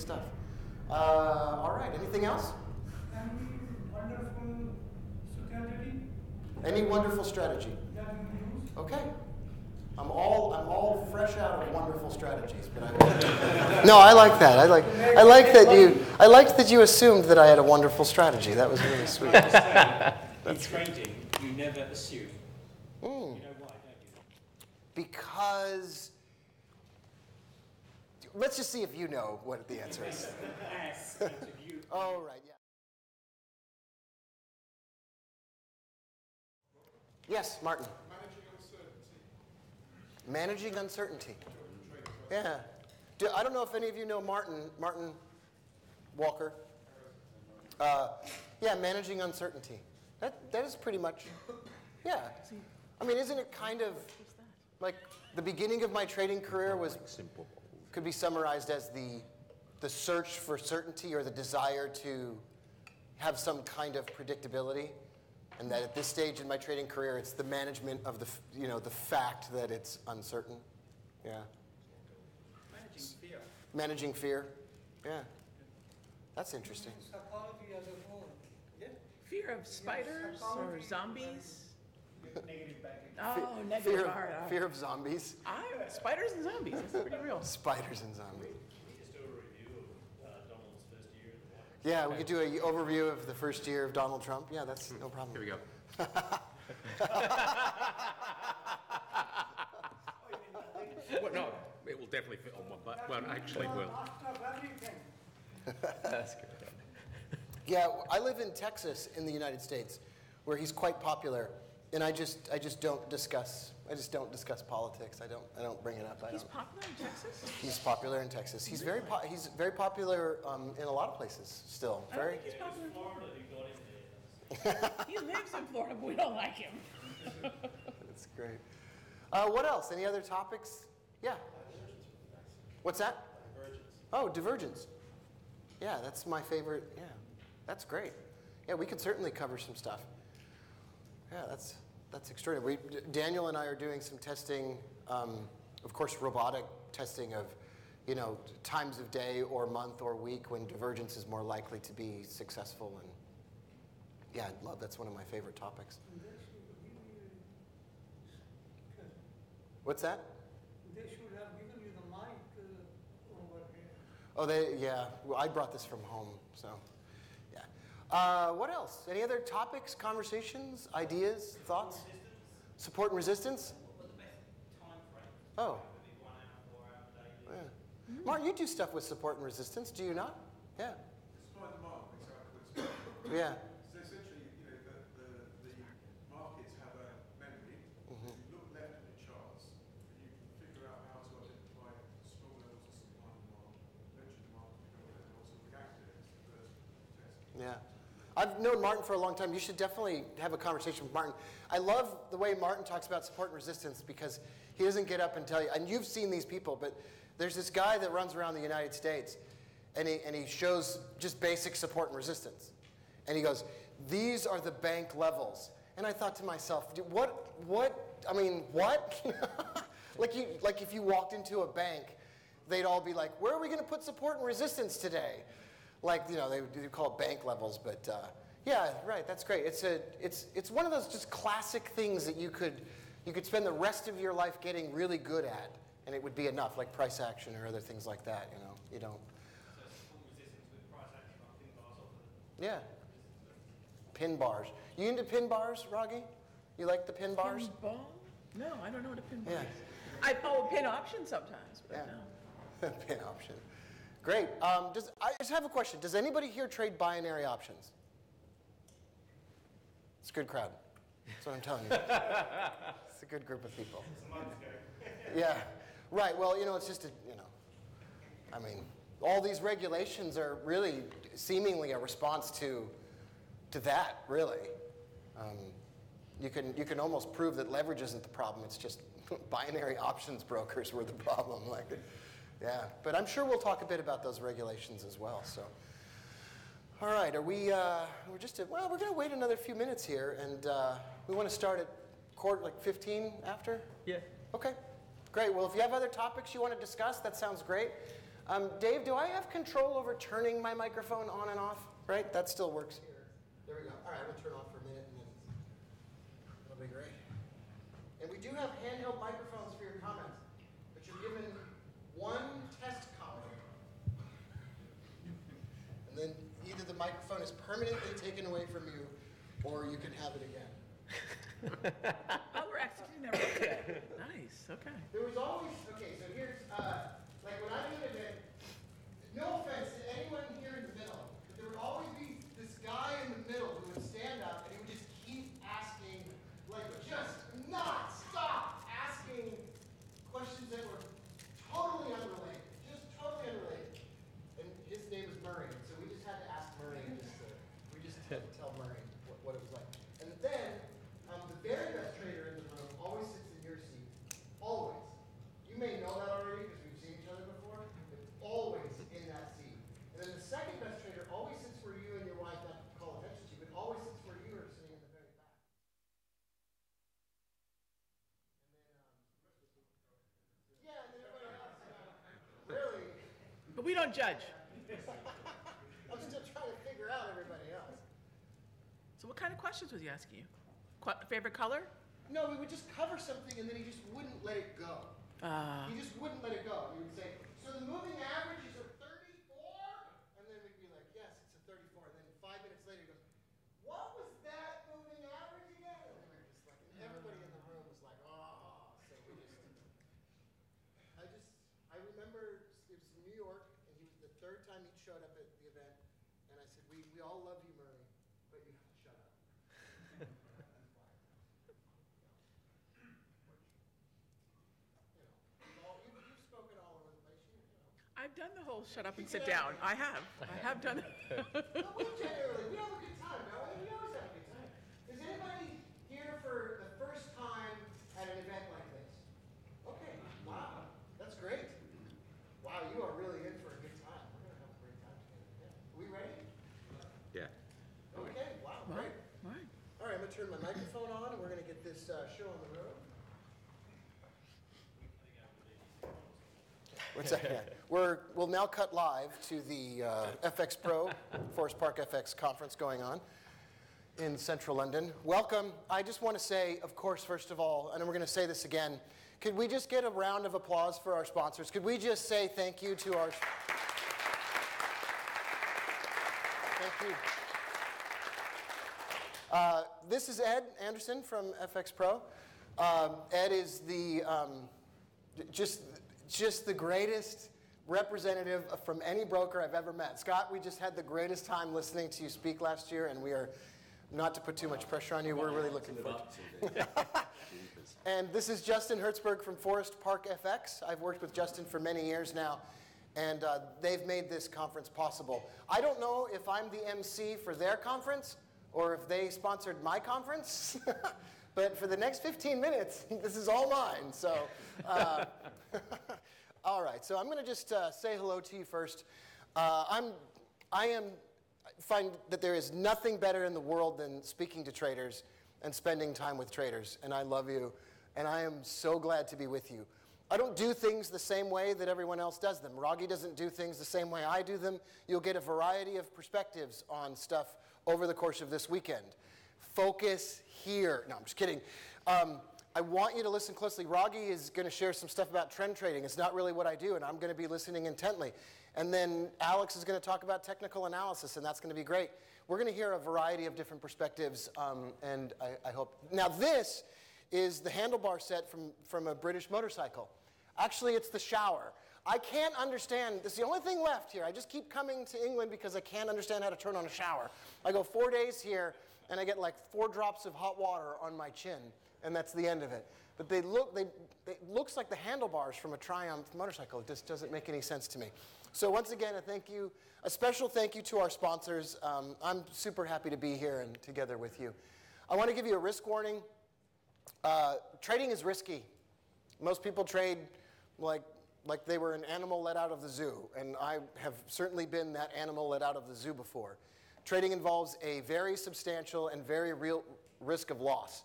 good stuff. Uh, all right, anything else? Any wonderful strategy Any wonderful strategy? that you use? Okay. I'm all I'm all fresh out of wonderful strategies, but I No, I like that. I like I like that you I liked that you assumed that I had a wonderful strategy. That was really sweet. In trading, you never assume. Mm, You know why, don't you? because let's just see if you know what the answer is. As point of view. Oh right, yeah. Yes, Martin. Managing uncertainty. Yeah. Do, I don't know if any of you know Martin, Martin Walker. Uh, yeah, managing uncertainty. That, that is pretty much, yeah. I mean, isn't it kind of like the beginning of my trading career was could be summarized as the the search for certainty or the desire to have some kind of predictability and that at this stage in my trading career it's the management of the you know the fact that it's uncertain yeah Managing fear. managing fear yeah that's interesting Psychology as a whole. Yeah. Fear of spiders or zombies? Negative baggage. Oh, negative. fear all right, of, right. fear of zombies I, spiders and zombies. That's pretty real. spiders and zombies Just do a review of uh, Donald's first year in the White House. yeah we could do an overview of the first year of donald trump yeah that's no problem Here we go. well, no, it will definitely fit on one, but well, actually will. Master of everything. That's good. Yeah, I live in Texas in the United States, where he's quite popular, and I just I just don't discuss I just don't discuss politics. I don't I don't bring it up. I He's don't. popular in Texas? He's popular in Texas. He's very po- he's very popular um, in a lot of places still. I don't Very. think he's popular in Florida who got in there. He lives in Florida, but we don't like him. That's great. Uh, what else? Any other topics? Yeah. What's that? Oh, divergence. Yeah, that's my favorite. Yeah, that's great. Yeah, we could certainly cover some stuff. Yeah, that's that's extraordinary. We, D- Daniel and I are doing some testing, um, of course, robotic testing of, you know, times of day or month or week when divergence is more likely to be successful. And yeah, I'd love. That's one of my favorite topics. What's that? They should have given you the mic uh, over here. Oh, they, yeah. Well, I brought this from home, so. Uh, what else? Any other topics, conversations, ideas, thoughts? Support and resistance? Oh. Yeah. Martin, you do stuff with support and resistance, do you not? Yeah. Yeah. So essentially, you know, the, the, the markets have a memory. Mhm. If you look left at the charts, and you figure out how to identify small levels of supply and demand, the market also to the test. Yeah. I've known Martin for a long time. You should definitely have a conversation with Martin. I love the way Martin talks about support and resistance because he doesn't get up and tell you, and you've seen these people, but there's this guy that runs around the United States and he, and he shows just basic support and resistance. And he goes, These are the bank levels. And I thought to myself, what, what, I mean, what? like, you, like if you walked into a bank, they'd all be like, Where are we going to put support and resistance today? Like you know they, they call it bank levels but uh, yeah right that's great it's a it's it's one of those just classic things that you could you could spend the rest of your life getting really good at and it would be enough like price action or other things like that you know you don't So support resistance with price action on pin bars offer yeah pin bars you into pin bars Raghee? you like the pin bars Pin ball? No, I don't know what a pin bar Yeah. is. I, oh, a pin option sometimes, but Yeah. no. pin option great. Um, does, i just have a question. Does anybody here trade binary options? It's a good crowd. That's what i'm telling you. It's a good group of people. Yeah. Right. Well you know it's just a you know i mean all these regulations are really seemingly a response to to that really. Um, you can you can almost prove that leverage isn't the problem. It's just binary options brokers were the problem. Like yeah but i'm sure we'll talk a bit about those regulations as well so all right are we uh, we're just at, well we're going to wait another few minutes here and uh, we want to start at court like 15 after Yeah. Okay, great. Well, if you have other topics you want to discuss, that sounds great. Um, Dave, do I have control over turning my microphone on and off? Right? That still works here. There we go. All right, we'll turn off for a minute and then that'll be great. And we do have handheld microphones for your comments, but you're given one test comment. And then either the microphone is permanently taken away from you or you can have it again. Oh, we're executing that good. Nice, okay. There was always, okay, so here's, uh, like when I do an event, no offense to anyone here in the middle, but there would always be this guy in the middle who would stand up and he would just keep asking, like, just not stop asking questions that were totally unrelated, just totally unrelated. And his name is Murray, so we just had to ask Murray, just to, we just had to tell Murray what, what it was like. And then, um, the very best trader in the room always sits in your seat, always. You may know that already because we've seen each other before, but always in that seat. And then the second best trader always sits where you and your wife not to call attention to, but always sits where you are sitting in the very back. And then, um, yeah, and then everybody else, uh, really, But we don't judge. I'm still trying to figure out everybody else. So what kind of questions was he asking you? Qu- favorite color? No, we would just cover something and then he just wouldn't let it go. Uh, He just wouldn't let it go. He would say, so the moving average is a 34? And then we'd be like, yes, it's a 34. And then five minutes later, he goes, what was that moving average again? And we were just like, and everybody in the room was like, oh. So we just, I just, I remember it was in New York and he was the third time he showed up at the event. And I said, we, we all love you, Murray, but you have to shut up. You know, you've all- you've- you've spoken all over the place, you you know. I've done the whole shut up and sit down. I have. I have done it. But we generally, we have a good time, don't we? We always have a good time. Is anybody here for the first time at an event like this? Okay, wow, that's great. Wow, you are really in for a good time. We're gonna have a great time together. Yeah. We ready? Yeah. Okay, wow, Right, great. right. All right, I'm gonna turn my microphone on and we're gonna get this uh, show on the road. What's that? Yeah. We're, we'll now cut live to the uh, FX Pro Forest Park FX conference going on in central London. Welcome. I just want to say, of course, first of all, and we're going to say this again, could we just get a round of applause for our sponsors? Could we just say thank you to our. Thank you. Uh, this is Ed Anderson from FX Pro. Um, Ed is the um, just just the greatest representative from any broker I've ever met. Scott, we just had the greatest time listening to you speak last year, and we are not to put too much pressure on you. We're really looking forward. to it. And this is Justin Hertzberg from Forest Park FX. I've worked with Justin for many years now, and uh, they've made this conference possible. I don't know if I'm the MC for their conference or if they sponsored my conference, but for the next 15 minutes, this is all mine. So, uh, all right. So I'm going to just uh, say hello to you first. Uh, I'm, I am find that there is nothing better in the world than speaking to traders and spending time with traders. And I love you, and I am so glad to be with you. I don't do things the same way that everyone else does them. Raghee doesn't do things the same way I do them. You'll get a variety of perspectives on stuff over the course of this weekend. Focus here. No, I'm just kidding. Um, I want you to listen closely. Raghee is going to share some stuff about trend trading. It's not really what I do, and I'm going to be listening intently. And then Alex is going to talk about technical analysis, and that's going to be great. We're going to hear a variety of different perspectives, um, and I, I hope. Now, this is the handlebar set from, from a British motorcycle. Actually, it's the shower. I can't understand. This is the only thing left here. I just keep coming to England because I can't understand how to turn on a shower. I go four days here, and I get like four drops of hot water on my chin, and that's the end of it. But they look, they, it looks like the handlebars from a Triumph motorcycle. It just doesn't make any sense to me. So once again, a thank you, a special thank you to our sponsors. Um, I'm super happy to be here and together with you. I want to give you a risk warning. Uh, trading is risky. Most people trade like, like they were an animal let out of the zoo, and I have certainly been that animal let out of the zoo before. Trading involves a very substantial and very real risk of loss,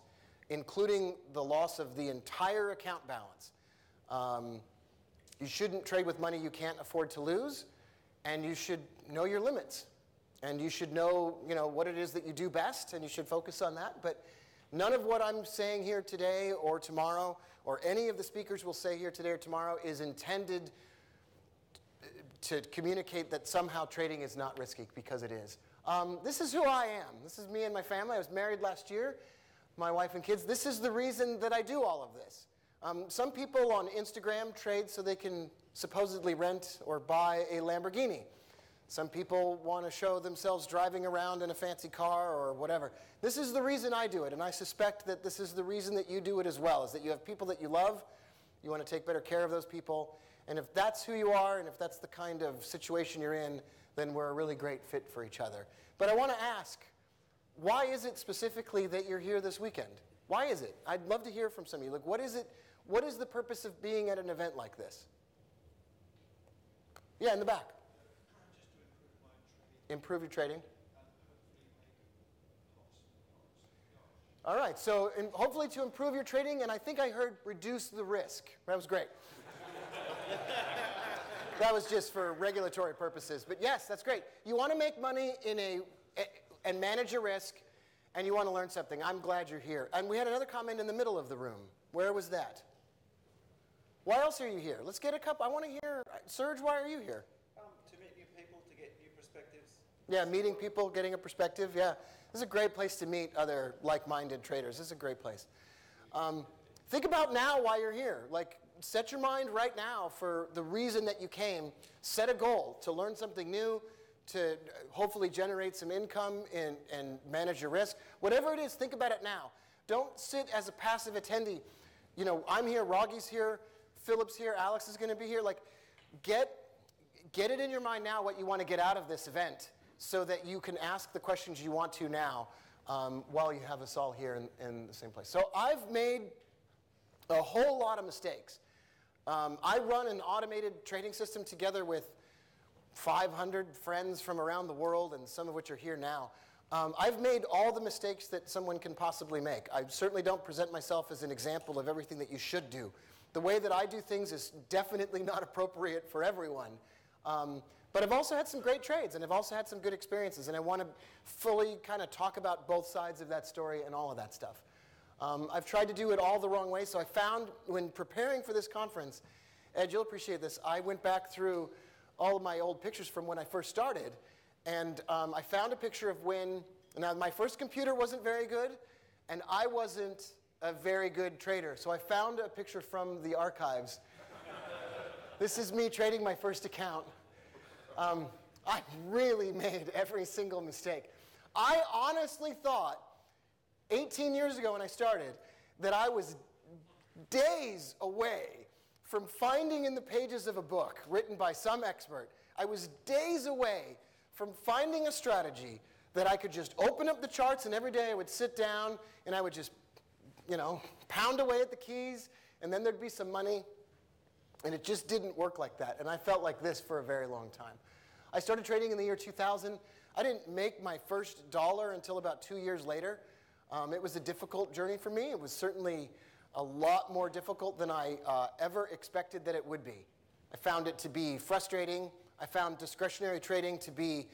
including the loss of the entire account balance. Um, You shouldn't trade with money you can't afford to lose, and you should know your limits. And you should know, you know, what it is that you do best, and you should focus on that. But none of what I'm saying here today or tomorrow, or any of the speakers will say here today or tomorrow, is intended to communicate that somehow trading is not risky because it is. Um, this is who I am. This is me and my family. I was married last year, my wife and kids. This is the reason that I do all of this. Um, some people on Instagram trade so they can supposedly rent or buy a Lamborghini. Some people want to show themselves driving around in a fancy car or whatever. This is the reason I do it, and I suspect that this is the reason that you do it as well, is that you have people that you love, you want to take better care of those people, and if that's who you are and if that's the kind of situation you're in, then we're a really great fit for each other. But I want to ask, why is it specifically that you're here this weekend? Why is it? I'd love to hear from some of you. Like, what is it? What is the purpose of being at an event like this? Yeah, in the back. Improve your trading. All right, so hopefully to improve your trading, and I think I heard reduce the risk. That was great. that was just for regulatory purposes, but yes, that's great. You want to make money in a and manage your risk, and you want to learn something. I'm glad you're here. And we had another comment in the middle of the room. Where was that? Why else are you here? Let's get a couple. I want to hear, Serge. Why are you here? Um, to meet new people, to get new perspectives. Yeah, meeting people, getting a perspective. Yeah, this is a great place to meet other like-minded traders. This is a great place. Um, think about now why you're here. Like, set your mind right now for the reason that you came. Set a goal to learn something new, to hopefully generate some income and, and manage your risk. Whatever it is, think about it now. Don't sit as a passive attendee. You know, I'm here, Raghee's here, Philip's here, Alex is going to be here. Like, get, get it in your mind now what you want to get out of this event so that you can ask the questions you want to now um, while you have us all here in, in the same place. So I've made a whole lot of mistakes. Um, I run an automated trading system together with 500 friends from around the world, and some of which are here now. Um, I've made all the mistakes that someone can possibly make. I certainly don't present myself as an example of everything that you should do. The way that I do things is definitely not appropriate for everyone. Um, but I've also had some great trades, and I've also had some good experiences, and I want to fully kind of talk about both sides of that story and all of that stuff. Um, I've tried to do it all the wrong way, so I found when preparing for this conference, Ed, you'll appreciate this, I went back through all of my old pictures from when I first started, and um, I found a picture of when, now my first computer wasn't very good, and I wasn't a very good trader. So I found a picture from the archives. this is me trading my first account. Um, I really made every single mistake. I honestly thought 18 years ago when I started that I was days away from finding in the pages of a book written by some expert, I was days away from finding a strategy that I could just open up the charts and every day I would sit down and I would just, you know, pound away at the keys and then there'd be some money. And it just didn't work like that. And I felt like this for a very long time. I started trading in the year 2000. I didn't make my first dollar until about two years later. Um, it was a difficult journey for me. It was certainly a lot more difficult than I uh, ever expected that it would be. I found it to be frustrating. I found discretionary trading to be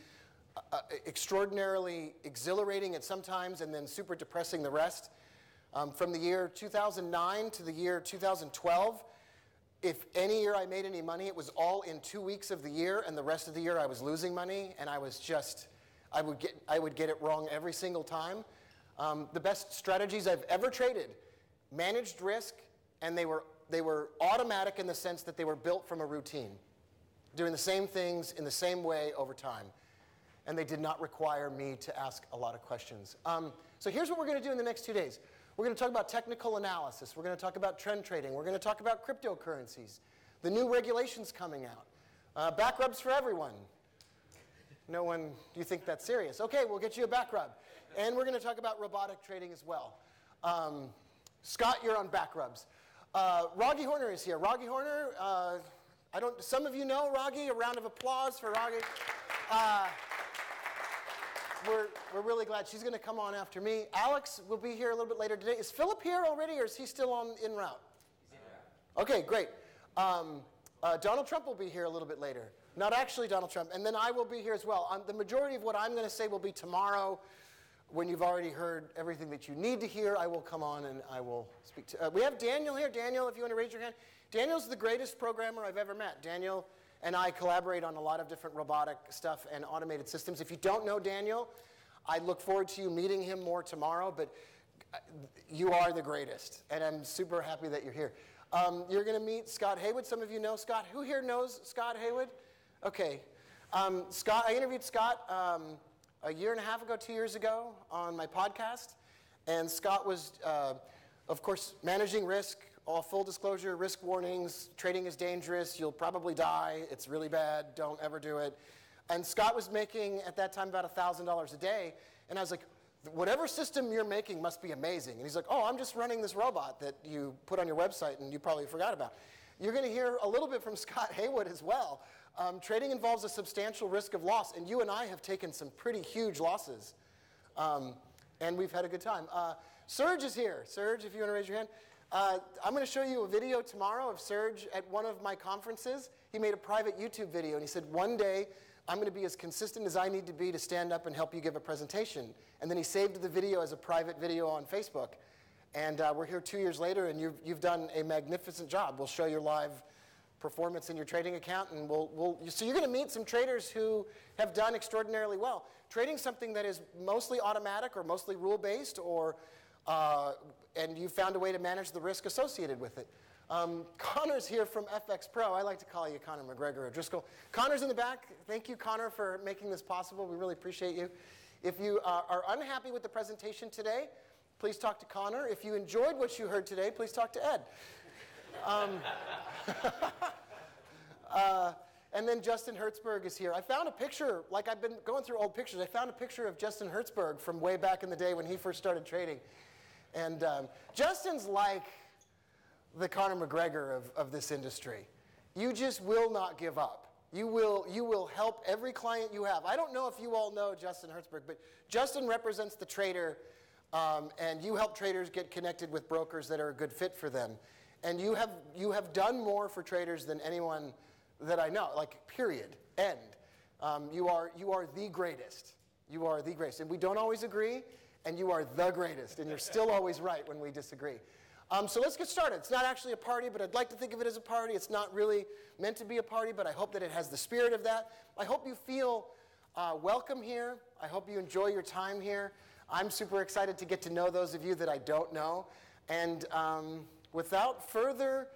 uh, uh, extraordinarily exhilarating at some times and then super depressing the rest. Um, from the year 2009 to the year 2012, if any year I made any money, it was all in two weeks of the year, and the rest of the year I was losing money, and I was just, I would get, I would get it wrong every single time. Um, the best strategies I've ever traded managed risk, and they were, they were automatic in the sense that they were built from a routine, doing the same things in the same way over time. And they did not require me to ask a lot of questions. Um, so here's what we're going to do in the next two days. We're going to talk about technical analysis. We're going to talk about trend trading. We're going to talk about cryptocurrencies, the new regulations coming out, uh, back rubs for everyone. No one, do you think that's serious? Okay, we'll get you a back rub. And we're going to talk about robotic trading as well. Um, Scott, you're on back rubs. Uh, Raghee Horner is here. Raghee Horner, uh, I don't, some of you know Raghee. A round of applause for Raghee. Uh, we're, we're really glad she's going to come on after me. Alex will be here a little bit later today. Is Philip here already, or is he still on in route? Okay, great. Um, Uh, Donald Trump will be here a little bit later. Not actually Donald Trump. And then I will be here as well. Um, the majority of what I'm going to say will be tomorrow when you've already heard everything that you need to hear. I will come on and I will speak to. Uh, we have Daniel here. Daniel, if you want to raise your hand. Daniel's the greatest programmer I've ever met. Daniel and I collaborate on a lot of different robotic stuff and automated systems. If you don't know Daniel, I look forward to you meeting him more tomorrow. But uh, you are the greatest, and I'm super happy that you're here. Um, you're going to meet Scott Haywood. Some of you know Scott. Who here knows Scott Haywood? Okay. Um, Scott, I interviewed Scott um, a year and a half ago, two years ago, on my podcast. And Scott was, uh, of course, managing risk, all full disclosure, risk warnings, trading is dangerous, you'll probably die, it's really bad, don't ever do it. And Scott was making, at that time, about $1,000 a day. And I was like, whatever system you're making must be amazing. And he's like, oh, I'm just running this robot that you put on your website and you probably forgot about. You're going to hear a little bit from Scott Haywood as well. Um, trading involves a substantial risk of loss, and you and I have taken some pretty huge losses. Um, and we've had a good time. Uh, Serge is here. Serge, if you want to raise your hand. Uh, I'm going to show you a video tomorrow of Serge at one of my conferences. He made a private YouTube video, and he said, One day I'm going to be as consistent as I need to be to stand up and help you give a presentation. And then he saved the video as a private video on Facebook. And uh, we're here two years later, and you've, you've done a magnificent job. We'll show your live performance in your trading account, and we'll, we'll so you're going to meet some traders who have done extraordinarily well. Trading something that is mostly automatic or mostly rule-based, or uh, and you found a way to manage the risk associated with it. Um, Connor's here from FX Pro. I like to call you Conor McGregor or Driscoll. Connor's in the back. Thank you, Connor, for making this possible. We really appreciate you. If you uh, are unhappy with the presentation today, please talk to Connor. If you enjoyed what you heard today, please talk to Ed. Um, uh, and then Justin Hertzberg is here. I found a picture, like I've been going through old pictures, I found a picture of Justin Hertzberg from way back in the day when he first started trading. And um, Justin's like the Conor McGregor of, of this industry. You just will not give up. You will, you will help every client you have. I don't know if you all know Justin Hertzberg, but Justin represents the trader, um, and you help traders get connected with brokers that are a good fit for them. And you have, you have done more for traders than anyone that I know, like, period, end. Um, you, are, you are the greatest. You are the greatest. And we don't always agree, and you are the greatest. And you're still always right when we disagree. Um, so let's get started. It's not actually a party, but I'd like to think of it as a party. It's not really meant to be a party, but I hope that it has the spirit of that. I hope you feel uh, welcome here. I hope you enjoy your time here. I'm super excited to get to know those of you that I don't know. And um, without further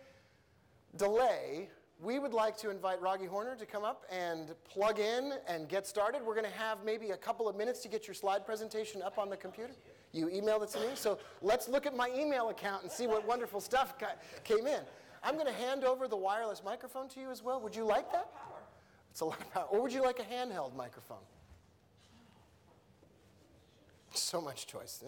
delay, we would like to invite Raghee Horner to come up and plug in and get started. We're going to have maybe a couple of minutes to get your slide presentation up on the computer. You emailed it to me, so let's look at my email account and see what wonderful stuff came in. I'm going to hand over the wireless microphone to you as well. Would you like that? It's a lot of power. Or would you like a handheld microphone? So much choice.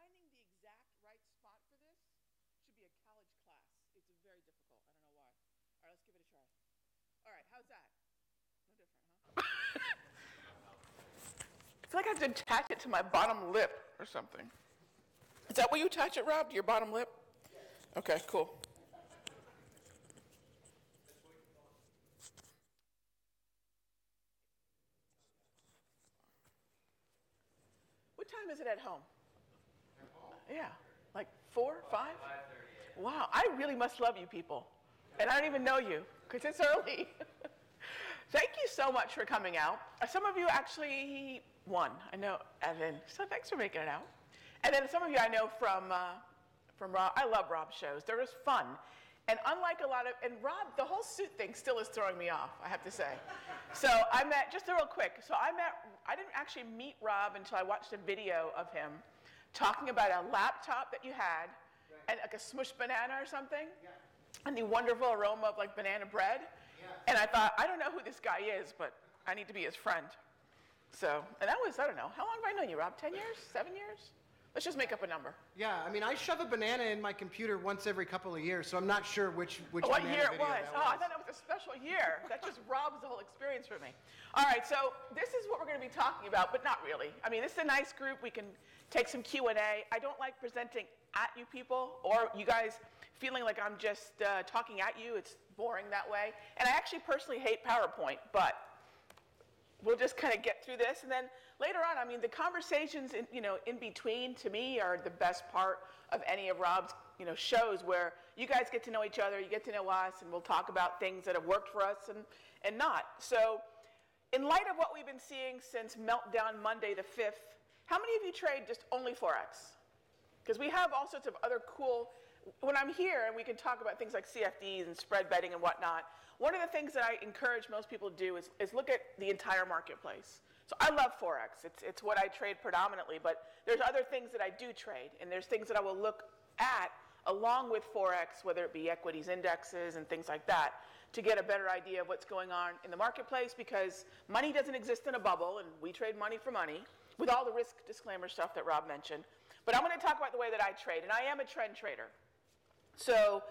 Finding the exact right spot for this should be a college class. It's very difficult. I don't know why. All right, let's give it a try. All right, how's that? No different, huh? I feel like I have to attach it to my bottom lip or something. Is that where you attach it, Rob? To your bottom lip? Okay, cool. What time is it at home? Yeah, like four, five? Wow, I really must love you people. And I don't even know you because it's early. Thank you so much for coming out. Some of you actually won. I know, Evan. So thanks for making it out. And then some of you I know from uh, from Rob. I love Rob's shows. They're just fun. And unlike a lot of, and Rob, the whole suit thing still is throwing me off. I have to say. So I met just real quick. So I met. I didn't actually meet Rob until I watched a video of him talking about a laptop that you had and like a smushed banana or something and the wonderful aroma of like banana bread. And I thought, I don't know who this guy is, but I need to be his friend. So, and that was, I don't know, how long have I known you, Rob? 10 years? Seven years? Let's just make up a number. Yeah, I mean, I shove a banana in my computer once every couple of years, so I'm not sure which which what banana year it was? that Oh, I thought it was a special year. That just robs the whole experience for me. All right, so this is what we're going to be talking about, but not really. I mean, this is a nice group. We can take some Q&A. I don't like presenting at you people or you guys feeling like I'm just uh, talking at you. It's boring that way. And I actually personally hate PowerPoint, but we'll just kind of get through this. And then later on i mean the conversations in, you know in between to me are the best part of any of rob's you know shows where you guys get to know each other you get to know us and we'll talk about things that have worked for us and and not. So in light of what we've been seeing since meltdown monday the 5th how many of you trade just only forex? Because we have all sorts of other cool when i'm here and we can talk about things like cfds and spread betting and whatnot one of the things that i encourage most people to do is, is look at the entire marketplace. So i love forex. It's, it's what i trade predominantly but there's other things that i do trade and there's things that i will look at along with forex whether it be equities indexes and things like that to get a better idea of what's going on in the marketplace because money doesn't exist in a bubble and we trade money for money with all the risk disclaimer stuff that rob mentioned. But i'm going to talk about the way that i trade and i am a trend trader so,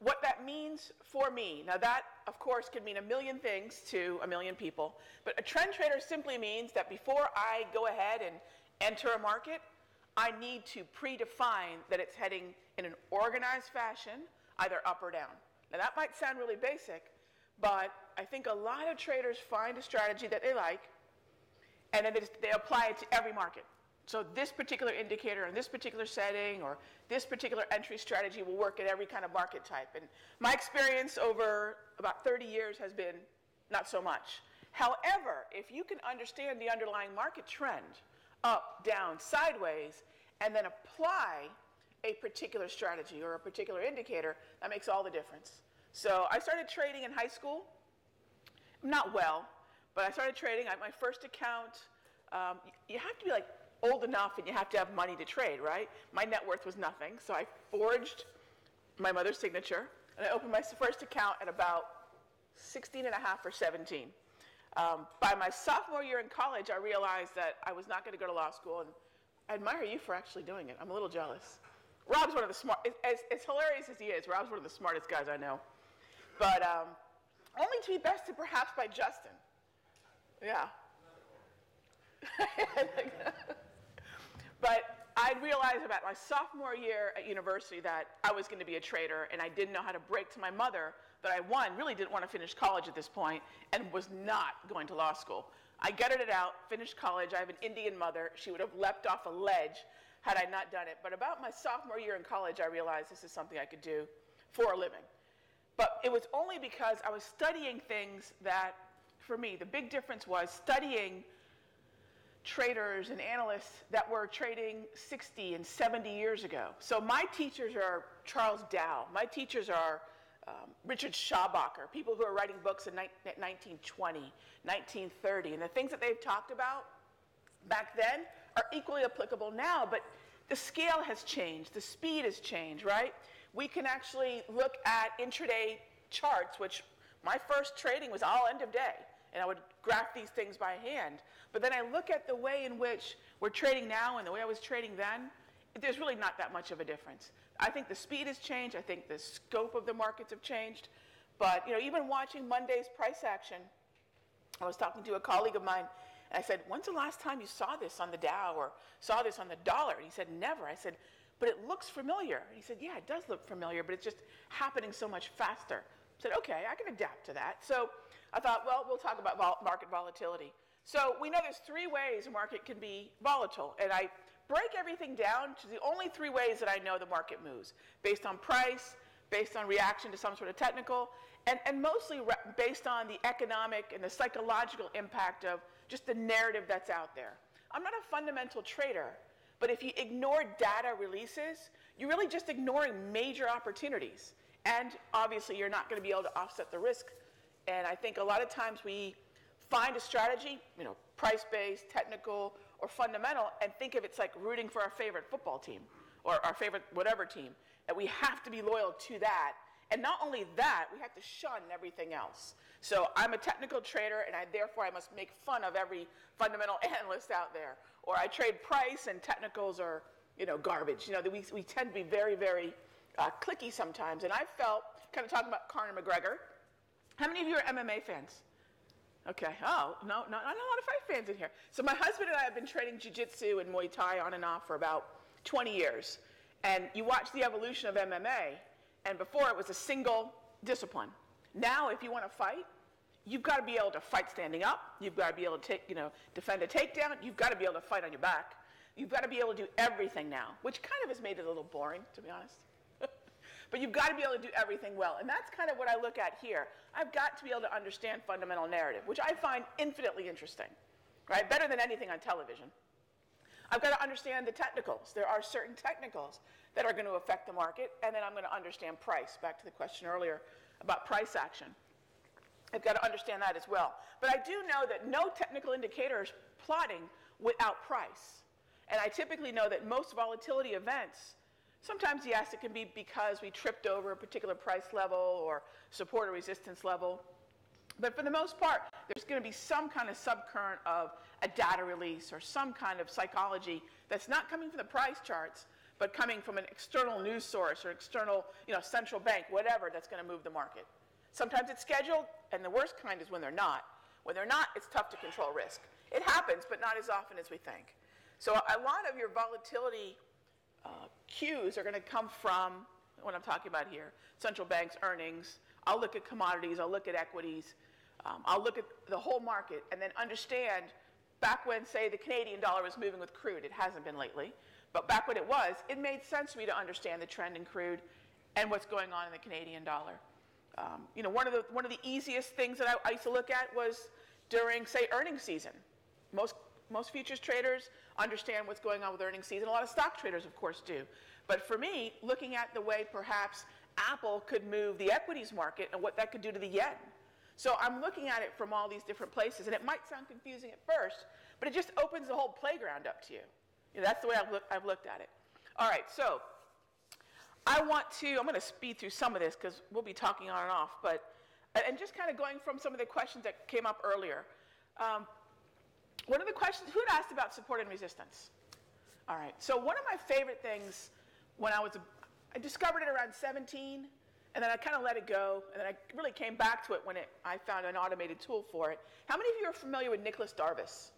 what that means for me, now that of course can mean a million things to a million people, but a trend trader simply means that before I go ahead and enter a market, I need to predefine that it's heading in an organized fashion, either up or down. Now that might sound really basic, but I think a lot of traders find a strategy that they like and then they, just, they apply it to every market. So this particular indicator in this particular setting or this particular entry strategy will work at every kind of market type. And my experience over about 30 years has been not so much. However, if you can understand the underlying market trend, up, down, sideways, and then apply a particular strategy or a particular indicator, that makes all the difference. So I started trading in high school, not well, but I started trading. I my first account. Um, you have to be like old enough and you have to have money to trade, right? My net worth was nothing, so I forged my mother's signature and I opened my first account at about 16 and a half or 17. Um, by my sophomore year in college, I realized that I was not going to go to law school, and I admire you for actually doing it. I'm a little jealous. Rob's one of the smart, as, as hilarious as he is, Rob's one of the smartest guys I know. But um, only to be bested perhaps by Justin. Yeah. but I realized about my sophomore year at university that I was going to be a trader and I didn't know how to break to my mother that I, one, really didn't want to finish college at this point and was not going to law school. I gutted it out, finished college. I have an Indian mother. She would have leapt off a ledge had I not done it. But about my sophomore year in college, I realized this is something I could do for a living. But it was only because I was studying things that, for me, the big difference was studying traders and analysts that were trading 60 and 70 years ago. So my teachers are Charles Dow. My teachers are um, Richard Schabacker, people who are writing books in ni- 1920, 1930. And the things that they've talked about back then are equally applicable now, but the scale has changed, the speed has changed, right? We can actually look at intraday charts, which my first trading was all end of day, and I would graph these things by hand. But then I look at the way in which we're trading now and the way I was trading then, there's really not that much of a difference. I think the speed has changed, I think the scope of the markets have changed, but you know, even watching Monday's price action, I was talking to a colleague of mine, and I said, When's the last time you saw this on the Dow or saw this on the dollar? And he said, Never. I said, But it looks familiar. And he said, Yeah, it does look familiar, but it's just happening so much faster. I said, Okay, I can adapt to that. So I thought, Well, we'll talk about vol- market volatility. So we know there's three ways a market can be volatile, and I break everything down to the only three ways that I know the market moves based on price, based on reaction to some sort of technical, and, and mostly re- based on the economic and the psychological impact of just the narrative that's out there. I'm not a fundamental trader, but if you ignore data releases, you're really just ignoring major opportunities. And obviously, you're not going to be able to offset the risk. And I think a lot of times we find a strategy, you know, price-based, technical, or fundamental, and think of it's like rooting for our favorite football team or our favorite whatever team. And we have to be loyal to that. And not only that, we have to shun everything else. So I'm a technical trader, and I, therefore I must make fun of every fundamental analyst out there. Or I trade price, and technicals are, you know, garbage. You know, we, we tend to be very, very uh, cliquey sometimes. And I felt, kind of talking about Conor McGregor, how many of you are MMA fans? Okay. Oh, no, no, not a lot of fight fans in here. So my husband and I have been training jiu-jitsu and Muay Thai on and off for about 20 years. And you watch the evolution of MMA, and before it was a single discipline. Now, if you want to fight, you've got to be able to fight standing up. You've got to be able to take, you know, defend a takedown. You've got to be able to fight on your back. You've got to be able to do everything now, which kind of has made it a little boring, to be honest. But you've got to be able to do everything well. And that's kind of what I look at here. I've got to be able to understand fundamental narrative, which I find infinitely interesting, right? Better than anything on television. I've got to understand the technicals. There are certain technicals that are going to affect the market, and then I'm going to understand price, back to the question earlier about price action. I've got to understand that as well. But I do know that no technical indicator is plotting without price. And I typically know that most volatility events, sometimes, yes, it can be because we tripped over a particular price level or support or resistance level. But for the most part, there's going to be some kind of subcurrent of a data release or some kind of psychology that's not coming from the price charts, but coming from an external news source or external, you know, central bank, whatever, that's going to move the market. Sometimes it's scheduled, and the worst kind is when they're not. When they're not, it's tough to control risk. It happens, but not as often as we think. So a lot of your volatility uh, cues are going to come from what I'm talking about here central banks' earnings. I'll look at commodities, I'll look at equities, um, I'll look at the whole market and then understand back when, say, the Canadian dollar was moving with crude, it hasn't been lately, but back when it was, it made sense for me to understand the trend in crude and what's going on in the Canadian dollar. Um, you know, one of, the, one of the easiest things that I, I used to look at was during, say, earnings season. Most, most futures traders understand what's going on with earnings season. A lot of stock traders, of course, do. But for me, looking at the way perhaps Apple could move the equities market and what that could do to the yen. So I'm looking at it from all these different places, and it might sound confusing at first, but it just opens the whole playground up to you. you know, that's the way I've, look, I've looked at it. All right, so I want to, I'm going to speed through some of this because we'll be talking on and off, but, and just kind of going from some of the questions that came up earlier. Um, one of the questions, who had asked about support and resistance? All right, so one of my favorite things when I was, a, I discovered it around 17, and then I kind of let it go, and then I really came back to it when it, I found an automated tool for it. How many of you are familiar with Nicolas Darvas?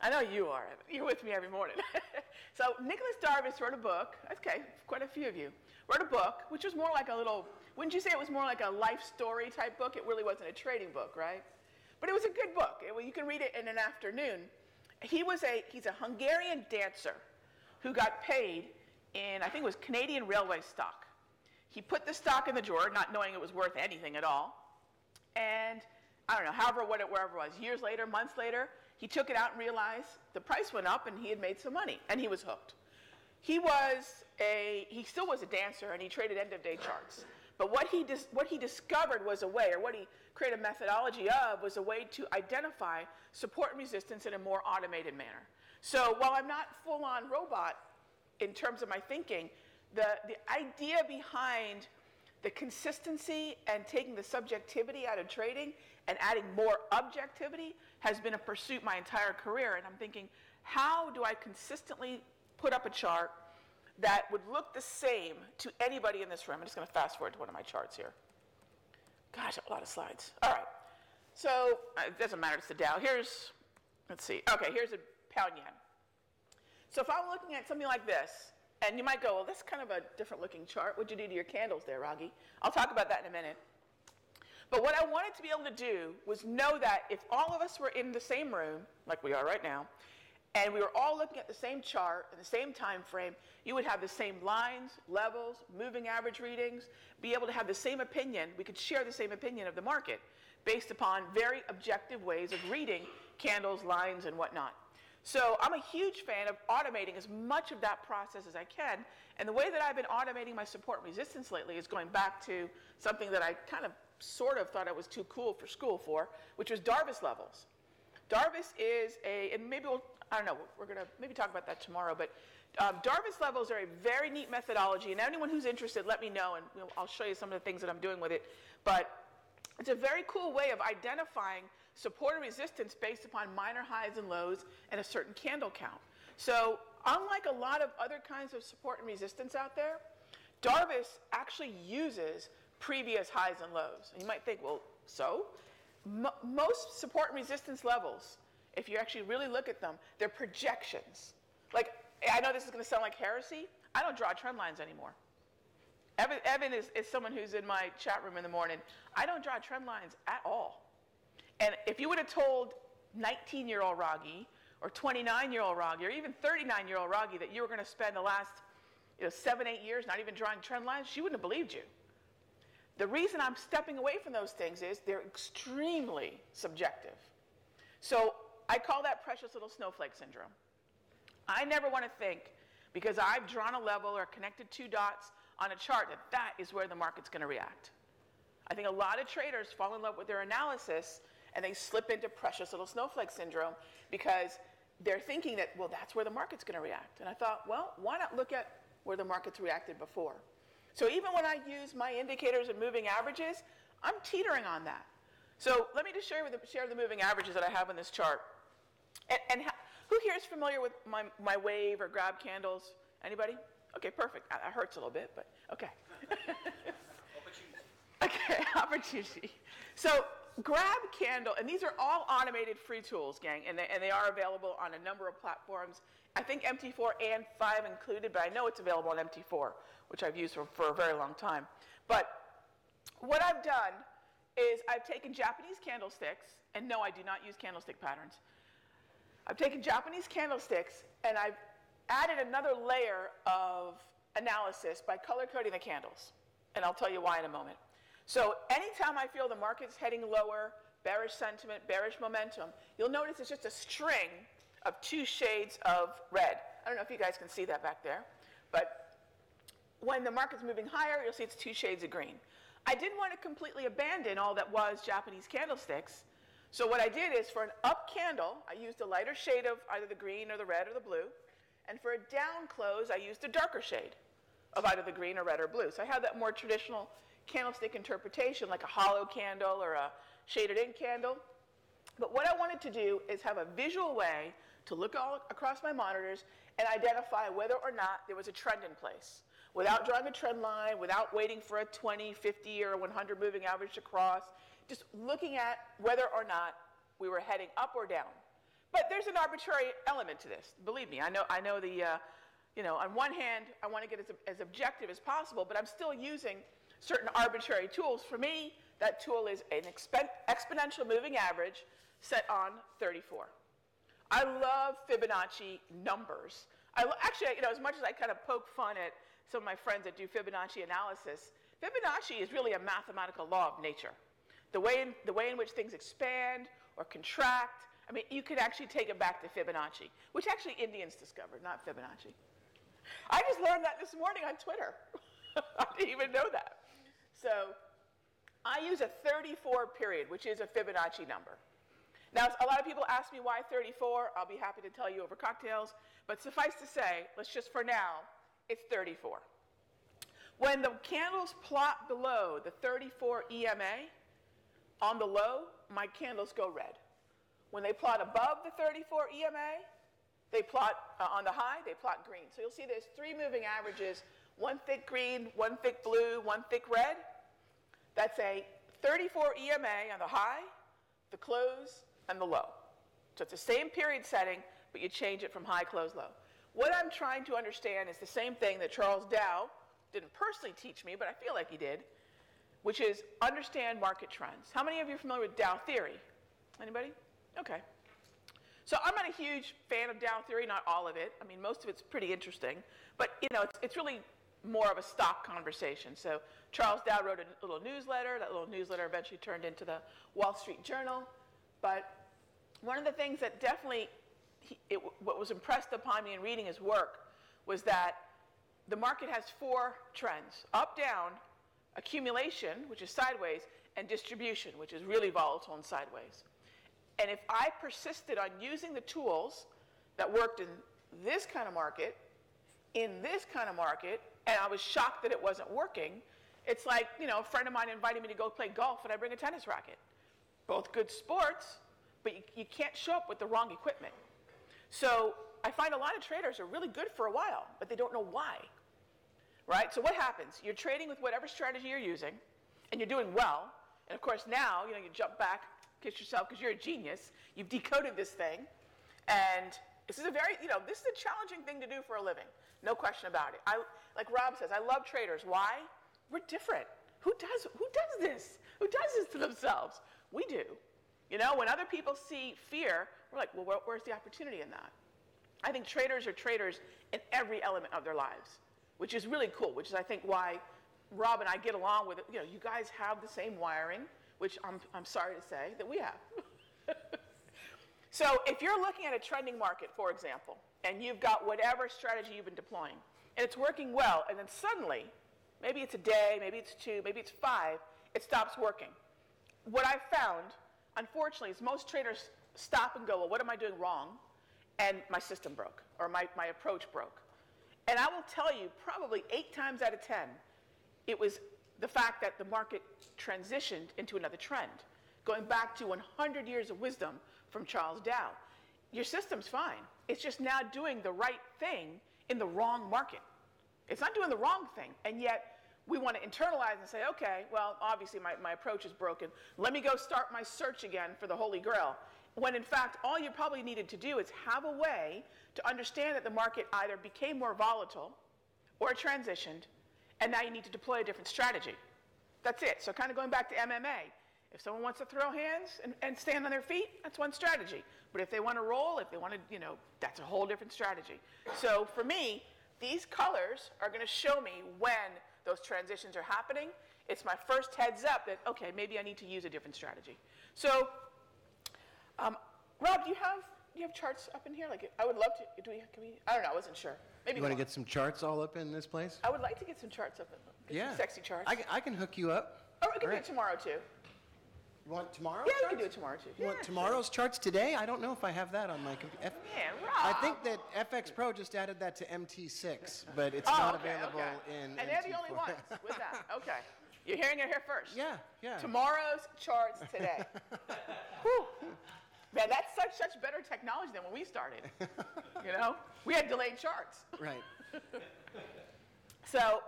I know you are. You're with me every morning. so Nicolas Darvas wrote a book. Okay, quite a few of you wrote a book, which was more like a little. Wouldn't you say it was more like a life story type book? It really wasn't a trading book, right? But it was a good book. It, you can read it in an afternoon. He was a he's a Hungarian dancer who got paid in I think it was Canadian Railway stock. He put the stock in the drawer, not knowing it was worth anything at all, and I don't know, however, what it, wherever it was. Years later, months later, he took it out and realized the price went up and he had made some money and he was hooked. He was a, he still was a dancer and he traded end of day charts. But what he, dis, what he discovered was a way, or what he created a methodology of, was a way to identify support and resistance in a more automated manner. So while I'm not full on robot in terms of my thinking, the, the idea behind the consistency and taking the subjectivity out of trading and adding more objectivity has been a pursuit my entire career. And I'm thinking, how do I consistently put up a chart that would look the same to anybody in this room? I'm just going to fast forward to one of my charts here. Gosh, a lot of slides. All right. So uh, it doesn't matter, it's the Dow. Here's, let's see. Okay, here's a pound yen. So if I'm looking at something like this, and you might go, well, that's kind of a different looking chart. What'd you do to your candles there, Raghee? I'll talk about that in a minute. But what I wanted to be able to do was know that if all of us were in the same room, like we are right now, and we were all looking at the same chart in the same time frame, you would have the same lines, levels, moving average readings, be able to have the same opinion. We could share the same opinion of the market based upon very objective ways of reading candles, lines, and whatnot. So I'm a huge fan of automating as much of that process as I can. And the way that I've been automating my support and resistance lately is going back to something that I kind of sort of thought I was too cool for school for, which was Darvas levels. Darvas is a, and maybe we'll, I don't know, we're going to maybe talk about that tomorrow, but um, Darvas levels are a very neat methodology, and anyone who's interested, let me know, and we'll, I'll show you some of the things that I'm doing with it. But it's a very cool way of identifying support and resistance based upon minor highs and lows and a certain candle count. So unlike a lot of other kinds of support and resistance out there, Darvas actually uses previous highs and lows. And you might think, well, so? Mo most support and resistance levels, if you actually really look at them, they're projections. Like, I know this is going to sound like heresy. I don't draw trend lines anymore. Evan, Evan is, is someone who's in my chat room in the morning. I don't draw trend lines at all. And if you would have told 19 year old Raghee, or 29 year old Raghee, or even 39 year old Raghee that you were going to spend the last you know, seven, eight years not even drawing trend lines, she wouldn't have believed you. The reason I'm stepping away from those things is they're extremely subjective. So I call that precious little snowflake syndrome. I never want to think, because I've drawn a level or connected two dots on a chart, that that is where the market's going to react. I think a lot of traders fall in love with their analysis and they slip into precious little snowflake syndrome because they're thinking that, well, that's where the market's going to react. And I thought, well, why not look at where the market's reacted before? So even when I use my indicators and moving averages, I'm teetering on that. So let me just share, the, share the moving averages that I have in this chart. And, and who here is familiar with my, my wave or grab candles? Anybody? Okay, perfect. That hurts a little bit, but okay. okay, opportunity. So grab candle, and these are all automated free tools, gang, and they, and they are available on a number of platforms. I think MT4 and 5 included, but I know it's available on MT4, which I've used for, for a very long time. But what I've done is I've taken Japanese candlesticks, and no, I do not use candlestick patterns. I've taken Japanese candlesticks and I've added another layer of analysis by color coding the candles. And I'll tell you why in a moment. So anytime I feel the market's heading lower, bearish sentiment, bearish momentum, you'll notice it's just a string of two shades of red. I don't know if you guys can see that back there, but when the market's moving higher, you'll see it's two shades of green. I didn't want to completely abandon all that was Japanese candlesticks, so what I did is for an up candle, I used a lighter shade of either the green or the red or the blue, and for a down close, I used a darker shade of either the green or red or blue. So I have that more traditional candlestick interpretation, like a hollow candle or a shaded in candle. But what I wanted to do is have a visual way to look all across my monitors and identify whether or not there was a trend in place. Without drawing a trend line, without waiting for a 20, 50, or 100 moving average to cross, just looking at whether or not we were heading up or down. But there's an arbitrary element to this. Believe me, I know, I know the, uh, you know, on one hand, I want to get as, as objective as possible, but I'm still using certain arbitrary tools. For me, that tool is an expen- exponential moving average set on 34. I love Fibonacci numbers. I actually, you know, as much as I kind of poke fun at some of my friends that do Fibonacci analysis, Fibonacci is really a mathematical law of nature. The way in, the way in which things expand or contract, I mean, you could actually take it back to Fibonacci, which actually Indians discovered, not Fibonacci. I just learned that this morning on Twitter. I didn't even know that. So I use a 34 period, which is a Fibonacci number. Now, a lot of people ask me why 34. I'll be happy to tell you over cocktails. But suffice to say, let's just for now, it's 34. When the candles plot below the 34 EMA, on the low, my candles go red. When they plot above the 34 EMA, they plot uh, on the high, they plot green. So you'll see there's three moving averages, one thick green, one thick blue, one thick red. That's a 34 EMA on the high, the close, and the low. So it's the same period setting, but you change it from high, close, low. What I'm trying to understand is the same thing that Charles Dow didn't personally teach me, but I feel like he did, which is understand market trends. How many of you are familiar with Dow theory? Anybody? Okay. So I'm not a huge fan of Dow theory, not all of it. I mean, most of it's pretty interesting, but you know, it's, it's really more of a stock conversation. So Charles Dow wrote a little newsletter. That little newsletter eventually turned into the Wall Street Journal. But one of the things that definitely he, it, what was impressed upon me in reading his work was that the market has four trends: up, down, accumulation, which is sideways, and distribution, which is really volatile and sideways. And if I persisted on using the tools that worked in this kind of market, in this kind of market, and I was shocked that it wasn't working, it's like, you know, a friend of mine invited me to go play golf and I bring a tennis racket. Both good sports, but you, you can't show up with the wrong equipment. So I find a lot of traders are really good for a while, but they don't know why. Right? So what happens? You're trading with whatever strategy you're using, and you're doing well. And of course, now, you know, you jump back, kiss yourself because you're a genius. You've decoded this thing. And this is a very, you know, this is a challenging thing to do for a living. No question about it. I, like Rob says, I love traders. Why? We're different. Who does, who does this? Who does this to themselves? We do. You know, when other people see fear, we're like, well, where, where's the opportunity in that? I think traders are traders in every element of their lives, which is really cool, which is, I think, why Rob and I get along with it. You know, you guys have the same wiring, which I'm, I'm sorry to say that we have. so if you're looking at a trending market, for example, and you've got whatever strategy you've been deploying, and it's working well, and then suddenly, maybe it's a day, maybe it's two, maybe it's five, it stops working. What I've found, unfortunately, is most traders stop and go, well, what am I doing wrong? And my system broke, or my, my approach broke. And I will tell you, probably eight times out of 10, it was the fact that the market transitioned into another trend, going back to 100 years of wisdom from Charles Dow. Your system's fine. It's just now doing the right thing in the wrong market. It's not doing the wrong thing. And yet, we want to internalize and say, okay, well, obviously my, my approach is broken. Let me go start my search again for the Holy Grail. When in fact, all you probably needed to do is have a way to understand that the market either became more volatile or transitioned, and now you need to deploy a different strategy. That's it. So, kind of going back to MMA. If someone wants to throw hands and, and stand on their feet, that's one strategy. But if they want to roll, if they want to, you know, that's a whole different strategy. So, for me, these colors are going to show me when those transitions are happening. It's my first heads up that, okay, maybe I need to use a different strategy. So, um, Rob, do you have do you have charts up in here? Like, I would love to. Do we? Can we? I don't know. I wasn't sure. Maybe You want to get some charts all up in this place? I would like to get some charts up. In, get Yeah. Some sexy charts. I, can- I can hook you up. oh, we can do Alright. it tomorrow too. You want tomorrow? Yeah, we can do it tomorrow too. You want tomorrow's charts today? I don't know if I have that on my computer. Man, I think that FX Pro just added that to MT6, but it's Oh, not available in. And they're the only MT4. ones with that. Okay. You're hearing it here first. Yeah, yeah. Tomorrow's charts today. Whew. Man, that's such such better technology than when we started. you know, we had delayed charts. Right. So,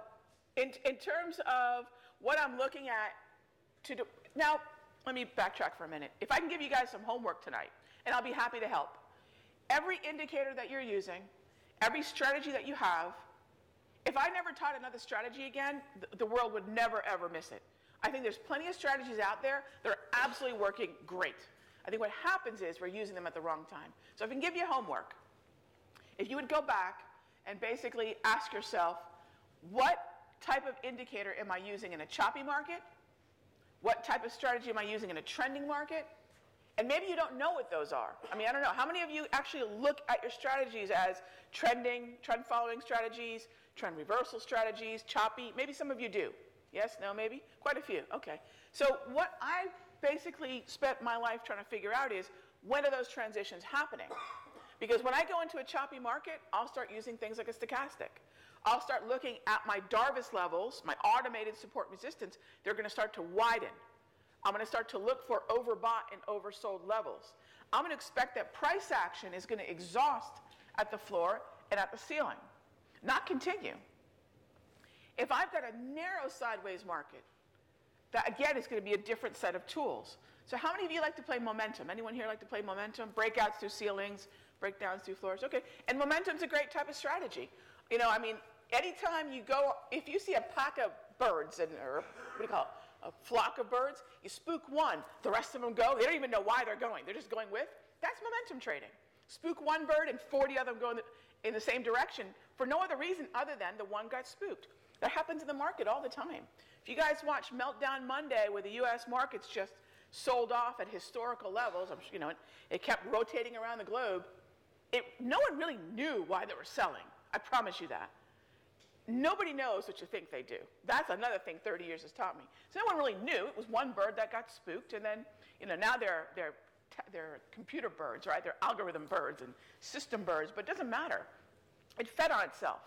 in, in terms of what I'm looking at to do, now, let me backtrack for a minute. If I can give you guys some homework tonight, and I'll be happy to help. Every indicator that you're using, every strategy that you have, if I never taught another strategy again, the, the world would never ever miss it. I think there's plenty of strategies out there that are absolutely working great. I think what happens is we're using them at the wrong time. So if I can give you homework, if you would go back and basically ask yourself, what type of indicator am I using in a choppy market? What type of strategy am I using in a trending market? And maybe you don't know what those are. I mean, I don't know. How many of you actually look at your strategies as trending, trend following strategies, trend reversal strategies, choppy? Maybe some of you do. Yes, no, maybe? Quite a few. Okay. So, what I basically spent my life trying to figure out is when are those transitions happening? Because when I go into a choppy market, I'll start using things like a stochastic. I'll start looking at my Darvas levels, my automated support resistance, they're going to start to widen. I'm going to start to look for overbought and oversold levels. I'm going to expect that price action is going to exhaust at the floor and at the ceiling, not continue. If I've got a narrow sideways market, that again is going to be a different set of tools. So how many of you like to play momentum? Anyone here like to play momentum? Breakouts through ceilings, breakdowns through floors. Okay. And momentum's a great type of strategy. You know, I mean, anytime you go, if you see a pack of birds and or what do you call it? A flock of birds, you spook one, the rest of them go. They don't even know why they're going. They're just going with. That's momentum trading. spook one bird and 40 of them go in the, in the same direction for no other reason other than the one got spooked. That happens in the market all the time. If you guys watch Meltdown Monday, where the U.S. markets just sold off at historical levels, I'm, you know, it, it kept rotating around the globe. It, no one really knew why they were selling. I promise you that. Nobody knows what you think they do. That's another thing 30 years has taught me. So no one really knew. It was one bird that got spooked, and then, you know, now they're, they're, they're computer birds, right? They're algorithm birds and system birds, but it doesn't matter. It fed on itself.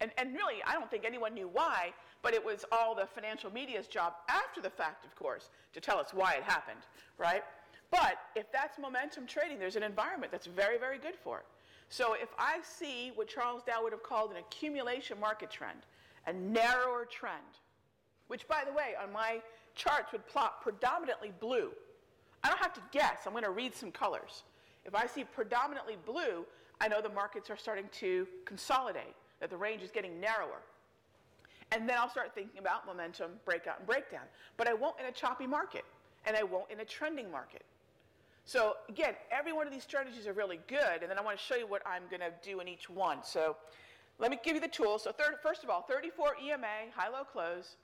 And, and really, I don't think anyone knew why, but it was all the financial media's job after the fact, of course, to tell us why it happened, right? But if that's momentum trading, there's an environment that's very, very good for it. So if I see what Charles Dow would have called an accumulation market trend, a narrower trend, which by the way, on my charts would plot predominantly blue. I don't have to guess, I'm going to read some colors. If I see predominantly blue, I know the markets are starting to consolidate, that the range is getting narrower. And then I'll start thinking about momentum, breakout, and breakdown. But I won't in a choppy market, and I won't in a trending market. So again, every one of these strategies are really good, and then I want to show you what I'm going to do in each one. So let me give you the tools. So third, first of all, 34 EMA, high-low close,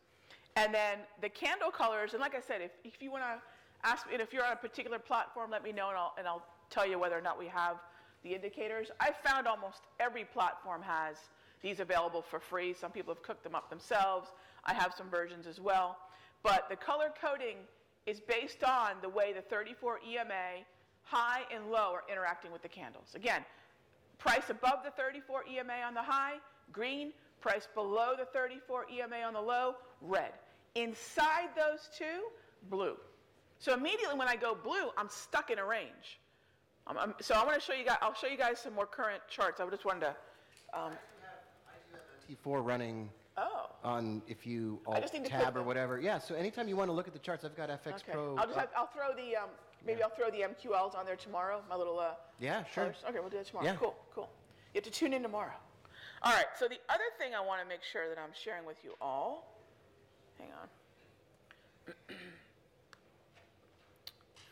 and then the candle colors. And like I said, if, if you want to ask me, and if you're on a particular platform, let me know, and I'll, and I'll tell you whether or not we have the indicators. I found almost every platform has these available for free. Some people have cooked them up themselves. I have some versions as well. But the color coding is based on the way the 34 EMA high and low are interacting with the candles. Again, price above the 34 EMA on the high, green, price below the 34 EMA on the low, red. Inside those two, blue. So immediately when I go blue, I'm stuck in a range. Um, um, so I want to show you guys, I'll show you guys some more current charts. I just wanted to, um, T4 running oh, on if you alt just need to tab or the- wjust Yeah, so anytime you want to look at the charts, I've got FX okay. Pro. I'll just up. have, I'll throw the, um, maybe I'll throw the MQLs on there tomorrow, my little, uh, Yeah, sure. colors. Okay, we'll do that tomorrow. Yeah. Cool, cool. You have to tune in tomorrow. All right, so the other thing I want to make sure that I'm sharing with you all, hang on.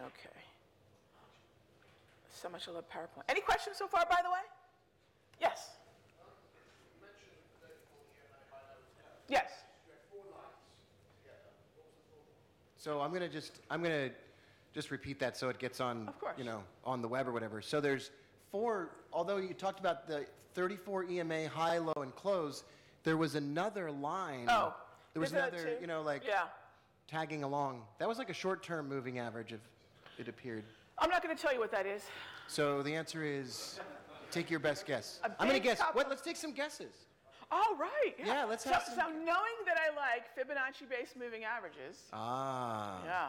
okay. So much I love PowerPoint. Any questions so far, by the way? Yes. Yes. So I'm gonna just I'm gonna just repeat that so it gets on Of course. you know on the web or whatever. So there's four. Although you talked about the 34 EMA high, low, and close, there was another line. Oh. There was is that another too? you know like Yeah. tagging along. That was like a short-term moving average of it appeared. I'm not going to tell you what that is. So the answer is take your best guess. A I'm gonna guess. couple- What? Let's take some guesses. Oh, right. Yeah, Yeah, let's so, have some- So knowing that I like Fibonacci-based moving averages, Ah. yeah,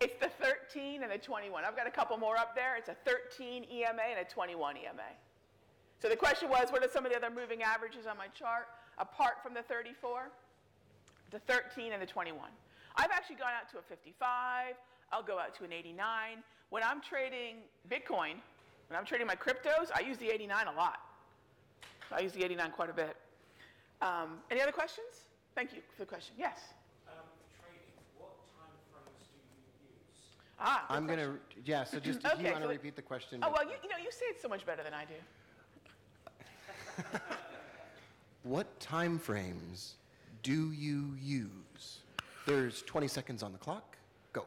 it's the 13 and the 21. I've got a couple more up there. It's a 13 EMA and a 21 EMA. So the question was, what are some of the other moving averages on my chart apart from the 34? The 13 and the 21. I've actually gone out to a 55. I'll go out to an 89. When I'm trading Bitcoin, when I'm trading my cryptos, I use the 89 a lot. I use the 89 quite a bit. Um, any other questions? Thank you for the question. Yes. Um, trading, what time frames do you use? Ah, good I'm gonna yeah. So just if Okay, you want to so- repeat the question. Oh well, you, you know, you say it so much better than I do. What time frames do you use? There's 20 seconds on the clock. Go.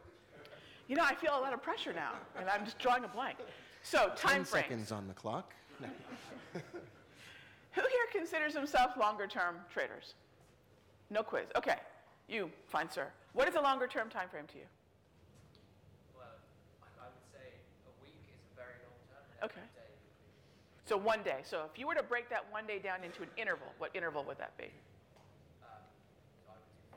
You know, I feel a lot of pressure now, and I'm just drawing a blank. So, 10 time frames. seconds on the clock. No. Who here considers themselves longer-term traders? No quiz. Okay, you, fine sir. What is a longer-term time frame to you? Well, I, would say a week is a very long term. Okay. every day would be, So one day. So if you were to break that one day down into an interval, what interval would that be? um, I would do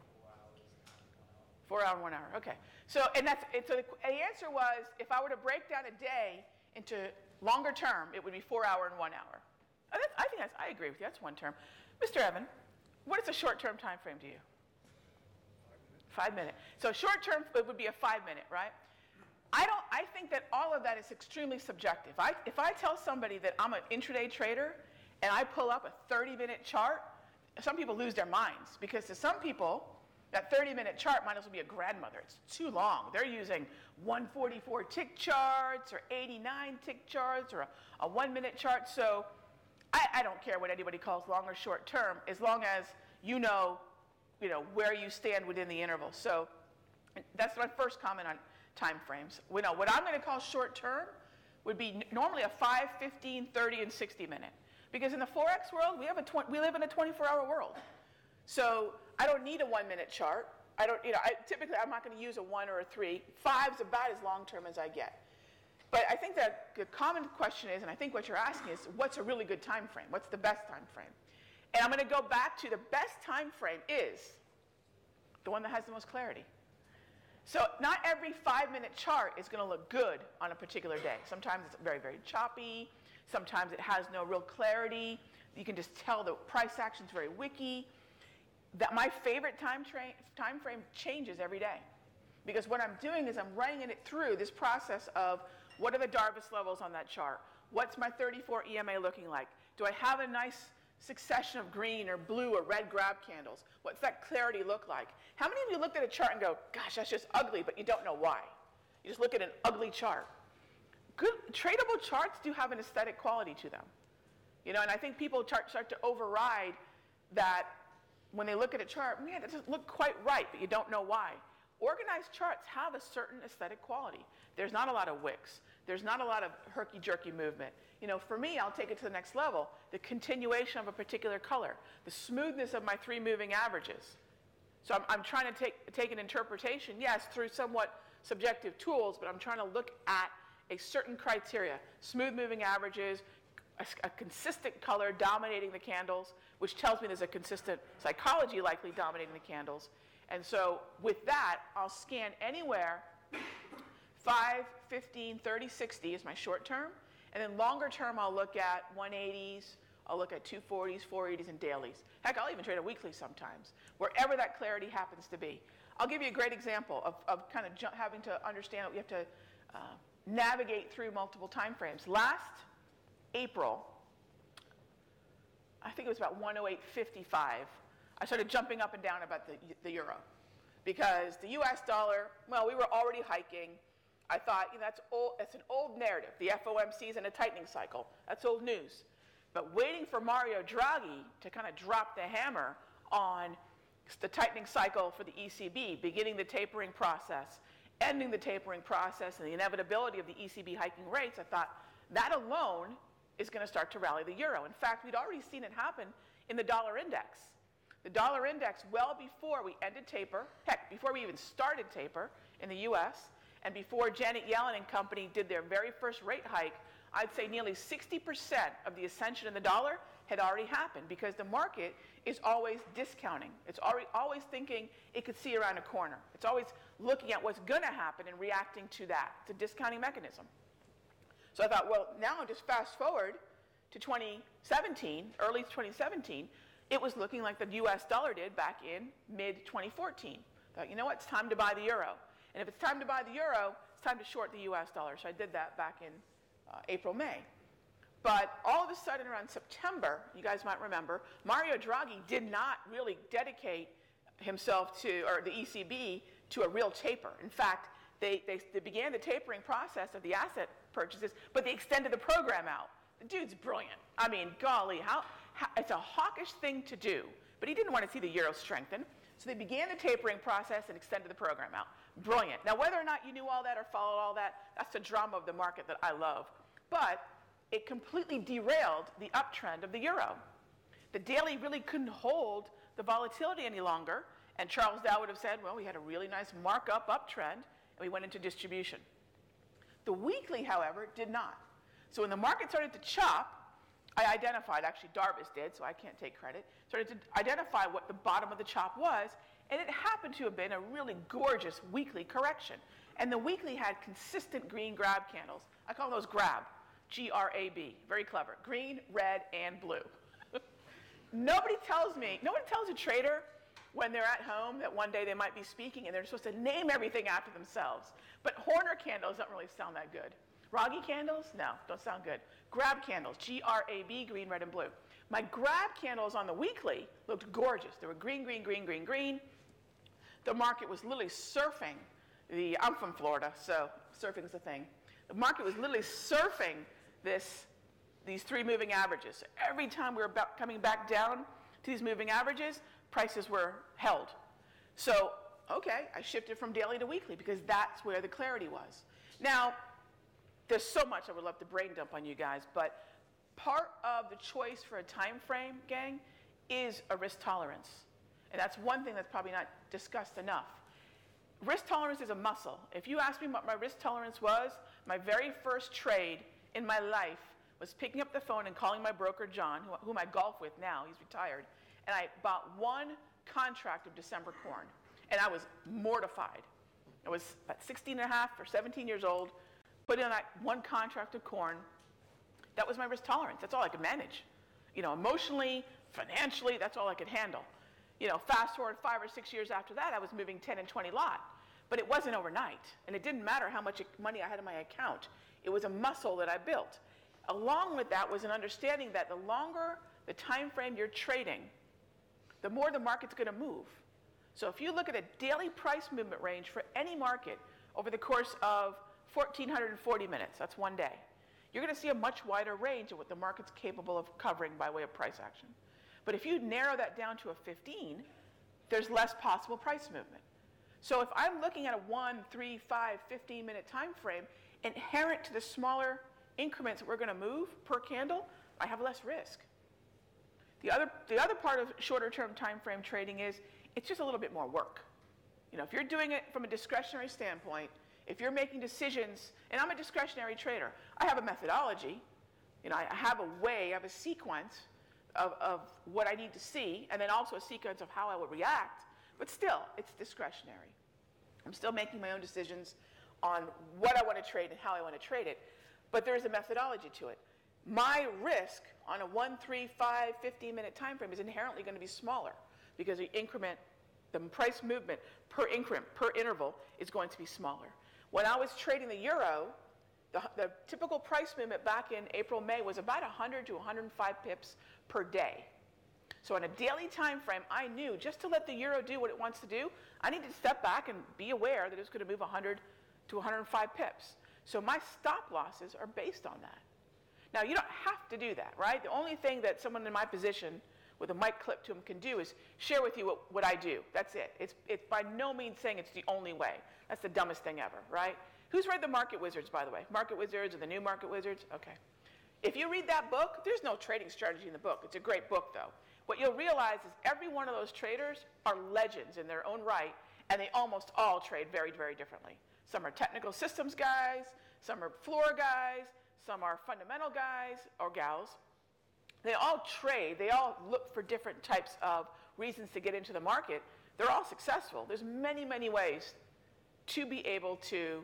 four hours and one hour. One hour. Okay. So and that's and so the, the answer was if I were to break down a day into longer term, it would be four hour and one hour. Uh, that's, I think that's I agree with you. That's one term. Mr. Evan, what is a short term time frame to you? Five minute. So short term it would be a five minute, right? I don't. I think that all of that is extremely subjective. I, if I tell somebody that I'm an intraday trader and I pull up a 30 minute chart, some people lose their minds because to some people, That 30-minute chart might as well be a grandmother. It's too long. They're using 144 tick charts or 89 tick charts or a, a one-minute chart. So I, I don't care what anybody calls long or short term, as long as you know, you know where you stand within the interval. So that's my first comment on time frames. We know what I'm going to call short term would be normally a 5, 15, 30, and 60 minute. Because in the Forex world, we, have a tw- we live in a 24 hour world. So I don't need a one minute chart. I don't, you know, I, typically I'm not going to use a one or a three. Five's about as long term as I get. But I think that the common question is, and I think what you're asking is, what's a really good time frame? What's the best time frame? And I'm going to go back to the best time frame is the one that has the most clarity. So not every five-minute chart is going to look good on a particular day. Sometimes it's very, very choppy. Sometimes it has no real clarity. You can just tell the price action is very wicky. That my favorite time, tra- time frame changes every day. Because what I'm doing is I'm running it through this process of what are the Darvas levels on that chart? What's my 34 EMA looking like? Do I have a nice succession of green or blue or red grab candles? What's that clarity look like? How many of you looked at a chart and go, gosh, that's just ugly, but you don't know why? You just look at an ugly chart. Good tradable charts do have an aesthetic quality to them. You know, and I think people start, start to override that when they look at a chart, man, that doesn't look quite right, but you don't know why. Organized charts have a certain aesthetic quality. There's not a lot of wicks. There's not a lot of herky-jerky movement. You know, for me, I'll take it to the next level. The continuation of a particular color, the smoothness of my three moving averages. So I'm, I'm trying to take, take an interpretation, yes, through somewhat subjective tools, but I'm trying to look at a certain criteria, smooth moving averages, a, a consistent color dominating the candles, which tells me there's a consistent psychology likely dominating the candles. And so with that, I'll scan anywhere 5, 15, 30, 60 is my short term. And then longer term, I'll look at 180s, I'll look at 240s, 480s, and dailies. Heck, I'll even trade a weekly sometimes, wherever that clarity happens to be. I'll give you a great example of, of kind of ju- having to understand that we have to uh, navigate through multiple time frames. Last April, I think it was about 108.55, I started jumping up and down about the, the euro because the US dollar, well, we were already hiking. I thought, you know, that's, old, that's an old narrative. The FOMC is in a tightening cycle. That's old news. But waiting for Mario Draghi to kind of drop the hammer on the tightening cycle for the ECB, beginning the tapering process, ending the tapering process, and the inevitability of the ECB hiking rates, I thought that alone is going to start to rally the euro. In fact, we'd already seen it happen in the dollar index. The dollar index, well before we ended taper, heck, before we even started taper in the US, and before Janet Yellen and company did their very first rate hike, I'd say nearly 60% of the ascension in the dollar had already happened because the market is always discounting. It's always thinking it could see around a corner. It's always looking at what's going to happen and reacting to that. It's a discounting mechanism. So I thought, well, now just fast forward to 2017, early 2017, it was looking like the US dollar did back in mid 2014. Thought, you know what, it's time to buy the euro. And if it's time to buy the euro, it's time to short the US dollar. So I did that back in uh, April, May. But all of a sudden around September, you guys might remember, Mario Draghi did not really dedicate himself to, or the ECB, to a real taper. In fact, they, they, they began the tapering process of the asset purchases, but they extended the program out. The dude's brilliant. I mean, golly, how, how, it's a hawkish thing to do, but he didn't want to see the euro strengthen. So they began the tapering process and extended the program out. Brilliant. Now, whether or not you knew all that or followed all that, that's the drama of the market that I love. But it completely derailed the uptrend of the euro. The daily really couldn't hold the volatility any longer, and Charles Dow would have said, well, we had a really nice markup uptrend, and we went into distribution. The weekly, however, did not. So when the market started to chop, I identified, actually Darvas did, so I can't take credit, started to identify what the bottom of the chop was, and it happened to have been a really gorgeous weekly correction. And the weekly had consistent green grab candles. I call those grab, G R A B, very clever. Green, red, and blue. nobody tells me, nobody tells a trader when they're at home that one day they might be speaking and they're supposed to name everything after themselves. But Horner candles don't really sound that good. Raghee candles? No, don't sound good. Grab candles, G R A B, green, red, and blue. My grab candles on the weekly looked gorgeous. They were green, green, green, green, green. the market was literally surfing the, I'm from Florida, so surfing's a thing. The market was literally surfing this, these three moving averages. Every time we were about coming back down to these moving averages, prices were held. So, okay, I shifted from daily to weekly because that's where the clarity was. Now, there's so much I would love to brain dump on you guys, but part of the choice for a time frame, gang, is a risk tolerance. And that's one thing that's probably not discussed enough. Risk tolerance is a muscle. If you ask me what my risk tolerance was, my very first trade in my life was picking up the phone and calling my broker, John, who, whom I golf with now, he's retired, and I bought one contract of December corn. And I was mortified. I was about 16 and a half or 17 years old, put in that one contract of corn. That was my risk tolerance. That's all I could manage. You know, emotionally, financially, that's all I could handle. You know, fast forward five or six years after that, I was moving 10 and 20 lot. But it wasn't overnight. And it didn't matter how much money I had in my account. It was a muscle that I built. Along with that was an understanding that the longer the time frame you're trading, the more the market's going to move. So if you look at a daily price movement range for any market over the course of 1440 minutes, that's one day, you're going to see a much wider range of what the market's capable of covering by way of price action. But if you narrow that down to a 15, there's less possible price movement. So if I'm looking at a 1, 3, 5, 15 minute time frame, inherent to the smaller increments that we're going to move per candle, I have less risk. The other, the other part of shorter term time frame trading is it's just a little bit more work. You know, if you're doing it from a discretionary standpoint, if you're making decisions, and I'm a discretionary trader, I have a methodology, you know, I have a way, I have a sequence of, of what I need to see, and then also a sequence of how I would react, but still, it's discretionary. I'm still making my own decisions on what I want to trade and how I want to trade it, but there is a methodology to it. My risk on a 1, 3, 5, 15 minute time frame is inherently going to be smaller because the increment, the price movement per increment, per interval is going to be smaller. When I was trading the euro, the, the typical price movement back in April, May was about 100 to 105 pips per day. So on a daily time frame, I knew just to let the euro do what it wants to do, I need to step back and be aware that it's going to move 100 to 105 pips. So my stop losses are based on that. Now, you don't have to do that, right? The only thing that someone in my position with a mic clip to him can do is share with you what, what I do. That's it. It's, it's by no means saying it's the only way. That's the dumbest thing ever, right? Who's read the Market Wizards, by the way? Market Wizards or the new Market Wizards? Okay. If you read that book, there's no trading strategy in the book. It's a great book, though. What you'll realize is every one of those traders are legends in their own right, and they almost all trade very, very differently. Some are technical systems guys, some are floor guys, some are fundamental guys or gals. They all trade, they all look for different types of reasons to get into the market. They're all successful. There's many, many ways to be able to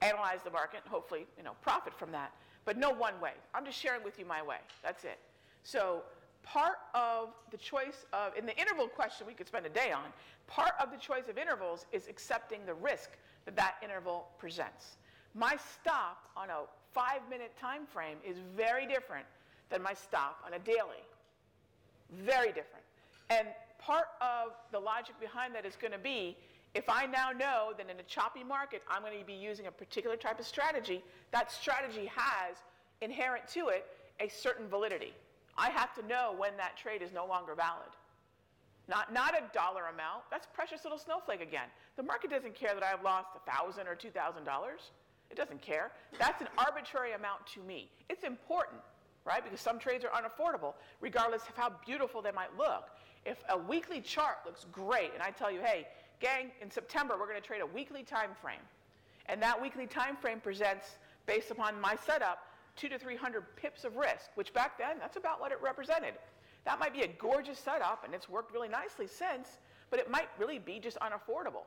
analyze the market and hopefully, you know, profit from that. But no one way. I'm just sharing with you my way. That's it. So part of the choice of, in the interval question we could spend a day on, part of the choice of intervals is accepting the risk that that interval presents. My stop on a five minute time frame is very different than my stop on a daily. Very different. And part of the logic behind that is going to be if I now know that in a choppy market I'm going to be using a particular type of strategy, that strategy has inherent to it a certain validity. I have to know when that trade is no longer valid. Not, not a dollar amount. That's precious little snowflake again. The market doesn't care that I've lost $1,000 or $2,000. It doesn't care. That's an arbitrary amount to me. It's important, right? Because some trades are unaffordable, regardless of how beautiful they might look. If a weekly chart looks great, and I tell you, hey, gang, in September we're going to trade a weekly time frame, and that weekly time frame presents, based upon my setup, two to 300 pips of risk, which back then, that's about what it represented. That might be a gorgeous setup, and it's worked really nicely since, but it might really be just unaffordable.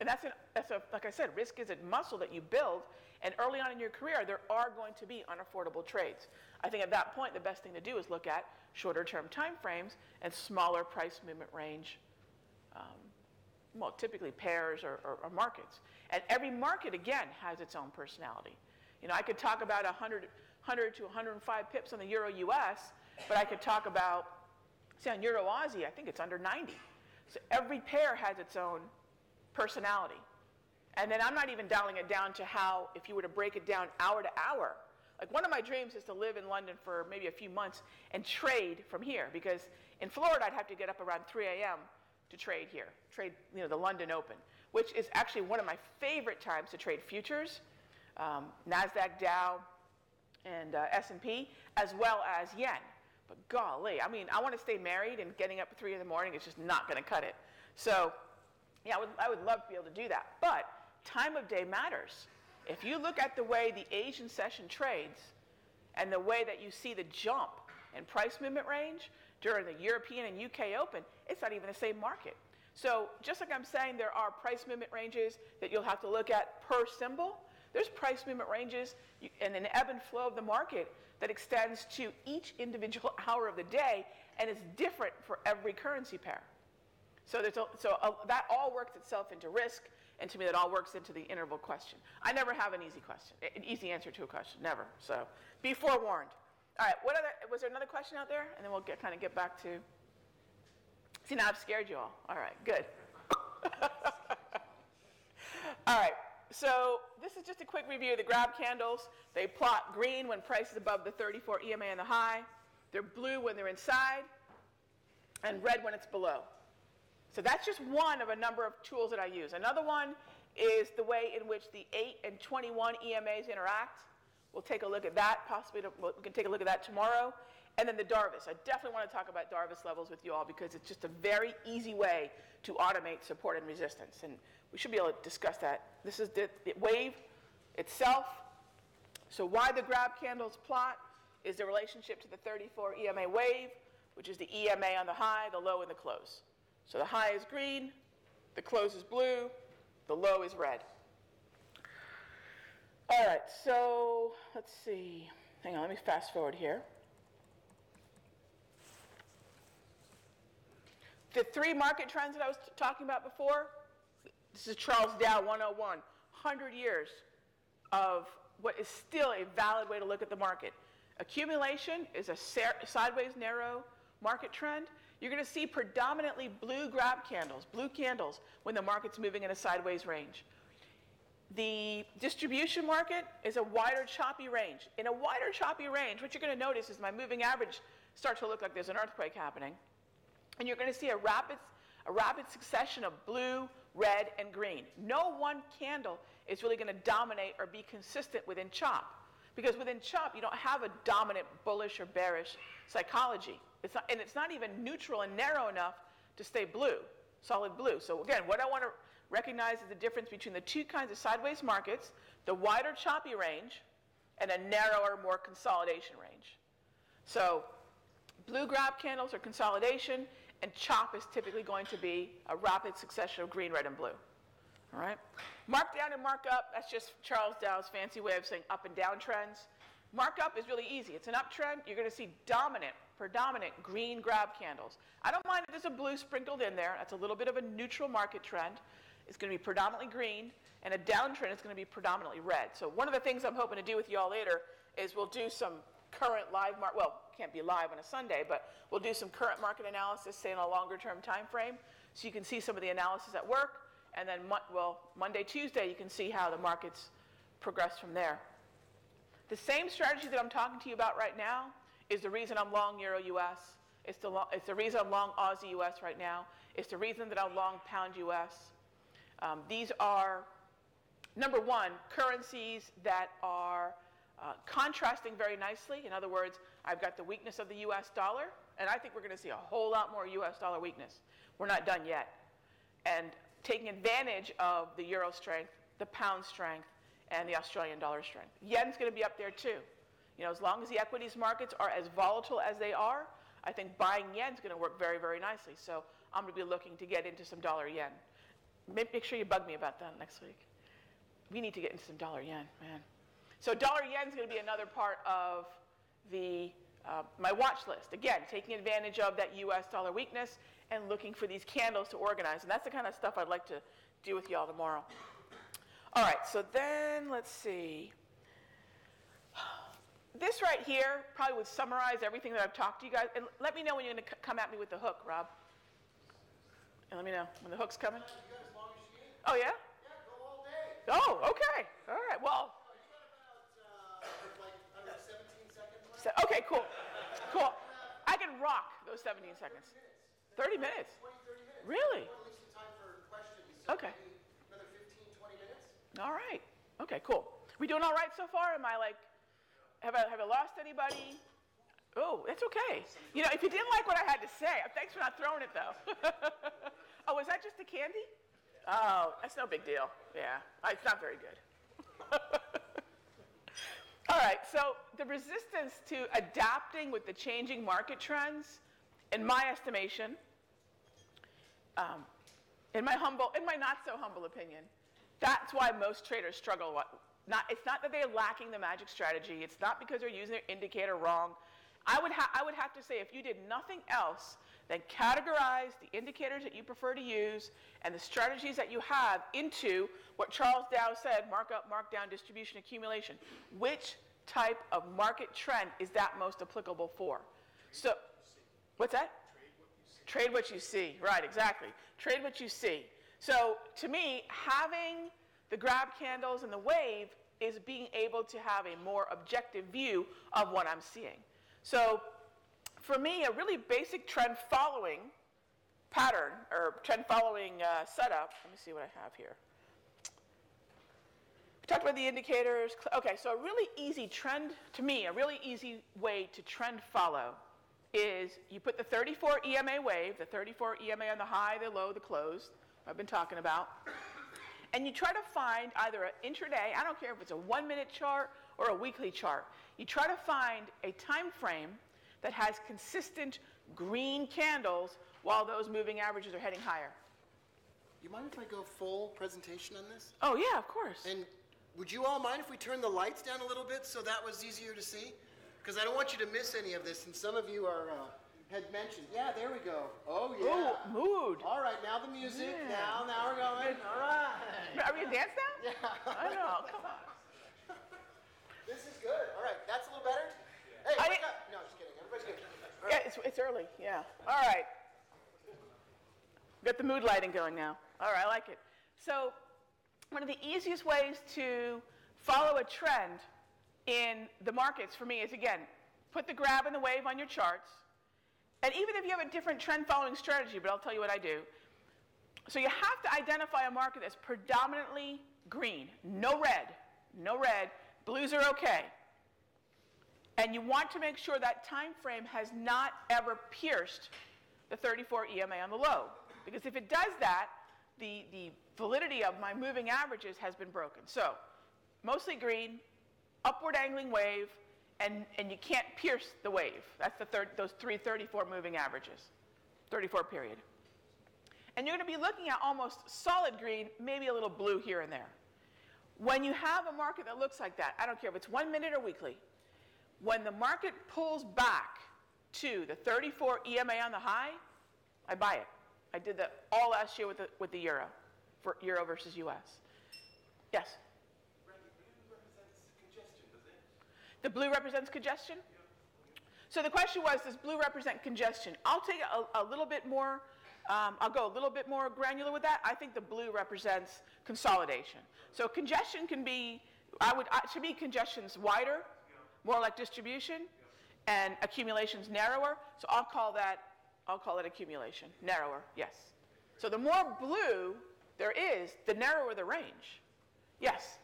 And that's, an, that's a, like I said, risk is a muscle that you build. And early on in your career, there are going to be unaffordable trades. I think at that point, the best thing to do is look at shorter term time frames and smaller price movement range, um, well, typically pairs or, or, or, markets. And every market, again, has its own personality. You know, I could talk about 100, 100 to 105 pips on the Euro US, but I could talk about, say, on Euro Aussie, I think it's under 90. So every pair has its own personality. And then I'm not even dialing it down to how, if you were to break it down hour to hour, like one of my dreams is to live in London for maybe a few months and trade from here because in Florida I'd have to get up around 3 a.m. to trade here, trade you know the London Open, which is actually one of my favorite times to trade futures, um, Nasdaq, Dow, and uh, S&P, as well as yen. But golly, I mean, I want to stay married, and getting up at three in the morning is just not going to cut it. So, yeah, I would, I would love to be able to do that. But time of day matters. If you look at the way the Asian session trades and the way that you see the jump in price movement range during the European and UK Open, it's not even the same market. So just like I'm saying there are price movement ranges that you'll have to look at per symbol, there's price movement ranges and an ebb and flow of the market that extends to each individual hour of the day and is different for every currency pair. So, a, so uh that all works itself into risk, and to me, that all works into the interval question. I never have an easy question, an easy answer to a question, never. So be forewarned. All right, what other, was there another question out there? And then we'll get, kind of get back to. See, now I've scared you all. All right, good. all right, so this is just a quick review of the grab candles. They plot green when price is above the 34 EMA and the high. They're blue when they're inside, and red when it's below. So that's just one of a number of tools that I use. Another one is the way in which the 8 and 21 EMAs interact. We'll take a look at that, possibly, to, we can take a look at that tomorrow. And then the Darvas. I definitely want to talk about Darvas levels with you all because it's just a very easy way to automate support and resistance. And we should be able to discuss that. This is the, the wave itself. So why the grab candles plot is the relationship to the 34 EMA wave, which is the EMA on the high, the low, and the close. So the high is green, the close is blue, the low is red. All right, so let's see. Hang on, let me fast forward here. The three market trends that I was t- talking about before, this is Charles Dow 101, 100 years of what is still a valid way to look at the market. Accumulation is a ser- sideways narrow market trend. You're going to see predominantly blue grab candles, blue candles, when the market's moving in a sideways range. The distribution market is a wider choppy range. In a wider choppy range, what you're going to notice is my moving average starts to look like there's an earthquake happening. And you're going to see a rapid, a rapid succession of blue, red, and green. No one candle is really going to dominate or be consistent within chop. Because within chop, you don't have a dominant bullish or bearish psychology. It's not, and it's not even neutral and narrow enough to stay blue, solid blue. So again, what I want to recognize is the difference between the two kinds of sideways markets, the wider choppy range and a narrower, more consolidation range. So blue grab candles are consolidation, and chop is typically going to be a rapid succession of green, red, and blue. All right? Mark down and mark up, that's just Charles Dow's fancy way of saying up and down trends. Mark up is really easy. It's an uptrend. You're going to see dominant, predominant green grab candles. I don't mind if there's a blue sprinkled in there. That's a little bit of a neutral market trend. It's going to be predominantly green, and a downtrend is going to be predominantly red. So one of the things I'm hoping to do with you all later is we'll do some current live market, well, can't be live on a Sunday, but we'll do some current market analysis, say in a longer term time frame, so you can see some of the analysis at work, and then, Mon- well, Monday, Tuesday, you can see how the markets progress from there. The same strategy that I'm talking to you about right now is the reason I'm long Euro US. It's the, lo- it's the reason I'm long Aussie US right now. It's the reason that I'm long Pound US. Um, these are, number one, currencies that are uh, contrasting very nicely. In other words, I've got the weakness of the US dollar, and I think we're going to see a whole lot more US dollar weakness. We're not done yet. And taking advantage of the euro strength, the pound strength, and the Australian dollar strength. Yen's going to be up there too. You know, as long as the equities markets are as volatile as they are, I think buying yen is going to work very, very nicely. So I'm going to be looking to get into some dollar yen. Make, sure you bug me about that next week. We need to get into some dollar yen, man. So dollar yen is going to be another part of the uh, my watch list. Again, taking advantage of that U.S. dollar weakness and looking for these candles to organize. And that's the kind of stuff I'd like to do with y'all tomorrow. All right, so then let's see. This right here probably would summarize everything that I've talked to you guys. And let me know when you're going to come at me with the hook, Rob. And let me know when the hook's coming. Oh, yeah? Yeah, go all day. Oh, okay. All right. Well, You got about, uh, like, I don't know, 17 seconds left? so, okay, cool. Cool. I can rock those 17 seconds. 30 minutes? 20, 30 minutes. Really? At least time for questions. so Okay. Another 15, 20 minutes? All right. Okay, cool. We doing all right so far? Am I like, have I, have I lost anybody? Oh, that's okay. You know, if you didn't like what I had to say, thanks for not throwing it though. oh, was that just the candy? Oh, that's no big deal. Yeah, it's not very good. all right, so the resistance to adapting with the changing market trends, in my estimation, um, in my humble, in my not so humble opinion, that's why most traders struggle. What- Not, it's not that they're lacking the magic strategy. It's not because they're using their indicator wrong. I would, ha- I would have to say if you did nothing else than categorize the indicators that you prefer to use and the strategies that you have into what Charles Dow said, markup, markdown, distribution, accumulation. Which type of market trend is that most applicable for? So, what's that? Trade what you see. Right, exactly. Trade what you see. So to me, having the grab candles and the wave is being able to have a more objective view of what I'm seeing. So for me, a really basic trend following pattern or trend following uh, setup, let me see what I have here. We talked about the indicators. Okay, so a really easy trend, to me, a really easy way to trend follow is you put the 34 EMA wave, the 34 EMA on the high, the low, the close, I've been talking about, and you try to find either an intraday, I don't care if it's a one minute chart or a weekly chart, you try to find a time frame that has consistent green candles while those moving averages are heading higher. You mind if I go full presentation on this? Oh, yeah, of course. And would you all mind if we turn the lights down a little bit so that was easier to see? Because I don't want you to miss any of this, and some of you are, uh, had mentioned, yeah, there we go. Oh, yeah. Ooh, mood. All right, now the music. Yeah. Now, now we're going. All right. Are we gonna dance now? Yeah. I know, come on. This is good. All right, that's a little better. Hey, I wake up. No, just kidding. Everybody's good. All Yeah, right. it's, it's early, yeah. All right. Got the mood lighting going now. All right, I like it. So, one of the easiest ways to follow a trend in the markets for me is again, put the grab and the wave on your charts. And even if you have a different trend following strategy, but I'll tell you what I do. So, you have to identify a market that's predominantly green, no red, no red. Blues are okay. And you want to make sure that time frame has not ever pierced the 34 EMA on the low. Because if it does that, the, the validity of my moving averages has been broken. So, mostly green, upward angling wave, and, and you can't pierce the wave. That's the third, those three 34 moving averages, 34 period. And you're going to be looking at almost solid green, maybe a little blue here and there. When you have a market that looks like that, I don't care if it's one minute or weekly, when the market pulls back to the 34 EMA on the high, I buy it. I did that all last year with the, with the euro, for euro versus US. Yes? The blue represents congestion? So the question was, does blue represent congestion? I'll take a, a little bit more, um, I'll go a little bit more granular with that. I think the blue represents consolidation. So congestion can be, I would, uh, to me, congestion's wider, more like distribution, and accumulation's narrower. So I'll call that, I'll call it accumulation, narrower, yes. So the more blue there is, the narrower the range. Yes?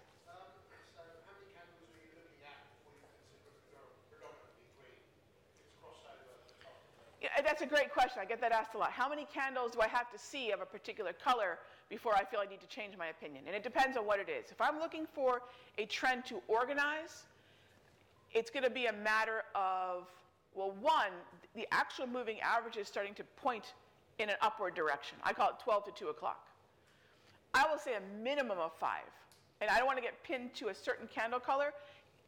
That's a great question. I get that asked a lot. How many candles do I have to see of a particular color before I feel I need to change my opinion? And it depends on what it is. If I'm looking for a trend to organize, it's going to be a matter of, well, one, the actual moving average is starting to point in an upward direction. I call it 12 to 2 o'clock. I will say a minimum of five. And I don't want to get pinned to a certain candle color.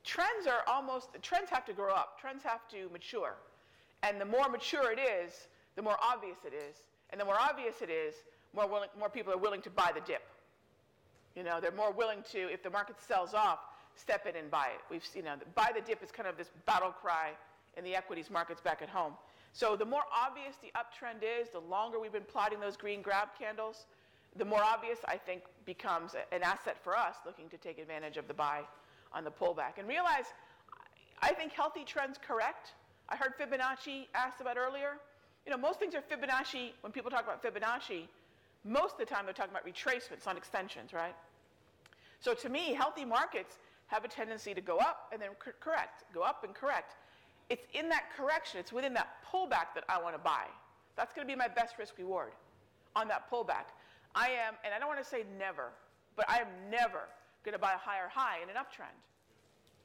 Trends are almost, trends have to grow up, trends have to mature. And the more mature it is, the more obvious it is. And the more obvious it is, more, willing, more people are willing to buy the dip. You know, they're more willing to, if the market sells off, step in and buy it. We've seen, you know, buy the dip is kind of this battle cry in the equities markets back at home. So the more obvious the uptrend is, the longer we've been plotting those green grab candles, the more obvious, I think, becomes an asset for us looking to take advantage of the buy on the pullback. And realize, I think healthy trends correct. I heard Fibonacci asked about earlier. You know, most things are Fibonacci, when people talk about Fibonacci, most of the time they're talking about retracements, not extensions, right? So to me, healthy markets have a tendency to go up and then cor- correct, go up and correct. It's in that correction, it's within that pullback that I want to buy. That's going to be my best risk reward on that pullback. I am, and I don't want to say never, but I am never going to buy a higher high in an uptrend.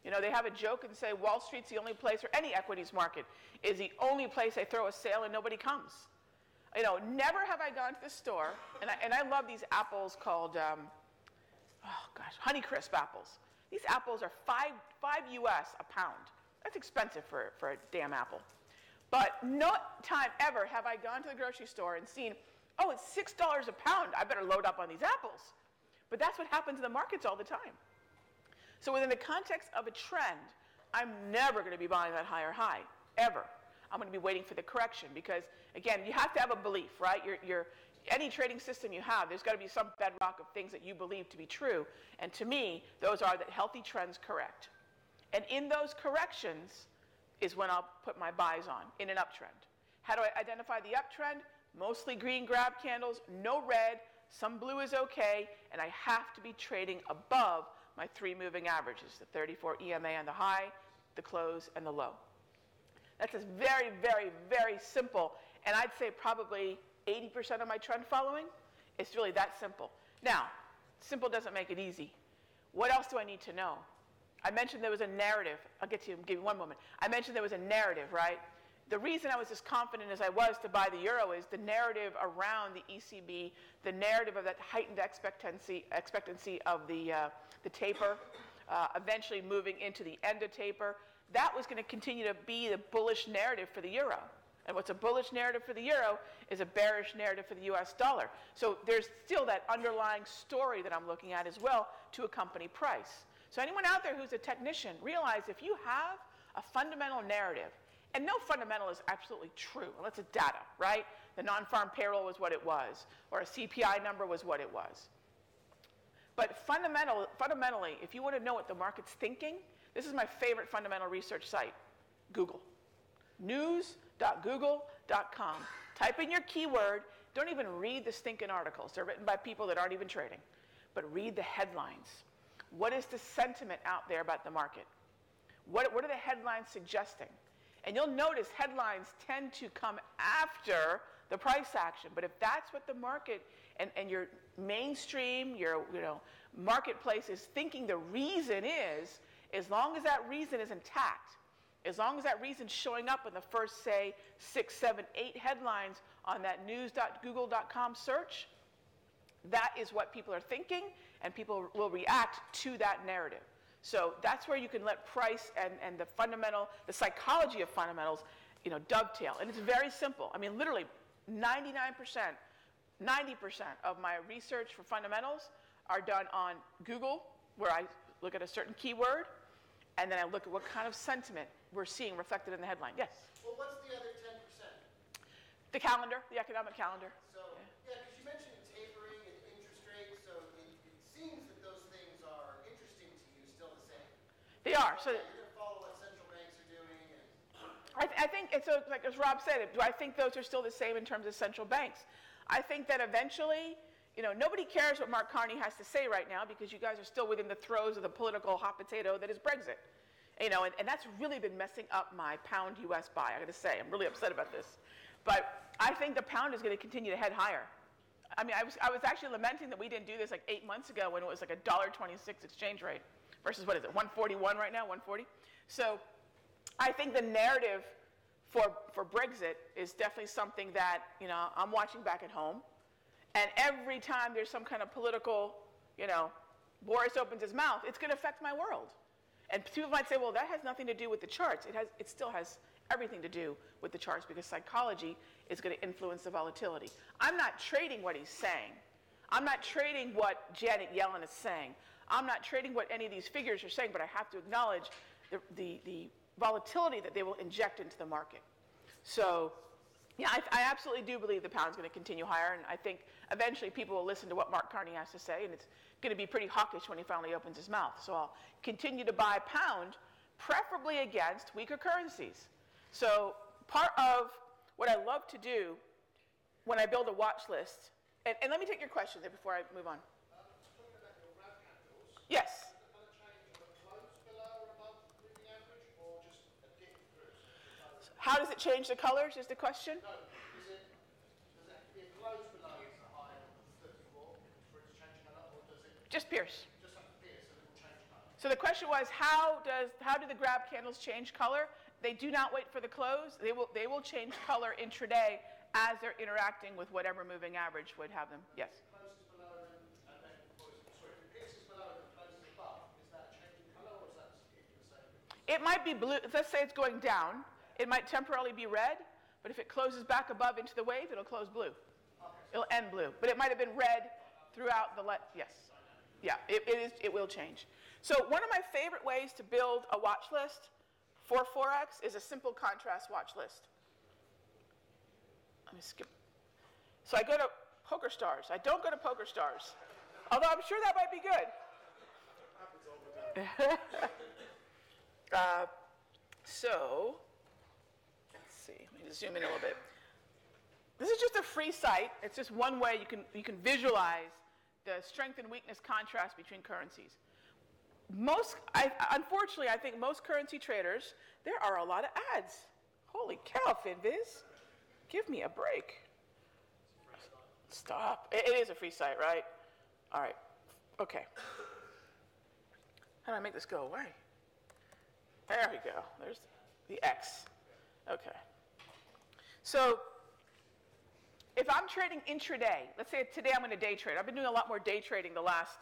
You know, they have a joke and say Wall Street's the only place, or any equities market is the only place they throw a sale and nobody comes. You know, never have I gone to the store, and I, and I love these apples called, um, oh gosh, Honeycrisp apples. These apples are five, five US a pound. That's expensive for, for a damn apple. But no time ever have I gone to the grocery store and seen, oh, it's $6 a pound. I better load up on these apples. But that's what happens in the markets all the time. So within the context of a trend, I'm never going to be buying that higher high, ever. I'm going to be waiting for the correction because, again, you have to have a belief, right? Any trading system you have, there's got to be some bedrock of things that you believe to be true. And to me, those are that healthy trends correct. And in those corrections is when I'll put my buys on in an uptrend. How do I identify the uptrend? Mostly green grab candles, no red, some blue is okay, and I have to be trading above my three moving averages the 34 EMA on the high, the close, and the low. That's just very, very, very simple. And I'd say probably 80% of my trend following is really that simple. Now, simple doesn't make it easy. What else do I need to know? I mentioned there was a narrative. I'll get to you, give you one moment. I mentioned there was a narrative, right? The reason I was as confident as I was to buy the euro is the narrative around the ECB, the narrative of that heightened expectancy, expectancy of the, uh, the taper, uh, eventually moving into the end of taper. That was going to continue to be the bullish narrative for the euro. And what's a bullish narrative for the euro is a bearish narrative for the US dollar. So there's still that underlying story that I'm looking at as well to accompany price. So anyone out there who's a technician, realize if you have a fundamental narrative, and no fundamental is absolutely true, unless it's data, right? The non-farm payroll was what it was, or a CPI number was what it was. But fundamental, fundamentally, if you want to know what the market's thinking, this is my favorite fundamental research site, Google. News.google.com. Type in your keyword. Don't even read the stinking articles. They're written by people that aren't even trading. But read the headlines. What is the sentiment out there about the market? What, what are the headlines suggesting? And you'll notice headlines tend to come after the price action. But if that's what the market and, and your mainstream, your you know, marketplace is thinking the reason is, as long as that reason is intact, as long as that reason's showing up in the first, say, six, seven, eight headlines on that news.google.com search, that is what people are thinking, and people will react to that narrative. So that's where you can let price and, and the fundamental, the psychology of fundamentals, you know, dovetail. And it's very simple. I mean, literally 99%, 90% of my research for fundamentals are done on Google, where I look at a certain keyword, and then I look at what kind of sentiment we're seeing reflected in the headline. Yes? Well, what's the other 10%? The calendar, the economic calendar. So, yeah, because you mentioned tapering and interest rates, so it, it seems that those things are interesting to you still the same. They are. So Yeah, you're going to follow what central banks are doing. I, th- I think, and so like as Rob said, do I think those are still the same in terms of central banks? I think that eventually, you know, nobody cares what Mark Carney has to say right now because you guys are still within the throes of the political hot potato that is Brexit. You know, and, and that's really been messing up my pound US buy, I gotta say. I'm really upset about this. But I think the pound is gonna continue to head higher. I mean, I was, I was actually lamenting that we didn't do this like eight months ago when it was like a $1.26 exchange rate versus what is it, 141 right now, 140? So I think the narrative for, for Brexit is definitely something that, you know, I'm watching back at home. And every time there's some kind of political, you know, Boris opens his mouth, it's going to affect my world. And people might say, well, that has nothing to do with the charts. It, has, it still has everything to do with the charts because psychology is going to influence the volatility. I'm not trading what he's saying. I'm not trading what Janet Yellen is saying. I'm not trading what any of these figures are saying, but I have to acknowledge the, the, the volatility that they will inject into the market. So, Yeah, I, I absolutely do believe the pound's going to continue higher, and I think eventually people will listen to what Mark Carney has to say, and it's going to be pretty hawkish when he finally opens his mouth. So I'll continue to buy pound, preferably against weaker currencies. So part of what I love to do when I build a watch list, and, and let me take your question there before I move on. Yes. How does it change the colors is the question? Just pierce. So the question was, how does how do the grab candles change color? They do not wait for the close. They will they will change color intraday as they're interacting with whatever moving average would have them. Yes. It might be blue. Let's say it's going down. It might temporarily be red, but if it closes back above into the wave, it'll close blue. It'll end blue. But it might have been red throughout the let. Yes. Yeah, it, it, is, it will change. So one of my favorite ways to build a watch list for Forex is a simple contrast watch list. Let me skip. So I go to Poker Stars. I don't go to Poker Stars, although I'm sure that might be good. uh, so, let's see. Let me just zoom in a little bit. This is just a free site. It's just one way you can, you can visualize the strength and weakness contrast between currencies. Most, I, unfortunately, I think most currency traders, there are a lot of ads. Holy cow, FinViz. Give me a break. Stop. It, it is a free site, right? All right. Okay. How do I make this go away? There we go. There's the X. Okay. So if I'm trading intraday, let's say today I'm going to day trade. I've been doing a lot more day trading the last,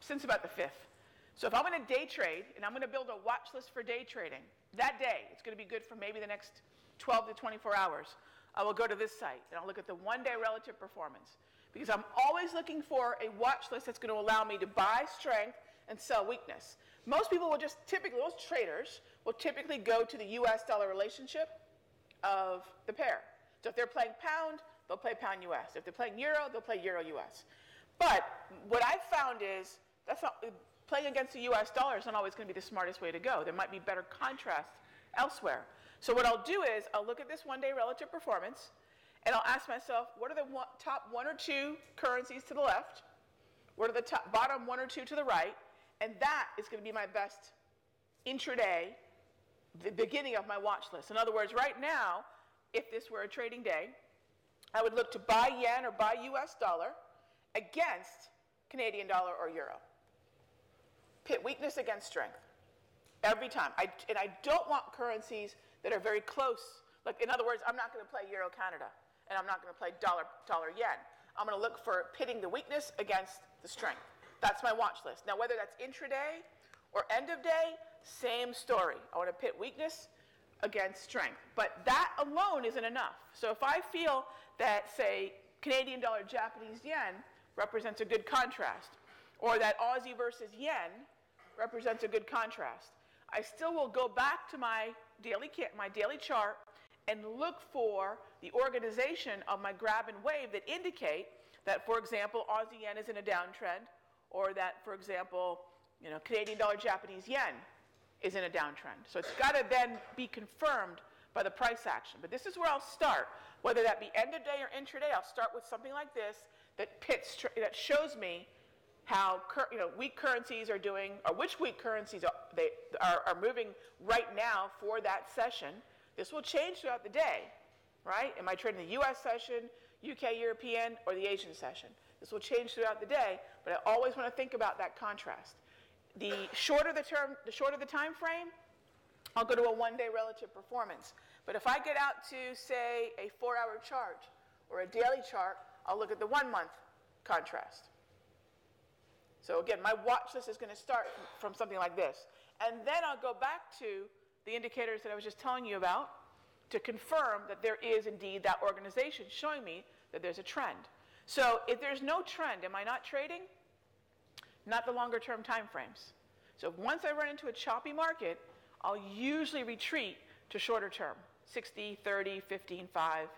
since about the 5th. So if I'm going to day trade and I'm going to build a watch list for day trading, that day, it's going to be good for maybe the next 12 to 24 hours. I will go to this site and I'll look at the one day relative performance because I'm always looking for a watch list that's going to allow me to buy strength and sell weakness. Most people will just typically, most traders will typically go to the US dollar relationship of the pair. So if they're playing pound, they'll play pound US. If they're playing euro, they'll play euro US. But what I've found is that's not playing against the US dollar is not always going to be the smartest way to go. There might be better contrast elsewhere. So what I'll do is I'll look at this one day relative performance and I'll ask myself, what are the one, top one or two currencies to the left? What are the top, bottom one or two to the right? And that is going to be my best intraday, the beginning of my watch list. In other words, right now, if this were a trading day, I would look to buy yen or buy US dollar against Canadian dollar or euro. Pit weakness against strength. Every time. I, and I don't want currencies that are very close. Like, in other words, I'm not going to play euro Canada and I'm not going to play dollar, dollar yen. I'm going to look for pitting the weakness against the strength. That's my watch list. Now, whether that's intraday or end of day, same story. I want to pit weakness against strength. But that alone isn't enough. So if I feel that, say, Canadian dollar, Japanese yen represents a good contrast, or that Aussie versus yen represents a good contrast, I still will go back to my daily, my daily chart and look for the organization of my grab and wave that indicate that, for example, Aussie yen is in a downtrend, or that, for example, you know, Canadian dollar, Japanese yen is in a downtrend. So it's got to then be confirmed by the price action. But this is where I'll start. Whether that be end of day or intraday, I'll start with something like this that pits, that shows me how you know, weak currencies are doing, or which weak currencies are, they are, are moving right now for that session. This will change throughout the day, right? Am I trading the US session, UK European, or the Asian session? This will change throughout the day, but I always want to think about that contrast. The shorter the term, the shorter the time frame, I'll go to a one-day relative performance. But if I get out to, say, a four-hour chart or a daily chart, I'll look at the one-month contrast. So again, my watch list is going to start from something like this. And then I'll go back to the indicators that I was just telling you about to confirm that there is indeed that organization showing me that there's a trend. So if there's no trend, am I not trading? Not the longer term time frames. So once I run into a choppy market, I'll usually retreat to shorter term 60, 30, 15, 5,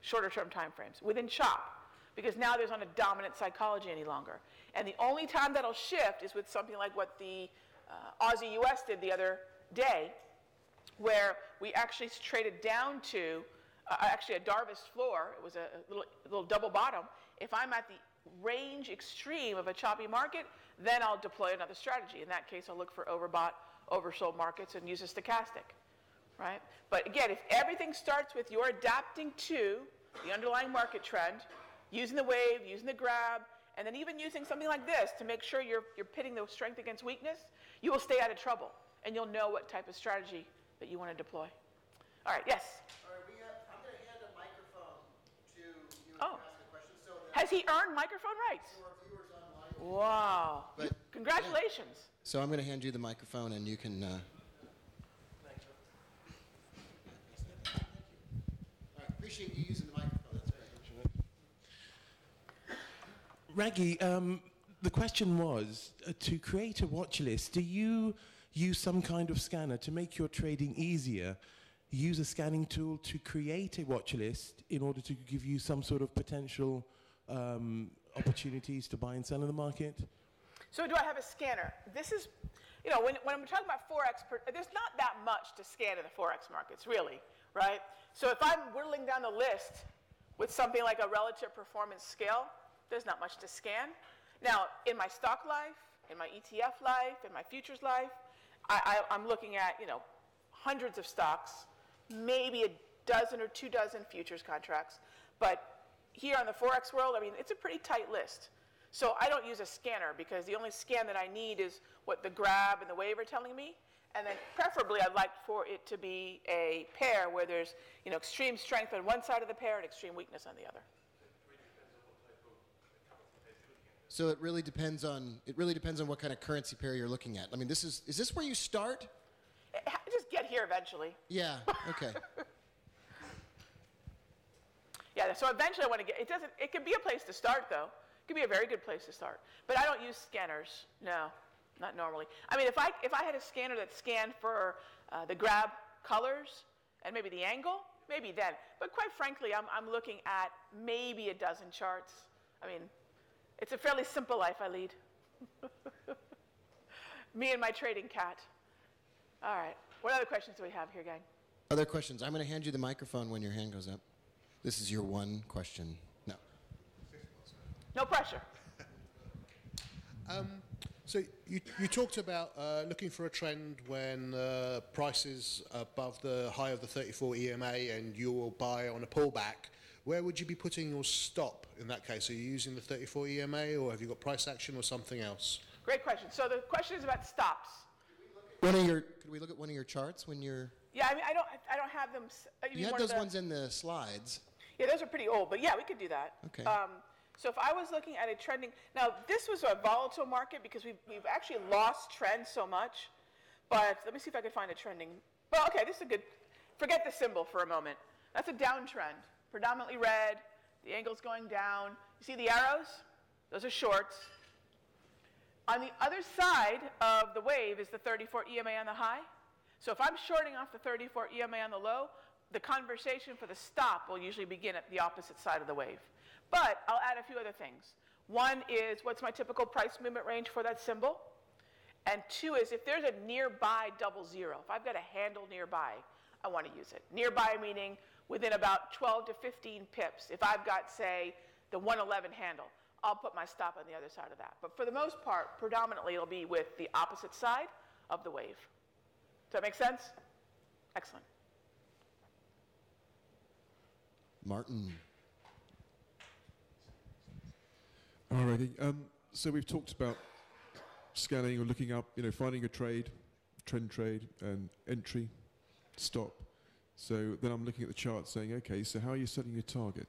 shorter term timeframes within CHOP because now there's not a dominant psychology any longer. And the only time that'll shift is with something like what the uh, Aussie US did the other day, where we actually traded down to uh, actually a Darvas floor. It was a, little, a little double bottom. If I'm at the range extreme of a choppy market, then I'll deploy another strategy. In that case, I'll look for overbought, oversold markets and use a stochastic, right? But again, if everything starts with you're adapting to the underlying market trend, using the wave, using the grab, and then even using something like this to make sure you're, you're pitting the strength against weakness, you will stay out of trouble and you'll know what type of strategy that you want to deploy. All right, yes? All right, we have, I'm going to hand a microphone to you Oh. to ask a question, so that Has he earned microphone rights? our viewers online. Wow. But- Congratulations. So I'm going to hand you the microphone, and you can. Uh... Thank you. All right, appreciate you using the microphone. That's very Raghee, um, the question was uh, to create a watch list, do you use some kind of scanner to make your trading easier? Use a scanning tool to create a watch list in order to give you some sort of potential um, opportunities to buy and sell in the market? So do I have a scanner? This is, you know, when, when I'm talking about Forex, there's not that much to scan in the Forex markets, really, right? So if I'm whittling down the list with something like a relative performance scale, there's not much to scan. Now, in my stock life, in my ETF life, in my futures life, I, I, I'm looking at, you know, hundreds of stocks, maybe a dozen or two dozen futures contracts. But here on the Forex world, I mean, it's a pretty tight list. So I don't use a scanner because the only scan that I need is what the grab and the wave are telling me. And then preferably I'd like for it to be a pair where there's, you know, extreme strength on one side of the pair and extreme weakness on the other. So it really depends on it really depends on what kind of currency pair you're looking at. I mean, this is is this where you start? Eh, Just get here eventually. Yeah. Okay. So eventually I want to get, it doesn't, it can be a place to start though. It can be a very good place to start. But I don't use scanners, no, not normally. I mean, if I, if I had a scanner that scanned for uh, the grab colors and maybe the angle, maybe then. But quite frankly, I'm, I'm looking at maybe a dozen charts. I mean, it's a fairly simple life I lead. Me and my trading cat. All right, what other questions do we have here, gang? Other questions? I'm going to hand you the microphone when your hand goes up. This is your one question. No. No pressure. Um, so you, you talked about uh, looking for a trend when uh, prices above the high of the 34 EMA and you will buy on a pullback. Where would you be putting your stop in that case? Are you using the 34 EMA or have you got price action or something else? Great question. So the question is about stops. One of your could we look at one of your charts when you're Yeah, I mean, I don't, I don't have them. s- uh, You mean had one those the- ones in the slides. Yeah, those are pretty old, but yeah, we could do that. Okay. Um, so if I was looking at a trending, now this was a volatile market because we've, we've actually lost trend so much. But let me see if I can find a trending. Well, okay, this is a good. Forget the symbol for a moment. That's a downtrend, predominantly red. The angle's going down. You see the arrows? Those are shorts. On the other side of the wave is the 34 EMA on the high. So if I'm shorting off the 34 EMA on the low, the conversation for the stop will usually begin at the opposite side of the wave. But I'll add a few other things. One is what's my typical price movement range for that symbol? And two is if there's a nearby double zero, if I've got a handle nearby, I want to use it. Nearby meaning within about 12 to 15 pips. If I've got, say, the 111 handle, I'll put my stop on the other side of that. But for the most part, predominantly it'll be with the opposite side of the wave. Does that make sense? Excellent. Martin. Alrighty. Um, so we've talked about scanning or looking up, you know, finding a trade, trend trade, and entry, stop. So then I'm looking at the chart saying, okay, so how are you setting your target?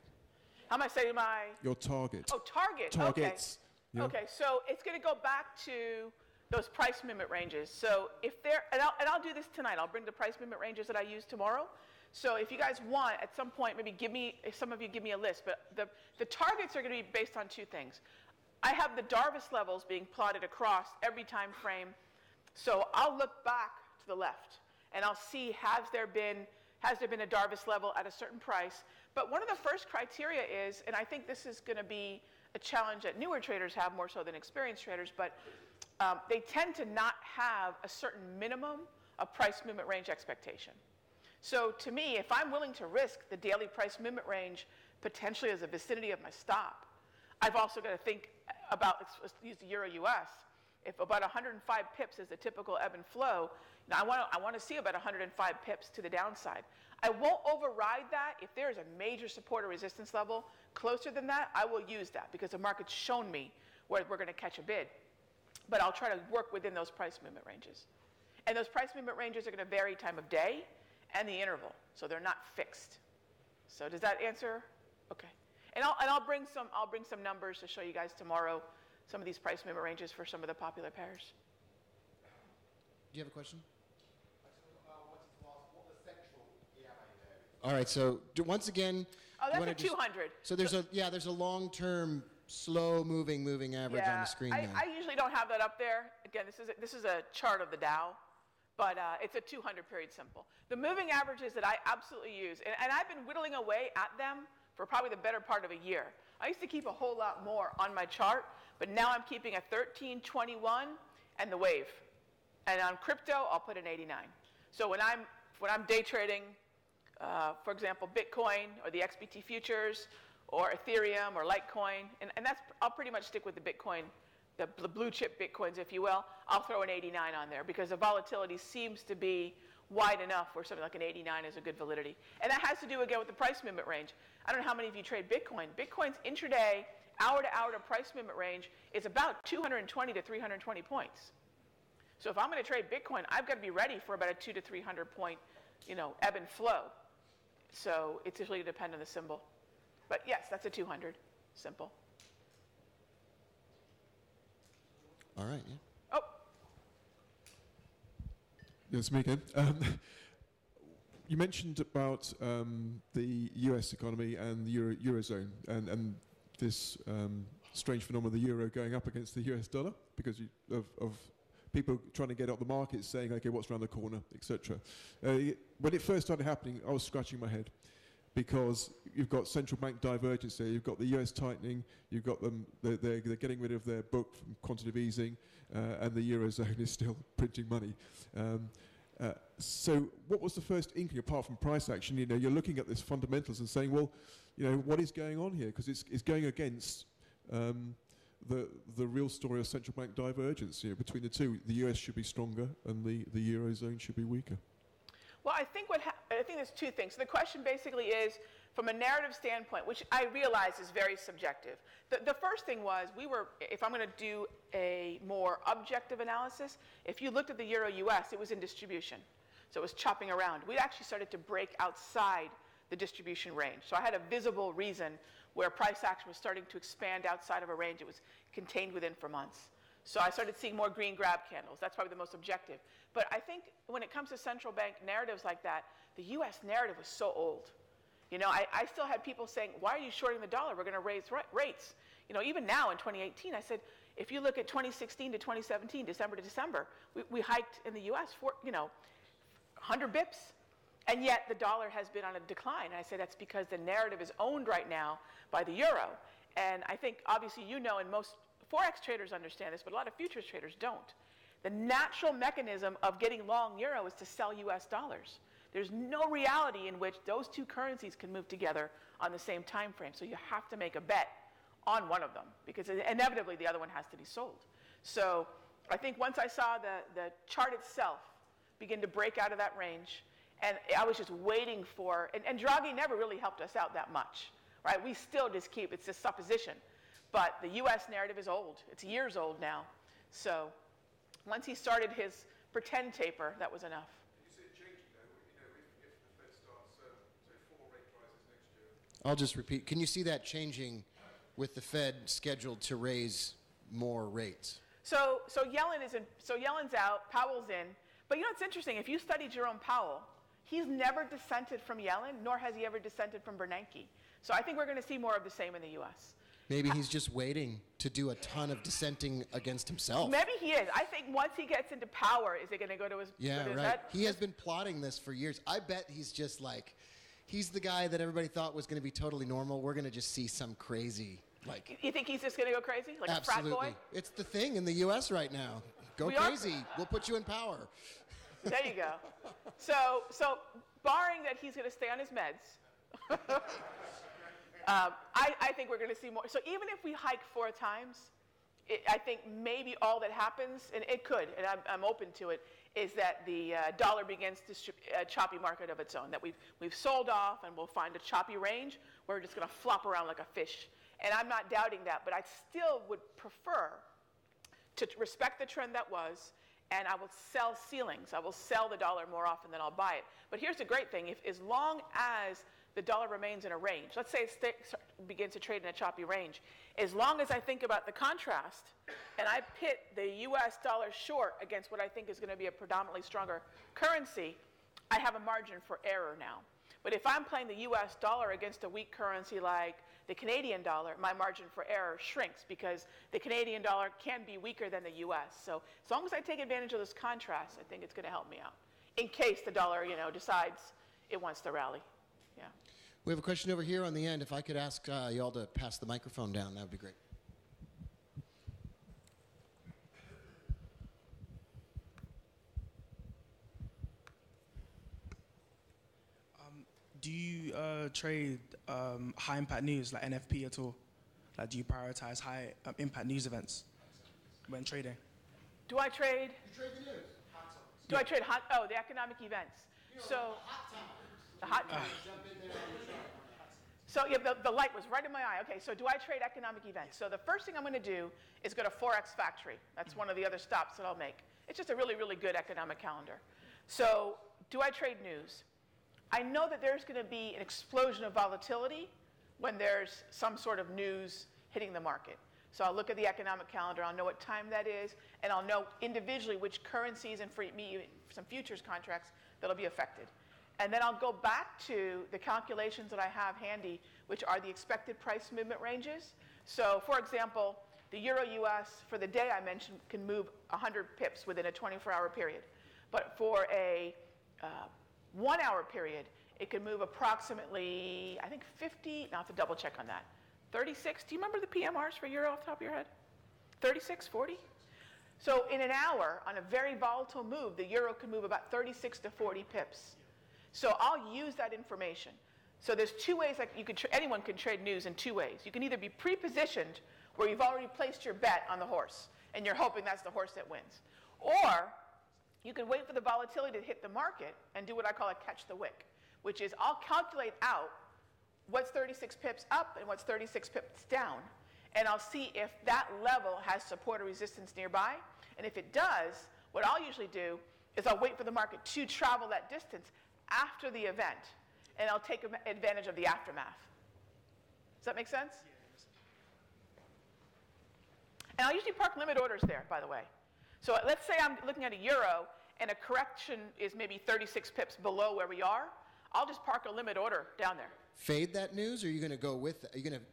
How am I setting my Your target. Oh, target. Targets. Okay. yeah. Okay, so it's going to go back to those price movement ranges. So if they're, and I'll, and I'll do this tonight. I'll bring the price movement ranges that I use tomorrow. So if you guys want, at some point, maybe give me, if some of you give me a list, but the, the targets are going to be based on two things. I have the Darvas levels being plotted across every time frame. So I'll look back to the left and I'll see has there been has there been a Darvas level at a certain price, But one of the first criteria is, and I think this is going to be a challenge that newer traders have more so than experienced traders, but um, they tend to not have a certain minimum of price movement range expectation. So to me, if I'm willing to risk the daily price movement range potentially as a vicinity of my stop, I've also got to think about, let's- use the Euro US. If about 105 pips is the typical ebb and flow, now I want to I want to see about 105 pips to the downside. I won't override that. If there is a major support or resistance level closer than that, I will use that because the market's shown me where we're going to catch a bid. But I'll try to work within those price movement ranges. And those price movement ranges are going to vary time of day and the interval, so they're not fixed. So does that answer? Okay. And I'll, and I'll bring some I'll bring some numbers to show you guys tomorrow some of these price movement ranges for some of the popular pairs. Do you have a question? All right, so do, once again. Oh, that's a just- 200. So there's a yeah, there's a long-term, slow-moving, moving average on the screen I, there. I usually don't have that up there. Again, this is a, this is a chart of the Dow, but uh, it's a 200 period simple. The moving averages that I absolutely use, and, and I've been whittling away at them for probably the better part of a year. I used to keep a whole lot more on my chart, but now I'm keeping a 1321 and the wave. And on crypto, I'll put an 89. So when I'm when I'm day trading, uh, for example, Bitcoin or the XBT futures or Ethereum or Litecoin, and, and that's I'll pretty much stick with the Bitcoin, the, the blue chip Bitcoins, if you will. I'll throw an 89 on there because the volatility seems to be wide enough where something like an 89 is a good validity. And that has to do again with the price movement range. I don't know how many of you trade Bitcoin. Bitcoin's intraday, hour to hour to price movement range is about 220 to 320 points. So if I'm going to trade Bitcoin, I've got to be ready for about a two to 300 point, you know, ebb and flow. So it's really depend on the symbol. But yes, that's a 200, simple. All right. Yeah. Oh, Yes, me again. Um, you mentioned about um, the US economy and the Euro, Eurozone and, and this um, strange phenomenon of the euro going up against the US dollar because you, of, of people trying to get out the market saying, okay, what's around the corner, etc. Uh, when it first started happening, I was scratching my head because you've got central bank divergence there, you've got the US tightening, you've got them, they're, they're, they're getting rid of their book from quantitative easing, uh, and the Eurozone is still printing money. Um, uh, so what was the first inkling, apart from price action? You know, you're looking at this fundamentals and saying, well, you know, what is going on here? Because it's, it's going against um, the, the real story of central bank divergence between the two. The US should be stronger and the, the Eurozone should be weaker. Well, I think what ha- I think there's two things. So the question basically is, from a narrative standpoint, which I realize is very subjective. The, the first thing was we were, if I'm going to do a more objective analysis, if you looked at the Euro US, it was in distribution, so it was chopping around. We actually started to break outside the distribution range. So I had a visible reason where price action was starting to expand outside of a range it was contained within for months. So I started seeing more green grab candles. That's probably the most objective. But I think when it comes to central bank narratives like that, the US narrative was so old. You know, I, I still had people saying, why are you shorting the dollar? We're going to raise ri- rates. You know, even now in 2018, I said, if you look at 2016 to 2017, December to December, we, we hiked in the US for, you know, 100 bips. And yet the dollar has been on a decline. And I say that's because the narrative is owned right now by the euro. And I think obviously you know, and most Forex traders understand this, but a lot of futures traders don't. The natural mechanism of getting long euro is to sell US dollars. There's no reality in which those two currencies can move together on the same time frame. So you have to make a bet on one of them because inevitably the other one has to be sold. So I think once I saw the, the chart itself begin to break out of that range, and I was just waiting for, and, and Draghi never really helped us out that much, right? We still just keep, it's just supposition. But the US narrative is old, it's years old now. So once he started his pretend taper, that was enough. You see it changing though, you know, if, if the Fed starts, um, say, four rate rises next year, I'll just repeat. Can you see that changing with the Fed scheduled to raise more rates? So, so Yellen is in, so Yellen's out, Powell's in. But you know what's interesting? If you study Jerome Powell, he's never dissented from Yellen, nor has he ever dissented from Bernanke. So I think we're going to see more of the same in the U.S. Maybe he's just waiting to do a ton of dissenting against himself. Maybe he is. I think once he gets into power, is it going to go to his, Yeah, right. He has been plotting this for years. I bet he's just like, he's the guy that everybody thought was going to be totally normal. We're going to just see some crazy, like, You think he's just going to go crazy? Like a frat absolutely. boy? It's the thing in the U.S. right now. Go We are- crazy. We'll put you in power. There you go. So, so barring that he's going to stay on his meds, um, I, I think we're going to see more. So even if we hike four times, it, I think maybe all that happens, and it could, and I'm, I'm open to it, is that the uh, dollar begins to sh- a choppy market of its own. That we've we've sold off, and we'll find a choppy range where we're just going to flop around like a fish. And I'm not doubting that, but I still would prefer to respect the trend that was, and I will sell ceilings. I will sell the dollar more often than I'll buy it. But here's the great thing: if as long as the dollar remains in a range, let's say it begins to trade in a choppy range, as long as I think about the contrast and I pit the U.S. dollar short against what I think is going to be a predominantly stronger currency, I have a margin for error now. But if I'm playing the US dollar against a weak currency like the Canadian dollar, my margin for error shrinks because the Canadian dollar can be weaker than the US. So as long as I take advantage of this contrast, I think it's going to help me out. In case the dollar, you know, decides it wants to rally. Yeah. We have a question over here on the end. If I could ask uh, y'all to pass the microphone down, that would be great. Do you uh, trade um, high impact news like NFP at all? Like, do you prioritize high um, impact news events when trading? Do I trade? Do I trade hot? Oh, the economic events. So the hot times. So yeah, the, the light was right in my eye. Okay, so do I trade economic events? So the first thing I'm going to do is go to Forex Factory. That's one of the other stops that I'll make. It's just a really, really good economic calendar. So do I trade news? I know that there's going to be an explosion of volatility when there's some sort of news hitting the market. So I'll look at the economic calendar, I'll know what time that is, and I'll know individually which currencies and for me, some futures contracts that'll be affected. And then I'll go back to the calculations that I have handy, which are the expected price movement ranges. So, for example, the euro US for the day I mentioned can move 100 pips within a 24 hour period. But for a uh, one hour period, it can move approximately, I think 50, now I have to double check on that. 36, do you remember the PMRs for euro off the top of your head? 36, 40? So in an hour, on a very volatile move, the euro can move about 36 to 40 pips. So I'll use that information. So there's two ways that you could tra- anyone can trade news in two ways. You can either be pre-positioned, where you've already placed your bet on the horse, and you're hoping that's the horse that wins, or you can wait for the volatility to hit the market and do what I call a catch the wick, which is I'll calculate out what's 36 pips up and what's 36 pips down, and I'll see if that level has support or resistance nearby. And if it does, what I'll usually do is I'll wait for the market to travel that distance after the event, and I'll take advantage of the aftermath. Does that make sense? And I'll usually park limit orders there, by the way. So let's say I'm looking at a euro and a correction is maybe 36 pips below where we are. I'll just park a limit order down there. Fade that news, or are you going to go with? Are you going to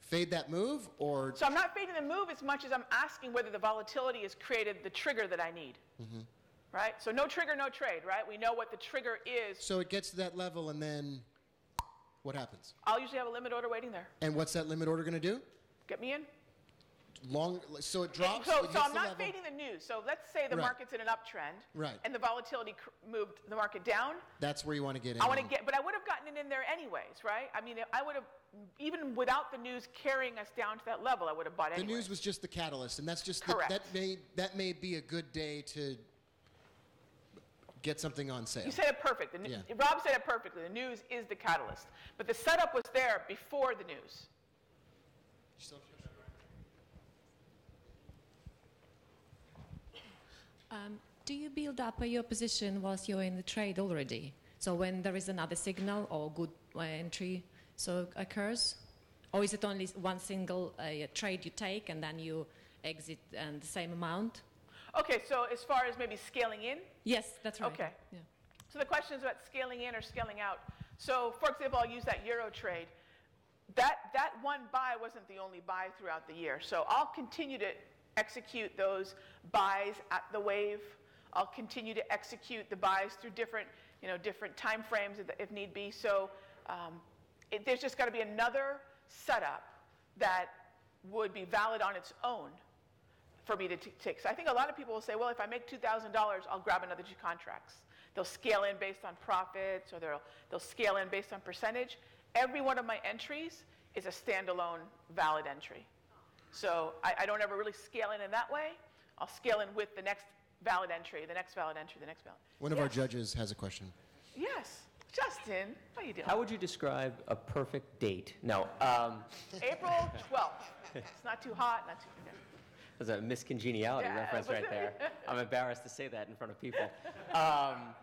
fade that move, or So I'm not fading the move as much as I'm asking whether the volatility has created the trigger that I need. Mhm. Right? So no trigger, no trade, right? We know what the trigger is. so it gets to that level, and then what happens? I'll usually have a limit order waiting there. And what's that limit order going to do? Get me in. Long, so it drops. So, it so I'm not level. fading the news. So let's say the Right. market's in an uptrend, Right. and the volatility cr- moved the market down. That's where you want to get in. I want to get, but I would have gotten it in there anyways, right? I mean, I would have, even without the news carrying us down to that level, I would have bought it. The anyway. news was just the catalyst, and that's just the, that may that may be a good day to get something on sale. You said it perfect. The, Yeah. Rob said it perfectly. The news is the catalyst, but the setup was there before the news. Um, do you build up your position whilst you're in the trade already? So when there is another signal or good uh, entry so occurs, or is it only one single uh, trade you take and then you exit and the same amount? Okay, so as far as maybe scaling in, Yes, that's right. Okay. Yeah. So the question is about scaling in or scaling out. So, for example, I'll use that euro trade. That, that one buy wasn't the only buy throughout the year. So I'll continue to execute those buys at the wave. I'll continue to execute the buys through different, you know, different time frames if, if need be. So um, it, there's just got to be another setup that would be valid on its own for me to t- take. So I think a lot of people will say, well, if I make $2,000, I'll grab another two contracts. They'll scale in based on profits or they'll, they'll scale in based on percentage. Every one of my entries is a standalone valid entry. So I, I don't ever really scale in in that way. I'll scale in with the next valid entry, the next valid entry, the next valid. One of our judges has a question. Yes, Justin, how you doing? How would you describe a perfect date? No, um, April 12th. It's not too hot, not too. There's a Miss Congeniality Yeah, reference right there. I'm embarrassed to say that in front of people. Um,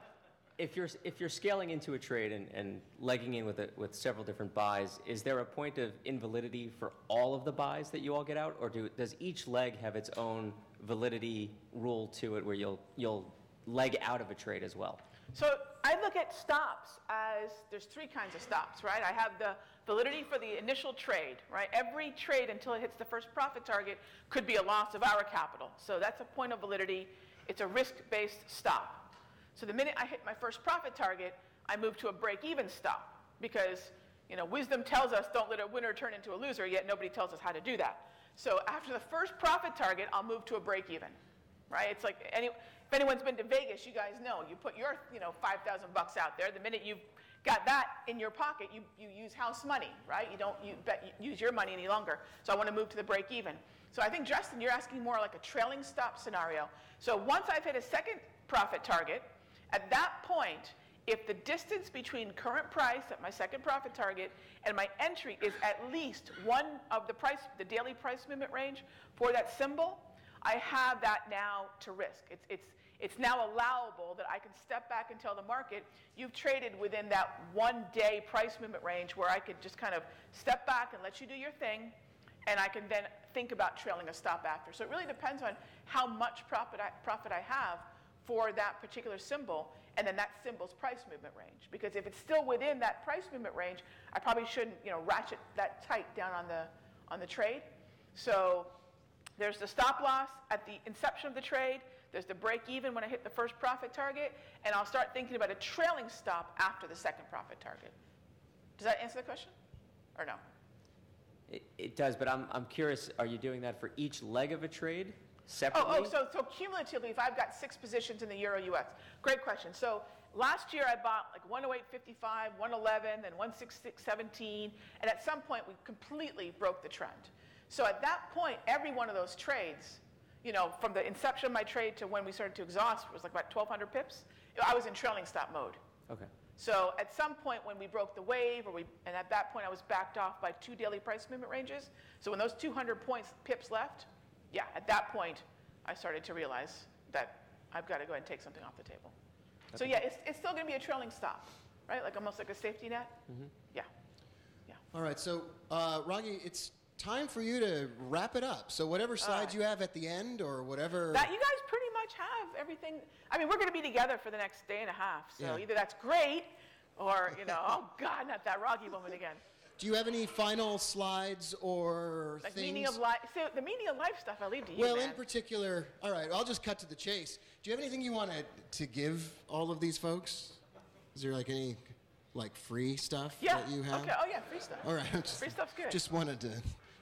if you're if you're scaling into a trade and, and legging in with a, with several different buys, is there a point of invalidity for all of the buys that you all get out, or do, does each leg have its own validity rule to it, where you'll you'll leg out of a trade as well? So I look at stops as there's three kinds of stops, right? I have the validity for the initial trade, right? Every trade until it hits the first profit target could be a loss of our capital. So that's a point of validity. It's a risk-based stop. So the minute I hit my first profit target, I move to a break-even stop because you know wisdom tells us don't let a winner turn into a loser. Yet nobody tells us how to do that. So after the first profit target, I'll move to a break-even, right? It's like any, if anyone's been to Vegas, you guys know you put your you know 5,000 bucks out there. The minute you've got that in your pocket, you, you use house money, right? You don't you bet, you use your money any longer. So I want to move to the break-even. So I think Justin, you're asking more like a trailing stop scenario. So once I've hit a second profit target, at that point, if the distance between current price at my second profit target and my entry is at least one of the price, the daily price movement range for that symbol, I have that now to risk. It's, it's, it's now allowable that I can step back and tell the market, you've traded within that one day price movement range where I could just kind of step back and let you do your thing, and I can then think about trailing a stop after. So it really depends on how much profit I, profit I have for that particular symbol and then that symbol's price movement range. Because if it's still within that price movement range, I probably shouldn't, you know, ratchet that tight down on the, on the trade. So there's the stop loss at the inception of the trade. There's the break even when I hit the first profit target. And I'll start thinking about a trailing stop after the second profit target. Does that answer the question? Or no? It, it does, but I'm I'm curious. Are you doing that for each leg of a trade Oh, oh separately? oh, so, so cumulatively, if I've got six positions in the Euro US, great question. So last year I bought like 108.55, 111, then 166.17, and at some point we completely broke the trend. So at that point, every one of those trades, you know, from the inception of my trade to when we started to exhaust was like about 1,200 pips. I was in trailing stop mode. Okay. So at some point when we broke the wave, or we, and at that point I was backed off by two daily price movement ranges. So when those 200 points pips left, yeah, at that point I started to realize that I've got to go ahead and take something off the table. So yeah, it's, it's still going to be a trailing stop, right? Like almost like a safety net. Yeah. Yeah. All right, so uh, Raghee, it's time for you to wrap it up. So whatever slides you have at the end or whatever. That you guys pretty much have everything. I mean, we're going to be together for the next day and a half. So Yeah. either that's great, or you know, oh God, not that Raghee woman again. Do you have any final slides or Like things? meaning of life. So the meaning of life stuff, I leave to you, well, man. in particular, all right, I'll just cut to the chase. Do you have anything you want to, to give all of these folks? Is there like any like free stuff yeah. that you have? Okay. Oh yeah, free stuff. All right. Just, Free stuff's good. Just wanted to,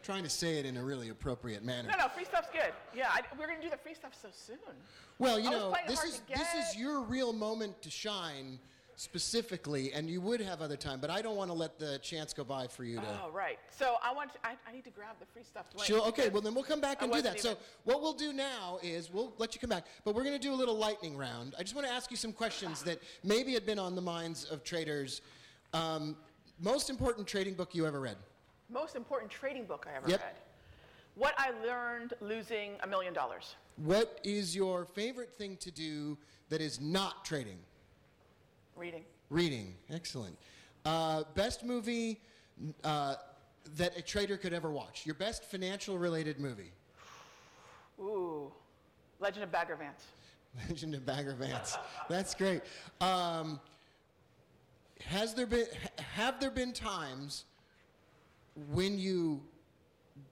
trying to say it in a really appropriate manner. No, no, free stuff's good. Yeah, I, we're gonna do the free stuff so soon. Well, you I know, this is this is your real moment to shine specifically, and you would have other time, but I don't want to let the chance go by for you to. Oh right. So I want. To, I, I need to grab the free stuff. Sure. Okay. Well, then we'll come back and do that. So what we'll do now is we'll let you come back, but we're going to do a little lightning round. I just want to ask you some questions that maybe had been on the minds of traders. Um, most important trading book you ever read? Most important trading book I ever Yep. read. What I learned losing a million dollars. What is your favorite thing to do that is not trading? Reading. Reading. Excellent. Uh, best movie uh, that a trader could ever watch? Your best financial related movie? Ooh, Legend of Bagger Vance. Legend of Bagger Vance. That's great. Um, has there been have there been times when you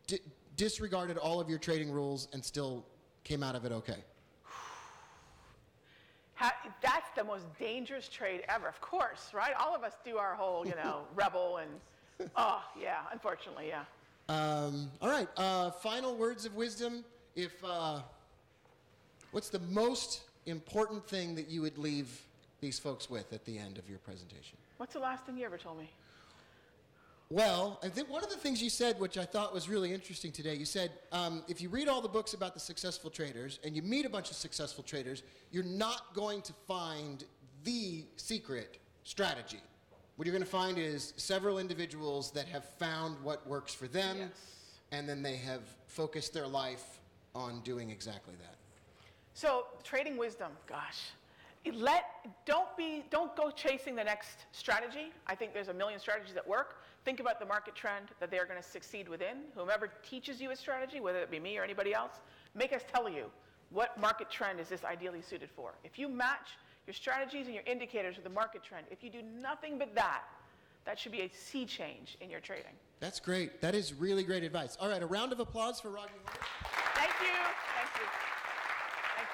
di- disregarded all of your trading rules and still came out of it okay? Ha- that's the most dangerous trade ever, of course, right? All of us do our whole, you know, rebel and, oh, yeah, unfortunately, yeah. Um, all right. Uh, final words of wisdom. If uh, what's the most important thing that you would leave these folks with at the end of your presentation? What's the last thing you ever told me? Well, I think one of the things you said, which I thought was really interesting today, you said um, if you read all the books about the successful traders and you meet a bunch of successful traders, you're not going to find the secret strategy. What you're going to find is several individuals that have found what works for them, and then they have focused their life on doing exactly that. So trading wisdom, gosh. Let don't be don't go chasing the next strategy. I think there's a million strategies that work. Think about the market trend that they're going to succeed within. Whomever teaches you a strategy, whether it be me or anybody else, make us tell you what market trend is this ideally suited for. If you match your strategies and your indicators with the market trend, if you do nothing but that, that should be a sea change in your trading. That's great. That is really great advice. All right, a round of applause for Raghee. Thank you. Thank you. Thank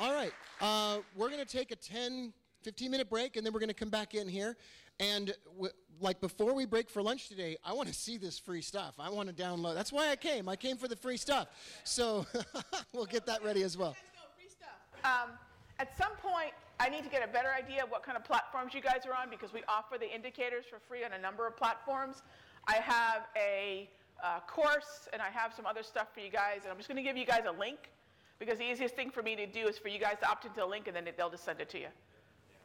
you. All right, uh, we're going to take a 10, 15 minute break, and then we're going to come back in here. And w- like before we break for lunch today, I want to see this free stuff. I want to download. That's why I came. I came for the free stuff. So we'll get that ready as well. Um, at some point, I need to get a better idea of what kind of platforms you guys are on because we offer the indicators for free on a number of platforms. I have a uh, course and I have some other stuff for you guys, and I'm just going to give you guys a link because the easiest thing for me to do is for you guys to opt into a link and then they'll just send it to you.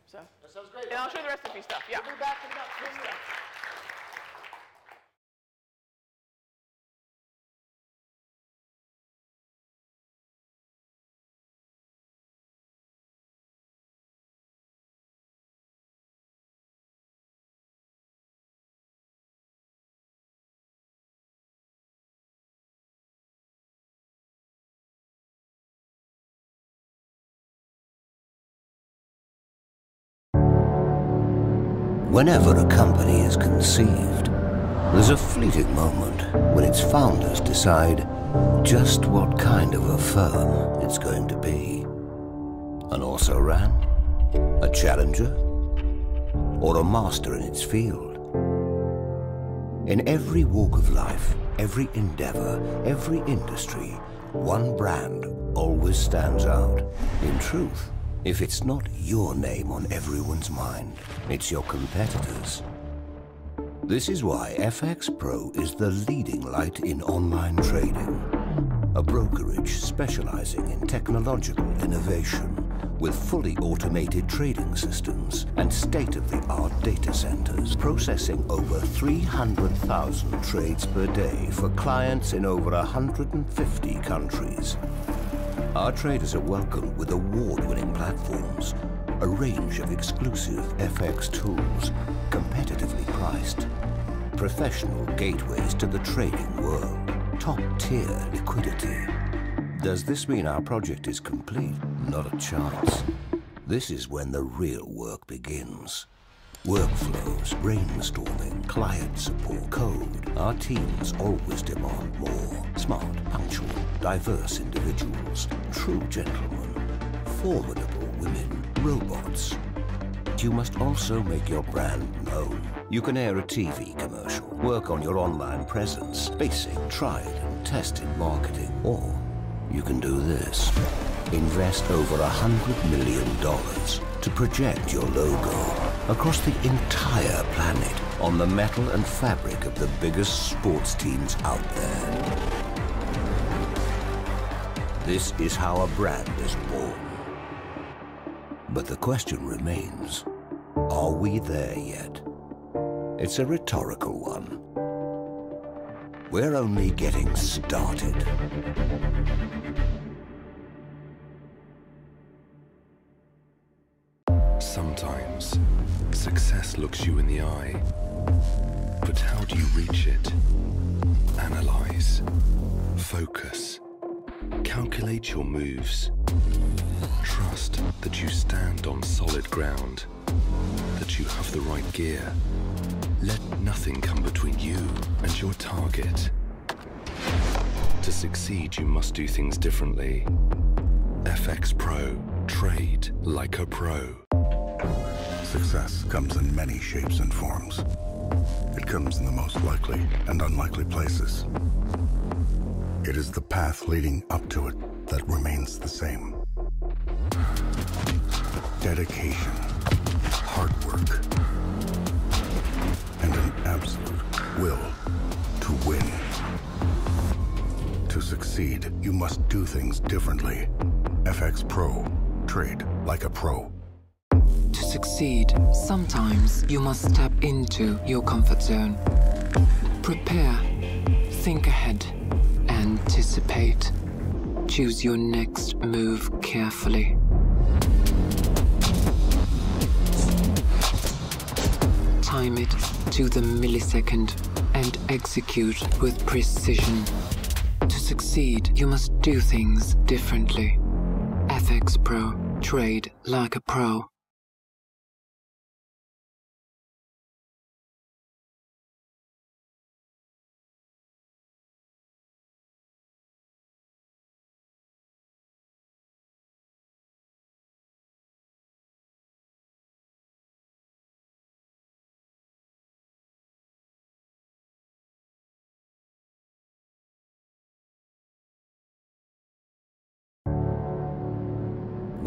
So. That sounds great. And I'll show you the the stuff. Yeah. We'll be back in about three minutes. Whenever a company is conceived, there's a fleeting moment when its founders decide just what kind of a firm it's going to be. An also ran, a challenger, or a master in its field. In every walk of life, every endeavor, every industry, one brand always stands out. In truth, if it's not your name on everyone's mind, it's your competitors. This is why FX Pro is the leading light in online trading. A brokerage specializing in technological innovation with fully automated trading systems and state-of-the-art data centers processing over 300,000 trades per day for clients in over 150 countries. Our traders are welcomed with award-winning platforms, a range of exclusive FX tools, competitively priced, professional gateways to the trading world, top-tier liquidity. Does this mean our project is complete? Not a chance. This is when the real work begins. Workflows, brainstorming, client support, code. Our teams always demand more. Smart, punctual, diverse individuals, true gentlemen, formidable women, robots. You must also make your brand known. You can air a TV commercial, work on your online presence, basic, tried and tested marketing, or you can do this. Invest over a hundred million dollars to project your logo across the entire planet on the metal and fabric of the biggest sports teams out there. This is how a brand is born. But the question remains, are we there yet? It's a rhetorical one. We're only getting started. Sometimes success looks you in the eye. But how do you reach it? Analyze, focus, calculate your moves. Trust that you stand on solid ground, that you have the right gear. Let nothing come between you and your target. To succeed, you must do things differently. FX Pro. Trade like a pro. Success comes in many shapes and forms. It comes in the most likely and unlikely places. It is the path leading up to it that remains the same. Dedication, hard work, and an absolute will to win. To succeed, you must do things differently. FX Pro. Trade like a pro. Succeed, sometimes you must step into your comfort zone. Prepare, think ahead, anticipate. Choose your next move carefully. Time it to the millisecond and execute with precision. To succeed, you must do things differently. FX Pro. Trade like a pro.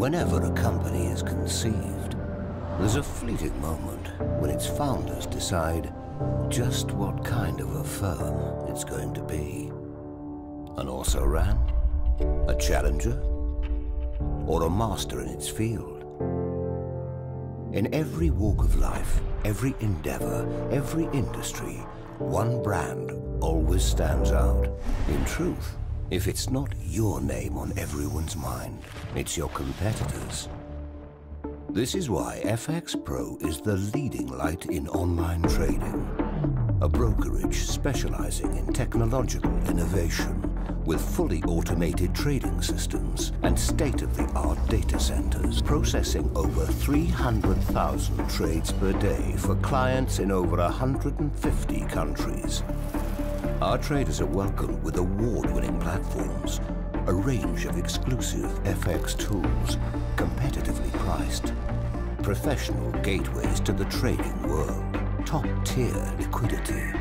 Whenever a company is conceived, there's a fleeting moment when its founders decide just what kind of a firm it's going to be. An also-ran? A challenger? Or a master in its field? In every walk of life, every endeavor, every industry, one brand always stands out. In truth, if it's not your name on everyone's mind, it's your competitors. This is why FX Pro is the leading light in online trading. A brokerage specializing in technological innovation with fully automated trading systems and state-of-the-art data centers processing over 300,000 trades per day for clients in over 150 countries. Our traders are welcomed with award-winning platforms, a range of exclusive FX tools, competitively priced, professional gateways to the trading world, top-tier liquidity.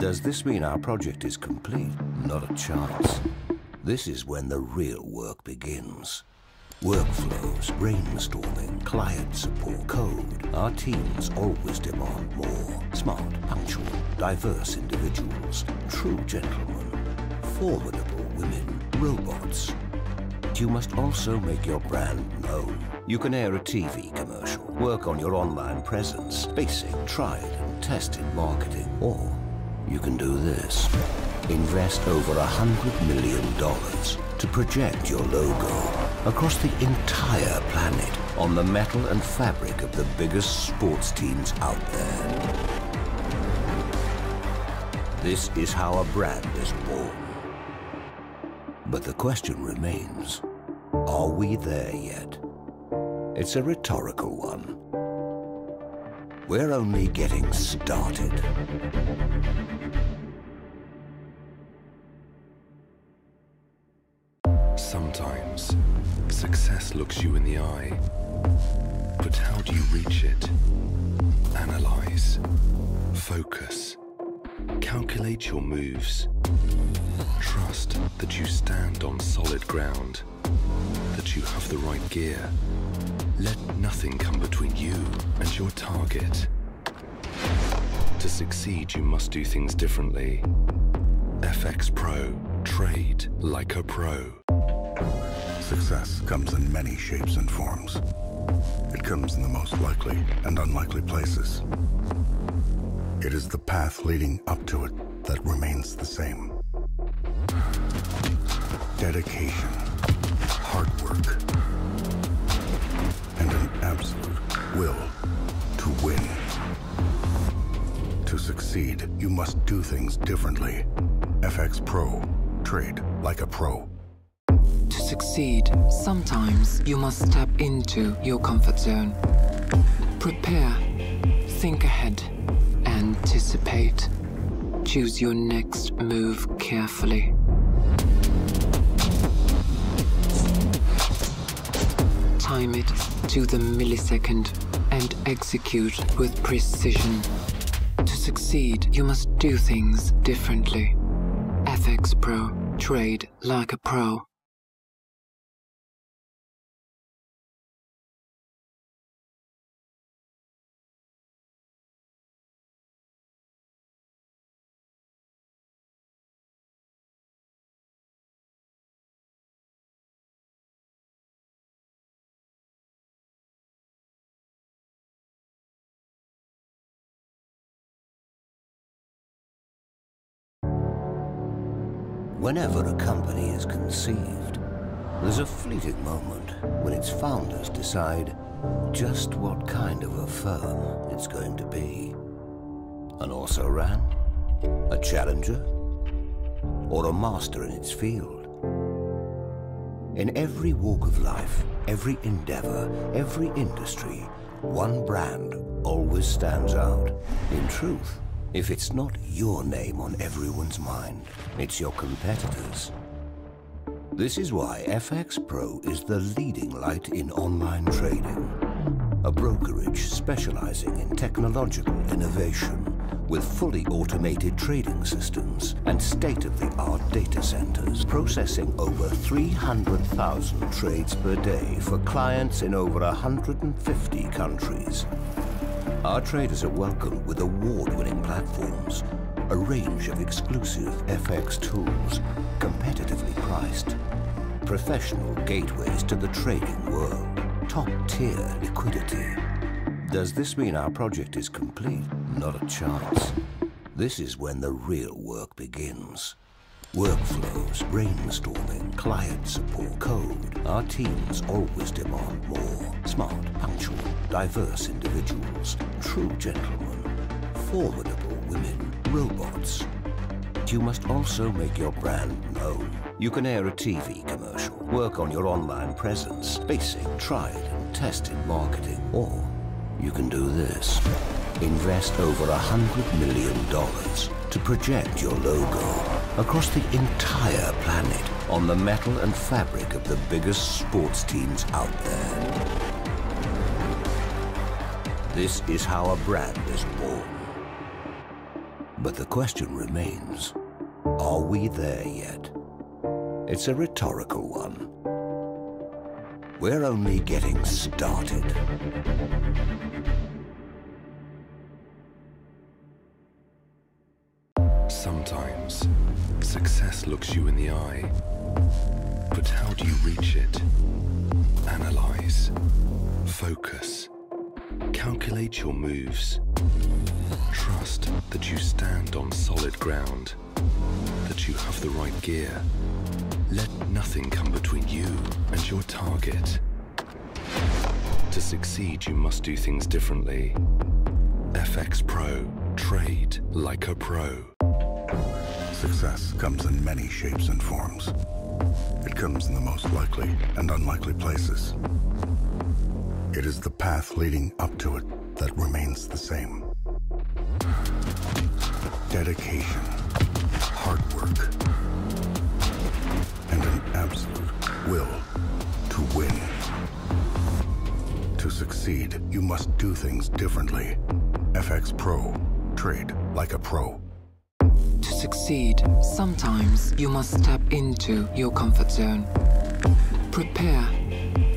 Does this mean our project is complete? Not a chance. This is when the real work begins. Workflows, brainstorming, client support, code. Our teams always demand more. Smart, punctual, diverse individuals, true gentlemen, formidable women, robots. You must also make your brand known. You can air a TV commercial, work on your online presence, basic, tried and tested marketing, or you can do this. Invest over a hundred million dollars to project your logo across the entire planet on the metal and fabric of the biggest sports teams out there. This is how a brand is born. But the question remains, are we there yet? It's a rhetorical one. We're only getting started. Sometimes success looks you in the eye. But how do you reach it? Analyze. Focus. Calculate your moves. Trust that you stand on solid ground. That you have the right gear. Let nothing come between you and your target. To succeed, you must do things differently. FX Pro. Trade like a pro. Success comes in many shapes and forms. It comes in the most likely and unlikely places. It is the path leading up to it that remains the same. Dedication, hard work, and an absolute will to win. To succeed, you must do things differently. FX Pro. Trade like a pro. To succeed, sometimes you must step into your comfort zone. Prepare, think ahead, anticipate. Choose your next move carefully. Time it to the millisecond and execute with precision. To succeed, you must do things differently. FX Pro. Trade like a pro. Whenever a company is conceived, there's a fleeting moment when its founders decide just what kind of a firm it's going to be. An also-ran? A challenger? Or a master in its field? In every walk of life, every endeavor, every industry, one brand always stands out. In truth, if it's not your name on everyone's mind, it's your competitors. This is why FX Pro is the leading light in online trading. A brokerage specializing in technological innovation with fully automated trading systems and state-of-the-art data centers processing over 300,000 trades per day for clients in over 150 countries. Our traders are welcomed with award-winning platforms, a range of exclusive FX tools, competitively priced, professional gateways to the trading world, top-tier liquidity. Does this mean our project is complete? Not a chance. This is when the real work begins. Workflows, brainstorming, client support, code. Our teams always demand more. Smart, punctual, diverse individuals, true gentlemen, formidable women, robots. You must also make your brand known. You can air a TV commercial, work on your online presence, basic, tried and tested marketing, or you can do this. Invest over a hundred million dollars to project your logo across the entire planet on the metal and fabric of the biggest sports teams out there. This is how a brand is born. But the question remains, are we there yet? It's a rhetorical one. We're only getting started. Sometimes success looks you in the eye. But how do you reach it? Analyze, focus, calculate your moves. Trust that you stand on solid ground, that you have the right gear. Let nothing come between you and your target. To succeed, you must do things differently. FX Pro. Trade like a pro. Success comes in many shapes and forms. It comes in the most likely and unlikely places. It is the path leading up to it that remains the same. Dedication, hard work, and an absolute will to win. To succeed, you must do things differently. FX Pro. Trade like a pro. To succeed, sometimes you must step into your comfort zone. Prepare,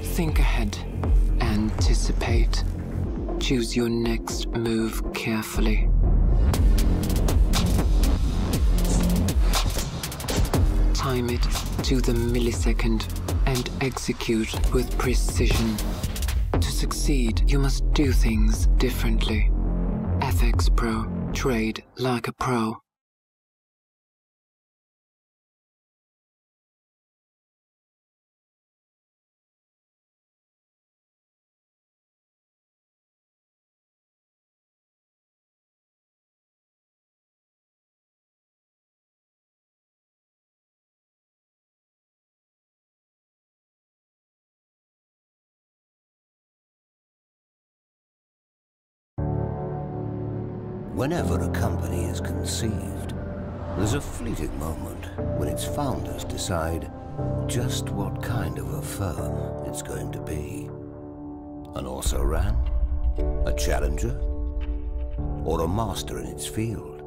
think ahead, anticipate. Choose your next move carefully. Time it to the millisecond and execute with precision. To succeed, you must do things differently. FX Pro. Trade like a pro. Whenever a company is conceived, there's a fleeting moment when its founders decide just what kind of a firm it's going to be. An also ran, a challenger, or a master in its field.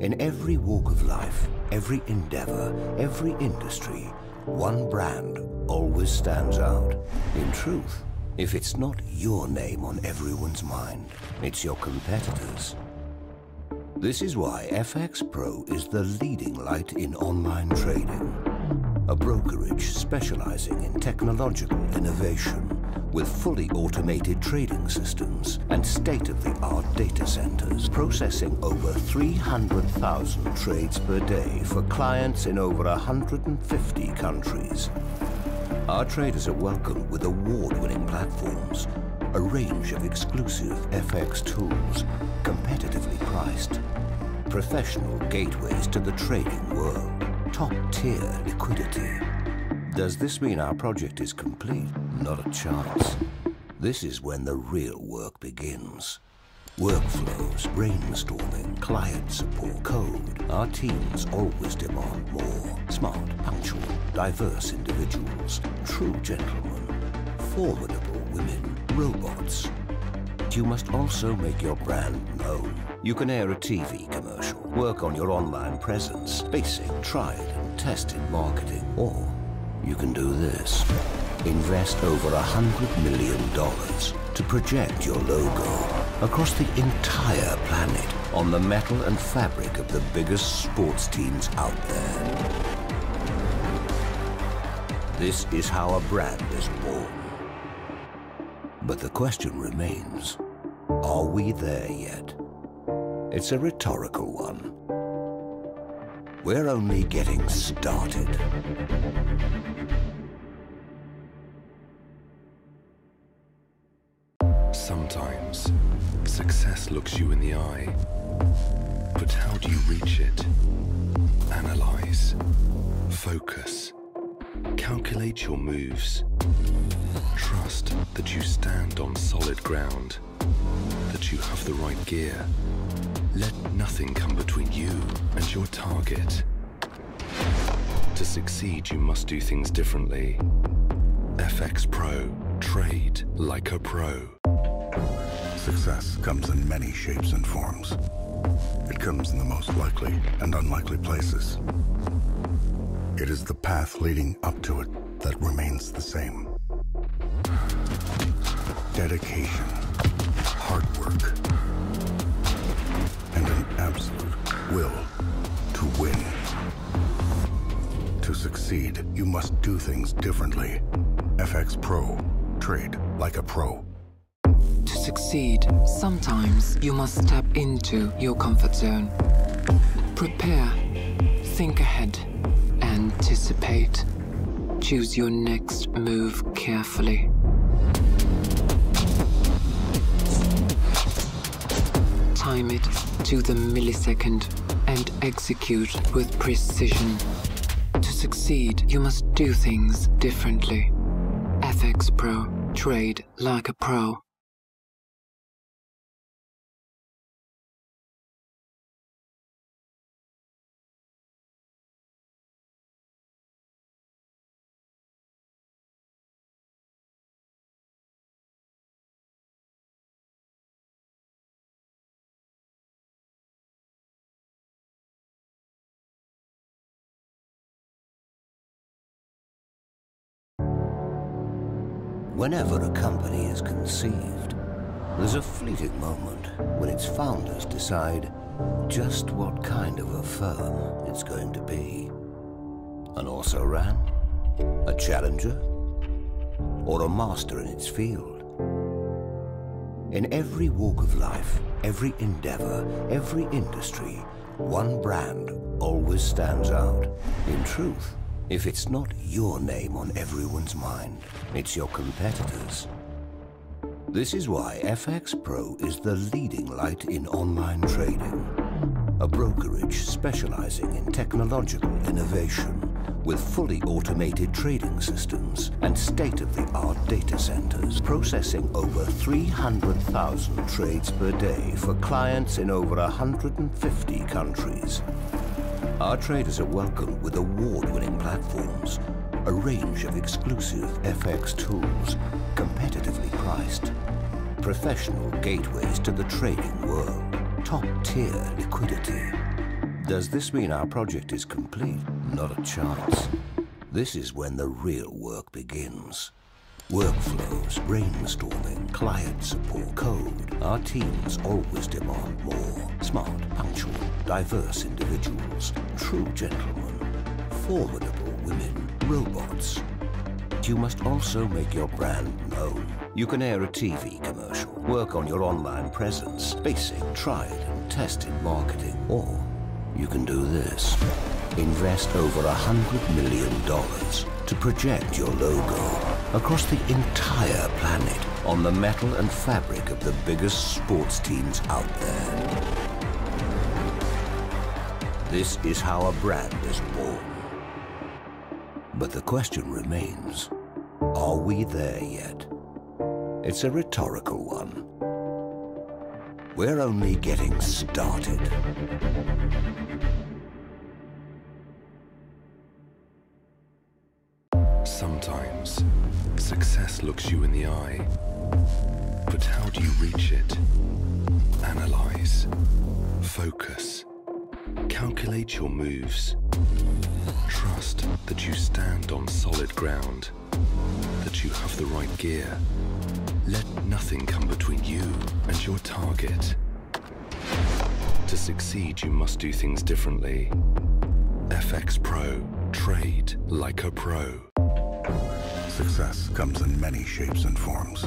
In every walk of life, every endeavor, every industry, one brand always stands out. In truth, if it's not your name on everyone's mind, it's your competitors. This is why FX Pro is the leading light in online trading. A brokerage specializing in technological innovation with fully automated trading systems and state-of-the-art data centers processing over 300,000 trades per day for clients in over 150 countries. Our traders are welcomed with award-winning platforms, a range of exclusive FX tools, competitively priced, professional gateways to the trading world, top-tier liquidity. Does this mean our project is complete? Not a chance. This is when the real work begins. Workflows, brainstorming, client support, code. Our teams always demand more. Smart, punctual, diverse individuals, true gentlemen, formidable women, robots. You must also make your brand known. You can air a TV commercial, work on your online presence, basic, tried and tested marketing, or you can do this. Invest over a hundred million dollars to project your logo across the entire planet on the metal and fabric of the biggest sports teams out there. This is how a brand is born. But the question remains, are we there yet? It's a rhetorical one. We're only getting started. Sometimes success looks you in the eye. But how do you reach it? Analyze, focus, calculate your moves. Trust that you stand on solid ground, that you have the right gear. Let nothing come between you and your target. To succeed, you must do things differently. FX Pro. Trade like a pro. Success comes in many shapes and forms. It comes in the most likely and unlikely places. It is the path leading up to it that remains the same. Dedication, hard work, and an absolute will to win. To succeed, you must do things differently. FX Pro. Trade like a pro. To succeed, sometimes you must step into your comfort zone. Prepare, think ahead, anticipate. Choose your next move carefully. Time it to the millisecond and execute with precision. To succeed, you must do things differently. FX Pro. Trade like a pro. Whenever a company is conceived, there's a fleeting moment when its founders decide just what kind of a firm it's going to be. An also ran, a challenger, or a master in its field. In every walk of life, every endeavor, every industry, one brand always stands out. In truth, if it's not your name on everyone's mind, it's your competitors. This is why FX Pro is the leading light in online trading. A brokerage specializing in technological innovation with fully automated trading systems and state-of-the-art data centers processing over 300,000 trades per day for clients in over 150 countries. Our traders are welcomed with award-winning platforms, a range of exclusive FX tools, competitively priced, professional gateways to the trading world, top-tier liquidity. Does this mean our project is complete? Not a chance. This is when the real work begins. Workflows, brainstorming, client support, code. Our teams always demand more. Smart, punctual, diverse individuals, true gentlemen, formidable women, robots. You must also make your brand known. You can air a TV commercial, work on your online presence, basic, tried and tested marketing, or you can do this. Invest over a hundred million dollars to project your logo across the entire planet on the metal and fabric of the biggest sports teams out there. This is how a brand is born. But the question remains, are we there yet? It's a rhetorical one. We're only getting started. Sometimes, success looks you in the eye. But how do you reach it? Analyze, focus, calculate your moves. Trust that you stand on solid ground, that you have the right gear. Let nothing come between you and your target. To succeed, you must do things differently. FX Pro. Trade like a pro. Success comes in many shapes and forms.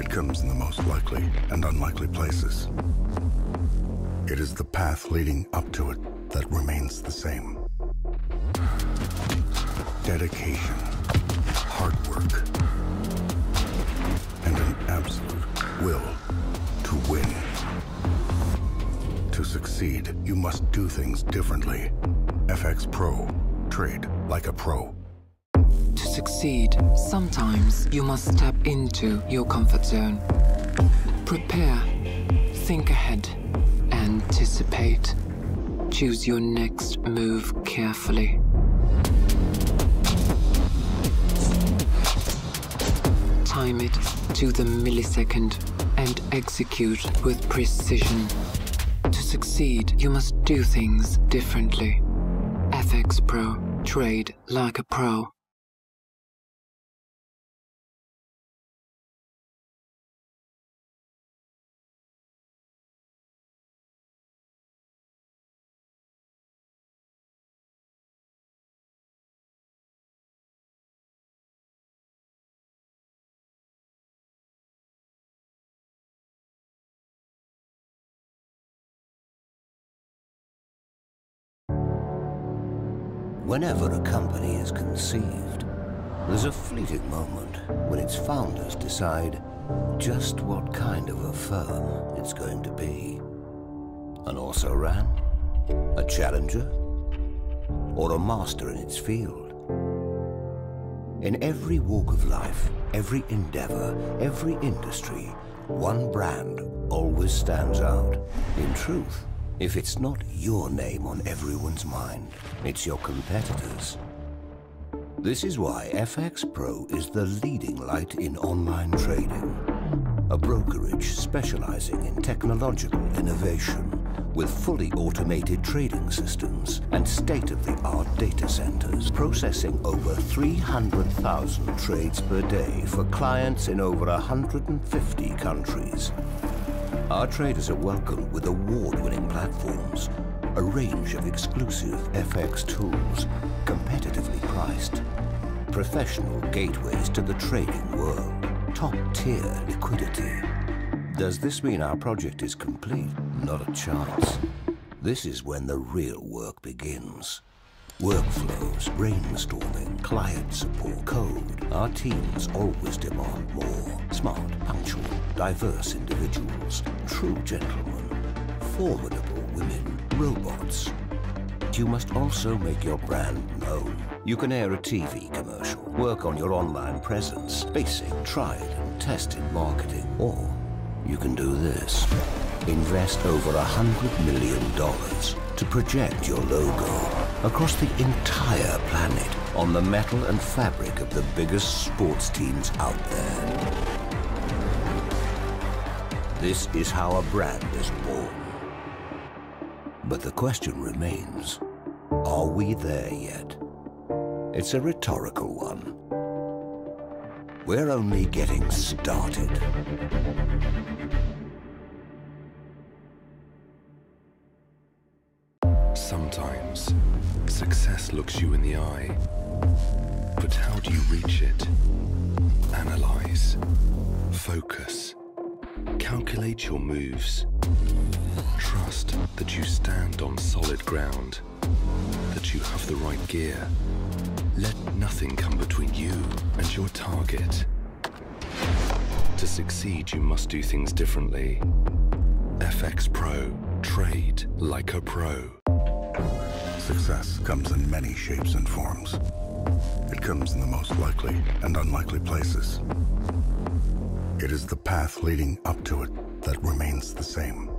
It comes in the most likely and unlikely places. It is the path leading up to it that remains the same. Dedication, hard work, and an absolute will to win. To succeed, you must do things differently. FX Pro. Trade like a pro. Succeed, sometimes you must step into your comfort zone. Prepare, think ahead, anticipate. Choose your next move carefully. Time it to the millisecond and execute with precision. To succeed, you must do things differently. FX Pro. Trade like a pro. Whenever a company is conceived, there's a fleeting moment when its founders decide just what kind of a firm it's going to be. An also-ran? A challenger? Or a master in its field? In every walk of life, every endeavor, every industry, one brand always stands out. In truth, if it's not your name on everyone's mind, it's your competitors. This is why FX Pro is the leading light in online trading. A brokerage specializing in technological innovation with fully automated trading systems and state-of-the-art data centers processing over 300,000 trades per day for clients in over 150 countries. Our traders are welcomed with award-winning platforms, a range of exclusive FX tools, competitively priced, professional gateways to the trading world, top-tier liquidity. Does this mean our project is complete? Not a chance. This is when the real work begins. Workflows, brainstorming, client support, code. Our teams always demand more. Smart, punctual, diverse individuals, true gentlemen, formidable women, robots. You must also make your brand known. You can air a TV commercial, work on your online presence, basic, tried and tested marketing, or you can do this. Invest over a hundred million dollars to project your logo across the entire planet on the metal and fabric of the biggest sports teams out there. This is how a brand is born. But the question remains, are we there yet? It's a rhetorical one. We're only getting started. Sometimes success looks you in the eye. But how do you reach it? Analyze, focus, calculate your moves. Trust that you stand on solid ground, that you have the right gear. Let nothing come between you and your target. To succeed, you must do things differently. FX Pro. Trade like a pro. Success comes in many shapes and forms. It comes in the most likely and unlikely places. It is the path leading up to it that remains the same.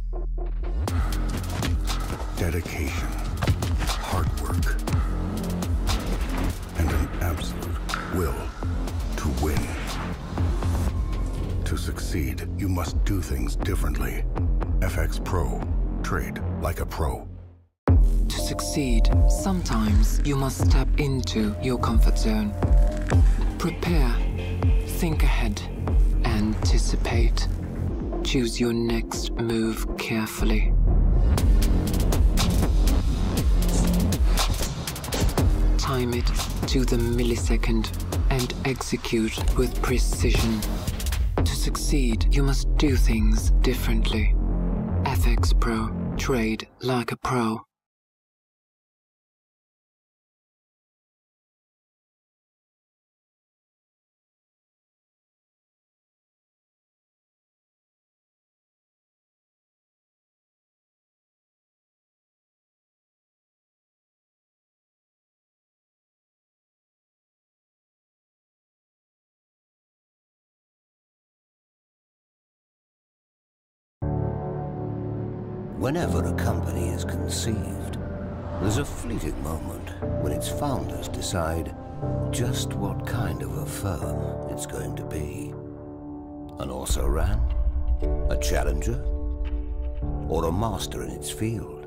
Dedication, hard work, and an absolute will to win. To succeed, you must do things differently. FX Pro. Trade like a pro. To succeed, sometimes you must step into your comfort zone. Prepare, think ahead, anticipate. Choose your next move carefully. Time it to the millisecond and execute with precision. To succeed, you must do things differently. FX Pro. Trade like a pro. Whenever a company is conceived, there's a fleeting moment when its founders decide just what kind of a firm it's going to be. An also-ran? A challenger? Or a master in its field?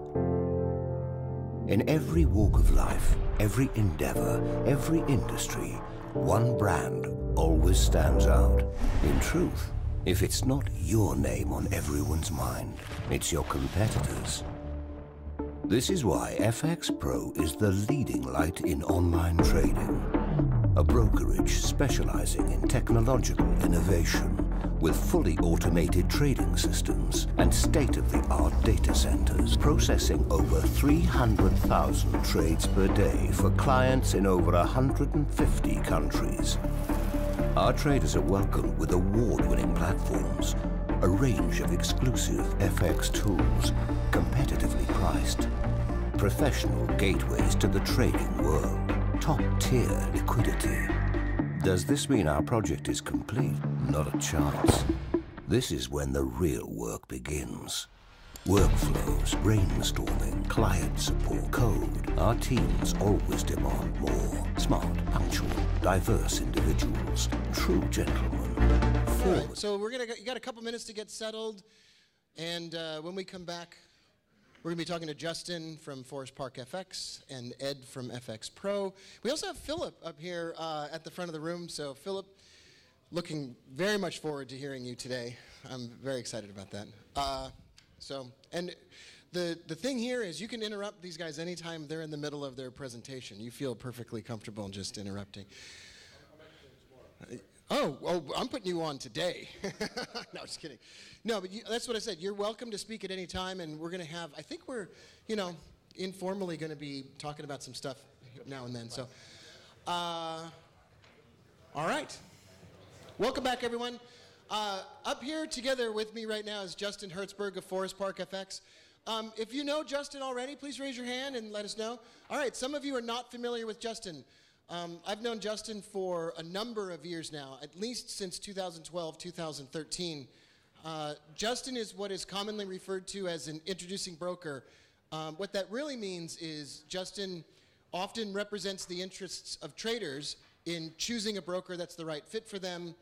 In every walk of life, every endeavor, every industry, one brand always stands out. In truth, if it's not your name on everyone's mind, it's your competitors. This is why FX Pro is the leading light in online trading. A brokerage specializing in technological innovation with fully automated trading systems and state-of-the-art data centers processing over 300,000 trades per day for clients in over 150 countries. Our traders are welcomed with award-winning platforms, a range of exclusive FX tools, competitively priced, professional gateways to the trading world, top-tier liquidity. Does this mean our project is complete? Not a chance. This is when the real work begins. Workflows, brainstorming, client support, code. Our teams always demand more. Smart, punctual, diverse individuals, true gentlemen. All right, so we're gonna. You got a couple minutes to get settled, and uh, when we come back, we're gonna be talking to Justin from Forest Park FX and Ed from FX Pro. We also have Philip up here uh, at the front of the room. So Philip, looking very much forward to hearing you today. I'm very excited about that. Uh, so, and the, the thing here is you can interrupt these guys anytime they're in the middle of their presentation. You feel perfectly comfortable just interrupting. Oh, oh, I'm putting you on today. no, just kidding. No, but you, that's what I said. You're welcome to speak at any time, and we're going to have, I think we're, you know, informally going to be talking about some stuff now and then. So, uh, all right. Welcome back, everyone. Uh, up here together with me right now is Justin Hertzberg of Forest Park FX. Um, if you know Justin already, please raise your hand and let us know. All right, some of you are not familiar with Justin. Um, I've known Justin for a number of years now, at least since 2012, 2013. Uh, Justin is what is commonly referred to as an introducing broker Um, what that really means is Justin often represents the interests of traders in choosing a broker that's the right fit for them,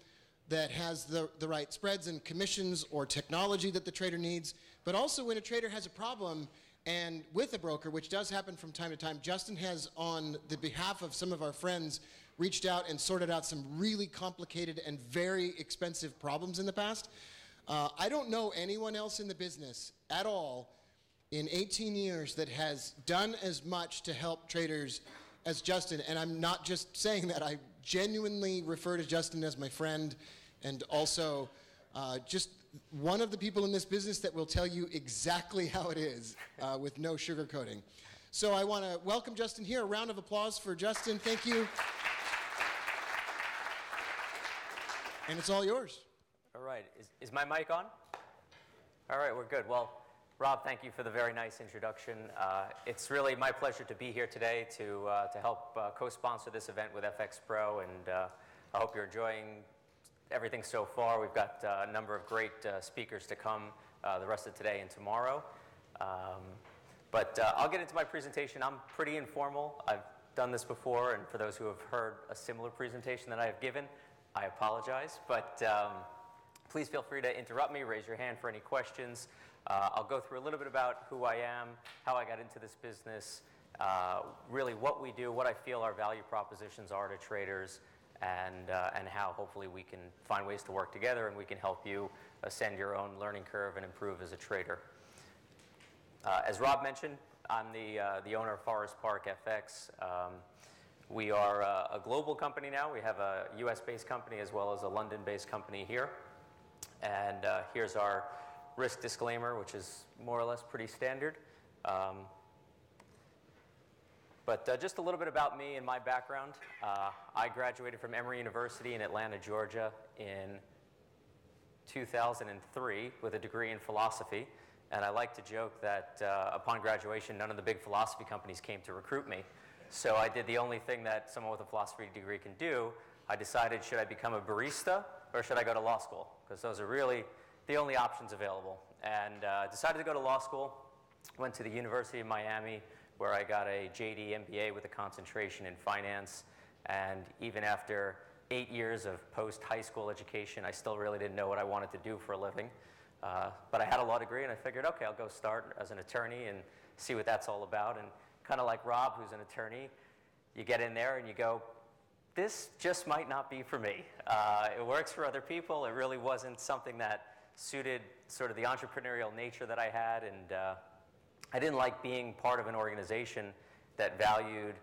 that has the, the right spreads and commissions or technology that the trader needs, but also when a trader has a problem and with a broker, which does happen from time to time, Justin has, on the behalf of some of our friends, reached out and sorted out some really complicated and very expensive problems in the past. Uh, I don't know anyone else in the business at all in 18 years that has done as much to help traders as Justin. And I'm not just saying that, I genuinely refer to Justin as my friend and also uh, just one of the people in this business that will tell you exactly how it is uh, with no sugarcoating. So I want to welcome Justin here. A round of applause for Justin. Thank you. And it's all yours. All right. Is, is my mic on? All right, we're good. Well, Rob, thank you for the very nice introduction. Uh, it's really my pleasure to be here today to, uh, to help uh, co-sponsor this event with FX Pro, and uh, I hope you're enjoying everything so far. We've got uh, a number of great uh, speakers to come the rest of today and tomorrow. Um, but I'll get into my presentation. I'm pretty informal. I've done this before, and for those who have heard a similar presentation that I have given, I apologize. But um, please feel free to interrupt me, raise your hand for any questions. Uh, I'll go through a little bit about who I am, how I got into this business, uh, really what we do, what I feel our value propositions are to traders, and, uh, and how hopefully we can find ways to work together and we can help you ascend your own learning curve and improve as a trader. Uh, as Rob mentioned, I'm the, uh, the owner of Forest Park FX. Um, we are uh, a global company now. We have a US based company as well as a London based company here. And here's our risk disclaimer, which is more or less pretty standard. Um, but uh, just a little bit about me and my background. Uh, I graduated from Emory University in Atlanta, Georgia in 2003 with a degree in philosophy. And I like to joke that uh, upon graduation, none of the big philosophy companies came to recruit me. So I did the only thing that someone with a philosophy degree can do. I decided should I become a barista or should I go to law school? Because those are really the only options available. And uh, decided to go to law school. Went to the University of Miami, where I got a JD MBA with a concentration in finance. And even after eight years of post high school education, I still really didn't know what I wanted to do for a living. Uh, but I had a law degree, and I figured, okay, I'll go start as an attorney and see what that's all about. And kind of like Rob, who's an attorney, you get in there and you go, this just might not be for me. Uh, it works for other people. It really wasn't something that suited sort of the entrepreneurial nature that I had, and uh, I didn't like being part of an organization that valued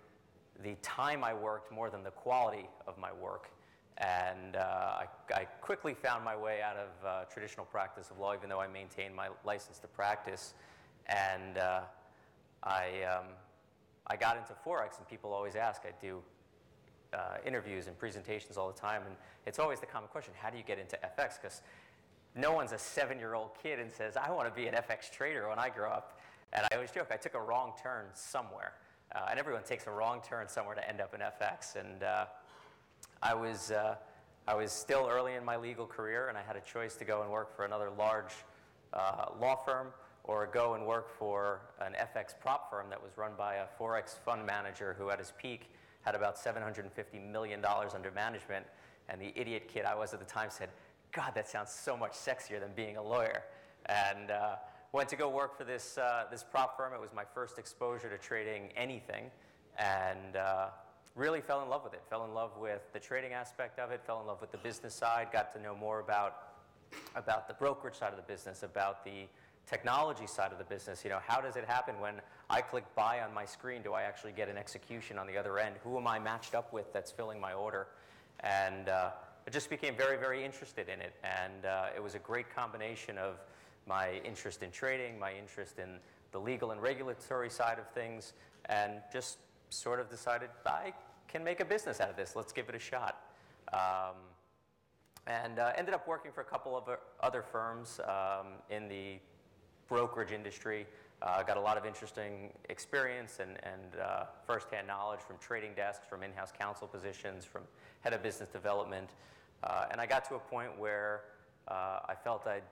the time I worked more than the quality of my work. And uh, I, I, quickly found my way out of uh, traditional practice of law, even though I maintained my license to practice. And uh, I, um, I got into Forex, and people always ask. I do uh, interviews and presentations all the time, and it's always the common question: How do you get into FX? Because no one's a seven year old kid and says, I want to be an FX trader when I grow up. And I always joke, I took a wrong turn somewhere. Uh, and everyone takes a wrong turn somewhere to end up in FX. And uh, I, was, uh, I was still early in my legal career, and I had a choice to go and work for another large uh, law firm or go and work for an FX prop firm that was run by a Forex fund manager who, at his peak, had about $750 million under management. And the idiot kid I was at the time said, God, that sounds so much sexier than being a lawyer. And uh, went to go work for this, uh, this prop firm. It was my first exposure to trading anything. And uh, really fell in love with it. Fell in love with the trading aspect of it, fell in love with the business side, got to know more about, about the brokerage side of the business, about the technology side of the business. You know, how does it happen when I click buy on my screen? Do I actually get an execution on the other end? Who am I matched up with that's filling my order? And uh, just became very, very interested in it. And uh, it was a great combination of my interest in trading, my interest in the legal and regulatory side of things, and just sort of decided I can make a business out of this. Let's give it a shot. Um, and uh, ended up working for a couple of other firms um, in the brokerage industry. Uh, got a lot of interesting experience and, and uh, firsthand knowledge from trading desks, from in house counsel positions, from head of business development. Uh, and I got to a point where uh, I felt I'd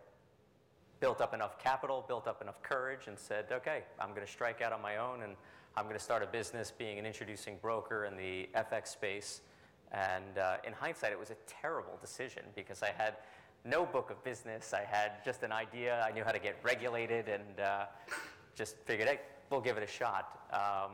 built up enough capital, built up enough courage, and said, okay, I'm going to strike out on my own and I'm going to start a business being an introducing broker in the FX space. And uh, in hindsight, it was a terrible decision because I had no book of business. I had just an idea. I knew how to get regulated and uh, just figured, hey, we'll give it a shot. Um,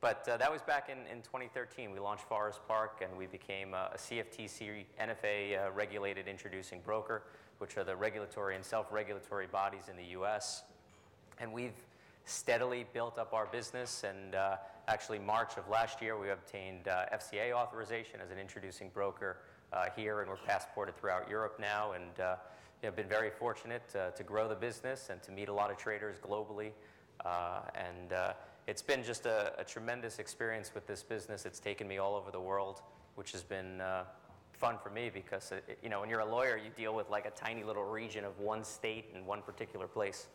but uh, that was back in, in 2013. We launched Forest Park and we became a, a CFTC NFA uh, regulated introducing broker, which are the regulatory and self regulatory bodies in the US. And we've steadily built up our business. And uh, actually, March of last year, we obtained uh, FCA authorization as an introducing broker uh, here, and we're passported throughout Europe now. And uh, you know, been very fortunate uh, to grow the business and to meet a lot of traders globally. Uh, and uh, it's been just a, a tremendous experience with this business. It's taken me all over the world, which has been uh, fun for me because it, it- you know when you're a lawyer, you deal with like a tiny little region of one state and one particular place.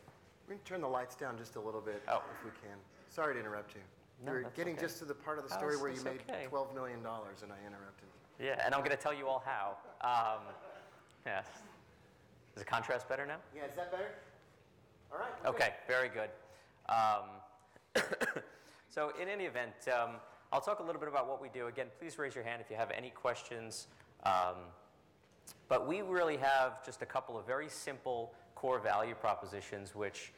We can turn the lights down just a little bit Oh. if we can. Sorry to interrupt you. No, You're getting okay. just to the part of the story where you made okay. $12 million and I interrupted. Yeah, and I'm going to tell you all how. Um, yes. Is the contrast better now? Yeah, is that better? All right. we're good. Okay, very good. Um, so, in any event, um, I'll talk a little bit about what we do. Again, please raise your hand if you have any questions. Um, but we really have just a couple of very simple core value propositions, which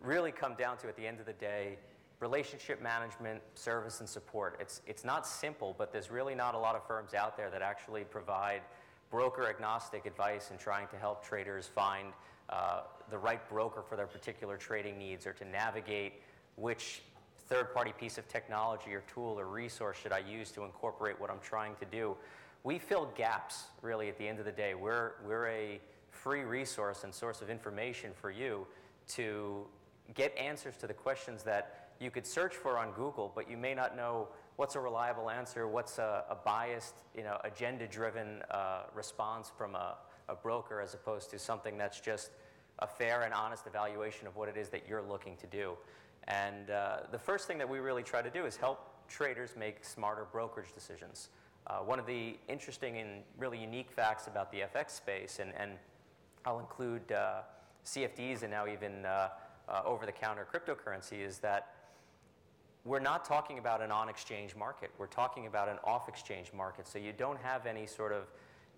really come down to, at the end of the day, relationship management, service, and support. It's, it's not simple, but there's really not a lot of firms out there that actually provide broker agnostic advice and trying to help traders find uh, the right broker for their particular trading needs or to navigate which third party piece of technology or tool or resource should I use to incorporate what I'm trying to do. We fill gaps, really, at the end of the day. We're, we're a free resource and source of information for you to get answers to the questions that you could search for on Google, but you may not know what's a reliable answer, what's a, a biased, you know, agenda-driven uh, response from a, a broker as opposed to something that's just a fair and honest evaluation of what it is that you're looking to do. And uh, the first thing that we really try to do is help traders make smarter brokerage decisions. Uh, one of the interesting and really unique facts about the FX space, and, and I'll include uh, CFDs and now even uh, uh, over-the-counter cryptocurrency, is that we're not talking about an on-exchange market. We're talking about an off-exchange market. So you don't have any sort of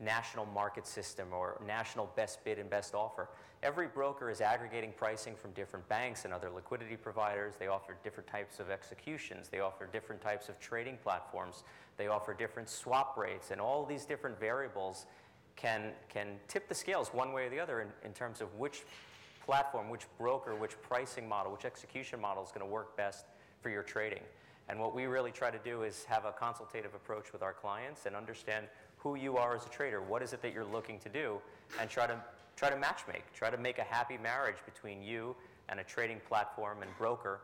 national market system or national best bid and best offer. Every broker is aggregating pricing from different banks and other liquidity providers. They offer different types of executions. They offer different types of trading platforms. They offer different swap rates. And all these different variables can, can tip the scales one way or the other in, in terms of which platform, which broker, which pricing model, which execution model is going to work best for your trading. And what we really try to do is have a consultative approach with our clients and understand who you are as a trader, what is it that you're looking to do, and try to try to matchmake, try to make a happy marriage between you and a trading platform and broker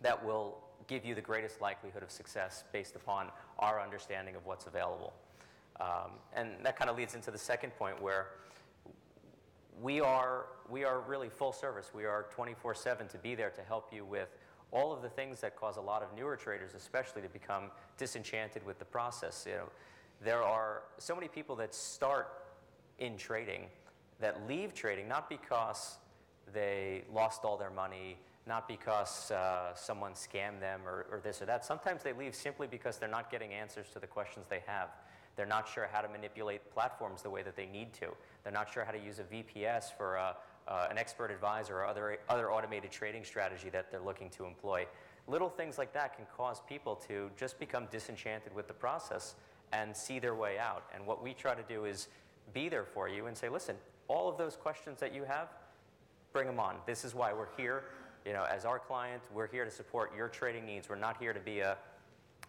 that will give you the greatest likelihood of success based upon our understanding of what's available. Um, and that kind of leads into the second point where we are, we are really full service. We are 24 7 to be there to help you with all of the things that cause a lot of newer traders, especially, to become disenchanted with the process. You know, there are so many people that start in trading that leave trading not because they lost all their money, not because uh, someone scammed them or, or this or that. Sometimes they leave simply because they're not getting answers to the questions they have. They're not sure how to manipulate platforms the way that they need to. They're not sure how to use a VPS for a, uh, an expert advisor or other, other automated trading strategy that they're looking to employ. Little things like that can cause people to just become disenchanted with the process and see their way out. And what we try to do is be there for you and say, listen, all of those questions that you have, bring them on. This is why we're here. You know, as our client, we're here to support your trading needs. We're not here to be a,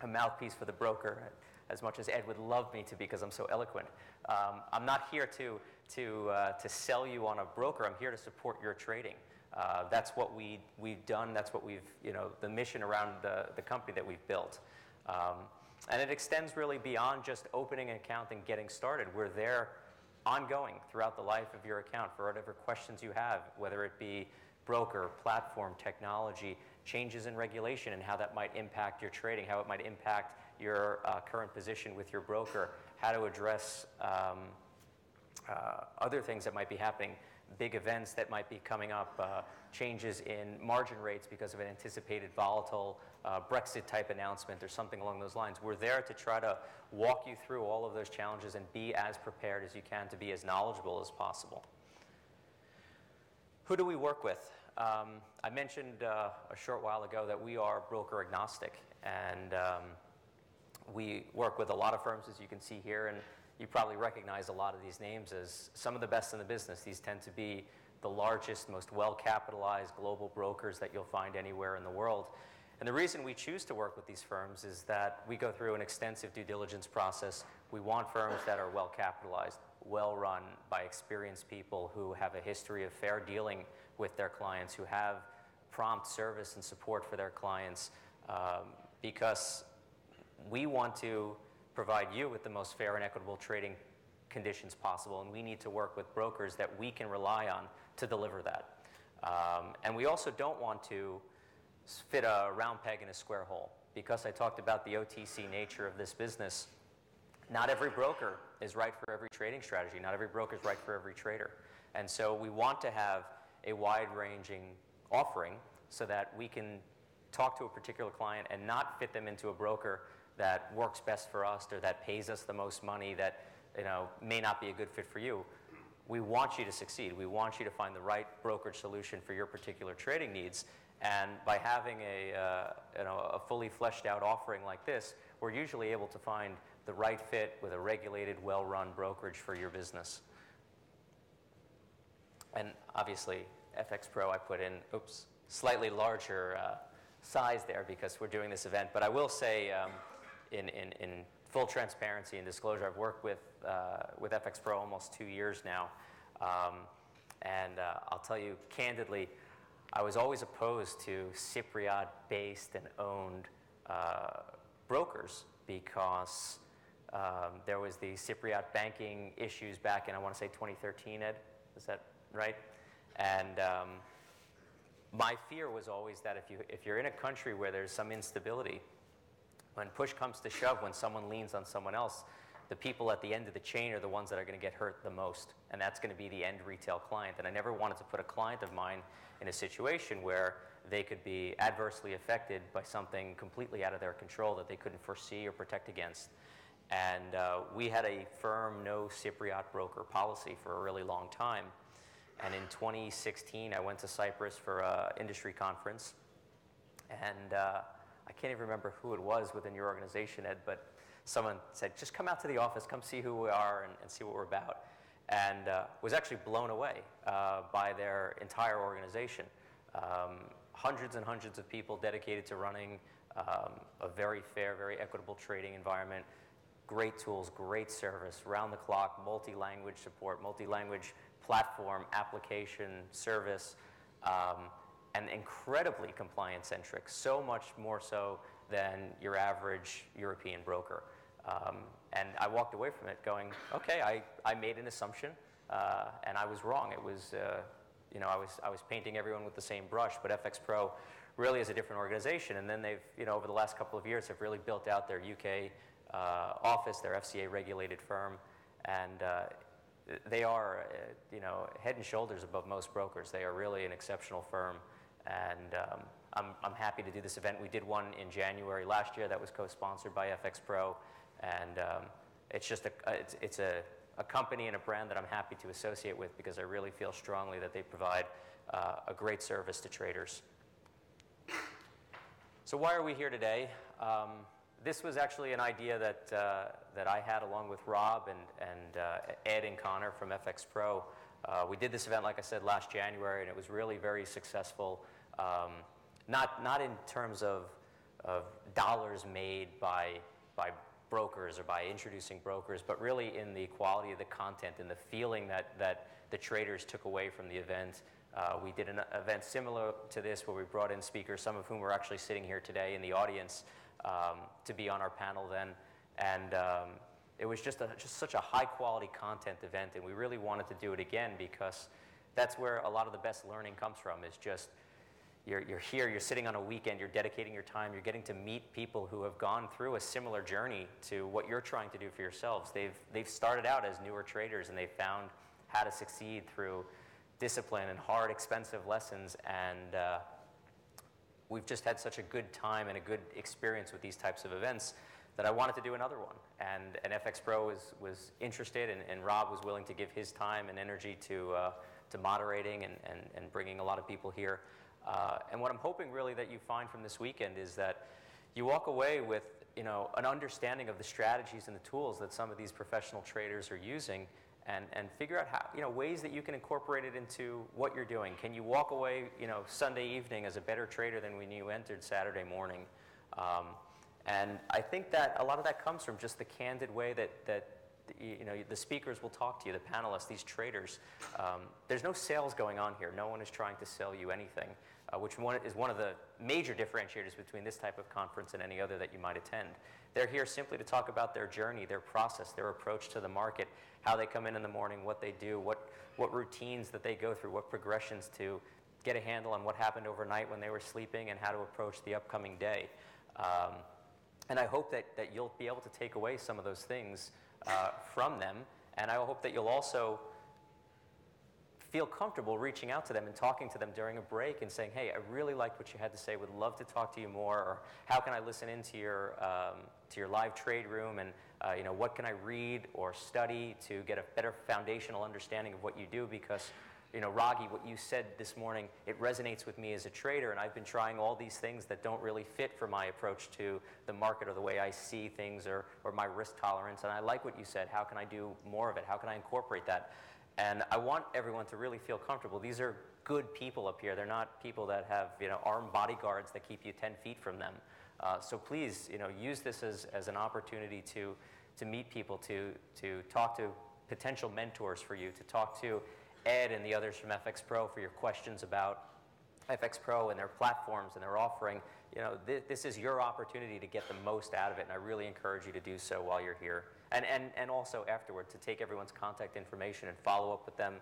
a mouthpiece for the broker, as much as Ed would love me to be because I'm so eloquent. Um, I'm not here to, to, uh, to sell you on a broker. I'm here to support your trading. Uh, that's what we, we've done. That's what we've, you know, the mission around the, the company that we've built. Um, and it extends really beyond just opening an account and getting started. We're there ongoing throughout the life of your account for whatever questions you have, whether it be broker, platform, technology, changes in regulation and how that might impact your trading, how it might impact your uh, current position with your broker, how to address um, other things that might be happening. big events that might be coming up, uh, changes in margin rates because of an anticipated volatile uh, Brexit type announcement or something along those lines. We're there to try to walk you through all of those challenges and be as prepared as you can to be as knowledgeable as possible. Who do we work with? Um, I mentioned uh, a short while ago that we are broker agnostic, and um, we work with a lot of firms, as you can see here, and you probably recognize a lot of these names as some of the best in the business. These tend to be the largest, most well capitalized global brokers that you'll find anywhere in the world. And the reason we choose to work with these firms is that we go through an extensive due diligence process. We want firms that are well capitalized, well run by experienced people who have a history of fair dealing with their clients, who have prompt service and support for their clients, um, because we want to provide you with the most fair and equitable trading conditions possible, and we need to work with brokers that we can rely on to deliver that. Um, and we also don't want to fit a round peg in a square hole. Because I talked about the OTC nature of this business, not every broker is right for every trading strategy. Not every broker is right for every trader. And so we want to have a wide ranging offering so that we can talk to a particular client and not fit them into a broker that works best for us or that pays us the most money that you know, may not be a good fit for you. We want you to succeed. We want you to find the right brokerage solution for your particular trading needs. And by having a, uh, you know, a fully fleshed out offering like this, we're usually able to find the right fit with a regulated, well run brokerage for your business. And obviously, FX Pro, I put in, oops, slightly larger uh, size there because we're doing this event. But I will say, um, in, in, in full transparency and disclosure, I've worked with, uh, with FX Pro almost two years now. Um, and uh, I'll tell you candidly, I was always opposed to Cypriot based and owned uh, brokers because um, there was the Cypriot banking issues back in, I want to say 2013, Ed? Is that right? And um, my fear was always that if, you, if you're in a country where there's some instability, when push comes to shove, when someone leans on someone else, the people at the end of the chain are the ones that are going to get hurt the most. And that's going to be the end retail client. And I never wanted to put a client of mine in a situation where they could be adversely affected by something completely out of their control that they couldn't foresee or protect against. And uh, we had a firm no Cypriot broker policy for a really long time. And in 2016, I went to Cyprus for an industry conference. And uh, I can't even remember who it was within your organization, Ed, but someone said, just come out to the office, come see who we are and, and see what we're about. And uh, was actually blown away uh, by their entire organization. Um, hundreds and hundreds of people dedicated to running um, a very fair, very equitable trading environment. Great tools, great service, round the clock, multi language support, multi language platform, application, service, um, and incredibly compliance centric, so much more so than your average European broker. Um, and I walked away from it going, okay, I, I made an assumption uh, and I was wrong. It was, uh, you know, I was, I was painting everyone with the same brush, but FX Pro really is a different organization. And then they've, you know, over the last couple of years have really built out their UK uh, office, their FCA regulated firm. And uh, they are, uh, you know, head and shoulders above most brokers. They are really an exceptional firm. And um, I'm, I'm happy to do this event. We did one in January last year that was co-sponsored by FX Pro. And um, it's just a, it's, it's a, a company and a brand that I'm happy to associate with because I really feel strongly that they provide uh, a great service to traders. So why are we here today? Um, this was actually an idea that, uh, that I had along with Rob and, and uh, Ed and Connor from FX Pro. Uh, we did this event, like I said, last January, and it was really very successful. Um, not, not in terms of, dollars made by, by brokers or by introducing brokers, but really in the quality of the content and the feeling that, the traders took away from the event. Uh, we did an event similar to this where we brought in speakers, some of whom are actually sitting here today in the audience um, to be on our panel then. It was just, a, just such a high quality content event, and we really wanted to do it again because that's where a lot of the best learning comes from is just you're, you're here, you're sitting on a weekend, you're dedicating your time, you're getting to meet people who have gone through a similar journey to what you're trying to do for yourselves. They've, they've started out as newer traders and they've found how to succeed through discipline and hard, expensive lessons. And uh, we've just had such a good time and a good experience with these types of events that I wanted to do another one. And, and FX Pro was, was interested, and, and Rob was willing to give his time and energy to, uh, to moderating and, and, and bringing a lot of people here. Uh, and what I'm hoping really that you find from this weekend is that you walk away with you know, an understanding of the strategies and the tools that some of these professional traders are using and, and figure out how, you know, ways that you can incorporate it into what you're doing. Can you walk away, you know, Sunday evening as a better trader than when you entered Saturday morning? Um, and I think that a lot of that comes from just the candid way that, that you know, the speakers will talk to you, the panelists, these traders. Um, there's no sales going on here. No one is trying to sell you anything, uh, which one, is one of the major differentiators between this type of conference and any other that you might attend. They're here simply to talk about their journey, their process, their approach to the market, how they come in in the morning, what they do, what, what routines that they go through, what progressions to get a handle on what happened overnight when they were sleeping and how to approach the upcoming day. Um, and I hope that, that you'll be able to take away some of those things uh, from them. And I hope that you'll also feel comfortable reaching out to them and talking to them during a break and saying, hey, I really liked what you had to say, would love to talk to you more, or how can I listen into your, um, to your live trade room, and uh, you know, what can I read or study to get a better foundational understanding of what you do, because you know, Raghee, what you said this morning, it resonates with me as a trader, and I've been trying all these things that don't really fit for my approach to the market or the way I see things or, or my risk tolerance. And I like what you said. How can I do more of it? How can I incorporate that? And I want everyone to really feel comfortable. These are good people up here. They're not people that have, you know, armed bodyguards that keep you 10 feet from them. Uh, so please, you know, use this as, as an opportunity to, to meet people, to, to talk to potential mentors for you, to talk to Ed and the others from FX Pro for your questions about FX Pro and their platforms and their offering. You know, th- this is your opportunity to get the most out of it, and I really encourage you to do so while you're here. And, and, and also afterward, to take everyone's contact information and follow up with them,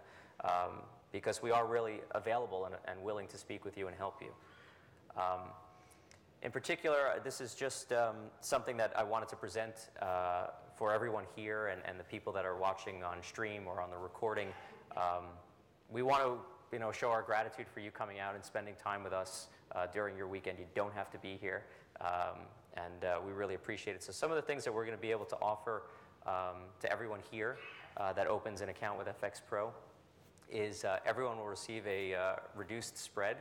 um, because we are really available and, and willing to speak with you and help you. Um, in particular, this is just um, something that I wanted to present uh, for everyone here and, and the people that are watching on stream or on the recording. Um, we want to you know, show our gratitude for you coming out and spending time with us uh, during your weekend. You don't have to be here, um, and uh, we really appreciate it. So some of the things that we're going to be able to offer um, to everyone here uh, that opens an account with FX Pro is uh, everyone will receive a uh, reduced spread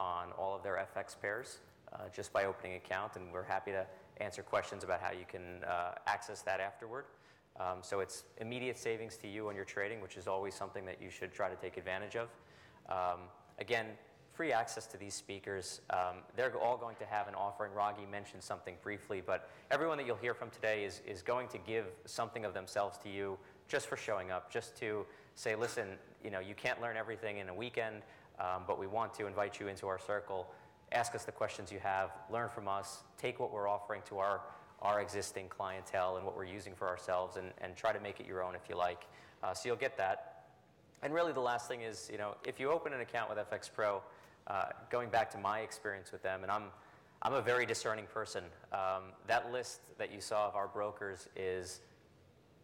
on all of their FX pairs uh, just by opening an account, and we're happy to answer questions about how you can access that afterward. Um, so it's immediate savings to you on your trading, which is always something that you should try to take advantage of. Um, again, free access to these speakers. Um, they're all going to have an offering. Raghee mentioned something briefly, but everyone that you'll hear from today is, is going to give something of themselves to you just for showing up, just to say, listen, you know, you can't learn everything in a weekend, um, but we want to invite you into our circle. Ask us the questions you have, learn from us, take what we're offering to our our existing clientele and what we're using for ourselves and, and try to make it your own if you like. Uh, so you'll get that. And really the last thing is, you know, if you open an account with FX Pro, uh, going back to my experience with them, and I'm, I'm a very discerning person. Um, that list that you saw of our brokers is,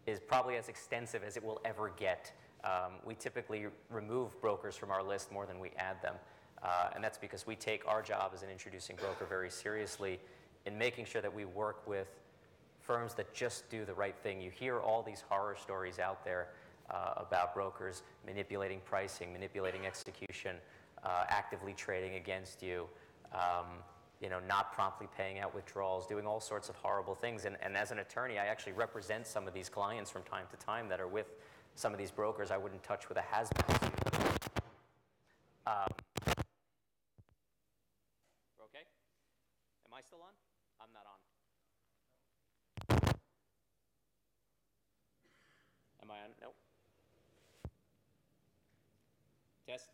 is probably as extensive as it will ever get. Um, we typically remove brokers from our list more than we add them. Uh, and that's because we take our job as an introducing broker very seriously in making sure that we work with firms that just do the right thing. You hear all these horror stories out there uh, about brokers manipulating pricing, manipulating execution, uh, actively trading against you, um, you know, not promptly paying out withdrawals, doing all sorts of horrible things. And, and as an attorney, I actually represent some of these clients from time to time that are with some of these brokers I wouldn't touch with a hazmat. Um, okay? Am I still on? I'm not on. Am I on? Nope. Test.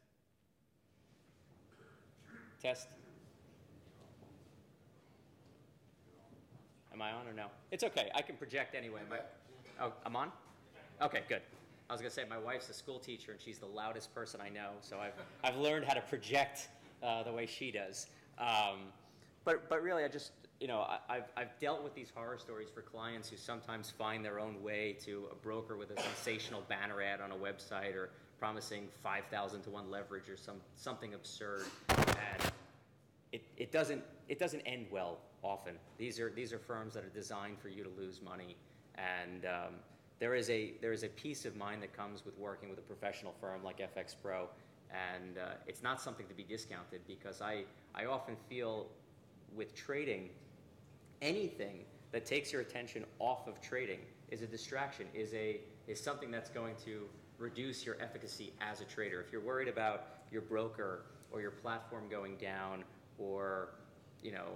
Test. Am I on or no? It's okay. I can project anyway. My, oh, I'm on? Okay, good. I was going to say, my wife's a school teacher and she's the loudest person I know, so I've, I've learned how to project uh, the way she does. Um, but, but really, I just, you know, I, have I've dealt with these horror stories for clients who sometimes find their own way to a broker with a sensational banner ad on a website or promising 5,000 to 1 leverage or some, something absurd. It, it, doesn't, it doesn't end well often. These are, these are firms that are designed for you to lose money. And um, there, is a, there is a peace of mind that comes with working with a professional firm like FX Pro. And uh, it's not something to be discounted because I, I often feel with trading, anything that takes your attention off of trading is a distraction, is, a, is something that's going to reduce your efficacy as a trader. If you're worried about your broker or your platform going down or, you know,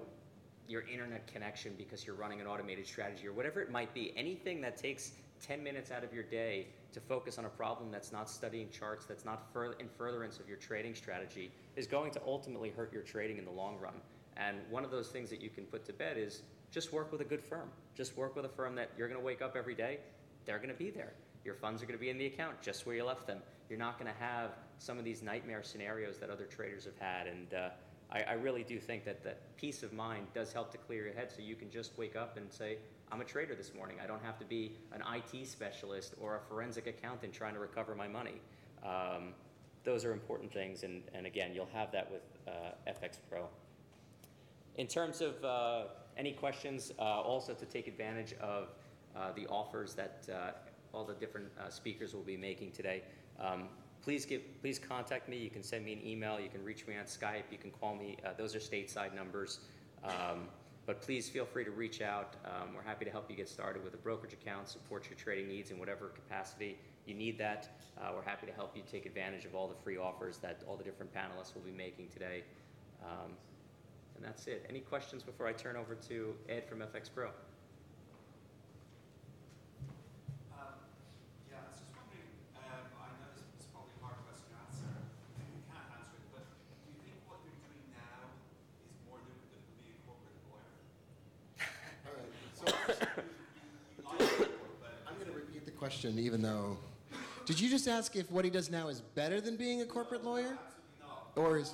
your internet connection because you're running an automated strategy or whatever it might be, anything that takes 10 minutes out of your day to focus on a problem that's not studying charts, that's not fur- in furtherance of your trading strategy, is going to ultimately hurt your trading in the long run. And one of those things that you can put to bed is just work with a good firm. Just work with a firm that you're going to wake up every day, they're going to be there. Your funds are going to be in the account just where you left them. You're not going to have some of these nightmare scenarios that other traders have had. And uh, I, I really do think that that peace of mind does help to clear your head so you can just wake up and say, I'm a trader this morning. I don't have to be an IT specialist or a forensic accountant trying to recover my money. Um, those are important things, and, and again, you'll have that with uh, FX Pro. In terms of uh, any questions, uh, also to take advantage of uh, the offers that uh, all the different uh, speakers will be making today, um, please give, please contact me. You can send me an email. You can reach me on Skype. You can call me. Uh, those are stateside numbers. Um, but please feel free to reach out. Um, we're happy to help you get started with a brokerage account, support your trading needs in whatever capacity you need that. Uh, we're happy to help you take advantage of all the free offers that all the different panelists will be making today. Um, and that's it. Any questions before I turn over to Ed from FX Pro? Um, yeah, I was just wondering, um, I know this is probably a hard question to answer, maybe you can't answer it, but do you think what you're doing now is more lucrative than being a corporate lawyer? All right, so I'm going to repeat the question, even though. Did you just ask if what he does now is better than being a corporate lawyer? Or is.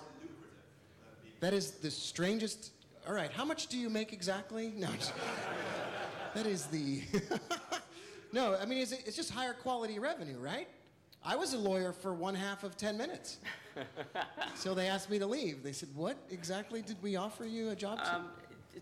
That is the strangest. All right, how much do you make exactly? No. just- that is the. no, I mean, it's, it's just higher quality revenue, right? I was a lawyer for one half of 10 minutes. so they asked me to leave. They said, What exactly did we offer you a job to? Um,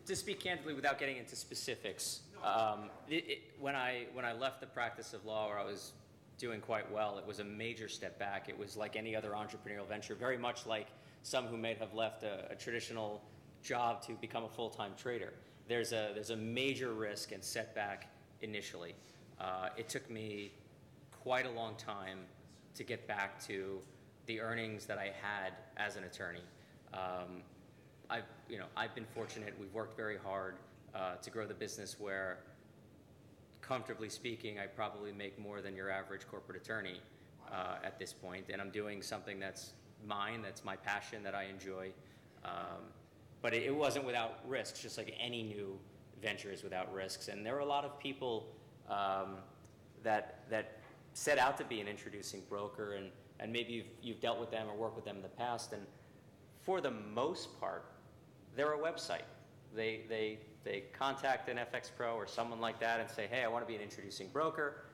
to speak candidly, without getting into specifics, um, it, it, when I when I left the practice of law, where I was doing quite well, it was a major step back. It was like any other entrepreneurial venture, very much like some who may have left a, a traditional job to become a full-time trader. There's a there's a major risk and setback initially. Uh, it took me quite a long time to get back to the earnings that I had as an attorney. Um, I've, you know, I've been fortunate. We've worked very hard to grow the business where, comfortably speaking, I probably make more than your average corporate attorney uh, at this point, and I'm doing something that's mine, that's my passion, that I enjoy. Um, but it, it wasn't without risks, just like any new venture is without risks. And there were a lot of people um, that that set out to be an introducing broker, and and maybe you've, you've dealt with them or worked with them in the past, and for the most part, they're a website. They, they, they contact an FX Pro or someone like that and say, hey, I want to be an introducing broker.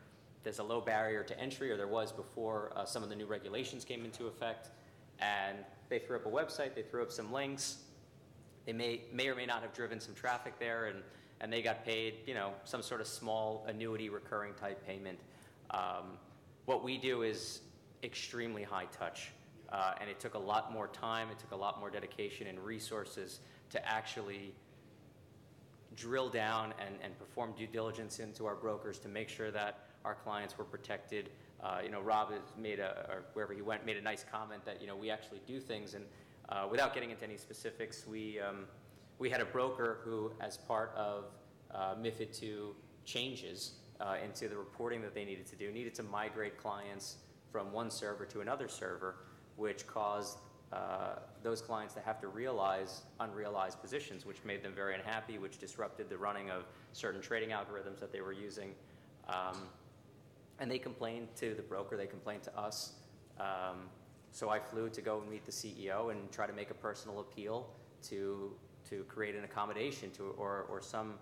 There's a low barrier to entry, or there was before uh, some of the new regulations came into effect. And they threw up a website, they threw up some links. They may, may or may not have driven some traffic there, and, and they got paid, you know, some sort of small annuity recurring type payment. Um, what we do is extremely high touch. Uh, and it took a lot more time, it took a lot more dedication and resources to actually drill down and, and perform due diligence into our brokers to make sure that our clients were protected. Uh, you know, Rob has made a, or wherever he went, made a nice comment that, you know, we actually do things. And uh, without getting into any specifics, we, um, we had a broker who, as part of uh, MIFID II changes uh, into the reporting that they needed to do, needed to migrate clients from one server to another server, which caused those clients to have to realize unrealized positions, which made them very unhappy, which disrupted the running of certain trading algorithms that they were using. Um, and they complained to the broker, they complained to us. Um, so I flew to go and meet the CEO and try to make a personal appeal to, to create an accommodation to, or, or some,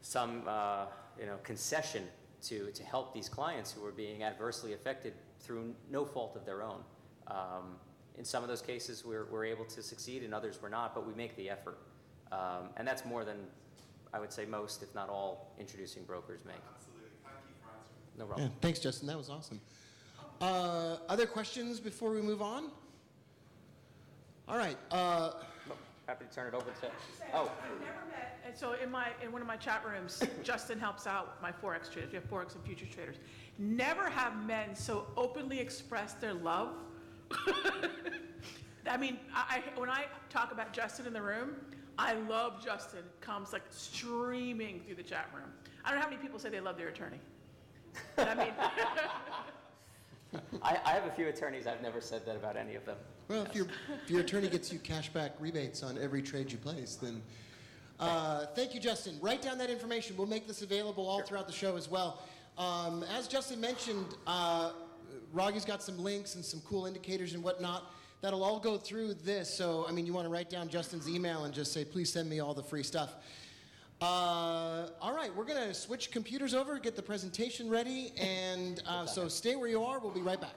some uh, you know, concession to, to help these clients who were being adversely affected through no fault of their own. Um, in some of those cases, we're, we're able to succeed, in others, we're not, but we make the effort. Um, and that's more than I would say most, if not all, introducing brokers make. Absolutely. Thank you for answering. No Yeah, problem. thanks, Justin. That was awesome. Uh, other questions before we move on? All right. Uh, Happy to turn it over to. Oh, I've never met, and so in my, in one of my chat rooms, Justin helps out my Forex traders, we have Forex and futures traders. Never have men so openly expressed their love. I mean, I, I- when I talk about Justin in the room, I love Justin, comes like streaming through the chat room. I don't know how many people say they love their attorney. But I mean, I, I have a few attorneys. I've never said that about any of them. well, if your, if your attorney gets you cashback rebates on every trade you place, then uh, thank you, Justin. Write down that information. We'll make this available all throughout the show as well. Um, as Justin mentioned, uh, Raghee's got some links and some cool indicators and whatnot. That'll all go through this. So, I mean, you want to write down Justin's email and just say, please send me all the free stuff. Uh, all right, we're going to switch computers over, get the presentation ready, and uh, so stay where you are. We'll be right back.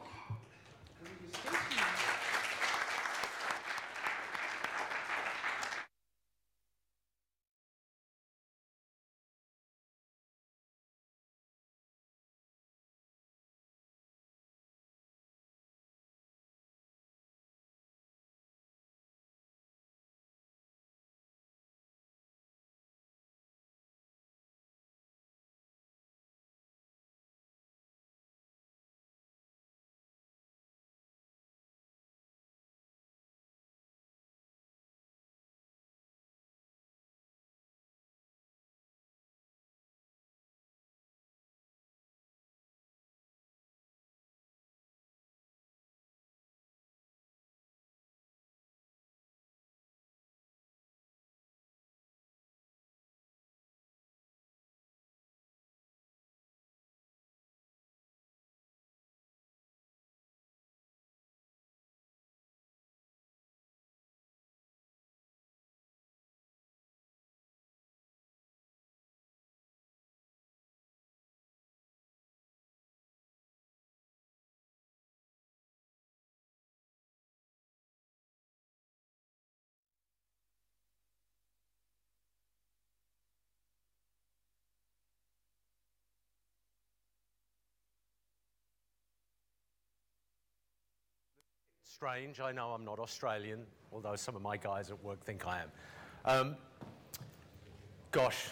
Strange. I know I'm not Australian, although some of my guys at work think I am. Um, gosh,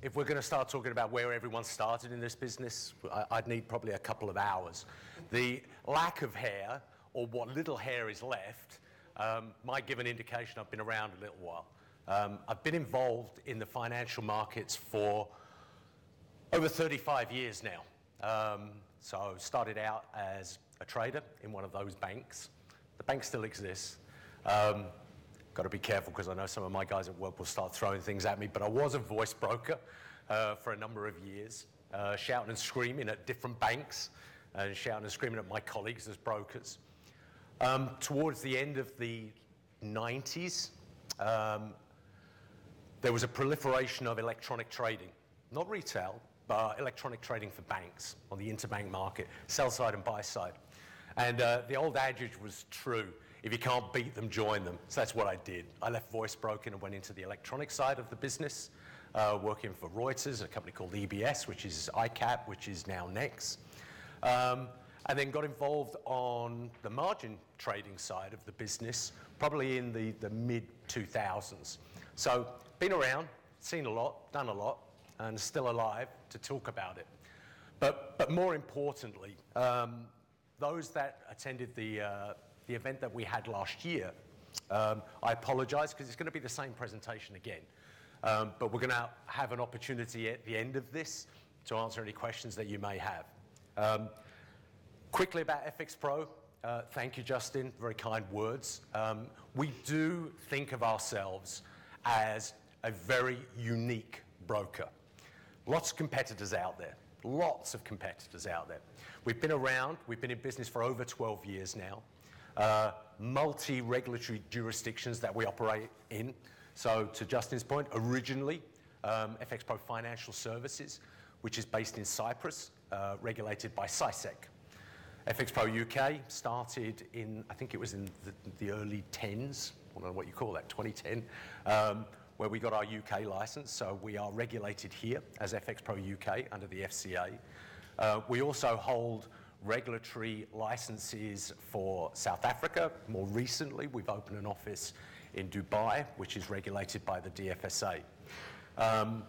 if we're going to start talking about where everyone started in this business, I'd need probably a couple of hours. The lack of hair, or what little hair is left, um, might give an indication I've been around a little while. Um, I've been involved in the financial markets for over 35 years now. Um, so started out as a trader in one of those banks. The bank still exists. Um, Got to be careful because I know some of my guys at work will start throwing things at me, but I was a voice broker uh, for a number of years, uh, shouting and screaming at different banks and shouting and screaming at my colleagues as brokers. Um, towards the end of the 90s, um, there was a proliferation of electronic trading, not retail, but electronic trading for banks on the interbank market, sell side and buy side. And uh, the old adage was true if you can't beat them, join them. So that's what I did. I left voice broken and went into the electronic side of the business, uh, working for Reuters, a company called EBS, which is ICAP, which is now NEX. Um, and then got involved on the margin trading side of the business, probably in the, the mid 2000s. So, been around, seen a lot, done a lot, and still alive to talk about it. But, but more importantly, um, those that attended the, uh, the event that we had last year, um, I apologize because it's going to be the same presentation again. Um, but we're going to have an opportunity at the end of this to answer any questions that you may have. Um, quickly about FX Pro. Uh, thank you, Justin. Very kind words. Um, we do think of ourselves as a very unique broker. Lots of competitors out there. Lots of competitors out there. We've been around, we've been in business for over 12 years now. Uh, multi regulatory jurisdictions that we operate in. So, to Justin's point, originally, um, FX Pro Financial Services, which is based in Cyprus, uh, regulated by CySEC. FX Pro UK started in, I think it was in the, the early 10s, I don't know what you call that, 2010, um, where we got our UK license. So we are regulated here as FX Pro UK under the FCA. Uh, we also hold regulatory licenses for South Africa. More recently, we've opened an office in Dubai, which is regulated by the DFSA. Um,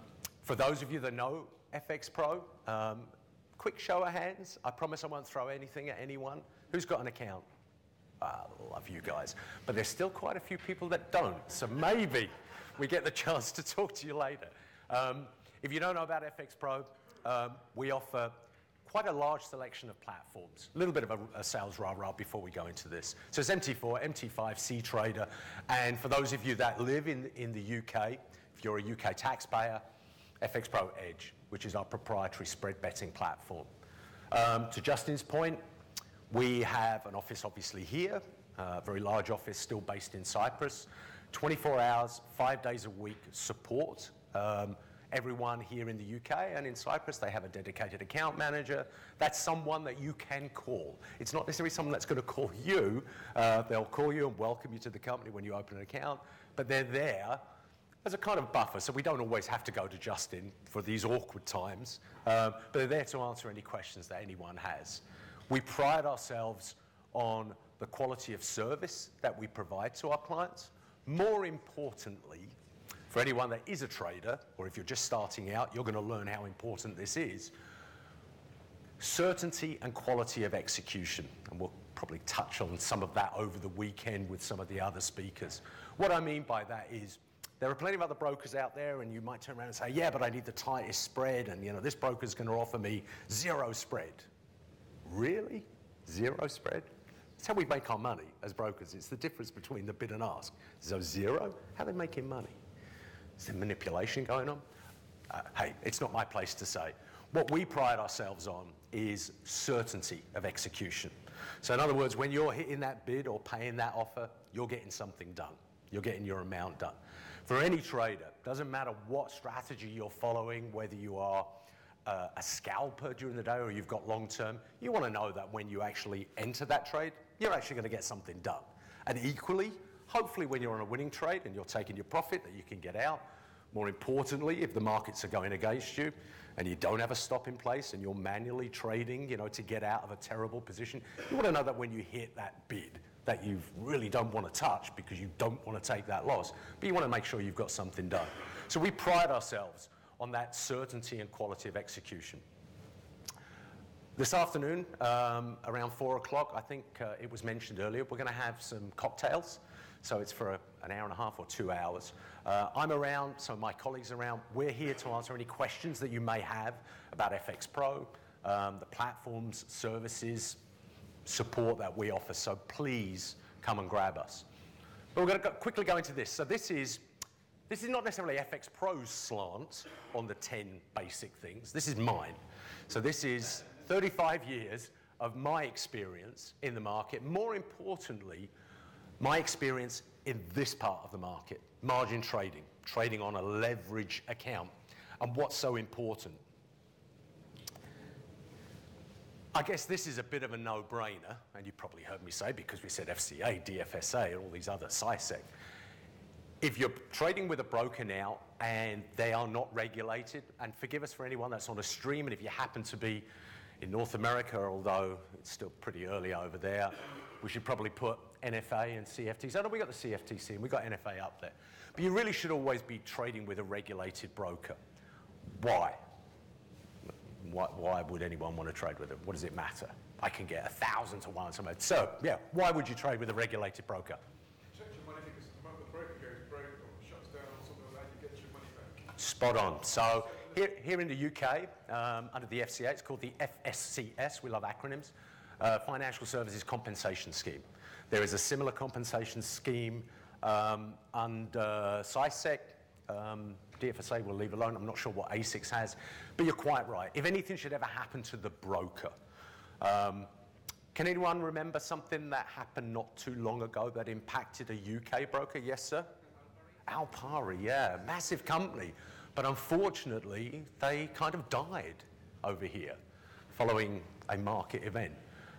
for those of you that know FX Pro, um, quick show of hands. I promise I won't throw anything at anyone. Who's got an account? I love you guys. But there's still quite a few people that don't. So maybe we get the chance to talk to you later. Um, if you don't know about FX Pro, um, we offer quite a large selection of platforms. A little bit of a, a sales rah-rah before we go into this. So it's MT4, MT5, CTrader, and for those of you that live in, in the UK, if you're a UK taxpayer, FX Pro Edge, which is our proprietary spread betting platform. Um, to Justin's point, we have an office obviously here, a very large office still based in Cyprus, 24 hours, five days a week support. Um, everyone here in the UK and in Cyprus, they have a dedicated account manager. That's someone that you can call. It's not necessarily someone that's going to call you. Uh, they'll call you and welcome you to the company when you open an account, but they're there as a kind of buffer, so we don't always have to go to Justin for these awkward times, um, but they're there to answer any questions that anyone has. We pride ourselves on the quality of service that we provide to our clients. More importantly, for anyone that is a trader, or if you're just starting out, you're going to learn how important this is. Certainty and quality of execution. And we'll probably touch on some of that over the weekend with some of the other speakers. What I mean by that is there are plenty of other brokers out there, and you might turn around and say, Yeah, but I need the tightest spread, and you know, this broker's going to offer me zero spread. Really? Zero spread? That's how we make our money as brokers. It's the difference between the bid and ask. So zero, how are they making money? Is there manipulation going on? Uh, hey, it's not my place to say. What we pride ourselves on is certainty of execution. So, in other words, when you're hitting that bid or paying that offer, you're getting something done. You're getting your amount done. For any trader, doesn't matter what strategy you're following, whether you are uh, a scalper during the day or you've got long term, you want to know that when you actually enter that trade, you're actually going to get something done. And equally, hopefully, when you're on a winning trade and you're taking your profit that you can get out, more importantly, if the markets are going against you and you don't have a stop in place and you're manually trading, you know, to get out of a terrible position, you want to know that when you hit that bid that you really don't want to touch because you don't want to take that loss, but you want to make sure you've got something done. So we pride ourselves on that certainty and quality of execution. This afternoon, um, around four o'clock, I think uh, it was mentioned earlier, we're going to have some cocktails. So it's for a, an hour and a half or two hours. Uh, I'm around, of my colleagues are around. We're here to answer any questions that you may have about FX Pro, um, the platforms, services, support that we offer. So please come and grab us. But we're going to quickly go into this. So this is this is not necessarily FX Pro's slant on the 10 basic things. This is mine. So this is 35 years of my experience in the market. More importantly, my experience in this part of the market, margin trading, trading on a leverage account. And what's so important? I guess this is a bit of a no-brainer, and you probably heard me say because we said FCA, DFSA, and all these other CySEC. If you're trading with a broker now and they are not regulated, and forgive us for anyone that's on a stream, and if you happen to be in North America, although it's still pretty early over there, we should probably put NFA and CFTC. I know we got the CFTC and we got NFA up there. But you really should always be trading with a regulated broker. Why? Why, why would anyone want to trade with it? What does it matter? I can get a thousand to one. Somewhere. So, yeah, why would you trade with a regulated broker? Protect your money because the broker goes broke or shuts down or something like that, you get your money back. Spot on. So here, here in the UK, um, under the FCA, it's called the FSCS. We love acronyms. Uh, Financial Services Compensation Scheme. There is a similar compensation scheme um, under CySEC. Um, DFSA will leave alone. I'm not sure what ASICS has. But you're quite right. If anything should ever happen to the broker, um, can anyone remember something that happened not too long ago that impacted a UK broker? Yes, sir? Alpari, yeah, massive company. But unfortunately, they kind of died over here following a market event.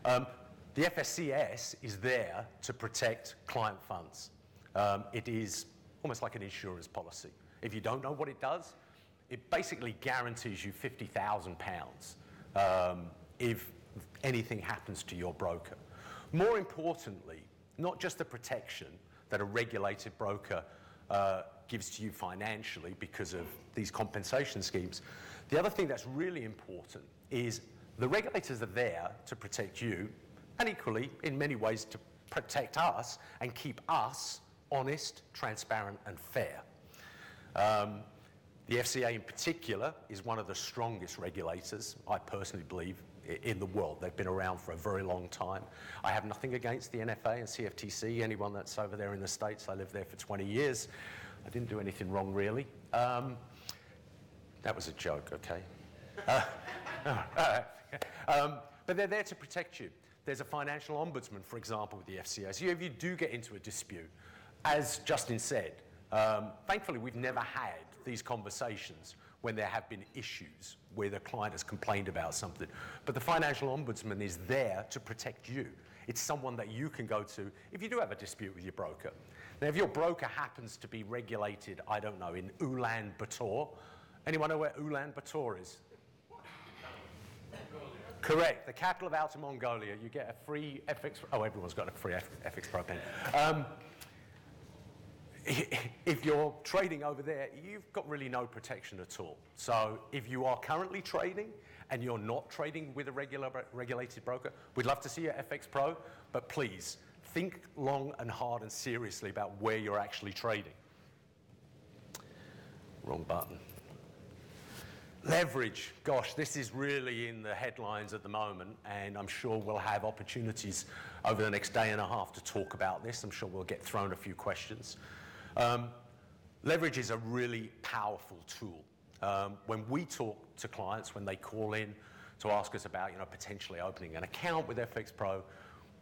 Um, the FSCS is there to protect client funds. Um, it is almost like an insurance policy. If you don't know what it does, it basically guarantees you £50,000 um, if anything happens to your broker. More importantly, not just the protection that a regulated broker uh, gives to you financially because of these compensation schemes. The other thing that's really important is the regulators are there to protect you and equally, in many ways, to protect us and keep us honest, transparent, and fair. Um, the FCA in particular is one of the strongest regulators, I personally believe, in the world. They've been around for a very long time. I have nothing against the NFA and CFTC, anyone that's over there in the States. I lived there for 20 years. I didn't do anything wrong, really. Um, that was a joke, okay? Uh, um, but they're there to protect you. There's a financial ombudsman, for example, with the FCA. So if you do get into a dispute, as Justin said, um, thankfully we've never had these conversations when there have been issues where the client has complained about something. But the financial ombudsman is there to protect you. It's someone that you can go to if you do have a dispute with your broker. Now, if your broker happens to be regulated, I don't know, in Ulaanbaatar, anyone know where Ulaanbaatar is? Correct, the capital of Outer Mongolia. You get a free FX. Oh, everyone's got a free FX Pro pen. Um, if you're trading over there, you've got really no protection at all. So if you are currently trading and you're not trading with a regular regulated broker, we'd love to see your FX Pro, but please think long and hard and seriously about where you're actually trading. Wrong button. Leverage, gosh, this is really in the headlines at the moment, and I'm sure we'll have opportunities over the next day and a half to talk about this. I'm sure we'll get thrown a few questions. Um, leverage is a really powerful tool. Um, when we talk to clients, when they call in to ask us about, you know, potentially opening an account with FX Pro,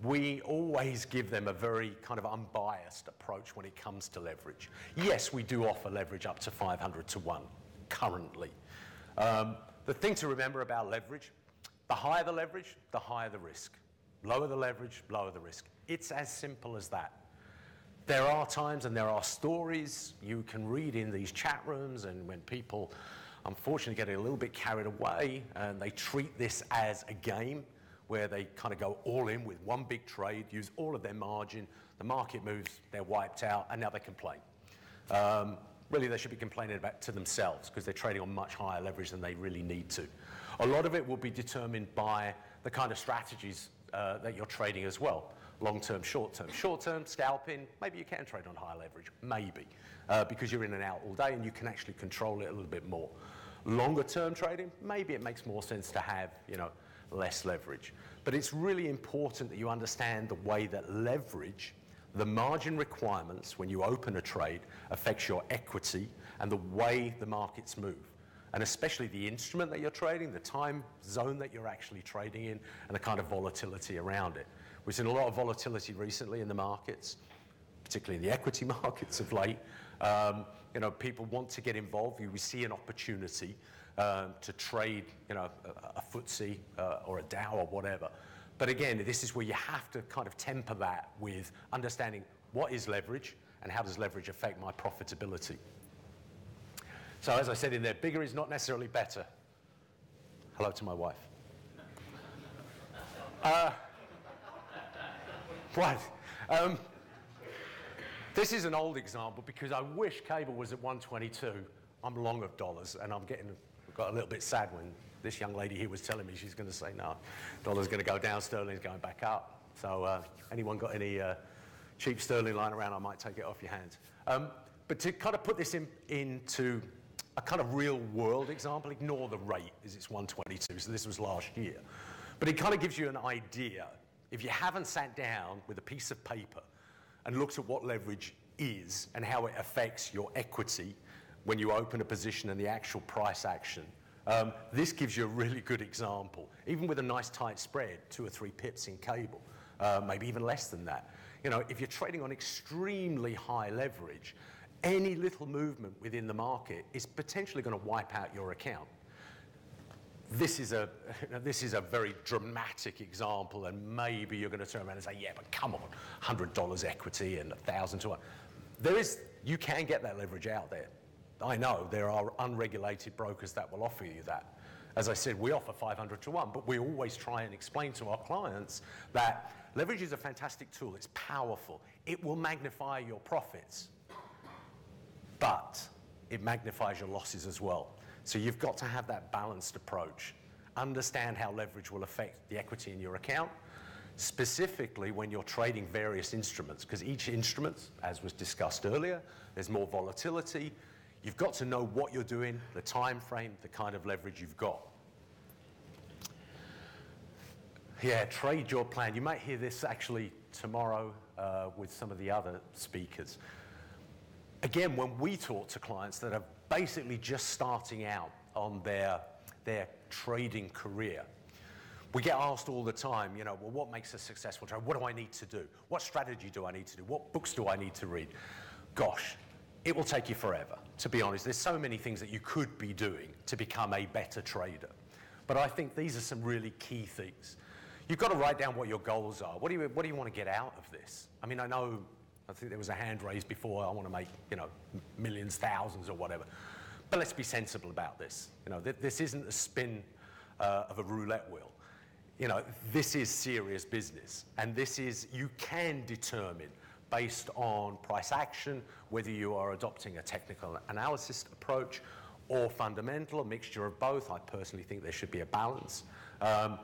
we always give them a very kind of unbiased approach when it comes to leverage. Yes, we do offer leverage up to 500 to 1 currently. Um, the thing to remember about leverage, the higher the leverage, the higher the risk. Lower the leverage, lower the risk. It's as simple as that. There are times and there are stories you can read in these chat rooms, and when people unfortunately get a little bit carried away and they treat this as a game where they kind of go all in with one big trade, use all of their margin, the market moves, they're wiped out, and now they complain. Um, really, they should be complaining about to themselves because they're trading on much higher leverage than they really need to. A lot of it will be determined by the kind of strategies uh, that you're trading as well long term, short term. Short term, scalping, maybe you can trade on high leverage, maybe, uh, because you're in and out all day and you can actually control it a little bit more. Longer term trading, maybe it makes more sense to have, you know, less leverage. But it's really important that you understand the way that leverage, the margin requirements when you open a trade, affects your equity and the way the markets move. And especially the instrument that you're trading, the time zone that you're actually trading in, and the kind of volatility around it. We've seen a lot of volatility recently in the markets, particularly in the equity markets of late. Um, you know, people want to get involved. We see an opportunity to trade, you know, a, FTSE uh, or a Dow or whatever. But again, this is where you have to kind of temper that with understanding what is leverage and how does leverage affect my profitability. So as I said in there, bigger is not necessarily better. Hello to my wife. Uh, Right. Um, this is an old example because I wish cable was at 122. I'm long of dollars, and I'm getting got a little bit sad when this young lady here was telling me she's going to say no, dollar's going to go down, sterling's going back up. So uh, anyone got any uh, cheap sterling lying around, I might take it off your hands. Um, but to kind of put this in, into a kind of real world example, ignore the rate as it's 122, so this was last year. But it kind of gives you an idea if you haven't sat down with a piece of paper and looked at what leverage is and how it affects your equity when you open a position and the actual price action, um, this gives you a really good example. Even with a nice tight spread, two or three pips in cable, uh, maybe even less than that. You know, if you're trading on extremely high leverage, any little movement within the market is potentially going to wipe out your account. this is a this is a very dramatic example, and maybe you're going to turn around and say, "Yeah, but come on, hundred dollars equity and a thousand to one." There is you can get that leverage out there. I know there are unregulated brokers that will offer you that. As I said, we offer 500 to 1, but we always try and explain to our clients that leverage is a fantastic tool. It's powerful. It will magnify your profits, but it magnifies your losses as well. So you've got to have that balanced approach. Understand how leverage will affect the equity in your account, specifically when you're trading various instruments, because each instrument, as was discussed earlier, there's more volatility. You've got to know what you're doing, the time frame, the kind of leverage you've got. Yeah, trade your plan. You might hear this actually tomorrow uh, with some of the other speakers. Again, when we talk to clients that are basically just starting out on their, their trading career, we get asked all the time, you know, well, what makes a successful trader? What do I need to do? What strategy do I need to do? What books do I need to read? Gosh, it will take you forever, to be honest. There's so many things that you could be doing to become a better trader. But I think these are some really key things. You've got to write down what your goals are. What do you, what do you want to get out of this? I mean, I know, I think there was a hand raised before, I want to make, you know, millions, thousands or whatever. But let's be sensible about this. You know, th this isn't a spin uh, of a roulette wheel. You know, this is serious business. And this is, you can determine based on price action, whether you are adopting a technical analysis approach or fundamental, a mixture of both. I personally think there should be a balance. Um,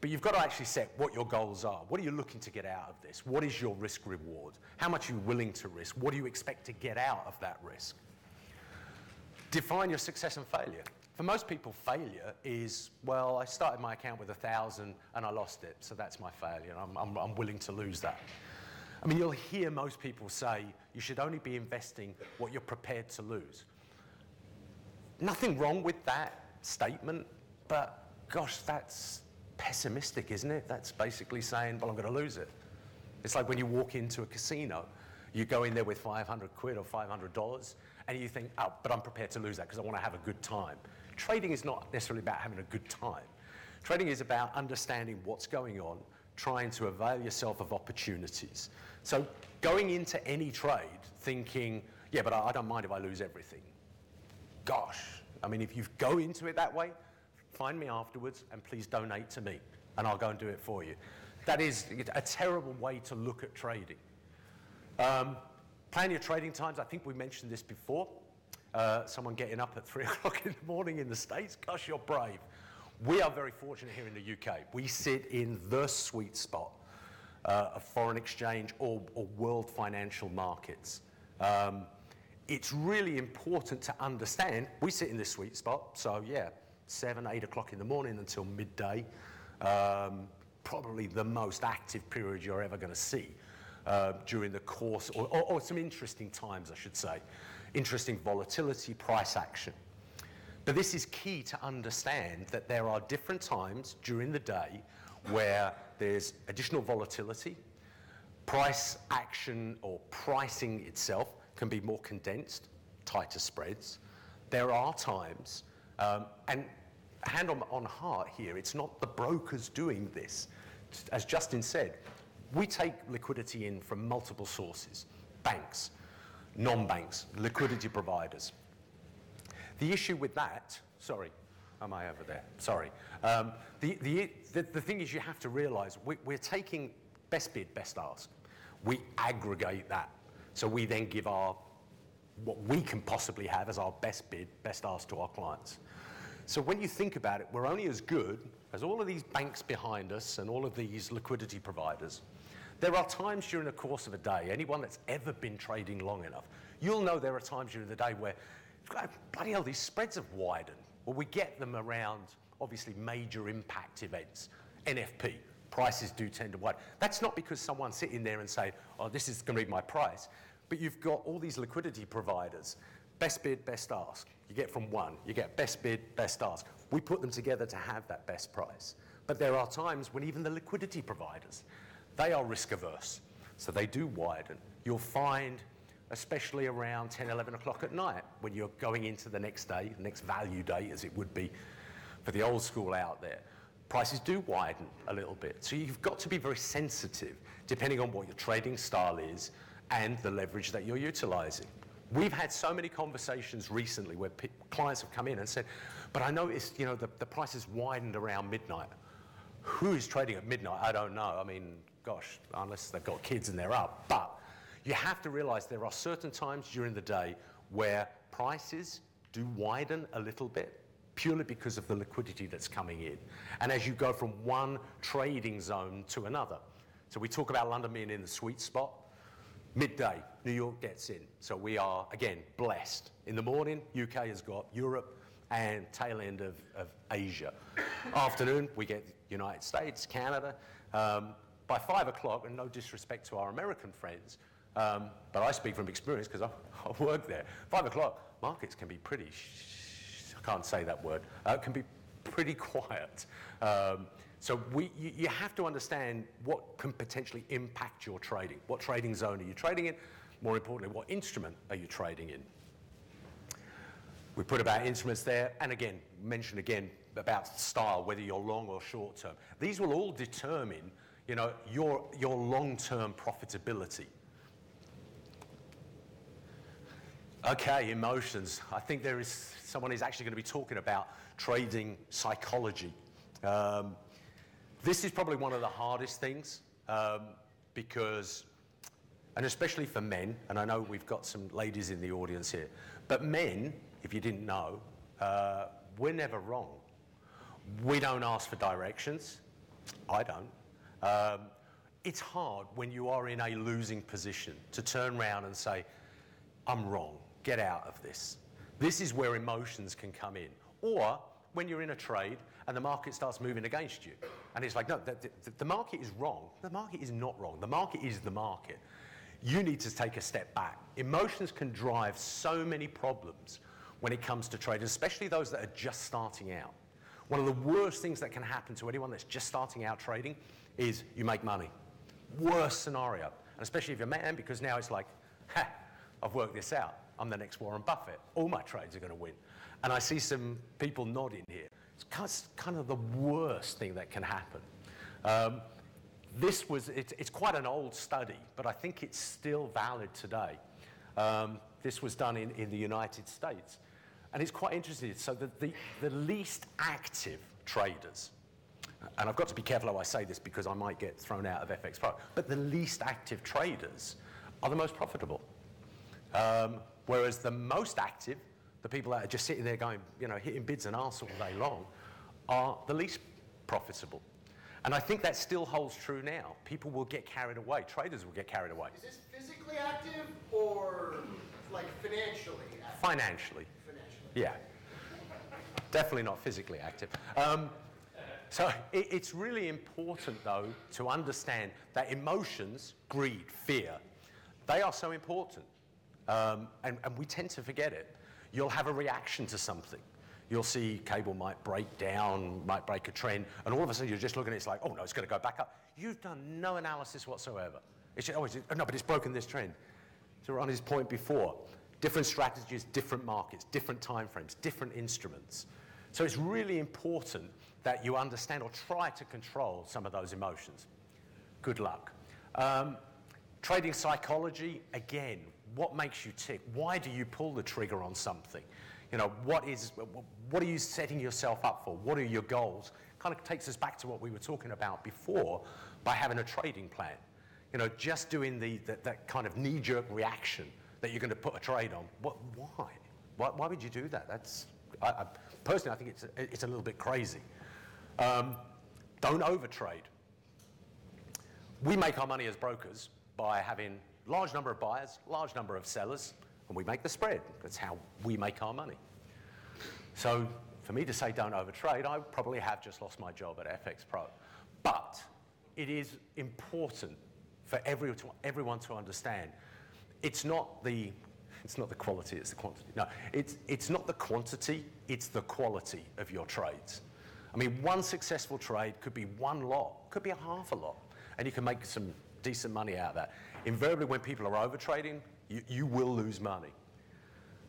but you've got to actually set what your goals are. What are you looking to get out of this? What is your risk reward? How much are you willing to risk? What do you expect to get out of that risk? Define your success and failure. For most people, failure is, well, I started my account with a thousand and I lost it, so that's my failure. I'm, I'm, I'm willing to lose that. I mean, you'll hear most people say you should only be investing what you're prepared to lose. Nothing wrong with that statement, but gosh, that's pessimistic, isn't it? That's basically saying, well, I'm going to lose it. It's like when you walk into a casino, you go in there with 500 quid or $500, and you think, oh, but I'm prepared to lose that because I want to have a good time. Trading is not necessarily about having a good time. Trading is about understanding what's going on, trying to avail yourself of opportunities. So going into any trade thinking, yeah, but I, I don't mind if I lose everything. Gosh, I mean, if you go into it that way, find me afterwards and please donate to me and I'll go and do it for you. That is a terrible way to look at trading. Um, plan your trading times. I think we mentioned this before. Uh, someone getting up at three o'clock in the morning in the States, gosh, you're brave. We are very fortunate here in the UK. We sit in the sweet spot uh, of foreign exchange or, or world financial markets. Um, it's really important to understand we sit in this sweet spot, so yeah, seven, eight o'clock in the morning until midday. Um, probably the most active period you're ever going to see uh, during the course, or, or, or some interesting times, I should say. Interesting volatility, price action. But this is key to understand that there are different times during the day where there's additional volatility, price action or pricing itself can be more condensed, tighter spreads. There are times, um, and hand on, on heart here, it's not the brokers doing this. As Justin said, we take liquidity in from multiple sources banks, non banks, liquidity providers. The issue with that, sorry, am I over there? Sorry. Um, the, the, the, the, thing is, you have to realize we, we're taking best bid, best ask. We aggregate that. So we then give our what we can possibly have as our best bid, best ask to our clients. So when you think about it, we're only as good as all of these banks behind us and all of these liquidity providers. There are times during the course of a day, anyone that's ever been trading long enough, you'll know there are times during the day where, bloody hell, these spreads have widened. Well, we get them around, obviously, major impact events, NFP. Prices do tend to widen. That's not because someone's sitting there and saying, oh, this is going to be my price. But you've got all these liquidity providers Best bid, best ask. You get from one. You get best bid, best ask. We put them together to have that best price. But there are times when even the liquidity providers, they are risk averse. So they do widen. You'll find, especially around 10, 11 o'clock at night, when you're going into the next day, the next value day as it would be for the old school out there, prices do widen a little bit. So you've got to be very sensitive depending on what your trading style is and the leverage that you're utilizing. We've had so many conversations recently where clients have come in and said, but I noticed, you know, the, the prices widened around midnight. Who is trading at midnight? I don't know. I mean, gosh, unless they've got kids and they're up. But you have to realize there are certain times during the day where prices do widen a little bit purely because of the liquidity that's coming in. And as you go from one trading zone to another. So we talk about London being in the sweet spot. Midday, New York gets in. So we are, again, blessed. In the morning, UK has got Europe and tail end of, of Asia. Afternoon, we get United States, Canada. Um, by five o'clock, and no disrespect to our American friends, um, but I speak from experience because I, I work there. Five o'clock, markets can be pretty, sh- I can't say that word, uh, can be pretty quiet. Um, so we, you, you have to understand what can potentially impact your trading. What trading zone are you trading in? More importantly, what instrument are you trading in? We put about instruments there, and again, mention again about style, whether you're long or short term. These will all determine, you know, your, your long-term profitability. Okay, emotions. I think there is someone is actually going to be talking about trading psychology. Um, this is probably one of the hardest things um, because, and especially for men, and I know we've got some ladies in the audience here, but men, if you didn't know, uh, we're never wrong. We don't ask for directions. I don't. Um, it's hard when you are in a losing position to turn around and say, I'm wrong, get out of this. This is where emotions can come in. Or when you're in a trade and the market starts moving against you, and it's like, no, the, the, the market is wrong. The market is not wrong. The market is the market. You need to take a step back. Emotions can drive so many problems when it comes to trade, especially those that are just starting out. One of the worst things that can happen to anyone that's just starting out trading is you make money. Worst scenario. And especially if you're a man, because now it's like, ha, I've worked this out. I'm the next Warren Buffett. All my trades are going to win. And I see some people nodding here. It's kind of the worst thing that can happen. Um, this was, it, it's quite an old study, but I think it's still valid today. Um, this was done in, in the United States. And it's quite interesting. So the, the, the least active traders, and I've got to be careful how I say this because I might get thrown out of FX Pro, but the least active traders are the most profitable. Um, whereas the most active, the people that are just sitting there going, you know, hitting bids and arse all day long, are the least profitable. And I think that still holds true now. People will get carried away. Traders will get carried away. Is this physically active or like financially active? Financially. Financially. Yeah. Definitely not physically active. Um, so it, it's really important, though, to understand that emotions, greed, fear, they are so important. Um, and, and we tend to forget it. You'll have a reaction to something. You'll see cable might break down, might break a trend, and all of a sudden you're just looking at it, it's like, oh no, it's going to go back up. You've done no analysis whatsoever. It's just, oh, it's, oh, no, but it's broken this trend. To Ronnie's point before, different strategies, different markets, different timeframes, different instruments. So it's really important that you understand or try to control some of those emotions. Good luck. Um, trading psychology, again, what makes you tick? Why do you pull the trigger on something? You know, what is, what are you setting yourself up for? What are your goals? Kind of takes us back to what we were talking about before by having a trading plan. You know, just doing the, that kind of knee-jerk reaction that you're going to put a trade on. What, why? why? Why would you do that? That's, I, I, personally, I think it's, it's a little bit crazy. Um, don't overtrade. We make our money as brokers by having large number of buyers, large number of sellers, and we make the spread. That's how we make our money. So for me to say don't overtrade, I probably have just lost my job at FX Pro. But it is important for every, everyone to understand it's not the it's not the quality, it's the quantity. No, it's, it's not the quantity, it's the quality of your trades. I mean, one successful trade could be one lot, could be a half a lot, and you can make some decent money out of that. Invariably, when people are overtrading, you, you will lose money.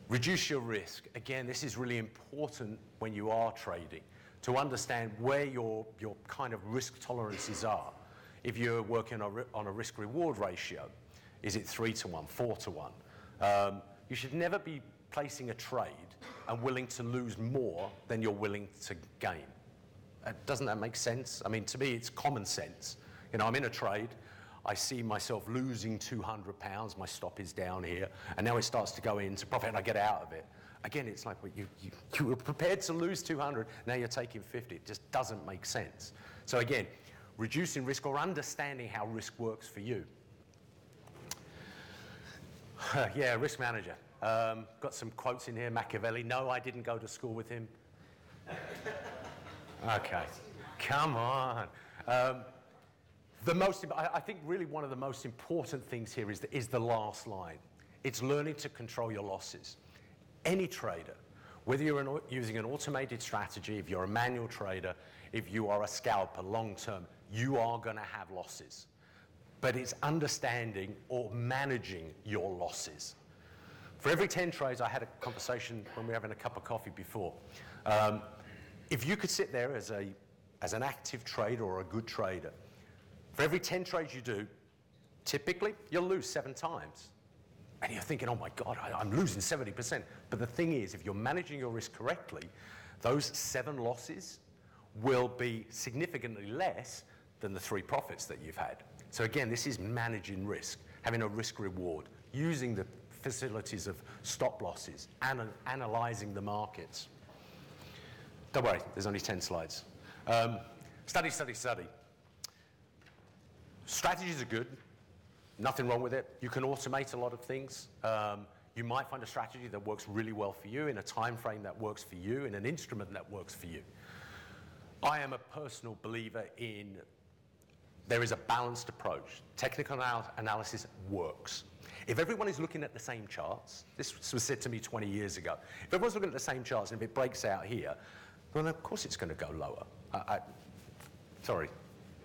Reduce your risk. Again, this is really important when you are trading. to understand where your, your kind of risk tolerances are. If you're working on a, risk reward ratio, is it three to one, four to one? Um, you should never be placing a trade and willing to lose more than you're willing to gain. Uh, doesn't that make sense? I mean, to me, it's common sense. You know, I'm in a trade. I see myself losing 200 pounds. My stop is down here, and now it starts to go into profit, and I get out of it. Again, it's like well, you, you, you were prepared to lose 200. Now you're taking 50. It just doesn't make sense. So again, reducing risk or understanding how risk works for you. yeah, risk manager. Um, got some quotes in here. Machiavelli. No, I didn't go to school with him. Okay, come on. Um, the most, I think really one of the most important things here is the, is the last line. It's learning to control your losses. Any trader, whether you're an, using an automated strategy, if you're a manual trader, if you are a scalper long term, you are going to have losses. But it's understanding or managing your losses. For every 10 trades, I had a conversation when we were having a cup of coffee before. Um, if you could sit there as, a, as an active trader or a good trader, for every 10 trades you do, typically you'll lose seven times. And you're thinking, oh my God, I, I'm losing 70%. But the thing is, if you're managing your risk correctly, those seven losses will be significantly less than the three profits that you've had. So again, this is managing risk, having a risk reward, using the facilities of stop losses, ana- analyzing the markets. Don't worry, there's only 10 slides. Um, study, study, study. Strategies are good. Nothing wrong with it. You can automate a lot of things. Um, you might find a strategy that works really well for you in a time frame that works for you in an instrument that works for you. I am a personal believer in there is a balanced approach. Technical anal- analysis works. If everyone is looking at the same charts, this was said to me 20 years ago, if everyone's looking at the same charts and if it breaks out here, well, of course it's going to go lower. I, I, sorry,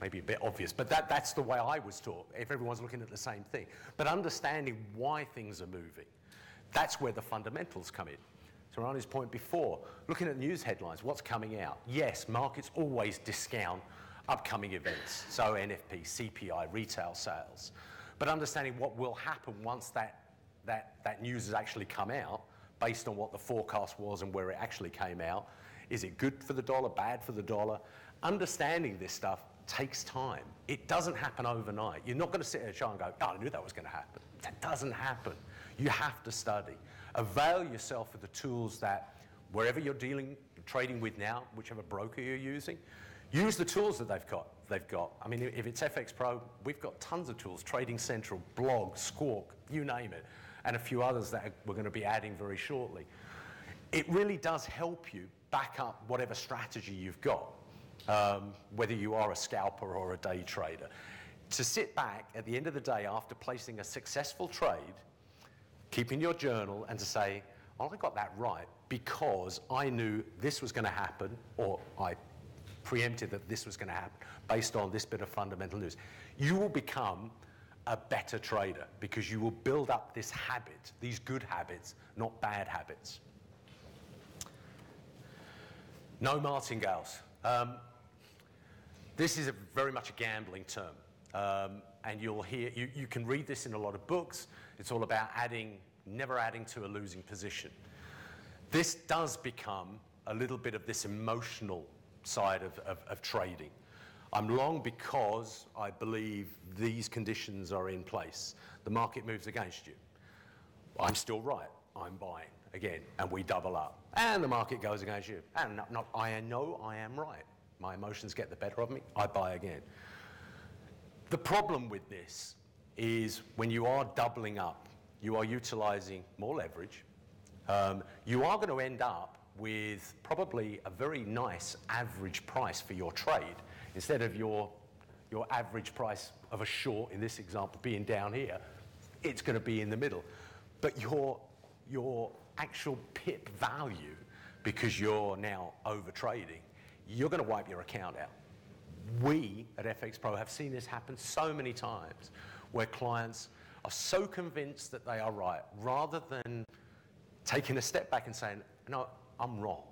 maybe a bit obvious, but that, that's the way I was taught, if everyone's looking at the same thing. But understanding why things are moving, that's where the fundamentals come in. To Rani's point before, looking at news headlines, what's coming out? Yes, markets always discount upcoming events, so NFP, CPI, retail sales. But understanding what will happen once that, that, that news has actually come out, based on what the forecast was and where it actually came out. Is it good for the dollar, bad for the dollar? Understanding this stuff takes time. It doesn't happen overnight. You're not going to sit at a chart and go, oh, I knew that was going to happen. That doesn't happen. You have to study. Avail yourself of the tools that wherever you're dealing, trading with now, whichever broker you're using, use the tools that they've got. They've got. I mean, if it's FX Pro, we've got tons of tools: Trading Central, Blog, Squawk, you name it, and a few others that we're going to be adding very shortly. It really does help you back up whatever strategy you've got, um, whether you are a scalper or a day trader. To sit back at the end of the day after placing a successful trade, keeping your journal, and to say, "Oh, I got that right because I knew this was going to happen, or I preempted that this was going to happen based on this bit of fundamental news. You will become a better trader because you will build up this habit, these good habits, not bad habits. No martingales. Um, this is very much a gambling term. Um, and you'll hear, you, you can read this in a lot of books. It's all about adding, never adding to a losing position. This does become a little bit of this emotional side of, of, of trading. I'm long because I believe these conditions are in place. The market moves against you. I'm still right. I'm buying again, and we double up. And the market goes against you. And not, not, I know I am right. My emotions get the better of me. I buy again. The problem with this is when you are doubling up, you are utilizing more leverage. Um, you are going to end up with probably a very nice average price for your trade instead of your, your average price of a short, in this example, being down here, it's going to be in the middle. But your, your actual pip value, because you're now over trading, you're going to wipe your account out. We at FX Pro have seen this happen so many times where clients are so convinced that they are right rather than taking a step back and saying, no, I'm wrong.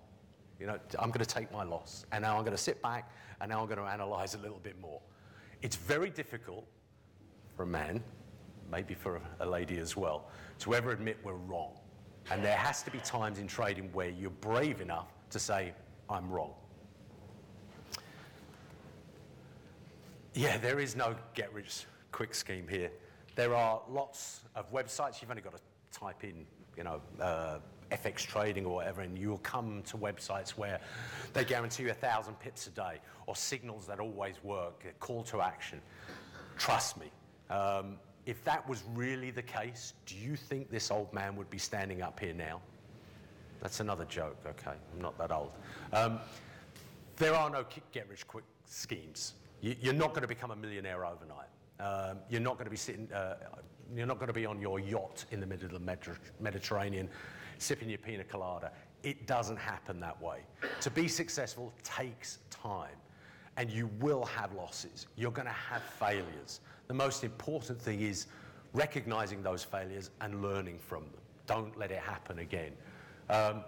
You know, I'm going to take my loss, and now I'm going to sit back, and now I'm going to analyze a little bit more. It's very difficult for a man, maybe for a lady as well, to ever admit we're wrong. And there has to be times in trading where you're brave enough to say, I'm wrong. Yeah, there is no get rich quick scheme here. There are lots of websites. You've only got to type in, you know, uh, FX trading or whatever, and you'll come to websites where they guarantee you a thousand pips a day or signals that always work, a call to action. Trust me. Um, if that was really the case, do you think this old man would be standing up here now? That's another joke, okay? I'm not that old. Um, there are no get rich quick schemes. You, you're not going to become a millionaire overnight. Um, you're not going to be sitting, uh, you're not going to be on your yacht in the middle of the Mediter- Mediterranean sipping your pina colada. It doesn't happen that way. To be successful takes time, and you will have losses. You're going to have failures. The most important thing is recognizing those failures and learning from them. Don't let it happen again. Um,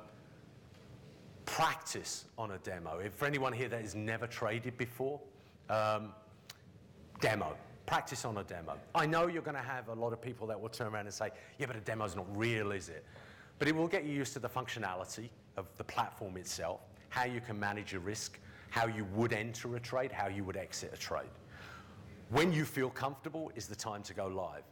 practice on a demo. If for anyone here that has never traded before, um, demo. Practice on a demo. I know you're going to have a lot of people that will turn around and say, yeah, but a demo's not real, is it? But it will get you used to the functionality of the platform itself, how you can manage your risk, how you would enter a trade, how you would exit a trade. When you feel comfortable is the time to go live.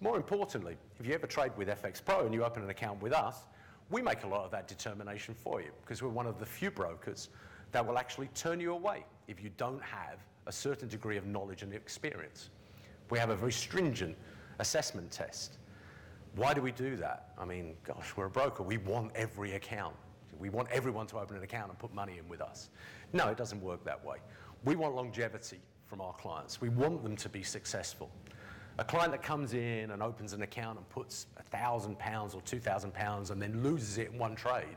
More importantly, if you ever trade with FX Pro and you open an account with us, we make a lot of that determination for you because we're one of the few brokers that will actually turn you away if you don't have a certain degree of knowledge and experience. We have a very stringent assessment test. Why do we do that? I mean, gosh, we're a broker. We want every account. We want everyone to open an account and put money in with us. No, it doesn't work that way. We want longevity from our clients. We want them to be successful. A client that comes in and opens an account and puts £1,000 or £2,000 and then loses it in one trade,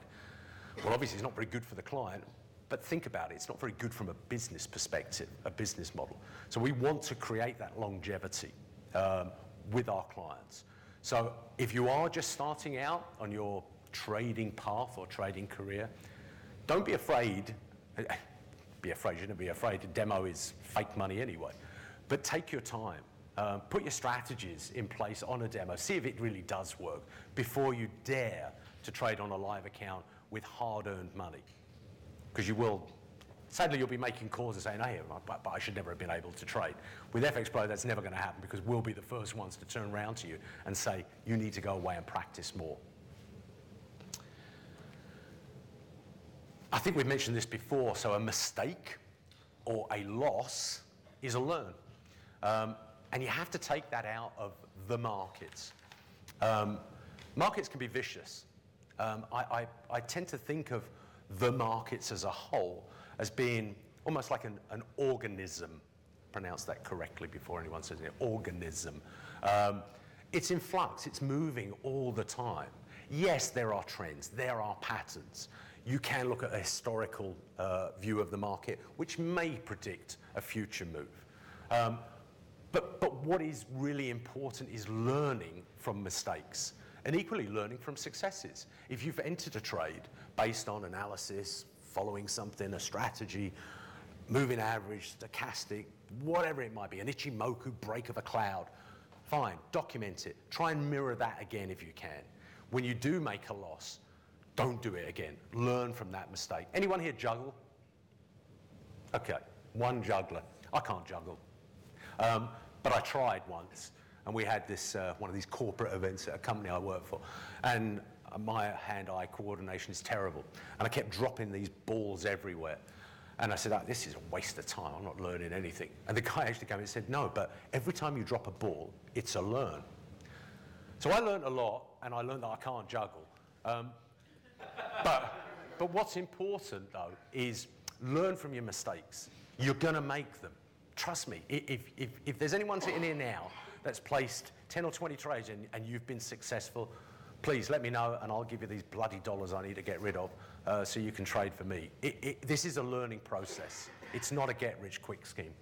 well, obviously, it's not very good for the client, but think about it, it's not very good from a business perspective, a business model. So we want to create that longevity um, with our clients. So if you are just starting out on your trading path or trading career, don't be afraid. Be afraid, you shouldn't be afraid. A demo is fake money anyway. But take your time. Um, put your strategies in place on a demo. See if it really does work before you dare to trade on a live account with hard earned money. Because you will, sadly, you'll be making calls and saying, hey, but, but I should never have been able to trade. With FX Pro, that's never going to happen because we'll be the first ones to turn around to you and say, you need to go away and practice more. I think we've mentioned this before. So, a mistake or a loss is a learn. Um, and you have to take that out of the markets. Um, markets can be vicious. Um, I, I, I, tend to think of the markets as a whole as being almost like an, an organism. Pronounce that correctly before anyone says it. Organism. Um, it's in flux, it's moving all the time. Yes, there are trends, there are patterns. You can look at a historical uh, view of the market, which may predict a future move. Um, but, but what is really important is learning from mistakes and equally learning from successes. If you've entered a trade based on analysis, following something, a strategy, moving average, stochastic, whatever it might be, an Ichimoku break of a cloud, fine, document it. Try and mirror that again if you can. When you do make a loss, don't do it again. Learn from that mistake. Anyone here juggle? Okay, one juggler. I can't juggle. Um, but I tried once, and we had this uh, one of these corporate events at a company I work for, and my hand-eye coordination is terrible, and I kept dropping these balls everywhere. And I said, oh, this is a waste of time. I'm not learning anything. And the guy actually came and said, no, but every time you drop a ball, it's a learn. So I learned a lot, and I learned that I can't juggle. Um, but, but what's important, though, is learn from your mistakes. You're going to make them. Trust me, if, if, if there's anyone sitting here now that's placed 10 or 20 trades and, and you've been successful, please let me know and I'll give you these bloody dollars I need to get rid of uh, so you can trade for me. It, it, this is a learning process. It's not a get rich quick scheme.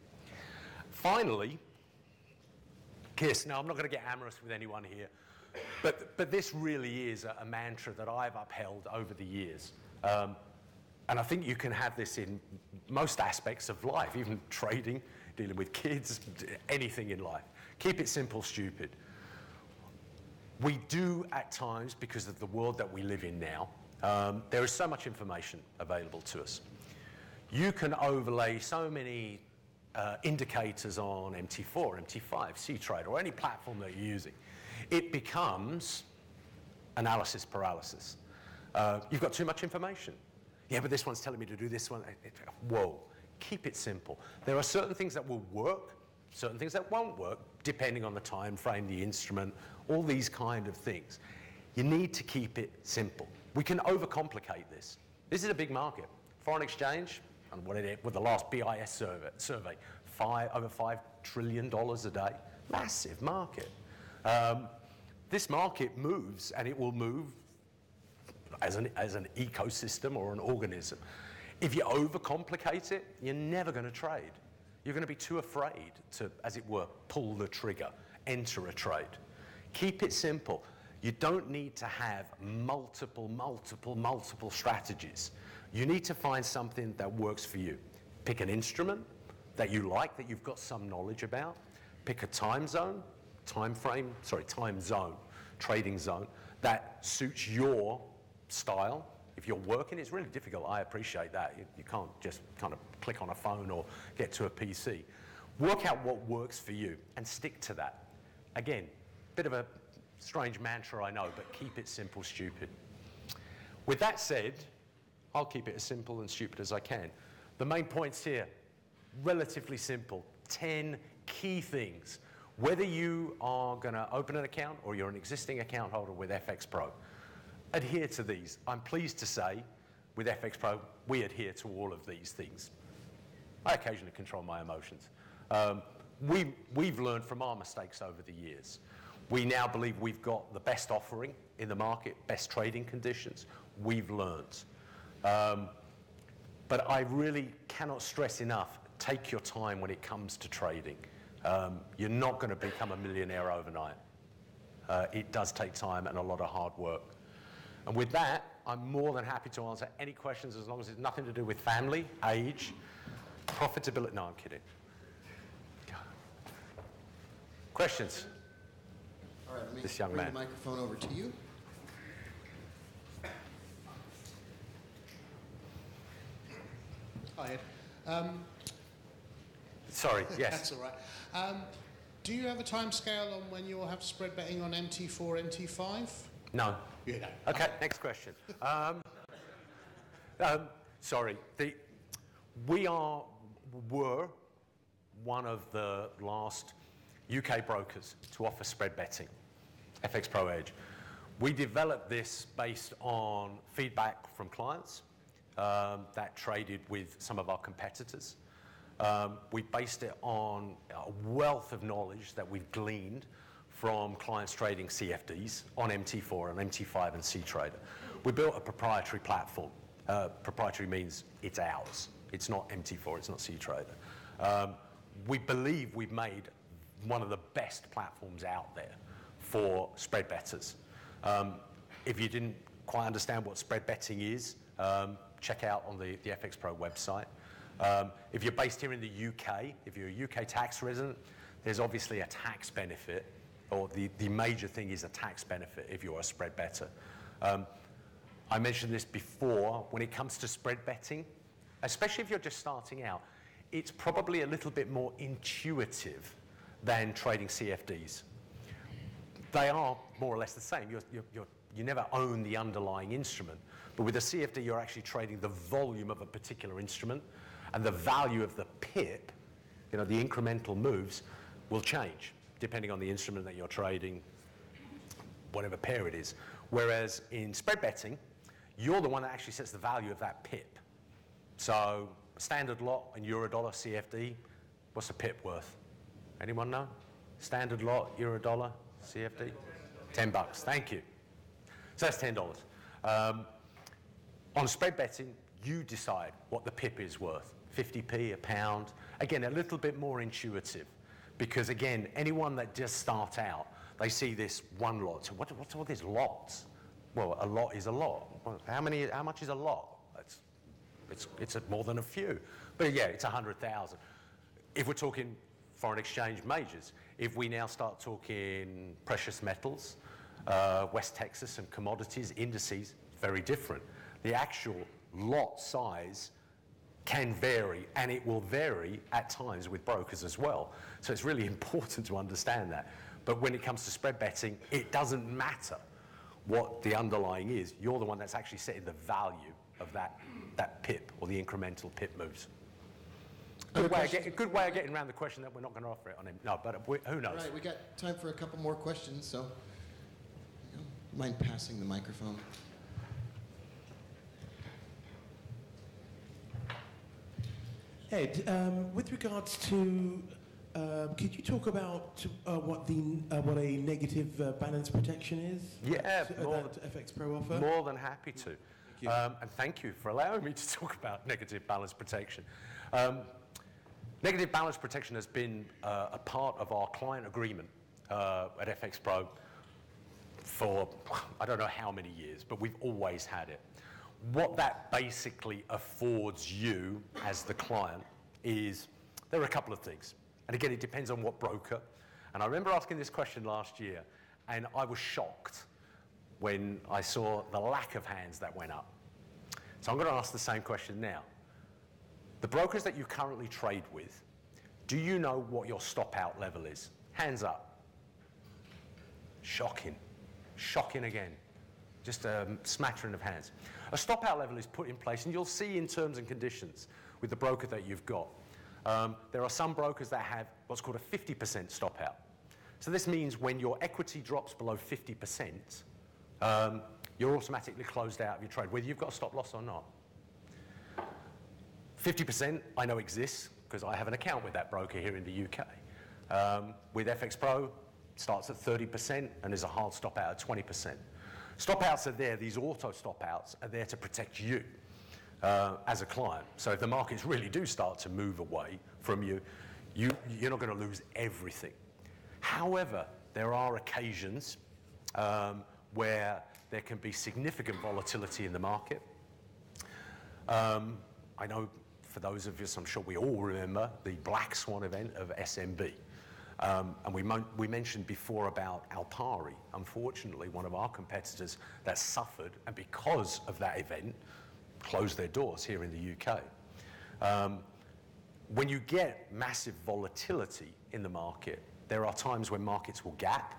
Finally, Kiss. Now, I'm not going to get amorous with anyone here, but, but this really is a, a mantra that I've upheld over the years. Um, and I think you can have this in most aspects of life, even trading, dealing with kids, anything in life. Keep it simple, stupid. We do at times, because of the world that we live in now, um, there is so much information available to us. You can overlay so many uh, indicators on MT4, MT5, CTrade, or any platform that you're using. It becomes analysis paralysis. Uh, you've got too much information. Yeah, but this one's telling me to do this one. Whoa, keep it simple. There are certain things that will work, certain things that won't work, depending on the time frame, the instrument, all these kind of things. You need to keep it simple. We can overcomplicate this. This is a big market. Foreign exchange, and what did it with the last BIS survey, survey five, over $5 trillion a day. Massive market. Um, this market moves, and it will move as an, as an ecosystem or an organism. If you overcomplicate it, you're never going to trade. You're going to be too afraid to, as it were, pull the trigger, enter a trade. Keep it simple. You don't need to have multiple, multiple, multiple strategies. You need to find something that works for you. Pick an instrument that you like, that you've got some knowledge about. Pick a time zone, time frame, sorry, time zone, trading zone that suits your style. If you're working, it's really difficult. I appreciate that. You, you can't just kind of click on a phone or get to a PC. Work out what works for you and stick to that. Again, bit of a strange mantra, I know, but keep it simple, stupid. With that said, I'll keep it as simple and stupid as I can. The main points here, relatively simple 10 key things. Whether you are going to open an account or you're an existing account holder with FX Pro, adhere to these. I'm pleased to say, with FX Pro, we adhere to all of these things. I occasionally control my emotions. Um, we, we've learned from our mistakes over the years. We now believe we've got the best offering in the market, best trading conditions. We've learned. Um, but I really cannot stress enough take your time when it comes to trading. Um, you're not going to become a millionaire overnight. Uh, it does take time and a lot of hard work. And with that, I'm more than happy to answer any questions as long as it's nothing to do with family, age, profitability. No, I'm kidding. Questions? All right, let me This young bring man. the microphone over to you. Hi, Ed. Um, Sorry, yes. That's all right. Um, do you have a time scale on when you'll have spread betting on MT4, MT5? No. You don't. Okay, next question. Um, um, sorry, the, we are, were one of the last UK brokers to offer spread betting, FX Pro Edge. We developed this based on feedback from clients um, that traded with some of our competitors. Um, we based it on a wealth of knowledge that we've gleaned from clients trading CFDs on MT4 and MT5 and CTrader. We built a proprietary platform. Uh, proprietary means it's ours. It's not MT4, it's not CTrader. Um, we believe we've made one of the best platforms out there for spread betters. Um, if you didn't quite understand what spread betting is, um, check out on the, the FX Pro website. Um, if you're based here in the UK, if you're a UK tax resident, there's obviously a tax benefit, or the, the major thing is a tax benefit if you're a spread better. Um, I mentioned this before, when it comes to spread betting, especially if you're just starting out, it's probably a little bit more intuitive than trading CFDs. They are more or less the same. You're, you're, you're, you never own the underlying instrument, but with a CFD, you're actually trading the volume of a particular instrument, and the value of the pip, you know, the incremental moves, will change depending on the instrument that you're trading, whatever pair it is. Whereas in spread betting, you're the one that actually sets the value of that pip. So standard lot in Eurodollar CFD, what's a pip worth? Anyone know? Standard lot euro dollar, CFD? 10 bucks, thank you. So that's $10. Um, on spread betting, you decide what the pip is worth. 50p, a pound. Again, a little bit more intuitive. Because again, anyone that just start out, they see this one lot. So what, what's all these lots? Well, a lot is a lot. How many? How much is a lot? It's, it's a, more than a few. But yeah, it's 100,000. If we're talking foreign exchange majors, if we now start talking precious metals, uh, West Texas and commodities, indices, very different. The actual lot size can vary, and it will vary at times with brokers as well. So it's really important to understand that. But when it comes to spread betting, it doesn't matter what the underlying is. You're the one that's actually setting the value of that, that pip or the incremental pip moves. Good way, of get, good way of getting around the question that we're not going to offer it on him. No, but we, who knows? Right, we got time for a couple more questions, so you mind passing the microphone? Ed, um, with regards to, uh, could you talk about uh, what the uh, what a negative uh, balance protection is? Yeah, So, uh, more that FX Pro offer. More than happy to. Um, and thank you for allowing me to talk about negative balance protection. Um, negative balance protection has been uh, a part of our client agreement uh, at FX Pro for I don't know how many years, but we've always had it. What that basically affords you as the client is there are a couple of things. And again, it depends on what broker. And I remember asking this question last year, and I was shocked when I saw the lack of hands that went up. So I'm going to ask the same question now. The brokers that you currently trade with, do you know what your stop out level is? Hands up. Shocking. Shocking again. Just a smattering of hands. A stop out level is put in place, and you'll see in terms and conditions with the broker that you've got. Um, there are some brokers that have what's called a 50% stop out. So this means when your equity drops below 50%, um, you're automatically closed out of your trade, whether you've got a stop loss or not. 50% I know exists because I have an account with that broker here in the UK. Um, with FX Pro, starts at 30% and there's a hard stop out at 20%. Stop outs are there, these auto stop outs are there to protect you uh, as a client. So if the markets really do start to move away from you, you you're not going to lose everything. However, there are occasions um, where there can be significant volatility in the market. Um, I know for those of us, I'm sure we all remember the Black Swan event of SNB. Um, and we, we mentioned before about Alpari, unfortunately, one of our competitors that suffered, and because of that event, closed their doors here in the UK. Um, when you get massive volatility in the market, there are times when markets will gap.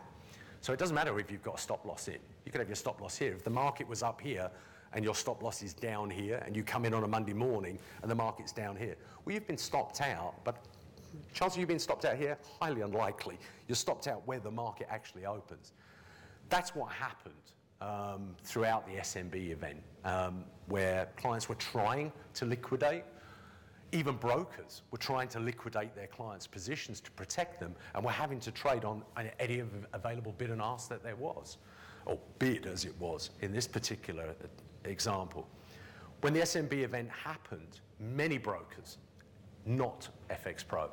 So it doesn't matter if you've got a stop loss in. You could have your stop loss here. If the market was up here and your stop loss is down here, and you come in on a Monday morning and the market's down here, well, you've been stopped out, but chances of you being stopped out here, highly unlikely. You're stopped out where the market actually opens. That's what happened um, throughout the SNB event, um, where clients were trying to liquidate. Even brokers were trying to liquidate their clients' positions to protect them, and were having to trade on any available bid and ask that there was, or bid as it was in this particular example. When the SNB event happened, many brokers, not FX Pro,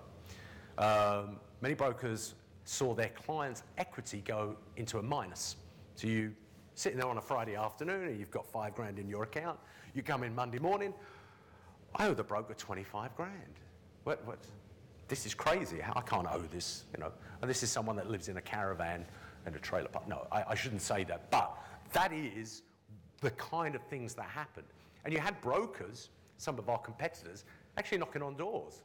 um, many brokers saw their clients' equity go into a minus. So you sitting there on a Friday afternoon and you've got five grand in your account. You come in Monday morning, I owe the broker 25 grand. What, what? This is crazy. I can't owe this, you know. And this is someone that lives in a caravan and a trailer park. No, I, I shouldn't say that. But that is the kind of things that happened. And you had brokers, some of our competitors, actually knocking on doors,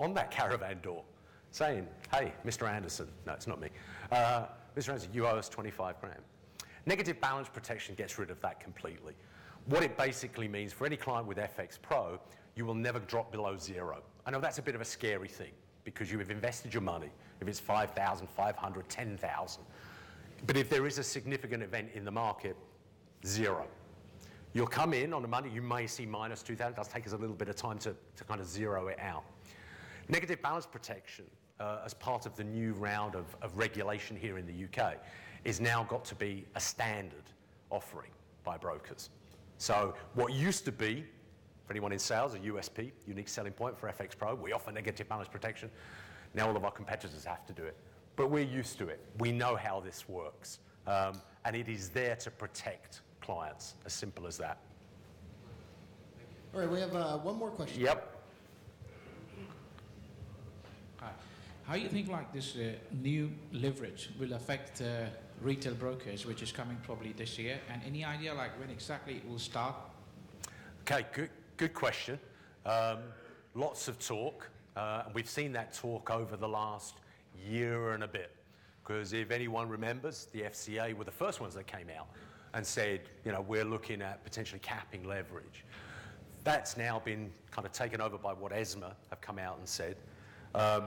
on that caravan door, saying, hey, Mr. Anderson, no, it's not me, uh, Mr. Anderson, you owe us 25 grand. Negative balance protection gets rid of that completely. What it basically means for any client with FX Pro, you will never drop below zero. I know that's a bit of a scary thing because you have invested your money, if it's 5,000, 500, 10,000. But if there is a significant event in the market, zero. You'll come in on the money, you may see minus 2,000. It does take us a little bit of time to, to kind of zero it out. Negative balance protection, uh, as part of the new round of, of regulation here in the UK, is now got to be a standard offering by brokers. So what used to be, for anyone in sales, a USP, unique selling point for FX Pro, we offer negative balance protection. Now all of our competitors have to do it. But we're used to it. We know how this works. Um, and it is there to protect clients, as simple as that. All right, we have uh, one more question. Yep. Hi. How do you think like this uh, new leverage will affect uh, retail brokers, which is coming probably this year? And any idea like when exactly it will start? Okay, good, good question. Um, lots of talk, uh, and we've seen that talk over the last year and a bit. Because if anyone remembers, the FCA were the first ones that came out and said, you know, we're looking at potentially capping leverage. That's now been kind of taken over by what ESMA have come out and said. Um,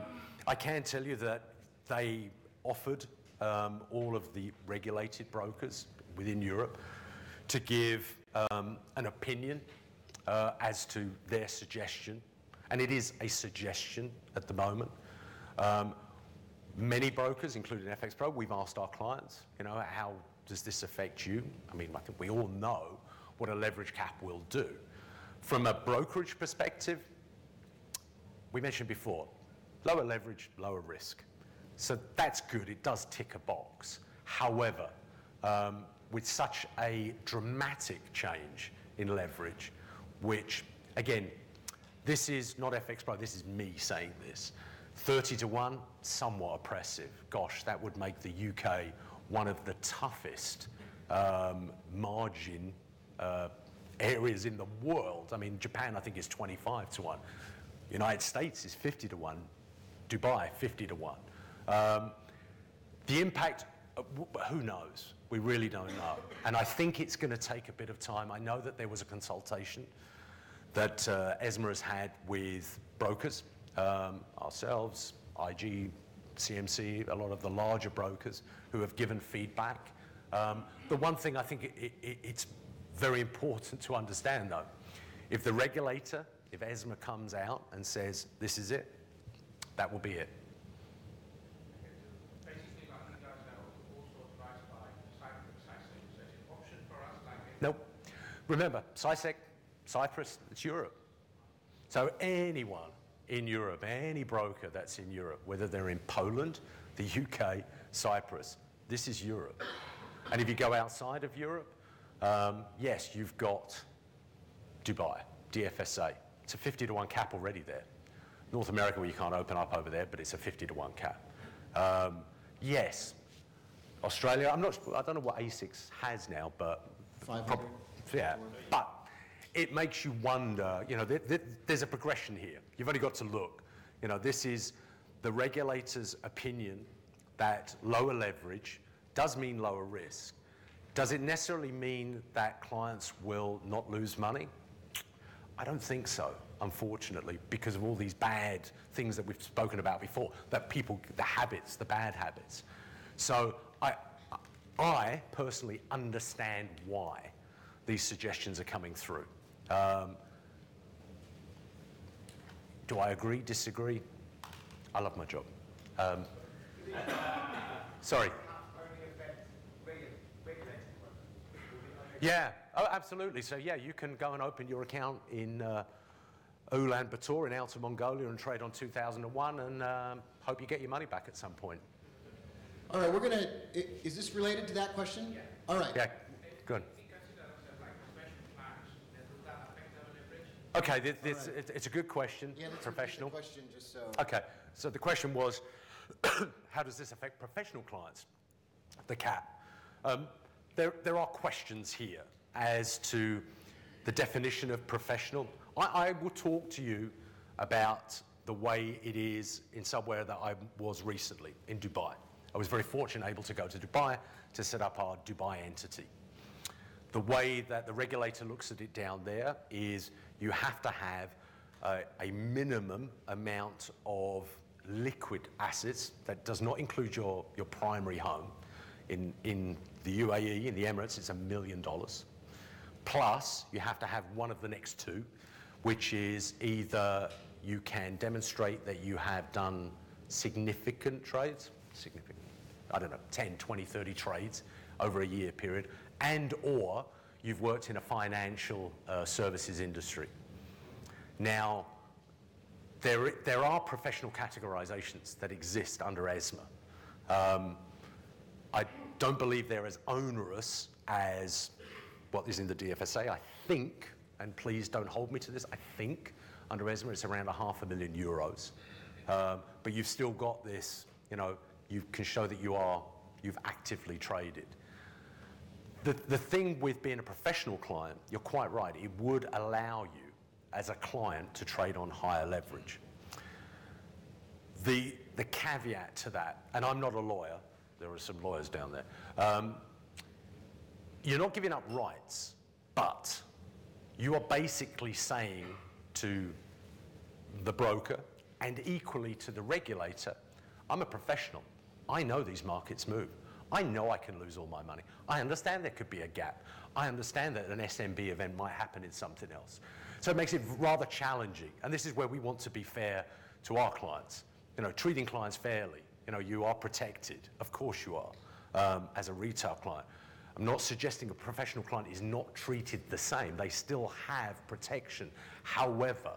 I can tell you that they offered um, all of the regulated brokers within Europe to give um, an opinion uh, as to their suggestion, and it is a suggestion at the moment. Um, many brokers, including FX Pro, we've asked our clients, you know, how does this affect you? I mean, I think we all know what a leverage cap will do. From a brokerage perspective, we mentioned before, lower leverage, lower risk. So that's good, it does tick a box. However, um, with such a dramatic change in leverage, which, again, this is not FX Pro, this is me saying this. 30 to 1, somewhat oppressive. Gosh, that would make the UK one of the toughest um, margin uh, areas in the world. I mean, Japan, I think, is 25 to 1. United States is 50 to 1. Dubai, 50 to 1. Um, the impact, uh, who knows? We really don't know. And I think it's going to take a bit of time. I know that there was a consultation that uh, ESMA has had with brokers, um, ourselves, IG, CMC, a lot of the larger brokers who have given feedback. Um, the one thing I think it, it, it's very important to understand though, if the regulator, if ESMA comes out and says, this is it, that will be it. Nope. Remember, CySEC, Cyprus, it's Europe. So anyone in Europe, any broker that's in Europe, whether they're in Poland, the UK, Cyprus, this is Europe. And if you go outside of Europe, um, yes, you've got Dubai, DFSA. It's a 50 to 1 cap already there. North America, well, you can't open up over there, but it's a 50 to 1 cap. Um, yes, Australia, I'm not, I don't know what ASIC's has now, but. 500. yeah, but it makes you wonder, you know, th- th- there's a progression here. You've only got to look. You know, this is the regulator's opinion that lower leverage does mean lower risk. Does it necessarily mean that clients will not lose money? I don't think so, unfortunately, because of all these bad things that we've spoken about before, that people, the habits, the bad habits. So I, I personally understand why these suggestions are coming through. Um, do I agree, disagree? I love my job. Um, sorry. Yeah, oh, absolutely. So, yeah, you can go and open your account in uh, Ulaanbaatar in Outer Mongolia and trade on 2001 and um, hope you get your money back at some point. All right, we're going to, is this related to that question? Yeah. All right. Yeah, good. Okay, th- this, it- it's a good question, Yeah, let's the professional. question just so. Okay, so the question was, how does this affect professional clients? The cap. Um, there, there are questions here as to the definition of professional. I, I will talk to you about the way it is in somewhere that I was recently, in Dubai. I was very fortunate able to go to Dubai to set up our Dubai entity. The way that the regulator looks at it down there is you have to have uh, a minimum amount of liquid assets that does not include your, your primary home. In, in the UAE, in the Emirates, it's a million dollars. Plus, you have to have one of the next two, which is either you can demonstrate that you have done significant trades, significant, I don't know, 10, 20, 30 trades over a year period, and or you've worked in a financial uh, services industry. Now, there, there are professional categorizations that exist under ESMA. Um, I don't believe they're as onerous as what is in the DFSA. I think, and please don't hold me to this, I think under ESMA it's around a half a million euros. Um, but you've still got this, you know, you can show that you are, you've actively traded. The, the thing with being a professional client, you're quite right, it would allow you as a client to trade on higher leverage. The, the caveat to that, and I'm not a lawyer, there are some lawyers down there, um, you're not giving up rights, but you are basically saying to the broker and equally to the regulator, I'm a professional. I know these markets move. I know I can lose all my money. I understand there could be a gap. I understand that an SNB event might happen in something else. So it makes it rather challenging. And this is where we want to be fair to our clients. You know, treating clients fairly. You know, you are protected. Of course you are, um, as a retail client. I'm not suggesting a professional client is not treated the same. They still have protection. However,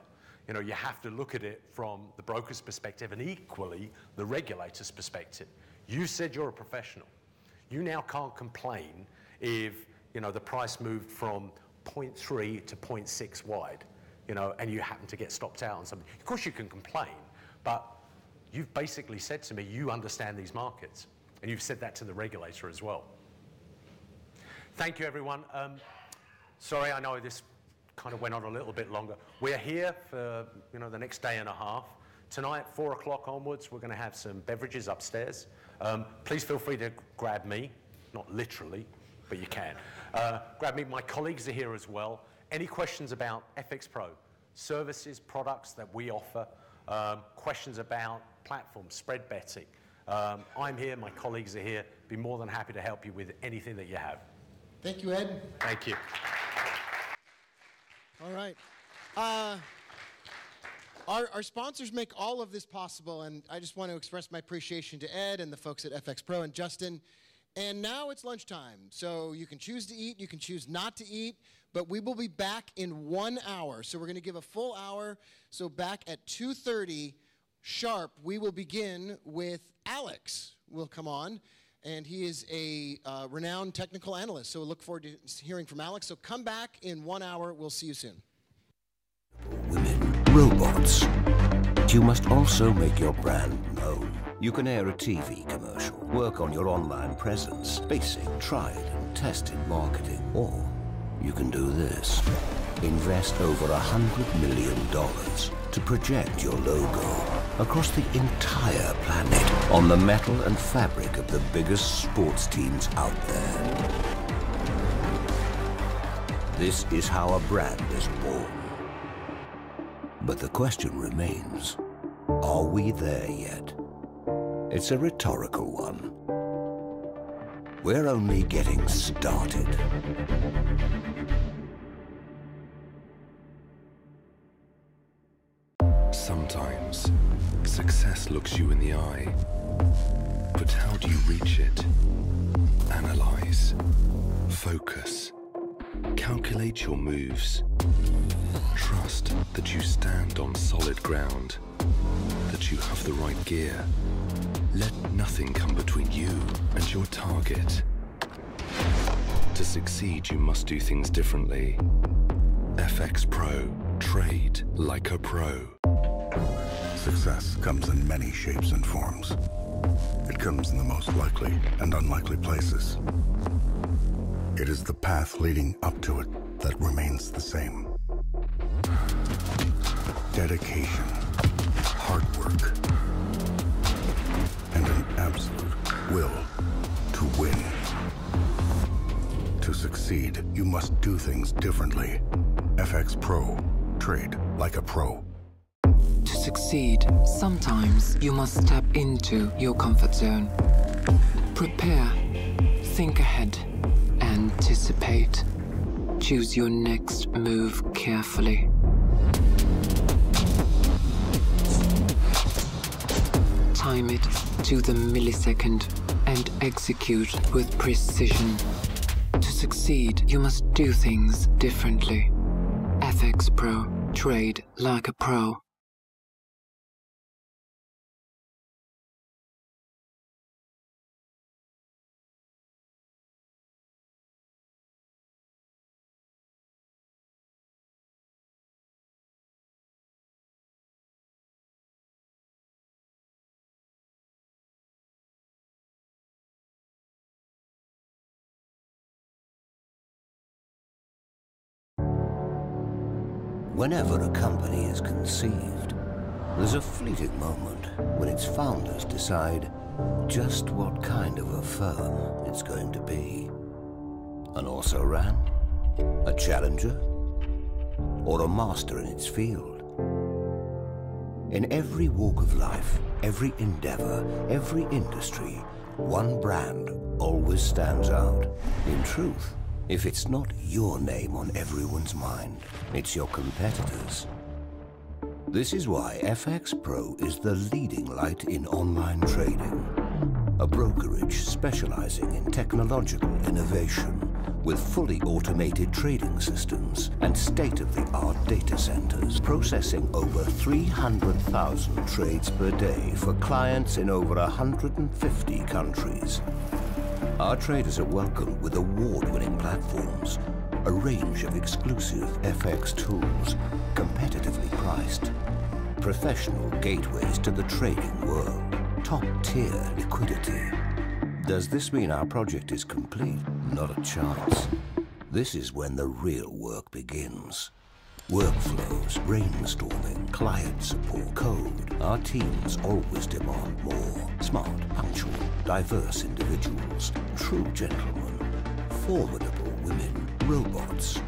you know, you have to look at it from the broker's perspective and equally the regulator's perspective. You said you're a professional. You now can't complain if, you know, the price moved from 0.3 to 0.6 wide, you know, and you happen to get stopped out on something. Of course you can complain, but you've basically said to me you understand these markets, and you've said that to the regulator as well. Thank you, everyone. Um, sorry, I know this kind of went on a little bit longer. We're here for you know the next day and a half. Tonight, four o'clock onwards, we're going to have some beverages upstairs. Um, please feel free to grab me, not literally, but you can. Uh, grab me. My colleagues are here as well. Any questions about FX Pro, services, products that we offer, um, questions about platform, spread betting. Um, I'm here, my colleagues are here. Be more than happy to help you with anything that you have. Thank you, Ed. Thank you. All right. Uh, our, our sponsors make all of this possible, and I just want to express my appreciation to Ed and the folks at FX Pro and Justin. And now it's lunchtime, so you can choose to eat, you can choose not to eat, but we will be back in one hour. So we're going to give a full hour. So back at 2:30 sharp, we will begin with Alex. Will come on, and he is a uh, renowned technical analyst. So look forward to hearing from Alex. So come back in one hour. We'll see you soon. Women, robots. You must also make your brand known. You can air a TV commercial, work on your online presence, basic, tried and tested marketing, or you can do this. Invest over a hundred million dollars to project your logo across the entire planet on the metal and fabric of the biggest sports teams out there. This is how a brand is born. But the question remains, are we there yet? It's a rhetorical one. We're only getting started. Sometimes success looks you in the eye. But how do you reach it? Analyze, focus, calculate your moves. Trust that you stand on solid ground, that you have the right gear. Let nothing come between you and your target. To succeed, you must do things differently. FX Pro. Trade like a pro. Success comes in many shapes and forms. It comes in the most likely and unlikely places. It is the path leading up to it that remains the same. Dedication, hard work, absolute will to win. To succeed, you must do things differently. FX Pro. Trade like a pro. To succeed, sometimes you must step into your comfort zone. Prepare, think ahead, anticipate. Choose your next move carefully. Time it to the millisecond and execute with precision. To succeed, you must do things differently. FX Pro. Trade like a pro. Whenever a company is conceived, there's a fleeting moment when its founders decide just what kind of a firm it's going to be. An also ran, a challenger, or a master in its field. In every walk of life, every endeavor, every industry, one brand always stands out. In truth, if it's not your name on everyone's mind, it's your competitors. This is why FX Pro is the leading light in online trading. A brokerage specializing in technological innovation with fully automated trading systems and state-of-the-art data centers processing over 300,000 trades per day for clients in over 150 countries. Our traders are welcomed with award-winning platforms, a range of exclusive FX tools, competitively priced, professional gateways to the trading world, top-tier liquidity. Does this mean our project is complete? Not a chance. This is when the real work begins. Workflows, brainstorming, client support, code. Our teams always demand more. Smart, punctual, diverse individuals, true gentlemen, formidable women, robots.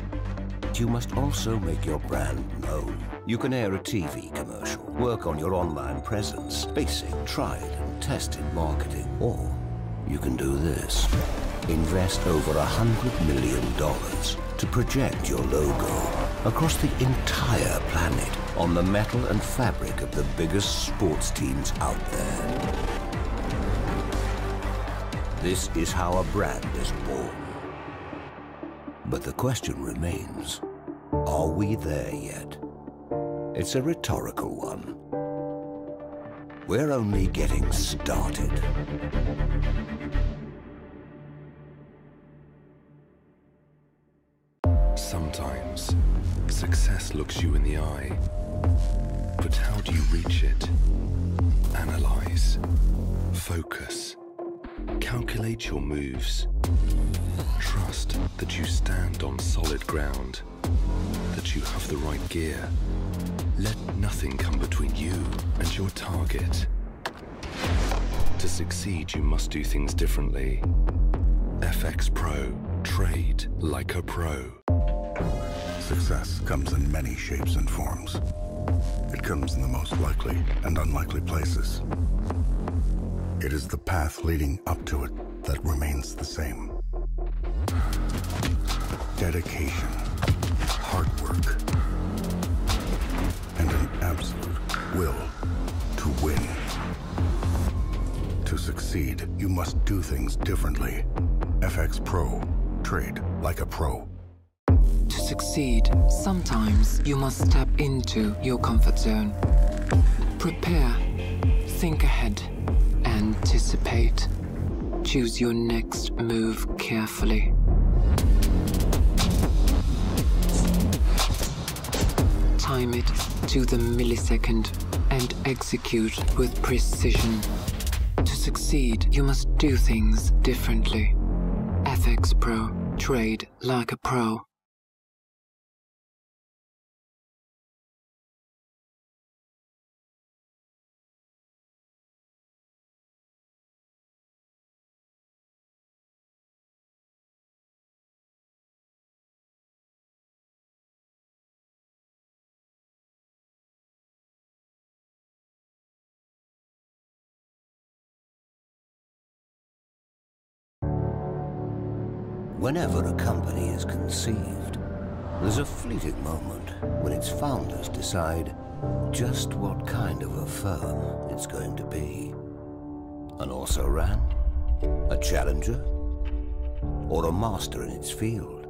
You must also make your brand known. You can air a TV commercial, work on your online presence, basic, tried and tested marketing, or you can do this. Invest over a hundred million dollars to project your logo across the entire planet on the metal and fabric of the biggest sports teams out there. This is how a brand is born. But the question remains, are we there yet? It's a rhetorical one. We're only getting started. Sometimes success looks you in the eye. But how do you reach it? Analyze, focus, calculate your moves. Trust that you stand on solid ground, that you have the right gear. Let nothing come between you and your target. To succeed, you must do things differently. FX Pro. Trade like a pro. Success comes in many shapes and forms. It comes in the most likely and unlikely places. It is the path leading up to it that remains the same. Dedication, hard work, and an absolute will to win. To succeed, you must do things differently. FX Pro. Trade like a pro. To succeed, sometimes you must step into your comfort zone. Prepare, think ahead, anticipate. Choose your next move carefully. Time it to the millisecond and execute with precision. To succeed, you must do things differently. FX Pro. Trade like a pro. Whenever a company is conceived, there's a fleeting moment when its founders decide just what kind of a firm it's going to be. An also ran, a challenger, or a master in its field.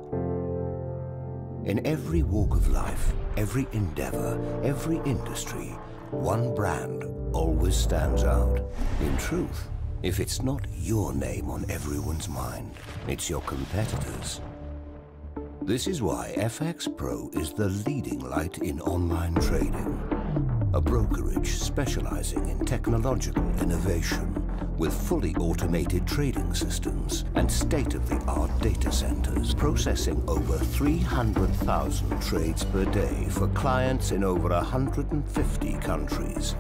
In every walk of life, every endeavor, every industry, one brand always stands out. In truth, if it's not your name on everyone's mind, it's your competitors. This is why FX Pro is the leading light in online trading. a brokerage specializing in technological innovation with fully automated trading systems and state-of-the-art data centers processing over 300,000 trades per day for clients in over 150 countries.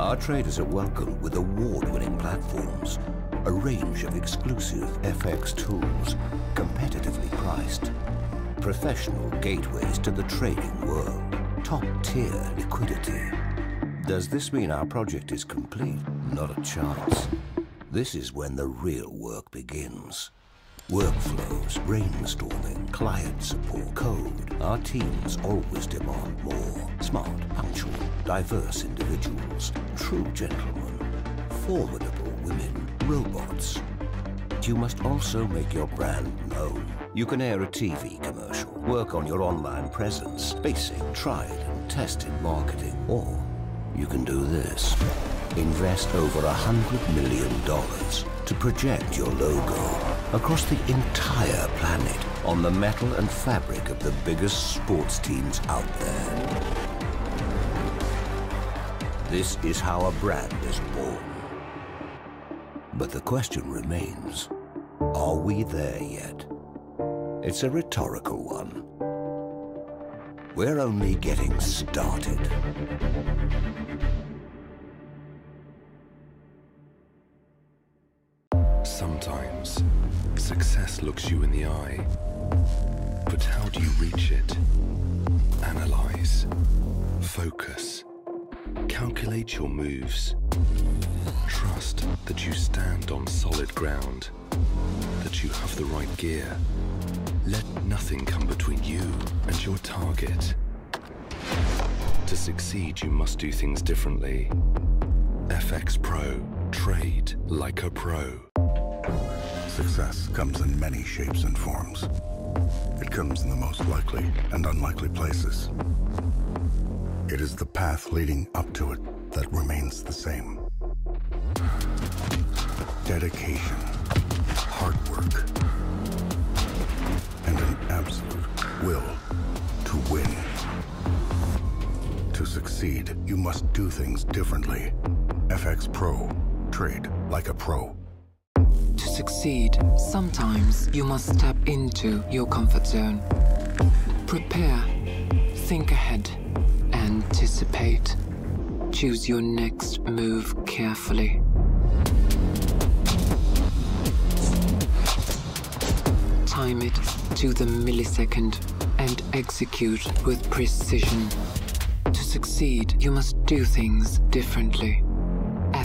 Our traders are welcomed with award-winning platforms, a range of exclusive FX tools, competitively priced, professional gateways to the trading world, top-tier liquidity. Does this mean our project is complete? Not a chance. This is when the real work begins. Workflows, brainstorming, client support, code. Our teams always demand more. Smart, punctual, diverse individuals, true gentlemen, formidable women, robots. You must also make your brand known. You can air a TV commercial, work on your online presence, basic, tried and tested marketing, or you can do this. Invest over a hundred million dollars to project your logo across the entire planet on the metal and fabric of the biggest sports teams out there. This is how a brand is born. But the question remains, are we there yet? It's a rhetorical one. We're only getting started. Sometimes success looks you in the eye. But how do you reach it? Analyze, focus, calculate your moves. Trust that you stand on solid ground, that you have the right gear. Let nothing come between you and your target. To succeed, you must do things differently. FX Pro. Trade like a pro. Success comes in many shapes and forms. It comes in the most likely and unlikely places. It is the path leading up to it that remains the same. Dedication, hard work, and an absolute will to win. To succeed, you must do things differently. FX Pro. Trade like a pro. To succeed, sometimes you must step into your comfort zone. Prepare, think ahead, anticipate. Choose your next move carefully. Time it to the millisecond and execute with precision. To succeed, you must do things differently.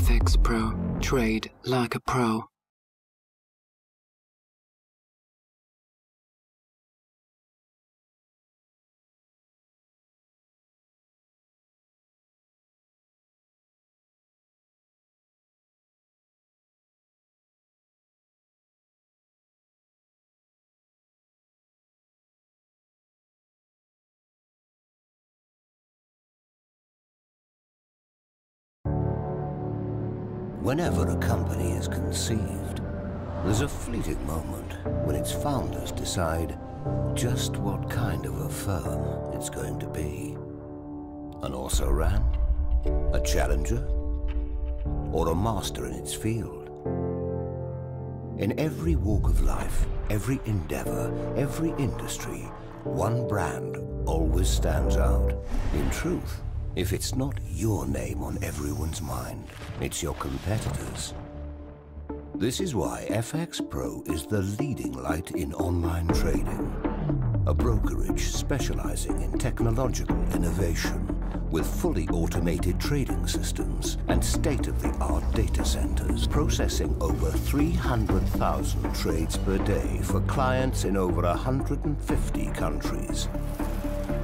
FX Pro. Trade like a pro. Whenever a company is conceived, there's a fleeting moment when its founders decide just what kind of a firm it's going to be. An also-ran? A challenger? Or a master in its field? In every walk of life, every endeavor, every industry, one brand always stands out. In truth, if it's not your name on everyone's mind, it's your competitors. This is why FX Pro is the leading light in online trading. A brokerage specializing in technological innovation with fully automated trading systems and state-of-the-art data centers processing over 300,000 trades per day for clients in over 150 countries.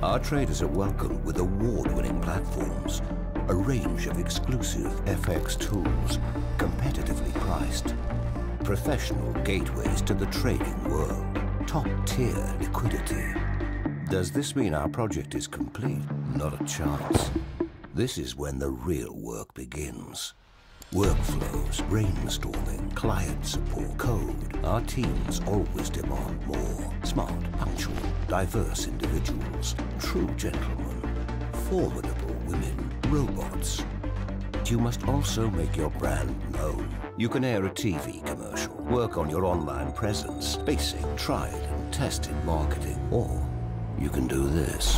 Our traders are welcomed with award-winning platforms, a range of exclusive FX tools, competitively priced, professional gateways to the trading world, top-tier liquidity. Does this mean our project is complete? Not a chance. This is when the real work begins. Workflows, brainstorming, client support, code. Our teams always demand more. Smart, punctual, diverse individuals, true gentlemen, formidable women, robots. You must also make your brand known. You can air a TV commercial, work on your online presence, basic, tried and tested marketing, or you can do this.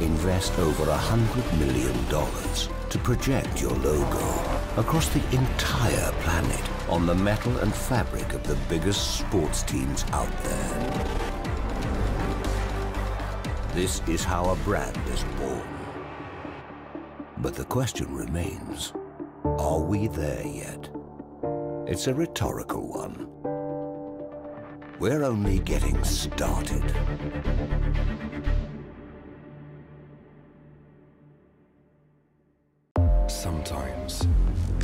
Invest over a hundred million dollars to project your logo across the entire planet on the metal and fabric of the biggest sports teams out there. This is how a brand is born. But the question remains, are we there yet? It's a rhetorical one. We're only getting started.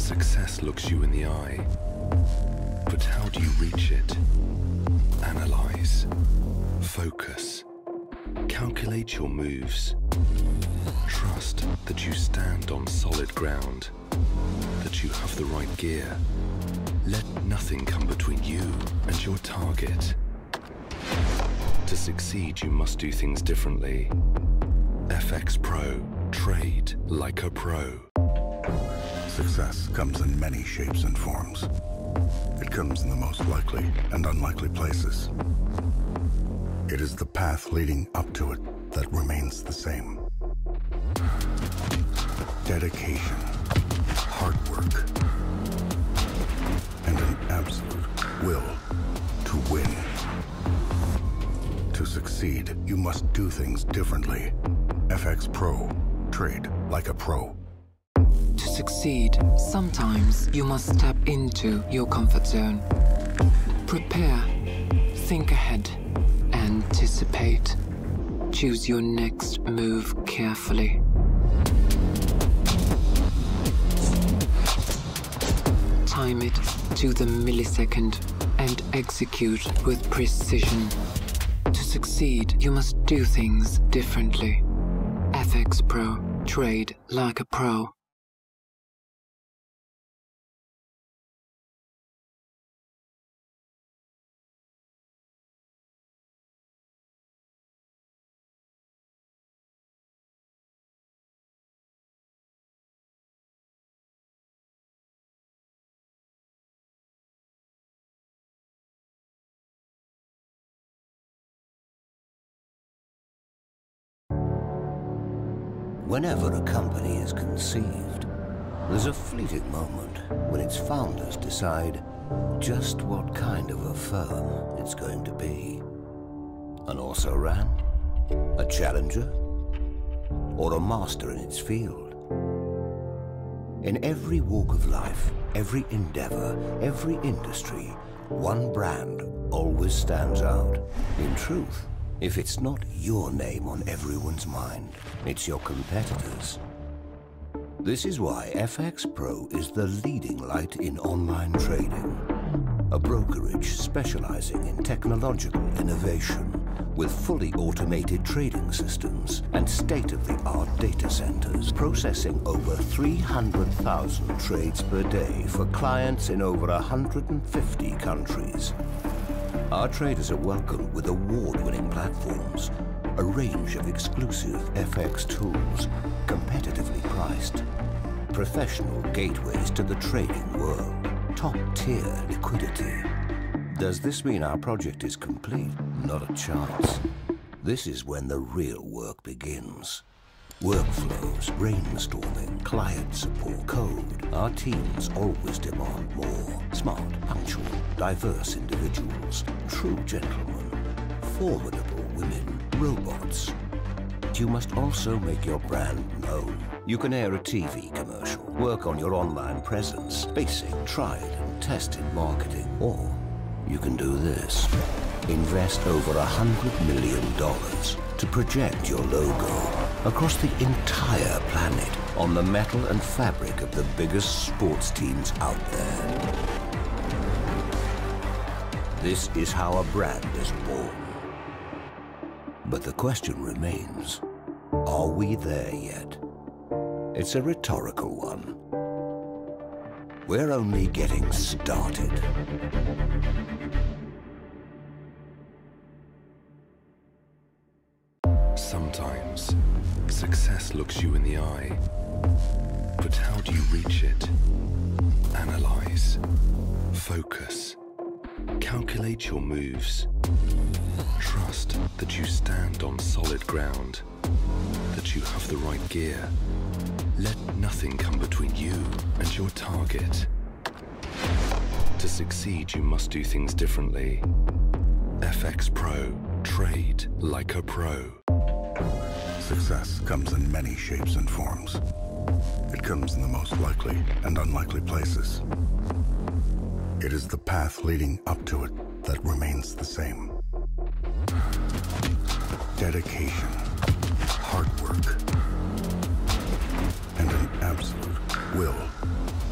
Success looks you in the eye. But how do you reach it? Analyze, focus, calculate your moves. Trust that you stand on solid ground, that you have the right gear. Let nothing come between you and your target. To succeed, you must do things differently. FX Pro. Trade like a pro. Success comes in many shapes and forms. It comes in the most likely and unlikely places. It is the path leading up to it that remains the same. Dedication, hard work, and an absolute will to win. To succeed, you must do things differently. FX Pro. Trade like a pro. Succeed, sometimes you must step into your comfort zone. Prepare, think ahead, anticipate. Choose your next move carefully. Time it to the millisecond and execute with precision. To succeed, you must do things differently. FX Pro. Trade like a pro. Whenever a company is conceived, there's a fleeting moment when its founders decide just what kind of a firm it's going to be. An also-ran? A challenger? Or a master in its field? In every walk of life, every endeavor, every industry, one brand always stands out. In truth, if it's not your name on everyone's mind, it's your competitors. This is why FX Pro is the leading light in online trading. A brokerage specializing in technological innovation with fully automated trading systems and state-of-the-art data centers processing over 300,000 trades per day for clients in over 150 countries. Our traders are welcomed with award-winning platforms, a range of exclusive FX tools, competitively priced, professional gateways to the trading world, top-tier liquidity. Does this mean our project is complete? Not a chance. This is when the real work begins. Workflows, brainstorming, client support, code. Our teams always demand more. Smart, punctual, diverse individuals, true gentlemen, formidable women, robots. But You must also make your brand known. You can air a TV commercial, work on your online presence, basic, tried and tested marketing, or you can do this. Invest over a hundred million dollars to project your logo across the entire planet on the metal and fabric of the biggest sports teams out there. This is how a brand is born. But the question remains, are we there yet? It's a rhetorical one. We're only getting started. Sometimes Success looks you in the eye. But how do you reach it? Analyze. Focus. Calculate your moves. Trust that you stand on solid ground. That you have the right gear. Let nothing come between you and your target. To succeed, you must do things differently. FX Pro. Trade like a pro. Success comes in many shapes and forms. It comes in the most likely and unlikely places. It is the path leading up to it that remains the same. Dedication, hard work, and an absolute will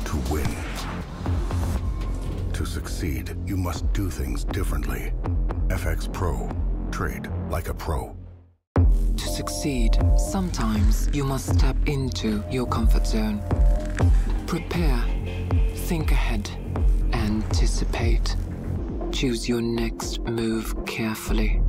to win. To succeed, you must do things differently. FX Pro. Trade like a pro. To succeed, sometimes you must step into your comfort zone. Prepare, think ahead, anticipate. Choose your next move carefully.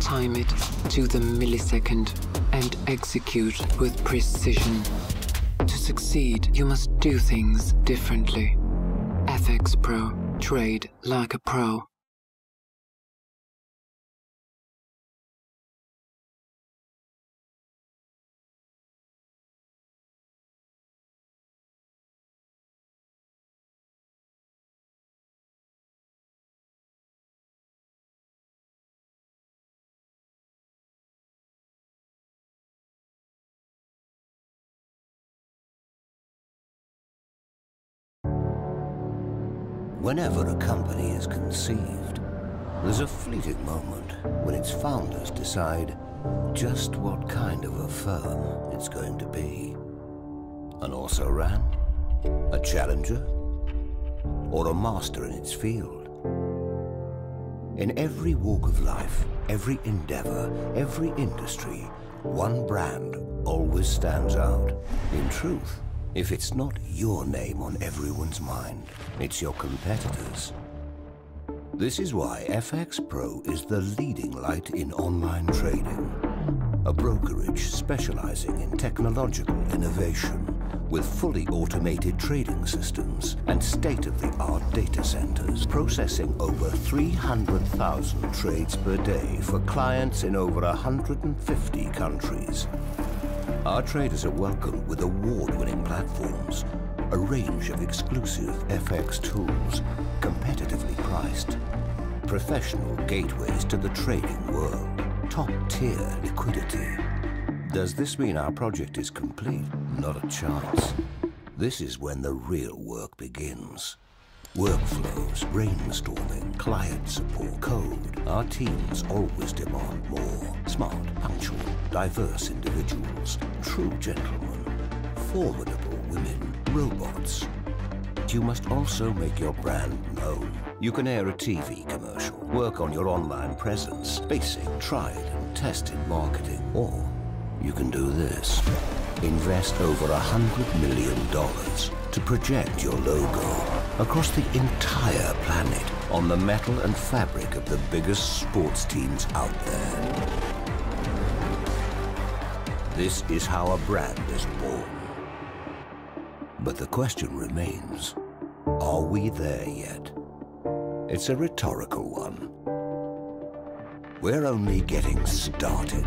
Time it to the millisecond and execute with precision. To succeed, you must do things differently. FX Pro. Trade like a pro. Whenever a company is conceived, there's a fleeting moment when its founders decide just what kind of a firm it's going to be. An also-ran? A challenger? Or a master in its field? In every walk of life, every endeavor, every industry, one brand always stands out. In truth, if it's not your name on everyone's mind, it's your competitors. This is why FX Pro is the leading light in online trading. A brokerage specializing in technological innovation with fully automated trading systems and state-of-the-art data centers processing over 300,000 trades per day for clients in over 150 countries. Our traders are welcomed with award-winning platforms, a range of exclusive FX tools, competitively priced, professional gateways to the trading world, top-tier liquidity. Does this mean our project is complete? Not a chance. This is when the real work begins. Workflows, brainstorming, client support, code. Our teams always demand more. Smart, punctual, diverse individuals, true gentlemen, formidable women, robots. You must also make your brand known. You can air a TV commercial, work on your online presence, basic, tried and tested marketing, or you can do this. Invest over a hundred million dollars to project your logo across the entire planet on the metal and fabric of the biggest sports teams out there. This is how a brand is born. But the question remains, are we there yet? It's a rhetorical one. We're only getting started.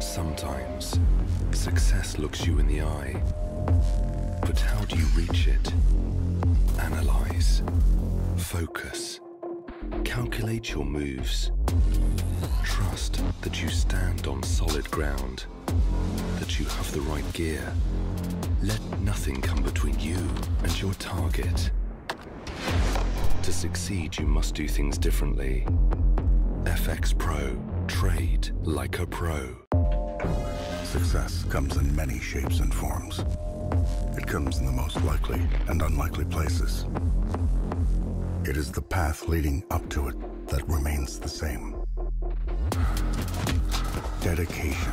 Sometimes success looks you in the eye. But how do you reach it? Analyze. Focus. Calculate your moves. Trust that you stand on solid ground. That you have the right gear. Let nothing come between you and your target. To succeed, you must do things differently. FX Pro. Trade like a pro. Success comes in many shapes and forms. It comes in the most likely and unlikely places. It is the path leading up to it that remains the same. Dedication,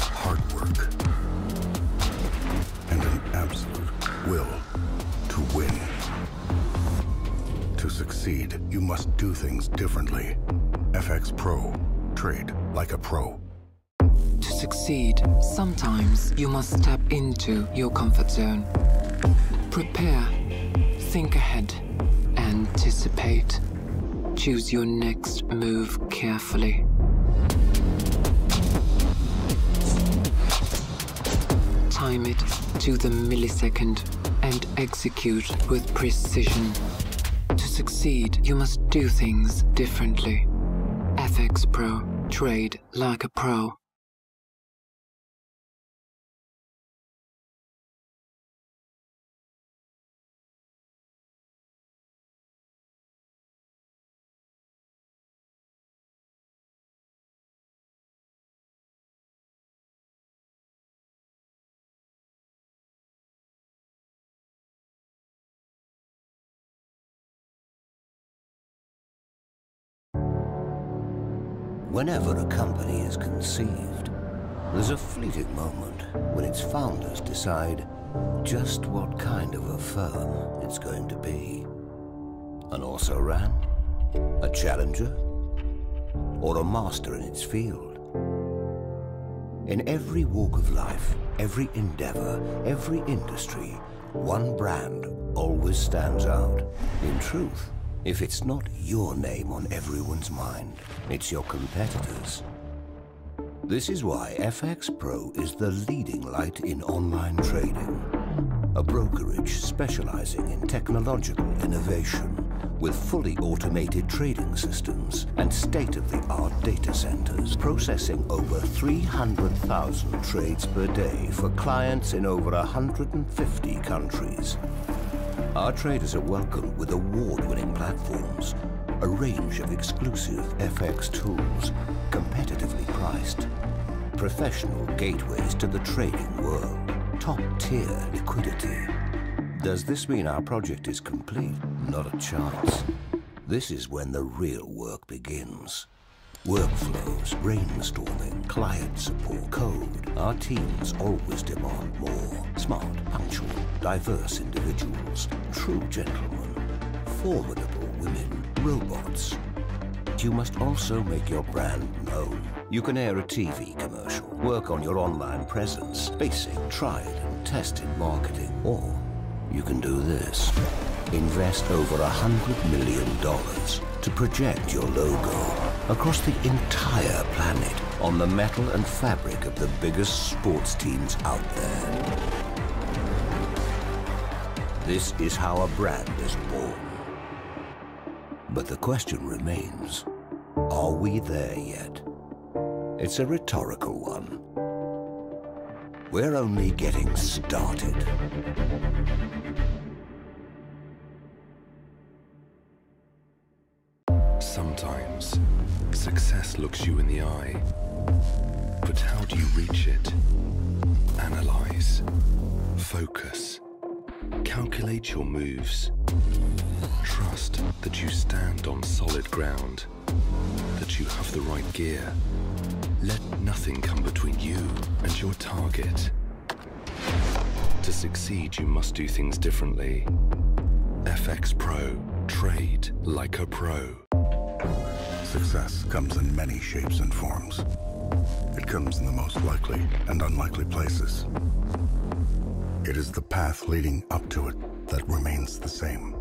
hard work, and an absolute will to win. To succeed, you must do things differently. FX Pro. Trade like a pro. To succeed, sometimes you must step into your comfort zone. Prepare, think ahead, anticipate. Choose your next move carefully. Time it to the millisecond and execute with precision. To succeed, you must do things differently. FX Pro. Trade like a pro. Whenever a company is conceived, there's a fleeting moment when its founders decide just what kind of a firm it's going to be. An also-ran? A challenger? Or a master in its field? In every walk of life, every endeavor, every industry, one brand always stands out. In truth, if it's not your name on everyone's mind, it's your competitors. This is why FX Pro is the leading light in online trading. A brokerage specializing in technological innovation with fully automated trading systems and state-of-the-art data centers processing over 300,000 trades per day for clients in over 150 countries. Our traders are welcomed with award-winning platforms, a range of exclusive FX tools, competitively priced, professional gateways to the trading world, top-tier liquidity. Does this mean our project is complete? Not a chance. This is when the real work begins. Workflows, brainstorming, client support, code. Our teams always demand more. Smart, punctual, diverse individuals, true gentlemen, formidable women, robots. You must also make your brand known. You can air a TV commercial, work on your online presence, basic, tried and tested marketing, or you can do this. Invest over a hundred million dollars to project your logo across the entire planet on the metal and fabric of the biggest sports teams out there. This is how a brand is born. But the question remains, are we there yet? It's a rhetorical one. We're only getting started. Sometimes success looks you in the eye. But how do you reach it? Analyze, focus, calculate your moves. Trust that you stand on solid ground, that you have the right gear. Let nothing come between you and your target. To succeed, you must do things differently. FX Pro. Trade like a pro. Success comes in many shapes and forms. It comes in the most likely and unlikely places. It is the path leading up to it that remains the same.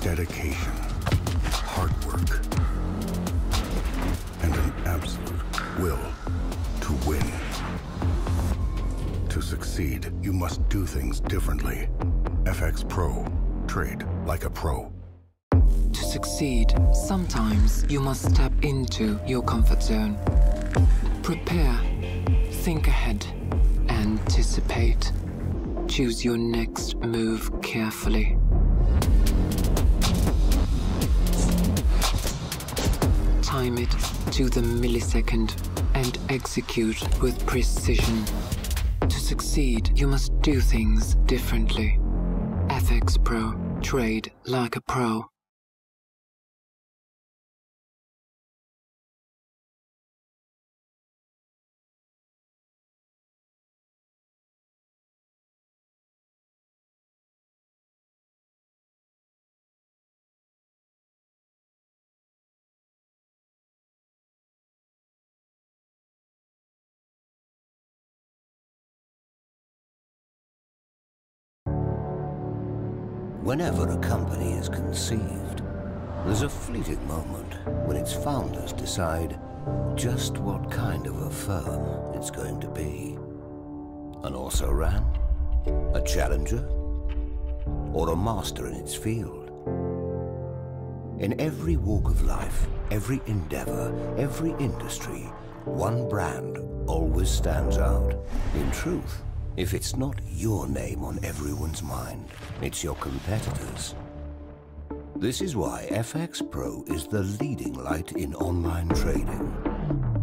Dedication, hard work, and an absolute will to win. To succeed, you must do things differently. FX Pro. Trade like a pro. To succeed, sometimes you must step into your comfort zone. Prepare, think ahead, anticipate. Choose your next move carefully. Time it to the millisecond and execute with precision. To succeed, you must do things differently. FX Pro. Trade like a pro. Whenever a company is conceived, there's a fleeting moment when its founders decide just what kind of a firm it's going to be. An also ran, a challenger, or a master in its field. In every walk of life, every endeavor, every industry, one brand always stands out. In truth, if it's not your name on everyone's mind, it's your competitors. This is why FX Pro is the leading light in online trading.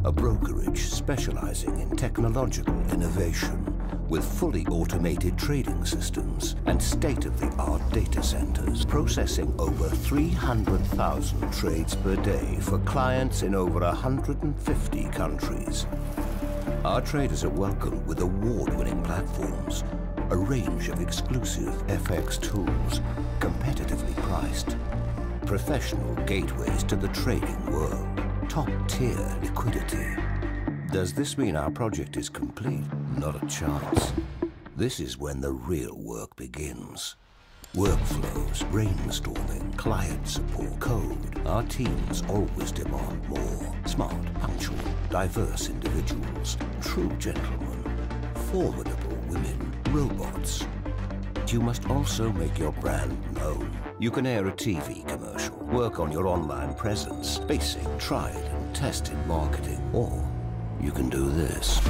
A brokerage specializing in technological innovation with fully automated trading systems and state-of-the-art data centers processing over 300,000 trades per day for clients in over 150 countries. Our traders are welcomed with award-winning platforms, a range of exclusive FX tools, competitively priced, professional gateways to the trading world, top-tier liquidity. Does this mean our project is complete? Not a chance. This is when the real work begins. Workflows, brainstorming, client support, code. Our teams always demand more. Smart, punctual, diverse individuals, true gentlemen, formidable women, robots. You must also make your brand known. You can air a TV commercial, work on your online presence, basic, tried and tested marketing, or you can do this.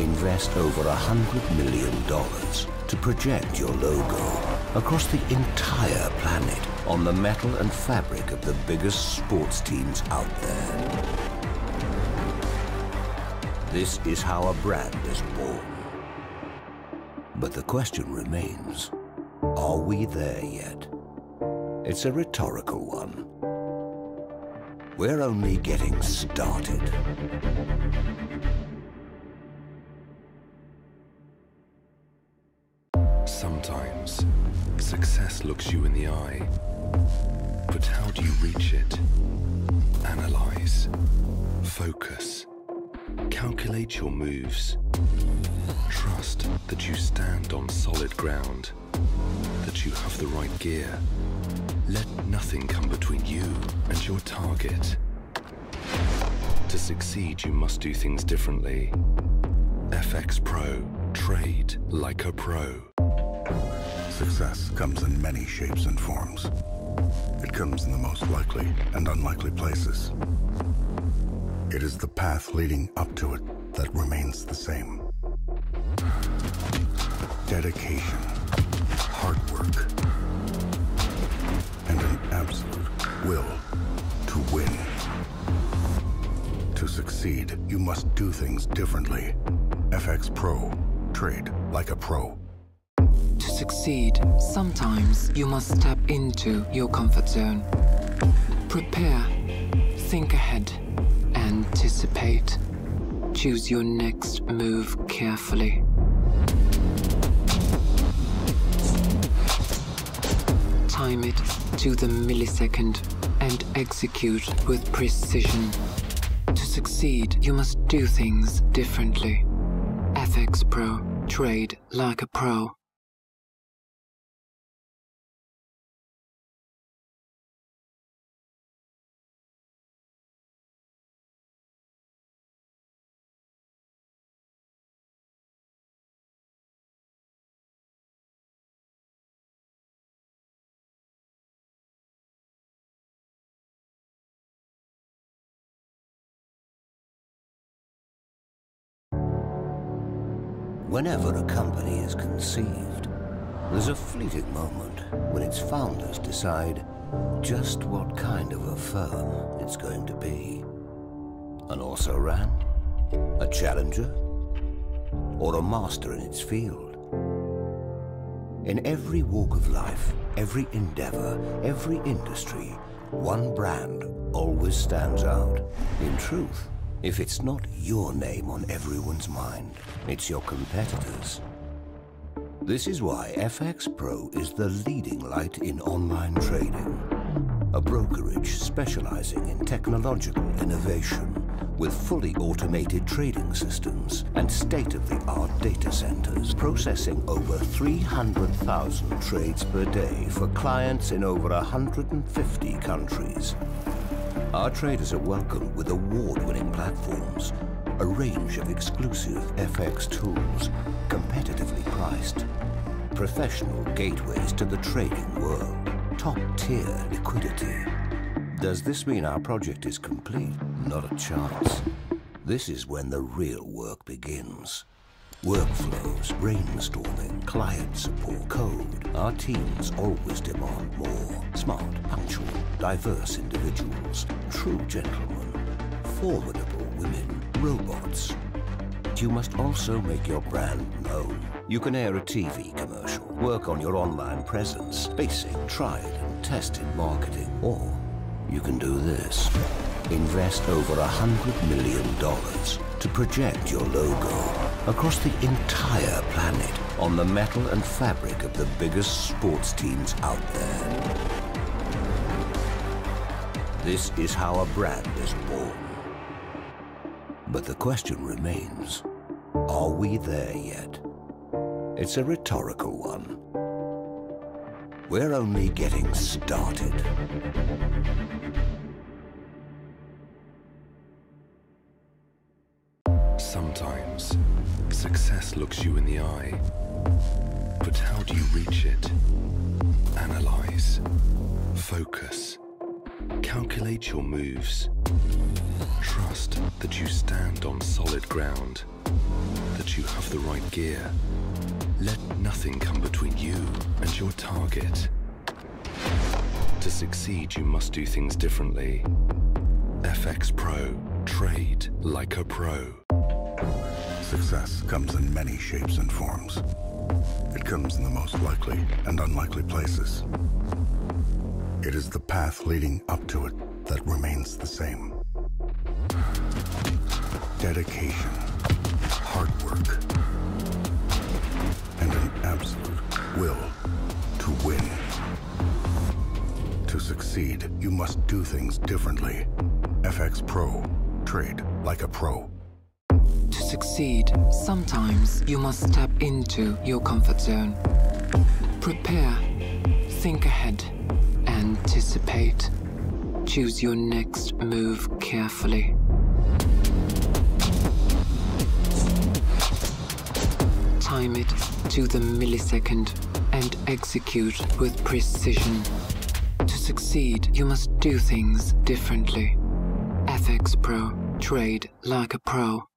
Invest over a hundred million dollars to project your logo across the entire planet on the metal and fabric of the biggest sports teams out there. This is how a brand is born. But the question remains, are we there yet? It's a rhetorical one. We're only getting started. Sometimes success looks you in the eye. But how do you reach it? Analyze, focus, calculate your moves. Trust that you stand on solid ground, that you have the right gear. Let nothing come between you and your target. To succeed, you must do things differently. FX Pro. Trade like a pro. Success comes in many shapes and forms. It comes in the most likely and unlikely places. It is the path leading up to it that remains the same. Dedication, hard work, and an absolute will to win. To succeed, you must do things differently. FX Pro. Trade like a pro. To succeed, sometimes you must step into your comfort zone. Prepare, think ahead, anticipate. Choose your next move carefully. Time it to the millisecond and execute with precision. To succeed, you must do things differently. FX Pro. Trade like a pro. Whenever a company is conceived, there's a fleeting moment when its founders decide just what kind of a firm it's going to be. An also ran, a challenger, or a master in its field. In every walk of life, every endeavor, every industry, one brand always stands out. In truth, if it's not your name on everyone's mind, it's your competitors. This is why FX Pro is the leading light in online trading. A brokerage specializing in technological innovation with fully automated trading systems and state-of-the-art data centers processing over 300,000 trades per day for clients in over 150 countries. Our traders are welcomed with award-winning platforms, a range of exclusive FX tools, competitively priced, professional gateways to the trading world, top-tier liquidity. Does this mean our project is complete? Not a chance. This is when the real work begins. Workflows, brainstorming, client support, code. Our teams always demand more. Smart, punctual, diverse individuals, true gentlemen, formidable women, robots. You must also make your brand known. You can air a TV commercial, work on your online presence, basic, tried and tested marketing, or you can do this. Invest over a hundred million dollars to project your logo across the entire planet on the metal and fabric of the biggest sports teams out there. This is how a brand is born. But the question remains, are we there yet? It's a rhetorical one. We're only getting started. Sometimes success looks you in the eye. But how do you reach it? Analyze, focus, calculate your moves. Trust that you stand on solid ground, that you have the right gear. Let nothing come between you and your target. To succeed, you must do things differently. FX Pro. Trade like a pro. Success comes in many shapes and forms. It comes in the most likely and unlikely places. It is the path leading up to it that remains the same. Dedication, hard work, and an absolute will to win. To succeed, you must do things differently. FX Pro. Trade like a pro. Succeed, sometimes you must step into your comfort zone. Prepare, think ahead, anticipate. Choose your next move carefully. Time it to the millisecond and execute with precision. To succeed, you must do things differently. FX Pro. Trade like a pro.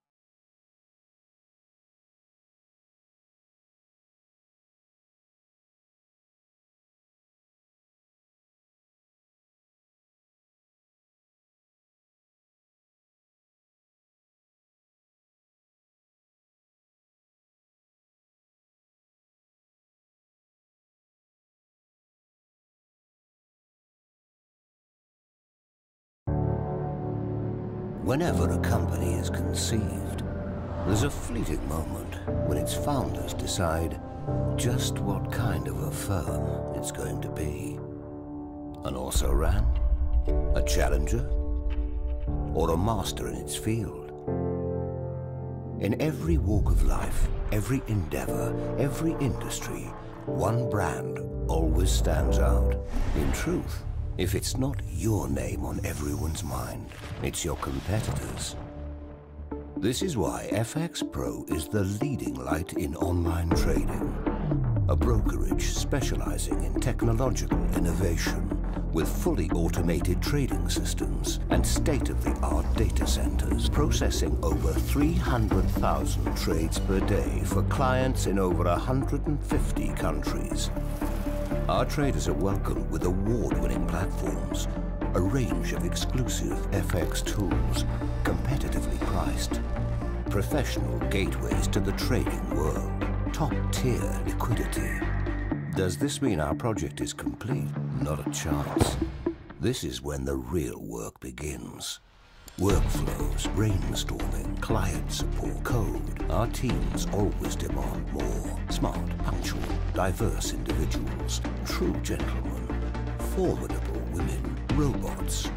Whenever a company is conceived, there's a fleeting moment when its founders decide just what kind of a firm it's going to be. An also-ran? A challenger? Or a master in its field? In every walk of life, every endeavor, every industry, one brand always stands out. In truth, if it's not your name on everyone's mind, it's your competitors. This is why FX Pro is the leading light in online trading. A brokerage specializing in technological innovation with fully automated trading systems and state-of-the-art data centers processing over 300,000 trades per day for clients in over 150 countries. Our traders are welcomed with award-winning platforms, a range of exclusive FX tools, competitively priced, professional gateways to the trading world, top-tier liquidity. Does this mean our project is complete? Not a chance. This is when the real work begins. Workflows, brainstorming, client support, code. Our teams always demand more. Smart, punctual, diverse individuals, true gentlemen, formidable women, robots.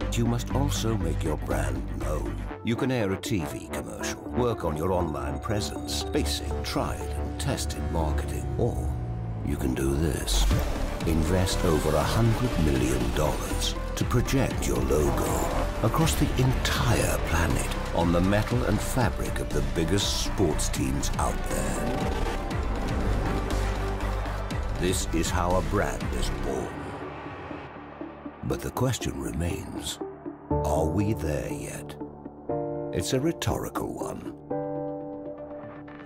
But You must also make your brand known. You can air a TV commercial, work on your online presence, basic, tried and tested marketing, or you can do this. Invest over a hundred million dollars to project your logo across the entire planet on the metal and fabric of the biggest sports teams out there. This is how a brand is born. But the question remains, are we there yet? It's a rhetorical one.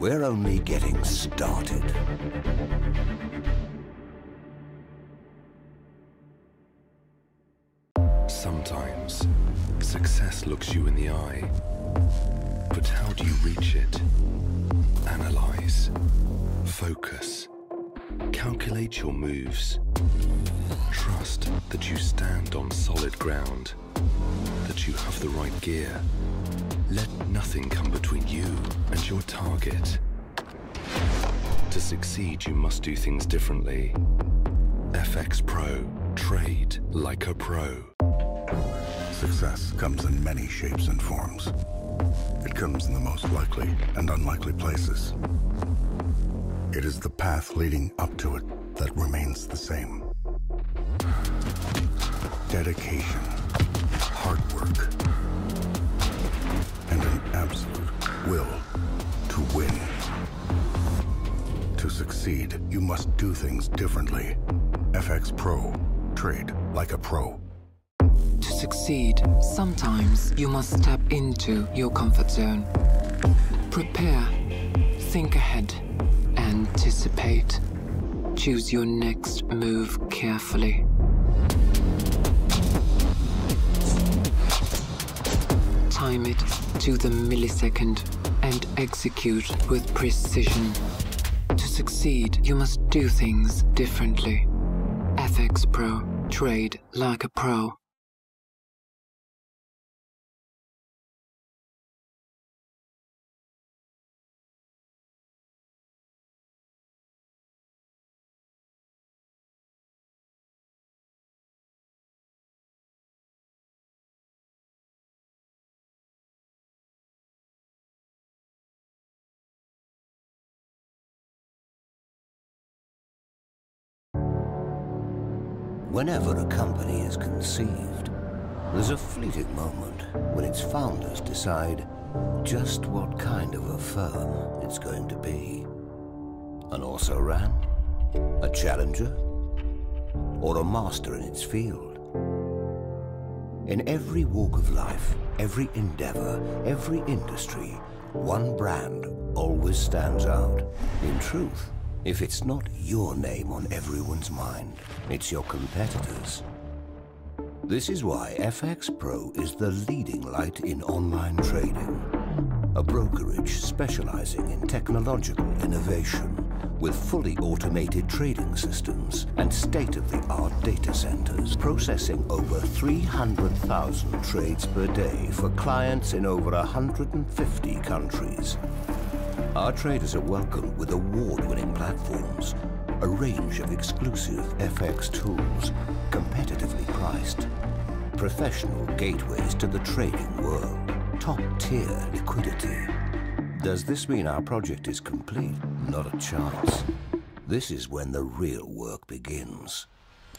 We're only getting started. Sometimes success looks you in the eye. But how do you reach it? Analyze, focus, calculate your moves. Trust that you stand on solid ground, that you have the right gear. Let nothing come between you and your target. To succeed, you must do things differently. FX Pro. Trade like a pro. Success comes in many shapes and forms. It comes in the most likely and unlikely places. It is the path leading up to it that remains the same. Dedication, hard work, and an absolute will to win. To succeed, you must do things differently. FX Pro. Trade like a pro. To succeed, sometimes you must step into your comfort zone. Prepare, think ahead, anticipate. Choose your next move carefully. Time it to the millisecond and execute with precision. To succeed, you must do things differently. FX Pro. Trade like a pro. Whenever a company is conceived, there's a fleeting moment when its founders decide just what kind of a firm it's going to be. An also-ran? A challenger? Or a master in its field? In every walk of life, every endeavor, every industry, one brand always stands out. In truth, if it's not your name on everyone's mind, it's your competitors. This is why FX Pro is the leading light in online trading. A brokerage specializing in technological innovation with fully automated trading systems and state-of-the-art data centers processing over 300,000 trades per day for clients in over 150 countries. Our traders are welcomed with award-winning platforms, a range of exclusive FX tools, competitively priced, professional gateways to the trading world, top-tier liquidity. Does this mean our project is complete? Not a chance. This is when the real work begins.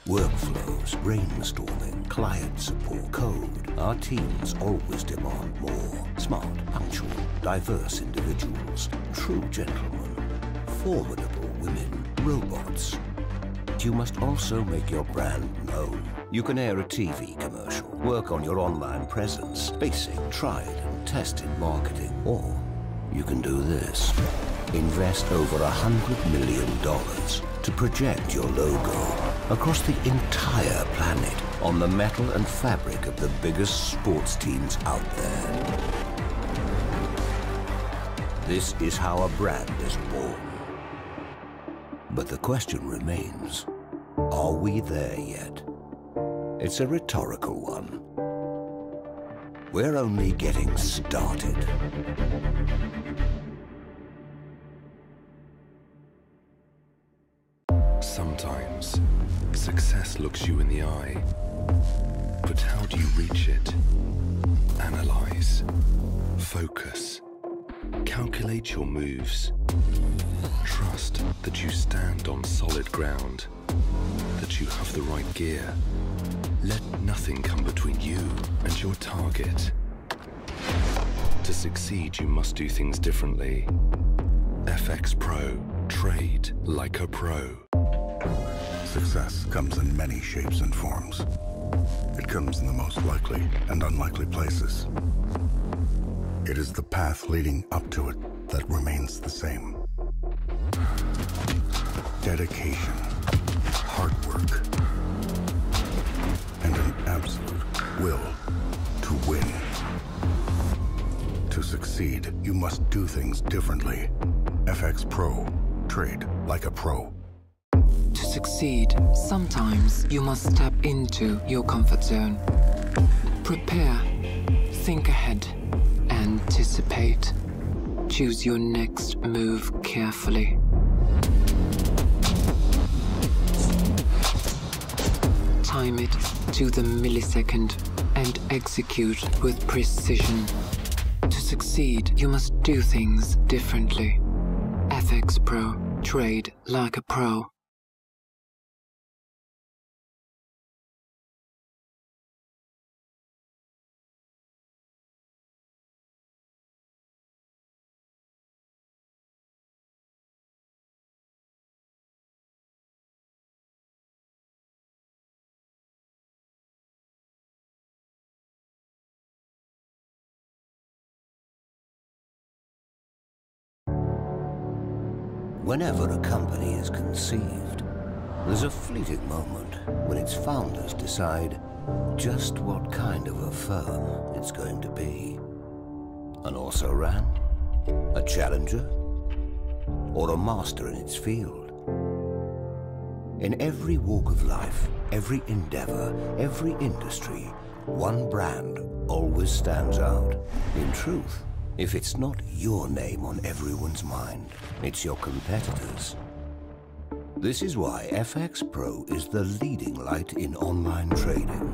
Workflows, brainstorming, client support, code. Our teams always demand more. Smart, punctual, diverse individuals, true gentlemen, formidable women, robots. You must also make your brand known. You can air a TV commercial, work on your online presence, basic, tried and tested marketing, or you can do this. Invest over a hundred million dollars to project your logo across the entire planet on the metal and fabric of the biggest sports teams out there. This is how a brand is born. But the question remains, are we there yet? It's a rhetorical one. We're only getting started. Sometimes Success looks you in the eye. But how do you reach it? Analyze. Focus. Calculate your moves. Trust that you stand on solid ground. That you have the right gear. Let nothing come between you and your target. To succeed, you must do things differently. FX Pro. Trade like a pro. Success comes in many shapes and forms. It comes in the most likely and unlikely places. It is the path leading up to it that remains the same. Dedication, hard work, and an absolute will to win. To succeed, you must do things differently. FX Pro. Trade like a pro. To succeed, sometimes you must step into your comfort zone. Prepare, think ahead, anticipate. Choose your next move carefully. Time it to the millisecond and execute with precision. To succeed, you must do things differently. FX Pro. Trade like a pro. Whenever a company is conceived, there's a fleeting moment when its founders decide just what kind of a firm it's going to be. An also-ran? A challenger? Or a master in its field? In every walk of life, every endeavor, every industry, one brand always stands out. In truth, if it's not your name on everyone's mind, it's your competitors. This is why FX Pro is the leading light in online trading.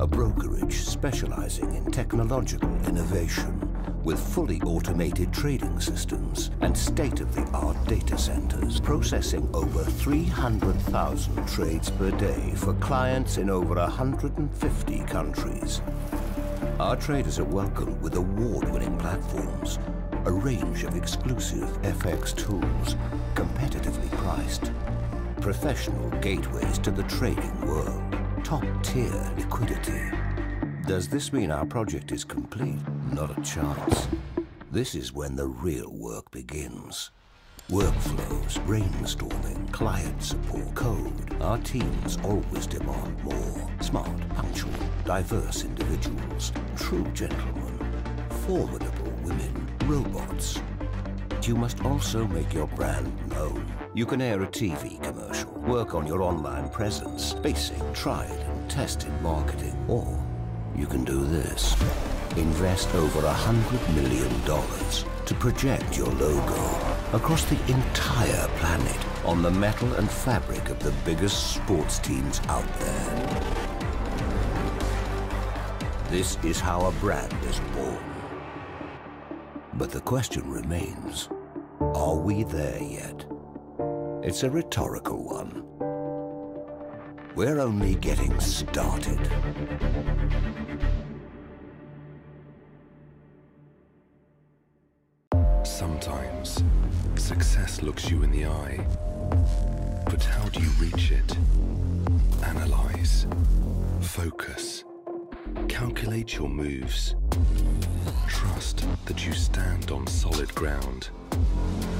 A brokerage specializing in technological innovation with fully automated trading systems and state-of-the-art data centers processing over 300,000 trades per day for clients in over 150 countries. Our traders are welcomed with award-winning platforms, a range of exclusive FX tools, competitively priced, professional gateways to the trading world, top-tier liquidity. Does this mean our project is complete? Not a chance. This is when the real work begins. Workflows, brainstorming, client support, code. Our teams always demand more. Smart, punctual, diverse individuals, true gentlemen, formidable women, robots. You must also make your brand known. You can air a TV commercial, work on your online presence, basic, tried and tested marketing, or you can do this. Invest over a hundred million dollars to project your logo across the entire planet on the metal and fabric of the biggest sports teams out there. This is how a brand is born. But the question remains, are we there yet? It's a rhetorical one. We're only getting started. Sometimes success looks you in the eye. But how do you reach it? Analyze. Focus. Calculate your moves. Trust that you stand on solid ground.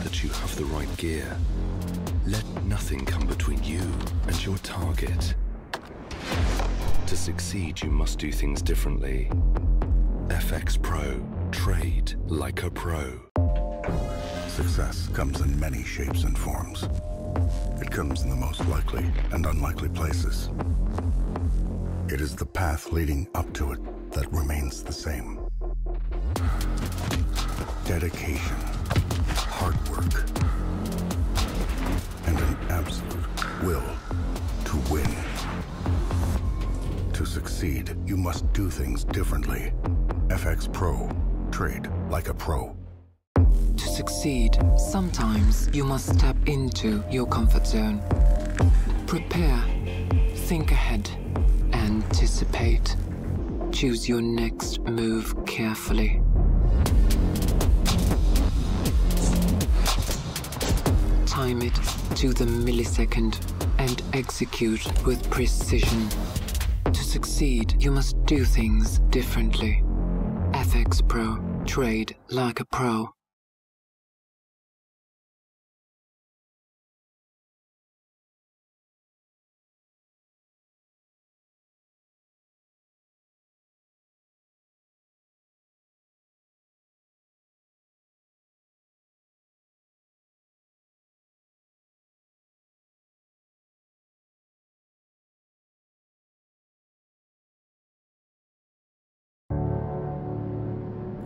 That you have the right gear. Let nothing come between you and your target. To succeed, you must do things differently. FX Pro. Trade like a pro. Success comes in many shapes and forms. It comes in the most likely and unlikely places. It is the path leading up to it that remains the same. Dedication, hard work, and an absolute will to win. To succeed, you must do things differently. FX Pro. Trade like a pro. Succeed, sometimes you must step into your comfort zone. Prepare, think ahead, anticipate. Choose your next move carefully. Time it to the millisecond and execute with precision. To succeed, you must do things differently. FX Pro. Trade like a pro.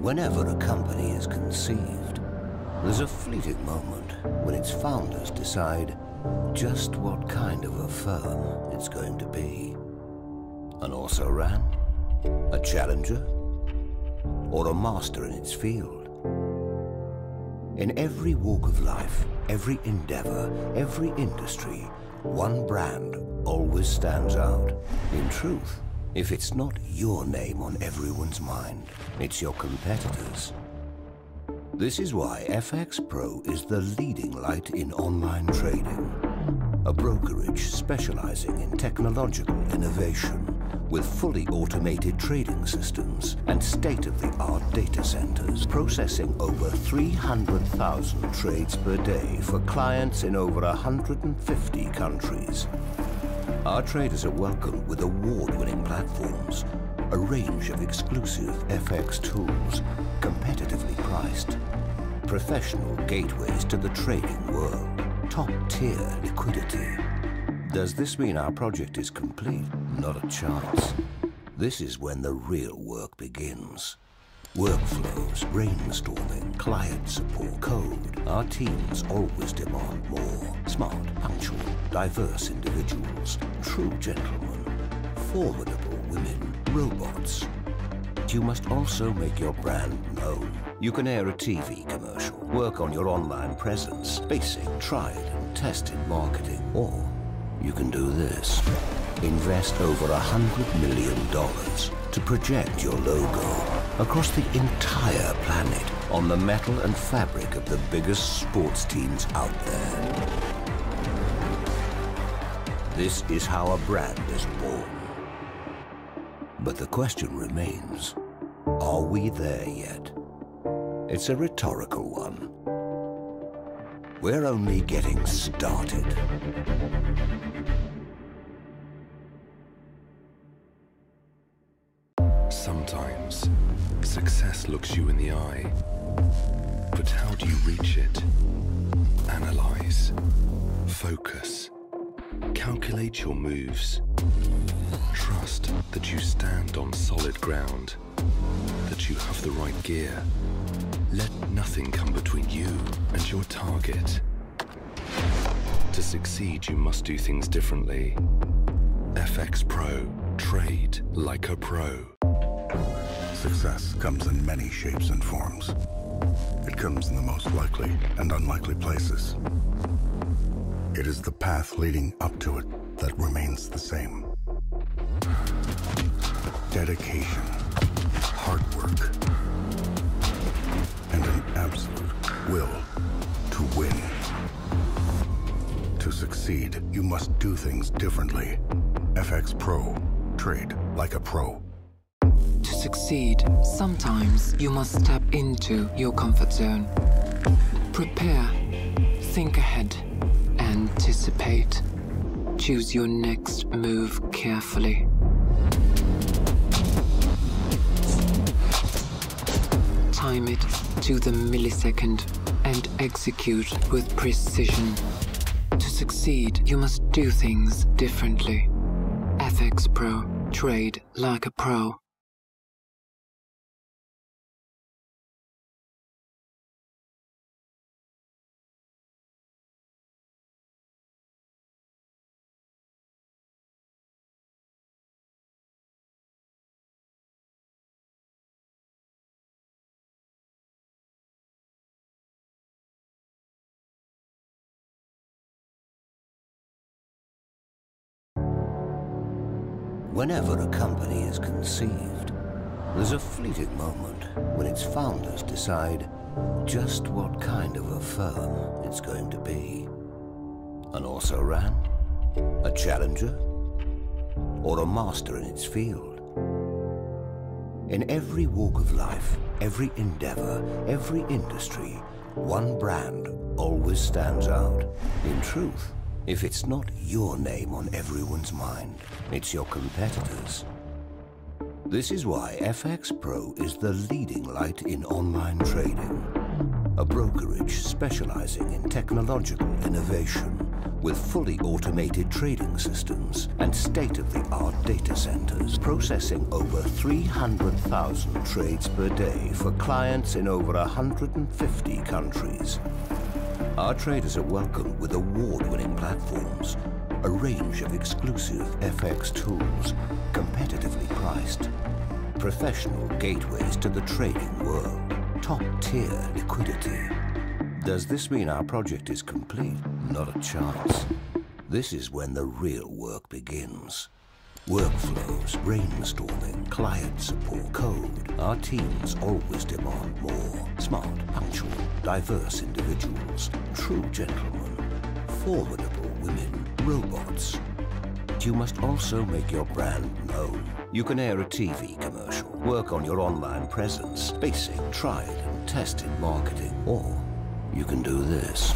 Whenever a company is conceived, there's a fleeting moment when its founders decide just what kind of a firm it's going to be. An also-ran? A challenger? Or a master in its field? In every walk of life, every endeavor, every industry, one brand always stands out. In truth, if it's not your name on everyone's mind, it's your competitors. This is why FX Pro is the leading light in online trading. A brokerage specializing in technological innovation with fully automated trading systems and state-of-the-art data centers processing over 300,000 trades per day for clients in over 150 countries. Our traders are welcomed with award-winning platforms, a range of exclusive FX tools, competitively priced, professional gateways to the trading world, top-tier liquidity. Does this mean our project is complete? Not a chance. This is when the real work begins. Workflows, brainstorming, client support, code. Our teams always demand more. Smart, punctual, diverse individuals, true gentlemen, formidable women, robots. You must also make your brand known. You can air a TV commercial, work on your online presence, basic, tried and tested marketing, or you can do this. Invest over a hundred million dollars to project your logo across the entire planet on the metal and fabric of the biggest sports teams out there. This is how a brand is born. But the question remains, are we there yet? It's a rhetorical one. We're only getting started. Sometimes success looks you in the eye. But how do you reach it? Analyze, focus, calculate your moves. Trust that you stand on solid ground, that you have the right gear. Let nothing come between you and your target. To succeed, you must do things differently. FX Pro. Trade like a pro. Success comes in many shapes and forms. It comes in the most likely and unlikely places. It is the path leading up to it that remains the same. Dedication, hard work, and an absolute will to win. To succeed, you must do things differently. FX Pro. Trade like a pro. To succeed, sometimes you must step into your comfort zone. Prepare, think ahead, anticipate. Choose your next move carefully. Time it to the millisecond and execute with precision. To succeed, you must do things differently. FX Pro. Trade like a pro. Whenever a company is conceived, there's a fleeting moment when its founders decide just what kind of a firm it's going to be. An also ran, a challenger, or a master in its field. In every walk of life, every endeavor, every industry, one brand always stands out. In truth, if it's not your name on everyone's mind, it's your competitors. This is why FX Pro is the leading light in online trading. A brokerage specializing in technological innovation with fully automated trading systems and state-of-the-art data centers processing over 300,000 trades per day for clients in over 150 countries. Our traders are welcomed with award-winning platforms, a range of exclusive FX tools, competitively priced, professional gateways to the trading world, top-tier liquidity. Does this mean our project is complete? Not a chance. This is when the real work begins. Workflows, brainstorming, client support, code. Our teams always demand more. Smart, punctual, diverse individuals, true gentlemen, formidable women, robots. You must also make your brand known. You can air a TV commercial, work on your online presence, basic, tried and tested marketing, or you can do this.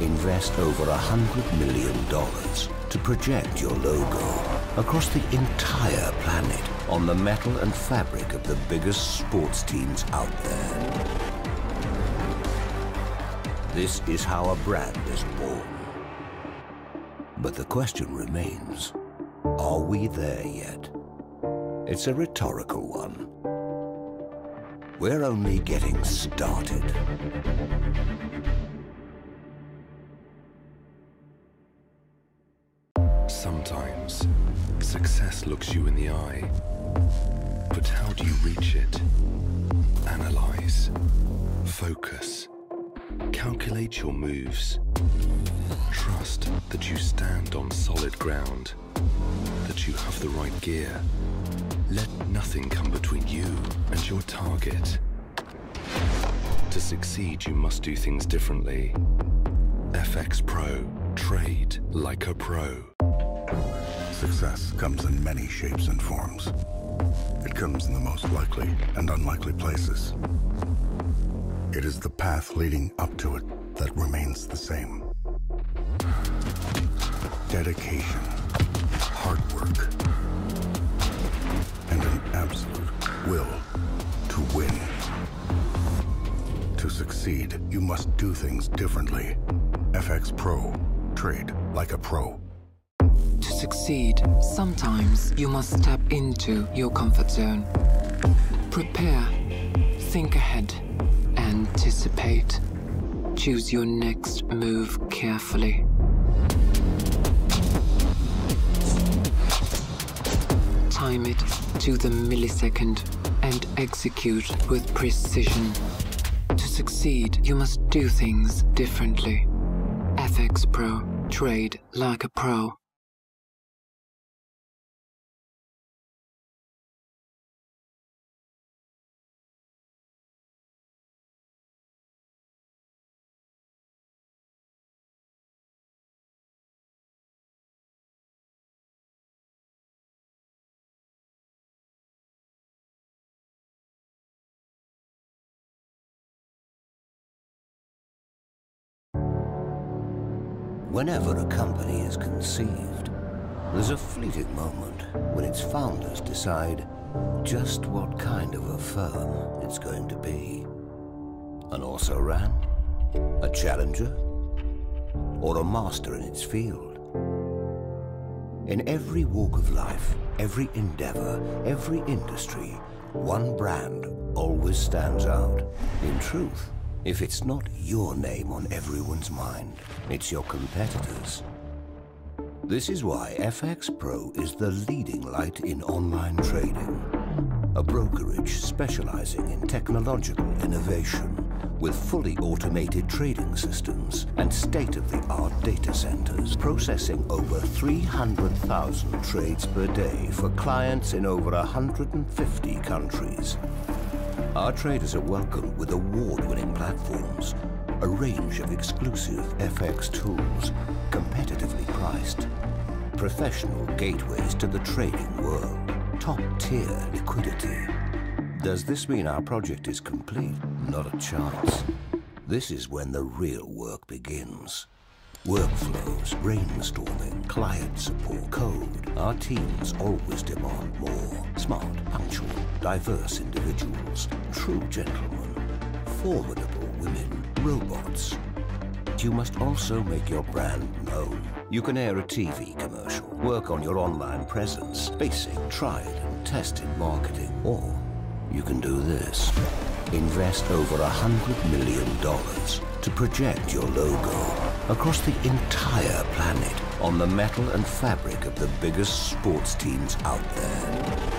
Invest over a hundred million dollars to project your logo across the entire planet on the metal and fabric of the biggest sports teams out there. This is how a brand is born. But the question remains, are we there yet? It's a rhetorical one. We're only getting started. Sometimes success looks you in the eye. But how do you reach it? Analyze, focus, calculate your moves. Trust that you stand on solid ground, that you have the right gear. Let nothing come between you and your target. To succeed, you must do things differently. FX Pro. Trade like a pro. Success comes in many shapes and forms. It comes in the most likely and unlikely places. It is the path leading up to it that remains the same. Dedication, hard work, and an absolute will to win. To succeed, you must do things differently. FX Pro. Trade like a pro. To succeed, sometimes you must step into your comfort zone. Prepare, think ahead, anticipate. Choose your next move carefully. Time it to the millisecond and execute with precision. To succeed, you must do things differently. FX Pro. Trade like a pro. Whenever a company is conceived, there's a fleeting moment when its founders decide just what kind of a firm it's going to be. An also ran, a challenger, or a master in its field. In every walk of life, every endeavor, every industry, one brand always stands out. In truth, if it's not your name on everyone's mind, it's your competitors. This is why FX Pro is the leading light in online trading. a brokerage specializing in technological innovation with fully automated trading systems and state-of-the-art data centers processing over 300,000 trades per day for clients in over 150 countries. Our traders are welcomed with award-winning platforms, a range of exclusive FX tools, competitively priced, professional gateways to the trading world, top-tier liquidity. Does this mean our project is complete? Not a chance. This is when the real work begins. Workflows, brainstorming, client support, code. Our teams always demand more. Smart, punctual, diverse individuals, true gentlemen, formidable women, robots. You must also make your brand known. You can air a TV commercial, work on your online presence, basic, tried and tested marketing, or you can do this. Invest over a hundred million dollars to project your logo across the entire planet on the metal and fabric of the biggest sports teams out there.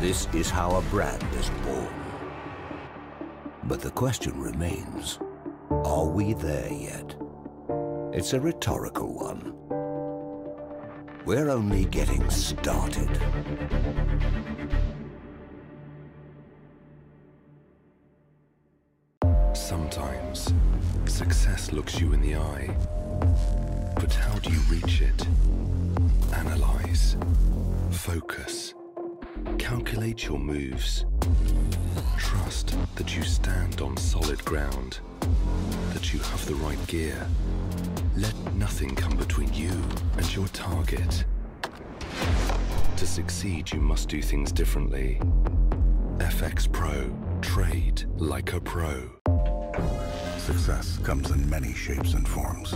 This is how a brand is born. But the question remains, are we there yet? It's a rhetorical one. We're only getting started. Sometimes success looks you in the eye. But how do you reach it? Analyze, focus, calculate your moves. Trust that you stand on solid ground, that you have the right gear. Let nothing come between you and your target. To succeed, you must do things differently. FX Pro. Trade like a pro. Success comes in many shapes and forms.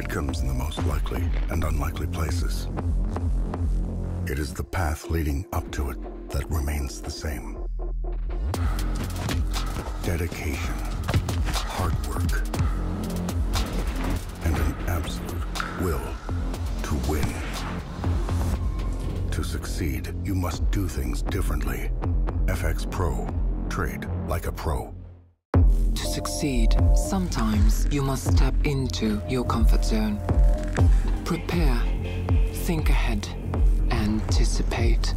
It comes in the most likely and unlikely places. It is the path leading up to it that remains the same. Dedication, hard work, and an absolute will to win. To succeed, you must do things differently. FX Pro. Trade like a pro. To succeed, sometimes you must step into your comfort zone. Prepare, think ahead, anticipate.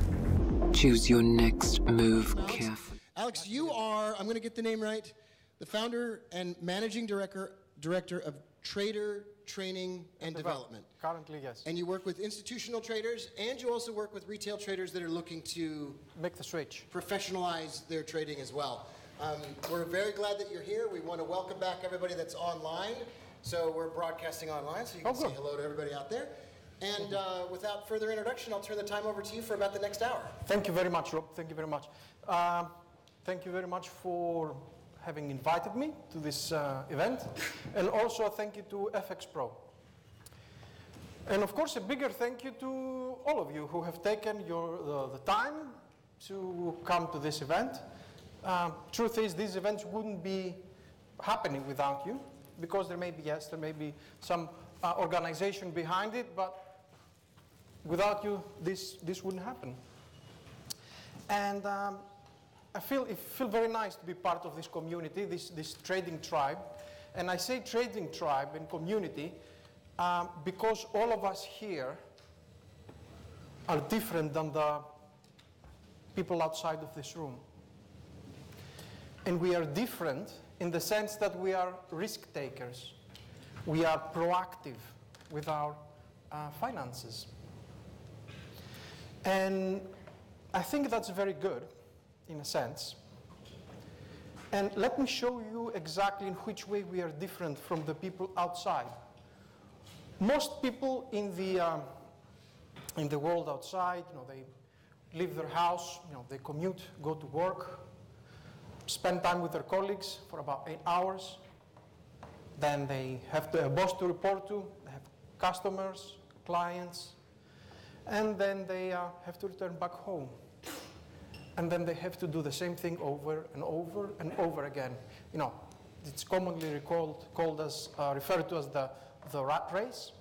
Choose your next move carefully. Alex, you are, I'm going to get the name right, the founder and managing director, director of Trader Training and Development. Currently, yes. And you work with institutional traders and you also work with retail traders that are looking to make the switch, professionalize their trading as well. Um, we're very glad that you're here. We want to welcome back everybody that's online. So we're broadcasting online, so you can Oh, say good. hello to everybody out there. And uh, without further introduction, I'll turn the time over to you for about the next hour. Thank you very much, Rob. Thank you very much. Um, thank you very much for having invited me to this uh, event. and also thank you to FX Pro. And of course, a bigger thank you to all of you who have taken your, uh, the time to come to this event. Um, truth is, these events wouldn't be happening without you because there may be, yes, there may be some uh, organization behind it, but without you, this, this wouldn't happen. And um, I feel, it feel very nice to be part of this community, this, this trading tribe. And I say trading tribe and community um, because all of us here are different than the people outside of this room. And we are different in the sense that we are risk takers. We are proactive with our uh, finances. And I think that's very good in a sense. And let me show you exactly in which way we are different from the people outside. Most people in the, um, in the world outside, you know, they leave their house, you know, they commute, go to work, spend time with their colleagues for about eight hours. Then they have a boss to report to, they have customers, clients, and then they uh, have to return back home. And then they have to do the same thing over and over and over again. You know, it's commonly recalled, called as, uh, referred to as the, the rat race.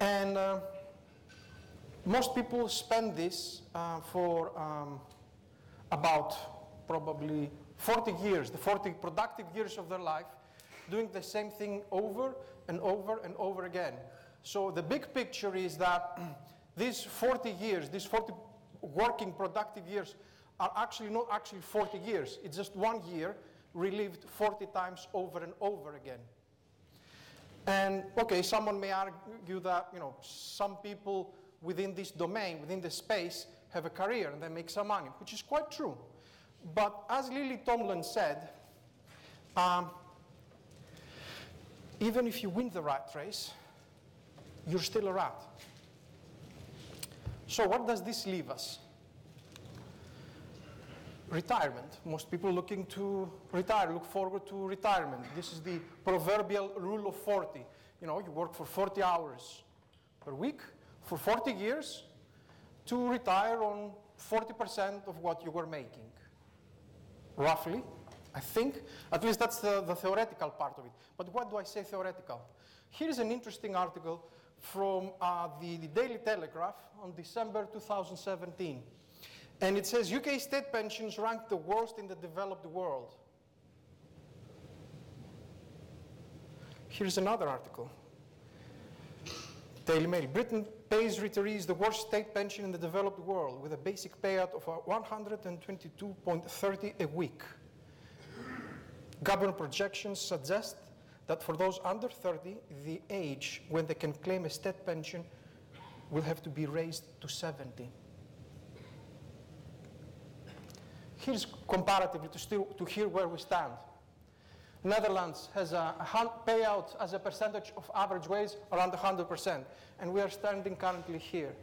And uh, most people spend this uh, for um, about probably 40 years, the 40 productive years of their life, doing the same thing over and over and over again. So the big picture is that these 40 years, these 40 working productive years are actually not actually 40 years. It's just one year relived 40 times over and over again. And okay, someone may argue that you know some people within this domain, within this space, have a career and they make some money, which is quite true. But as Lily Tomlin said, um, even if you win the rat race, you're still a rat. So what does this leave us? Retirement. Most people looking to retire look forward to retirement. This is the proverbial rule of 40. You know, you work for 40 hours per week for 40 years to retire on 40% of what you were making. Roughly, I think. At least that's the, the theoretical part of it. But what do I say theoretical? Here's an interesting article from uh, the, the Daily Telegraph on December 2017. And it says UK state pensions rank the worst in the developed world. Here's another article. Daily Mail. Britain pays retirees the worst state pension in the developed world with a basic payout of uh, 122.30 a week. Government projections suggest that for those under 30, the age when they can claim a state pension will have to be raised to 70. Here's comparatively to, still, to here where we stand. Netherlands has a, payout as a percentage of average wage around 100%, and we are standing currently here,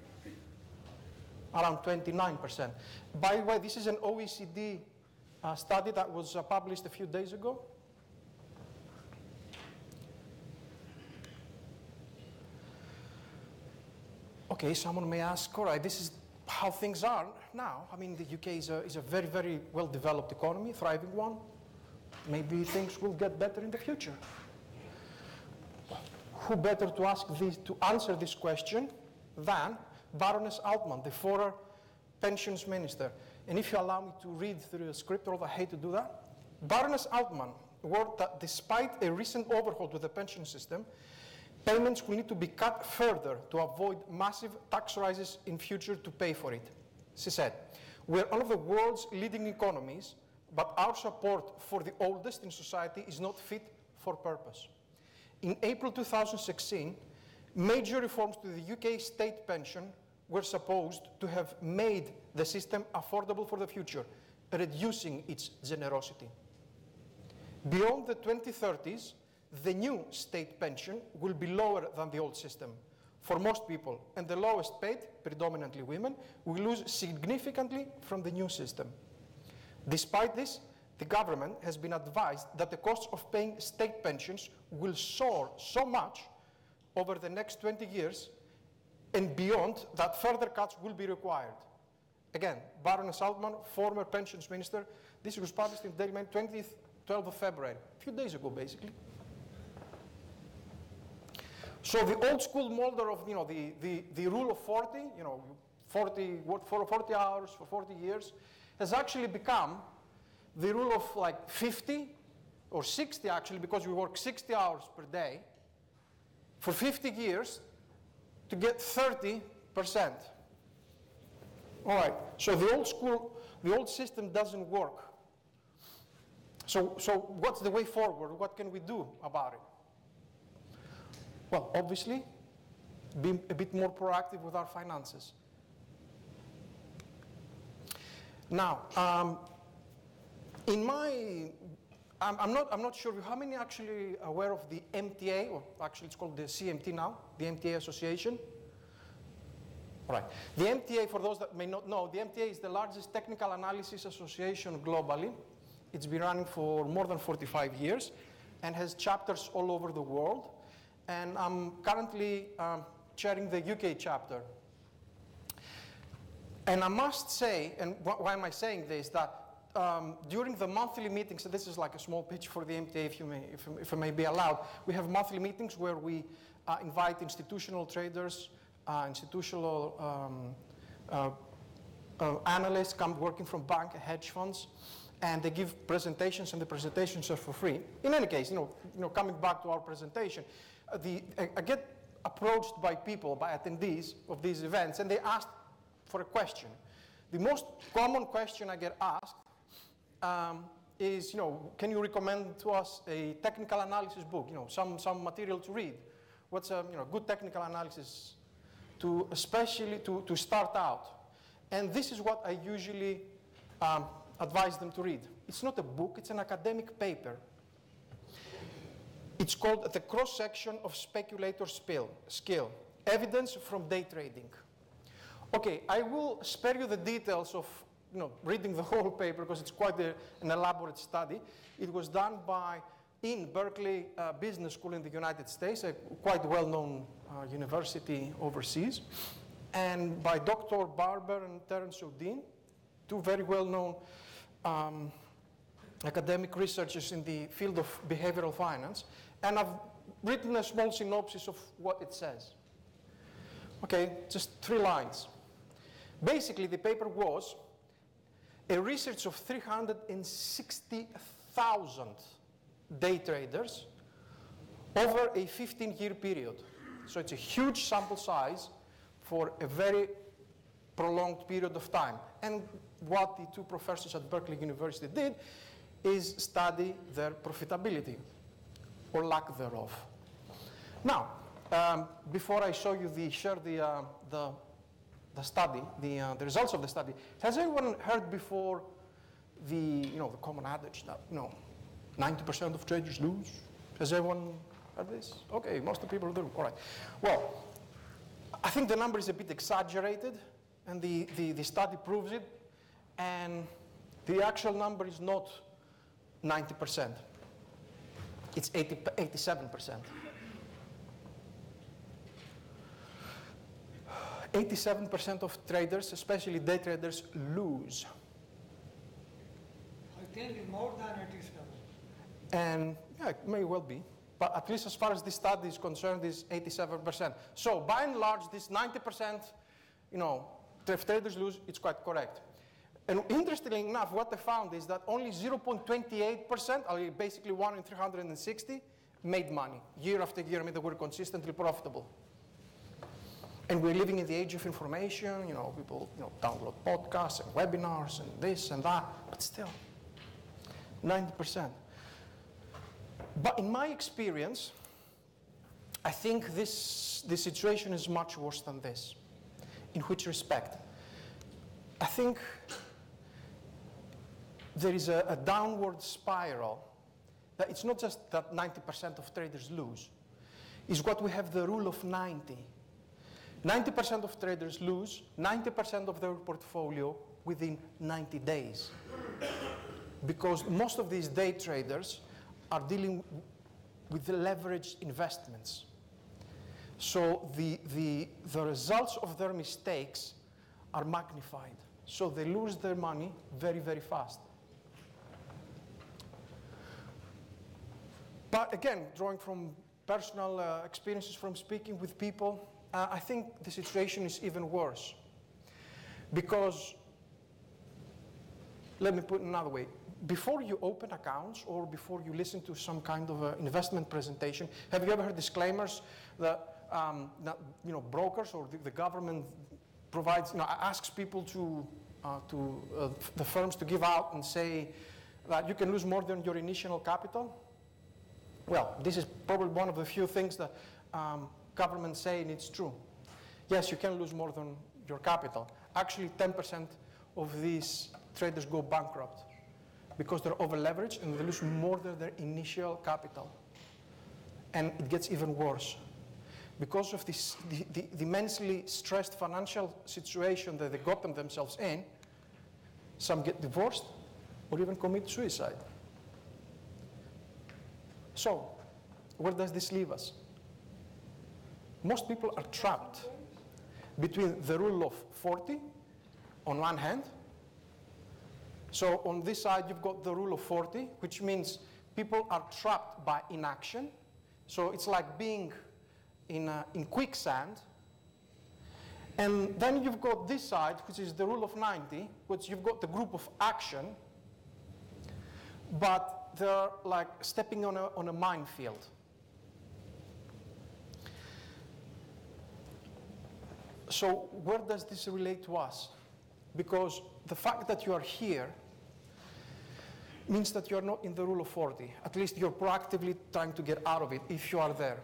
around 29%. By the way, this is an OECD uh, study that was uh, published a few days ago. Okay, someone may ask, all right, this is how things are now. I mean, the UK is a, is a very, very well-developed economy, thriving one. Maybe things will get better in the future. Who better to ask this, to answer this question than Baroness Altmann, the former pensions minister. And if you allow me to read through the script, although I hate to do that, Baroness Altmann wrote that despite a recent overhaul to the pension system, payments will need to be cut further to avoid massive tax rises in future to pay for it. She said, we're one of the world's leading economies, but our support for the oldest in society is not fit for purpose. In April 2016, major reforms to the UK state pension were supposed to have made the system affordable for the future, reducing its generosity. Beyond the 2030s, the new state pension will be lower than the old system for most people, and the lowest paid, predominantly women, will lose significantly from the new system. Despite this, the government has been advised that the costs of paying state pensions will soar so much over the next 20 years and beyond that further cuts will be required. Again, Baroness Altmann, former pensions minister, this was published in Daily Mail 20th, 12th of February, a few days ago basically. So the old school model of, you know, the, the, the rule of 40, you know, 40, for 40 hours for 40 years, has actually become the rule of like 50 or 60 actually, because we work 60 hours per day for 50 years to get 30%. All right, so the old school, the old system doesn't work. So, so what's the way forward? What can we do about it? Well, obviously, be a bit more proactive with our finances. Now, um, in my, I'm, I'm, not, I'm not sure how many actually aware of the MTA, or actually it's called the CMT now, the MTA Association. All right. The MTA, for those that may not know, the MTA is the largest technical analysis association globally. It's been running for more than 45 years and has chapters all over the world. And I'm currently um, chairing the UK chapter. And I must say, and wh why am I saying this, that um, during the monthly meetings, this is like a small pitch for the MTA, if, you may, if, if it may be allowed, we have monthly meetings where we uh, invite institutional traders, uh, institutional um, uh, uh, analysts come working from bank hedge funds and they give presentations and the presentations are for free. In any case, you know, you know coming back to our presentation, uh, the, I, I get approached by people, by attendees of these events and they ask for a question. The most common question I get asked um, is, you know, can you recommend to us a technical analysis book, you know, some, some material to read? What's a you know, good technical analysis to especially to, to start out? And this is what I usually um, advise them to read. It's not a book, it's an academic paper. It's called The Cross Section of Speculator Skill Evidence from Day Trading. Okay, I will spare you the details of you know, reading the whole paper because it's quite a, an elaborate study. It was done by in Berkeley uh, Business School in the United States, a quite well-known uh, university overseas, and by Dr. Barber and Terrance Odean, two very well-known um, academic researchers in the field of behavioral finance, and I've written a small synopsis of what it says. Okay, just three lines. Basically, the paper was a research of 360,000 day traders over a 15 year period. So it's a huge sample size for a very prolonged period of time. And what the two professors at Berkeley University did is study their profitability or lack thereof. Now, um, before I show you the, share the, uh, the, the study, the, uh, the results of the study, has anyone heard before the, you know, the common adage that, you know, 90% of traders lose? Has everyone heard this? Okay, most of the people do. All right. Well, I think the number is a bit exaggerated, and the, the, the study proves it. And the actual number is not 90%. It's 80, 87%. 87% of traders, especially day traders, lose. I tell you more than 87. And yeah, it may well be. But at least as far as this study is concerned, is 87%. So by and large, this 90%, you know, if traders lose, it's quite correct. And interestingly enough, what they found is that only 0.28%, basically one in 360, made money year after year. I mean, they were consistently profitable. And we're living in the age of information, you know, people you know, download podcasts and webinars and this and that, but still, 90%. But in my experience, I think this, this situation is much worse than this. In which respect? I think there is a, a downward spiral that it's not just that 90% of traders lose, it's what we have the rule of 90. 90% of traders lose 90% of their portfolio within 90 days. because most of these day traders are dealing with the leveraged investments. So the, the, the results of their mistakes are magnified. So they lose their money very, very fast. But again, drawing from personal uh, experiences from speaking with people, uh, I think the situation is even worse. Because, let me put it another way, before you open accounts or before you listen to some kind of investment presentation, have you ever heard disclaimers that, um, that you know, brokers or the, the, government provides, you know, asks people to, uh, to uh, the firms to give out and say that you can lose more than your initial capital? Well, this is probably one of the few things that um, governments say and it's true. Yes, you can lose more than your capital. Actually, 10% of these traders go bankrupt because they're overleveraged and they lose more than their initial capital. And it gets even worse. Because of this, the, the, the immensely stressed financial situation that they got them themselves in, some get divorced or even commit suicide. So, where does this leave us? Most people are trapped between the rule of 40 on one hand so on this side, you've got the rule of 40, which means people are trapped by inaction. So it's like being in, uh, in quicksand. And then you've got this side, which is the rule of 90, which you've got the group of action, but they're like stepping on a, on a minefield. So where does this relate to us? Because the fact that you are here means that you are not in the rule of 40. At least you're proactively trying to get out of it if you are there.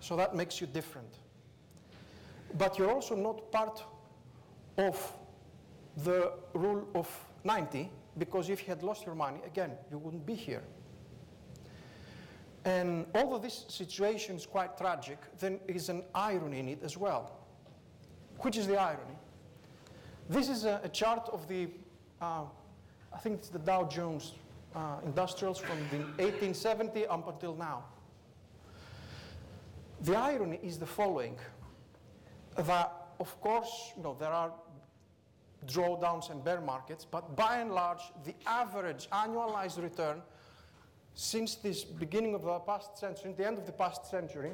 So that makes you different. But you're also not part of the rule of 90 because if you had lost your money, again, you wouldn't be here. And although this situation is quite tragic, there is an irony in it as well. Which is the irony? This is a, a chart of the, uh, I think it's the Dow Jones uh, Industrials from the 1870 up until now. The irony is the following, that of course, you know, there are drawdowns and bear markets, but by and large, the average annualized return since this beginning of the past century, the end of the past century,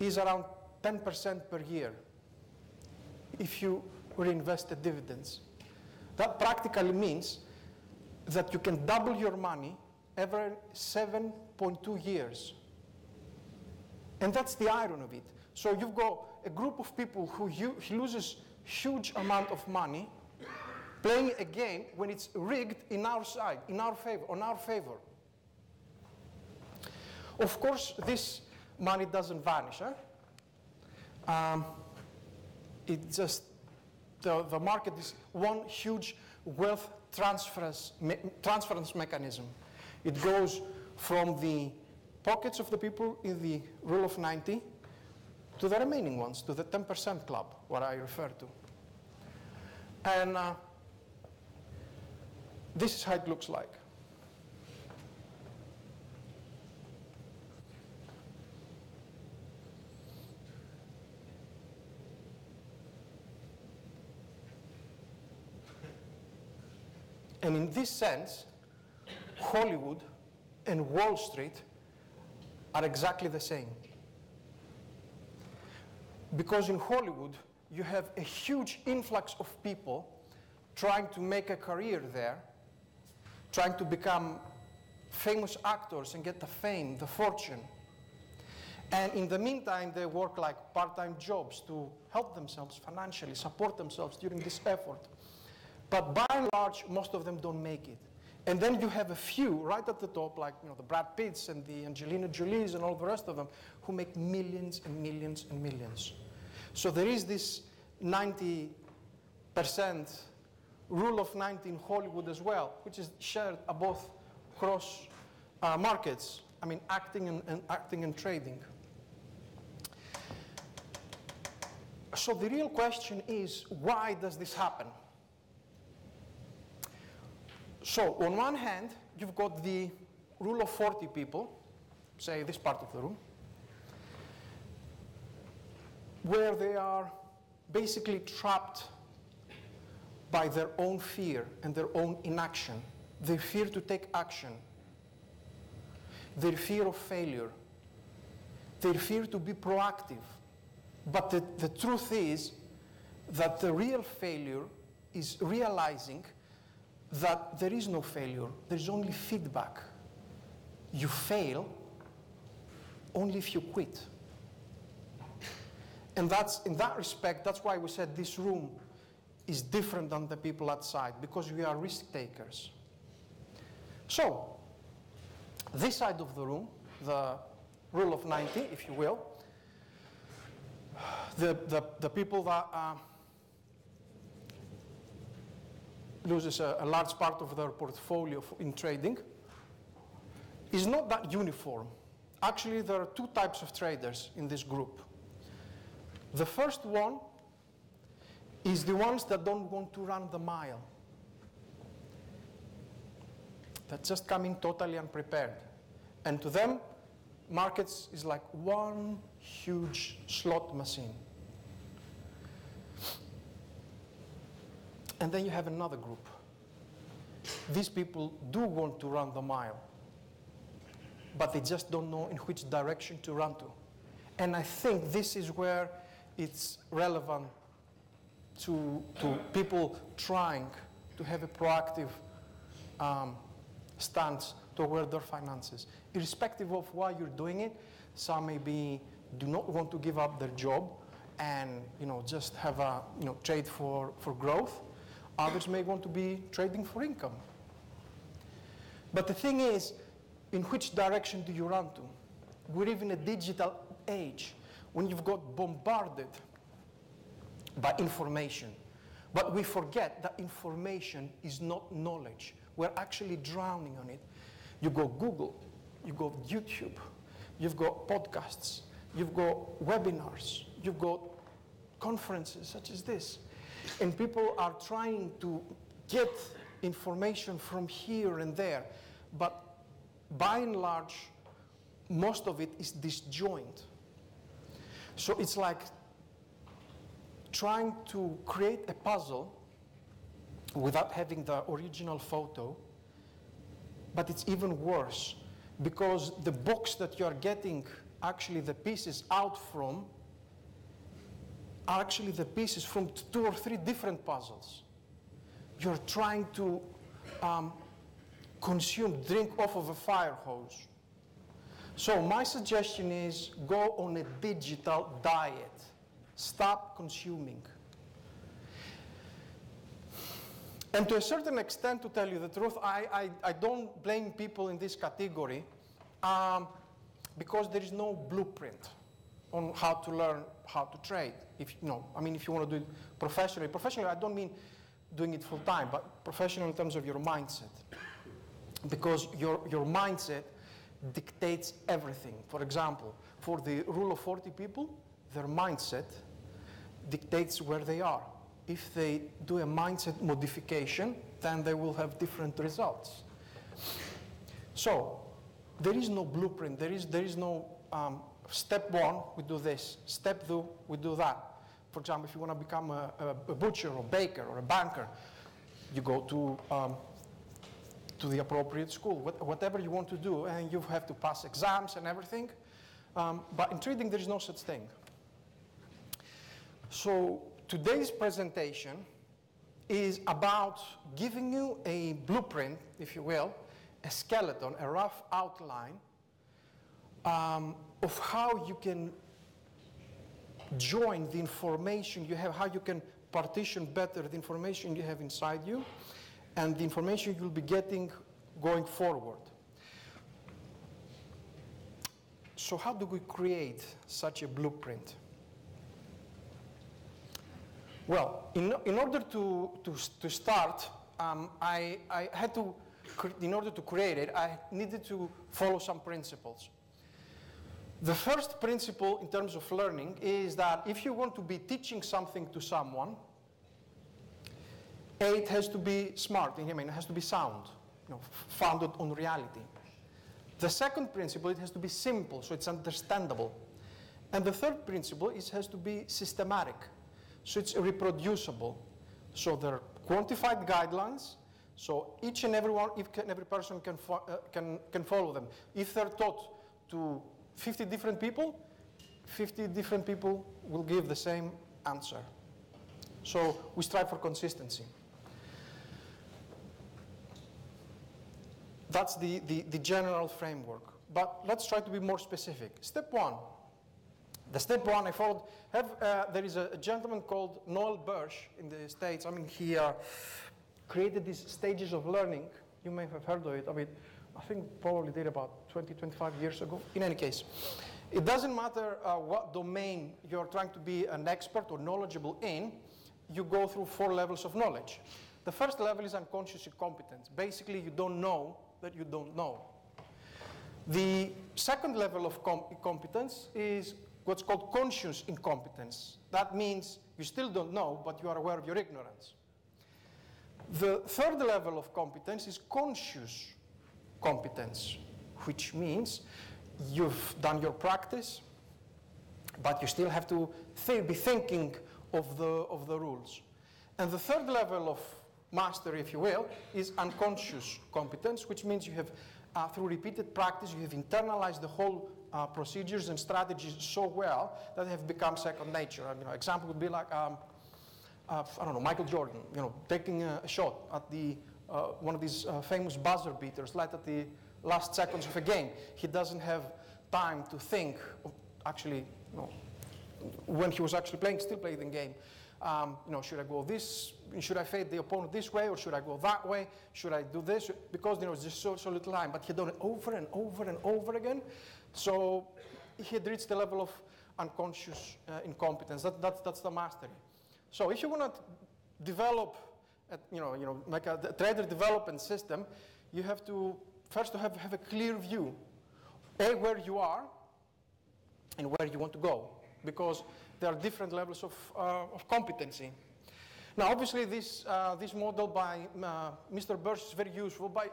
is around 10% per year if you reinvest the dividends. That practically means that you can double your money every 7.2 years. And that's the irony of it. So you've got a group of people who loses huge amount of money playing a game when it's rigged in our side, in our favor, on our favor. Of course, this money doesn't vanish. Huh? Um, it just, the, the market is one huge wealth transference, transference mechanism. It goes from the pockets of the people in the rule of 90 to the remaining ones, to the 10% club, what I refer to. And uh, this is how it looks like. And in this sense, Hollywood and Wall Street are exactly the same. Because in Hollywood, you have a huge influx of people trying to make a career there, trying to become famous actors and get the fame, the fortune. And in the meantime, they work like part time jobs to help themselves financially, support themselves during this effort. But by and large, most of them don't make it. And then you have a few right at the top, like you know, the Brad Pitts and the Angelina Jolies and all the rest of them, who make millions and millions and millions. So there is this 90% rule of 90 in Hollywood as well, which is shared both across uh, markets. I mean, acting and, and acting and trading. So the real question is, why does this happen? So on one hand, you've got the rule of 40 people, say this part of the room, where they are basically trapped by their own fear and their own inaction. They fear to take action, their fear of failure, their fear to be proactive. But the, the truth is that the real failure is realizing that there is no failure, there's only feedback. You fail only if you quit. And that's, in that respect, that's why we said this room is different than the people outside, because we are risk takers. So, this side of the room, the rule of 90, if you will, the, the, the people that uh, loses a, a large part of their portfolio in trading is not that uniform. Actually, there are two types of traders in this group. The first one is the ones that don't want to run the mile, that just come in totally unprepared. And to them, markets is like one huge slot machine. And then you have another group. These people do want to run the mile, but they just don't know in which direction to run to. And I think this is where it's relevant to, to people trying to have a proactive um, stance toward their finances. Irrespective of why you're doing it, some maybe do not want to give up their job and you know, just have a you know, trade for, for growth. Others may want to be trading for income. But the thing is, in which direction do you run to? We live in a digital age when you've got bombarded by information. But we forget that information is not knowledge. We're actually drowning on it. You go Google, you go YouTube, you've got podcasts, you've got webinars, you've got conferences such as this. And people are trying to get information from here and there. But by and large, most of it is disjoint. So it's like trying to create a puzzle without having the original photo, but it's even worse because the box that you're getting actually the pieces out from are actually the pieces from two or three different puzzles. You're trying to um, consume, drink off of a fire hose. So my suggestion is go on a digital diet. Stop consuming. And to a certain extent, to tell you the truth, I, I, I don't blame people in this category um, because there is no blueprint on how to learn how to trade. If you know, I mean, if you want to do it professionally, professionally, I don't mean doing it full time, but professional in terms of your mindset. Because your, your mindset dictates everything. For example, for the rule of 40 people, their mindset dictates where they are. If they do a mindset modification, then they will have different results. So, there is no blueprint, there is, there is no um, step one, we do this, step two, we do that. For example, if you want to become a, a, butcher or baker or a banker, you go to, um, to the appropriate school, what, whatever you want to do, and you have to pass exams and everything. Um, but in trading, there is no such thing. So today's presentation is about giving you a blueprint, if you will, a skeleton, a rough outline um, of how you can join the information you have, how you can partition better the information you have inside you and the information you'll be getting going forward. So how do we create such a blueprint? Well, in, in order to, to, to start, um, I, I had to, in order to create it, I needed to follow some principles. The first principle in terms of learning is that if you want to be teaching something to someone, A, it has to be smart, I mean, it has to be sound, you know, founded on reality. The second principle, it has to be simple, so it's understandable. And the third principle, it has to be systematic, so it's reproducible. So there are quantified guidelines, so each and every one, if can, every person can, fo uh, can, can follow them. If they're taught to 50 different people, 50 different people will give the same answer. So we strive for consistency. That's the, the, the, general framework. But let's try to be more specific. Step one. The step one I followed, have, uh, there is a, a, gentleman called Noel Burch in the States. I mean, he uh, created these stages of learning. You may have heard of it. I mean, I think probably did about 20, 25 years ago. In any case, it doesn't matter uh, what domain you're trying to be an expert or knowledgeable in, you go through four levels of knowledge. The first level is unconscious incompetence. Basically, you don't know that you don't know. The second level of com competence is what's called conscious incompetence. That means you still don't know, but you are aware of your ignorance. The third level of competence is conscious competence, which means you've done your practice, but you still have to th be thinking of the, of the rules. And the third level of mastery, if you will, is unconscious competence, which means you have, uh, through repeated practice, you have internalized the whole uh, procedures and strategies so well that they have become second nature. I mean, example would be like, um, uh, I don't know, Michael Jordan, you know, taking a, a shot at the, uh, one of these uh, famous buzzer beaters right at the last seconds of a game. He doesn't have time to think, actually, when he was actually playing, still playing the game. Um, you know, should I go this? Should I fade the opponent this way, or should I go that way? Should I do this? Because you know, it's just so, so little time. But he done it over and over and over again. So he had reached the level of unconscious uh, incompetence. That, that's the mastery. So if you want to develop, a, you know, you know, make a, trader development system, you have to first to have, have a clear view, a where you are, and where you want to go, because there are different levels of, uh, of competency. Now, obviously, this, uh, this model by uh, Mr. Burch is very useful, but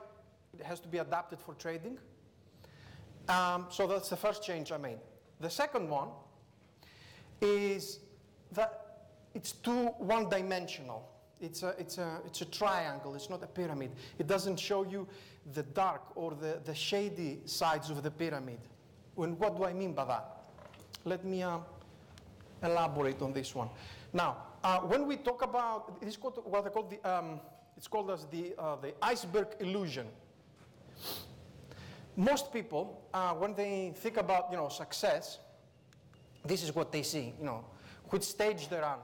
it has to be adapted for trading. Um, so that's the first change I made. The second one is that it's too one-dimensional. It's a, it's, a, it's a triangle, it's not a pyramid. It doesn't show you the dark or the, the shady sides of the pyramid. And what do I mean by that? Let me uh, elaborate on this one. Now, uh, when we talk about, this called, what I call the, um, it's called as the, uh, the iceberg illusion. Most people, uh, when they think about, you know, success, this is what they see, you know, which stage they're on.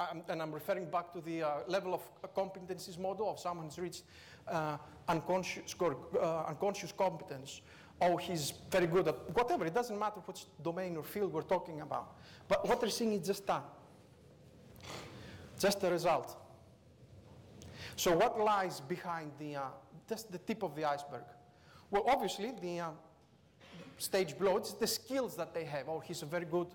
Um, and I'm referring back to the uh, level of competencies model of someone who's reached uh, unconscious, uh, unconscious competence. Oh, he's very good at whatever. It doesn't matter which domain or field we're talking about. But what they're seeing is just that. Just the result. So what lies behind the, uh, just the tip of the iceberg? Well, obviously, the uh, stage below, it's the skills that they have. Oh, he's a very good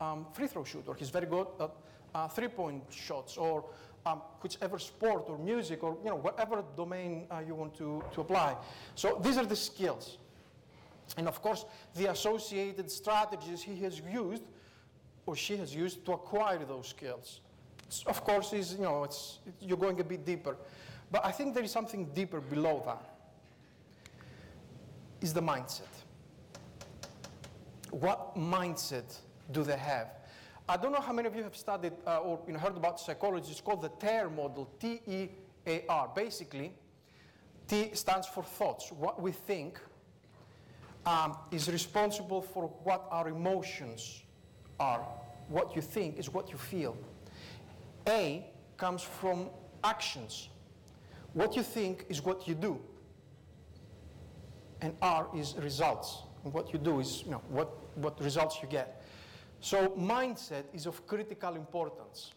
um, free throw shooter. Or he's very good at uh, three-point shots or um, whichever sport or music or you know whatever domain uh, you want to, to apply. So these are the skills. And of course, the associated strategies he has used or she has used to acquire those skills. Of course, is you know it's, you're going a bit deeper, but I think there is something deeper below that. Is the mindset. What mindset do they have? I don't know how many of you have studied uh, or you know, heard about psychology. It's called the TEAR model, T-E-A-R. Basically, T stands for thoughts. What we think um, is responsible for what our emotions are. What you think is what you feel. A comes from actions. What you think is what you do. And R is results. What you do is you know, what, what results you get. So mindset is of critical importance.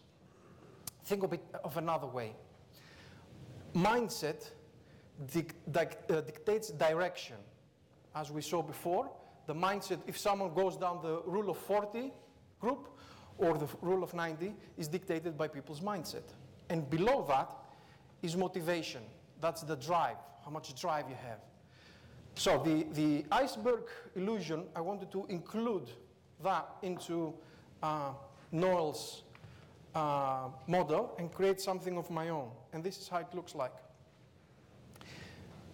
Think of it of another way. Mindset dic dic uh, dictates direction. As we saw before, the mindset, if someone goes down the rule of 40 group or the rule of 90, is dictated by people's mindset. And below that is motivation. That's the drive, how much drive you have. So the, the iceberg illusion, I wanted to include that into uh, Noel's uh, model and create something of my own. And this is how it looks like.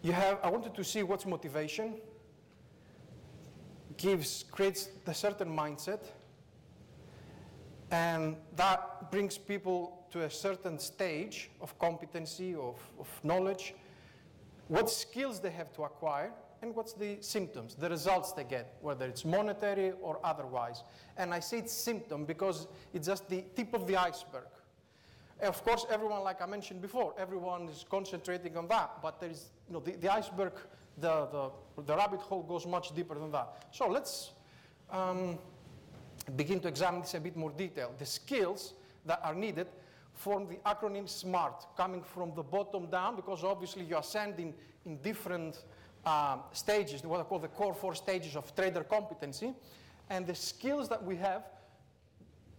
You have, I wanted to see what's motivation, gives, creates a certain mindset, and that brings people to a certain stage of competency, of, of knowledge, what skills they have to acquire, and what's the symptoms, the results they get, whether it's monetary or otherwise. And I say it's symptom because it's just the tip of the iceberg. Of course, everyone, like I mentioned before, everyone is concentrating on that, but there is, you know, the, the iceberg, the, the, the rabbit hole goes much deeper than that. So let's um, begin to examine this a bit more detail. The skills that are needed form the acronym SMART, coming from the bottom down, because obviously you ascend in, in different um, stages, what I call the core four stages of trader competency. And the skills that we have,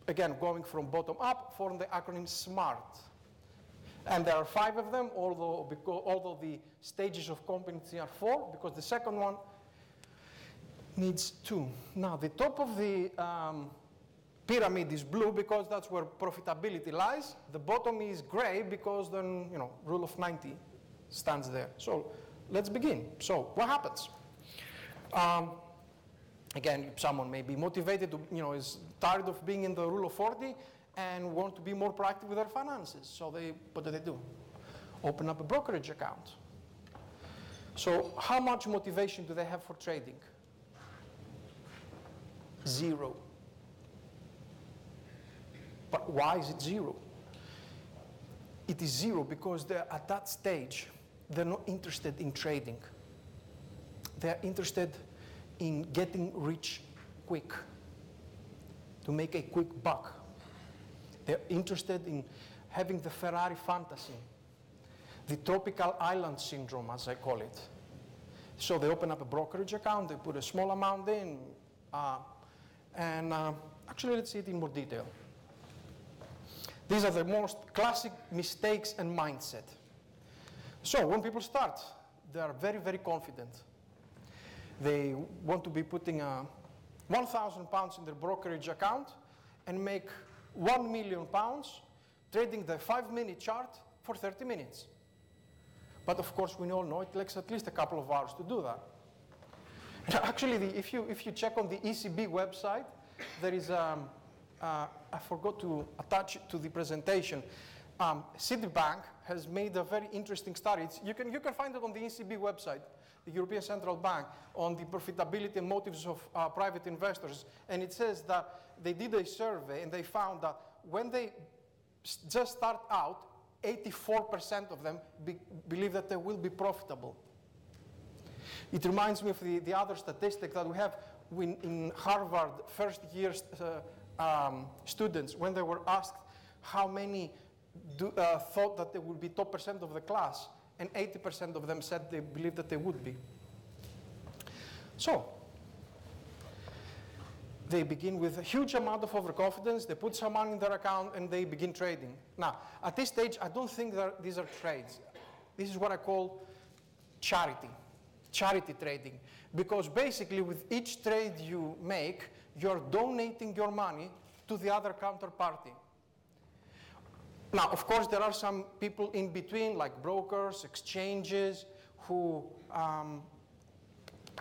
again, going from bottom up, form the acronym SMART. And there are five of them, although, because, although the stages of competency are four, because the second one needs two. Now, the top of the um, pyramid is blue because that's where profitability lies. The bottom is gray because then, you know, rule of 90 stands there. So let's begin. So what happens? Um, Again, someone may be motivated to, you know, is tired of being in the rule of 40 and want to be more proactive with their finances. So they, what do they do? Open up a brokerage account. So how much motivation do they have for trading? Zero. But why is it zero? It is zero because they're at that stage, they're not interested in trading. They're interested in getting rich quick, to make a quick buck. They're interested in having the Ferrari fantasy, the tropical island syndrome, as I call it. So they open up a brokerage account, they put a small amount in, uh, and uh, actually, let's see it in more detail. These are the most classic mistakes and mindset. So when people start, they are very, very confident. They want to be putting uh, 1,000 pounds in their brokerage account and make 1 million pounds trading the five minute chart for 30 minutes. But of course, we all know it takes at least a couple of hours to do that. Actually, the, if, you, if you check on the ECB website, there is, um, uh, I forgot to attach it to the presentation. Um, Citibank has made a very interesting study. It's, you, can, you can find it on the ECB website the European Central Bank, on the profitability and motives of uh, private investors. And it says that they did a survey and they found that when they just start out, 84% of them be believe that they will be profitable. It reminds me of the, the other statistic that we have when in Harvard first year uh, um, students, when they were asked how many do, uh, thought that they would be top percent of the class, and 80% of them said they believed that they would be. So, they begin with a huge amount of overconfidence, they put some money in their account, and they begin trading. Now, at this stage, I don't think that these are trades. This is what I call charity, charity trading. Because basically, with each trade you make, you're donating your money to the other counterparty. Now, of course, there are some people in between, like brokers, exchanges, who um,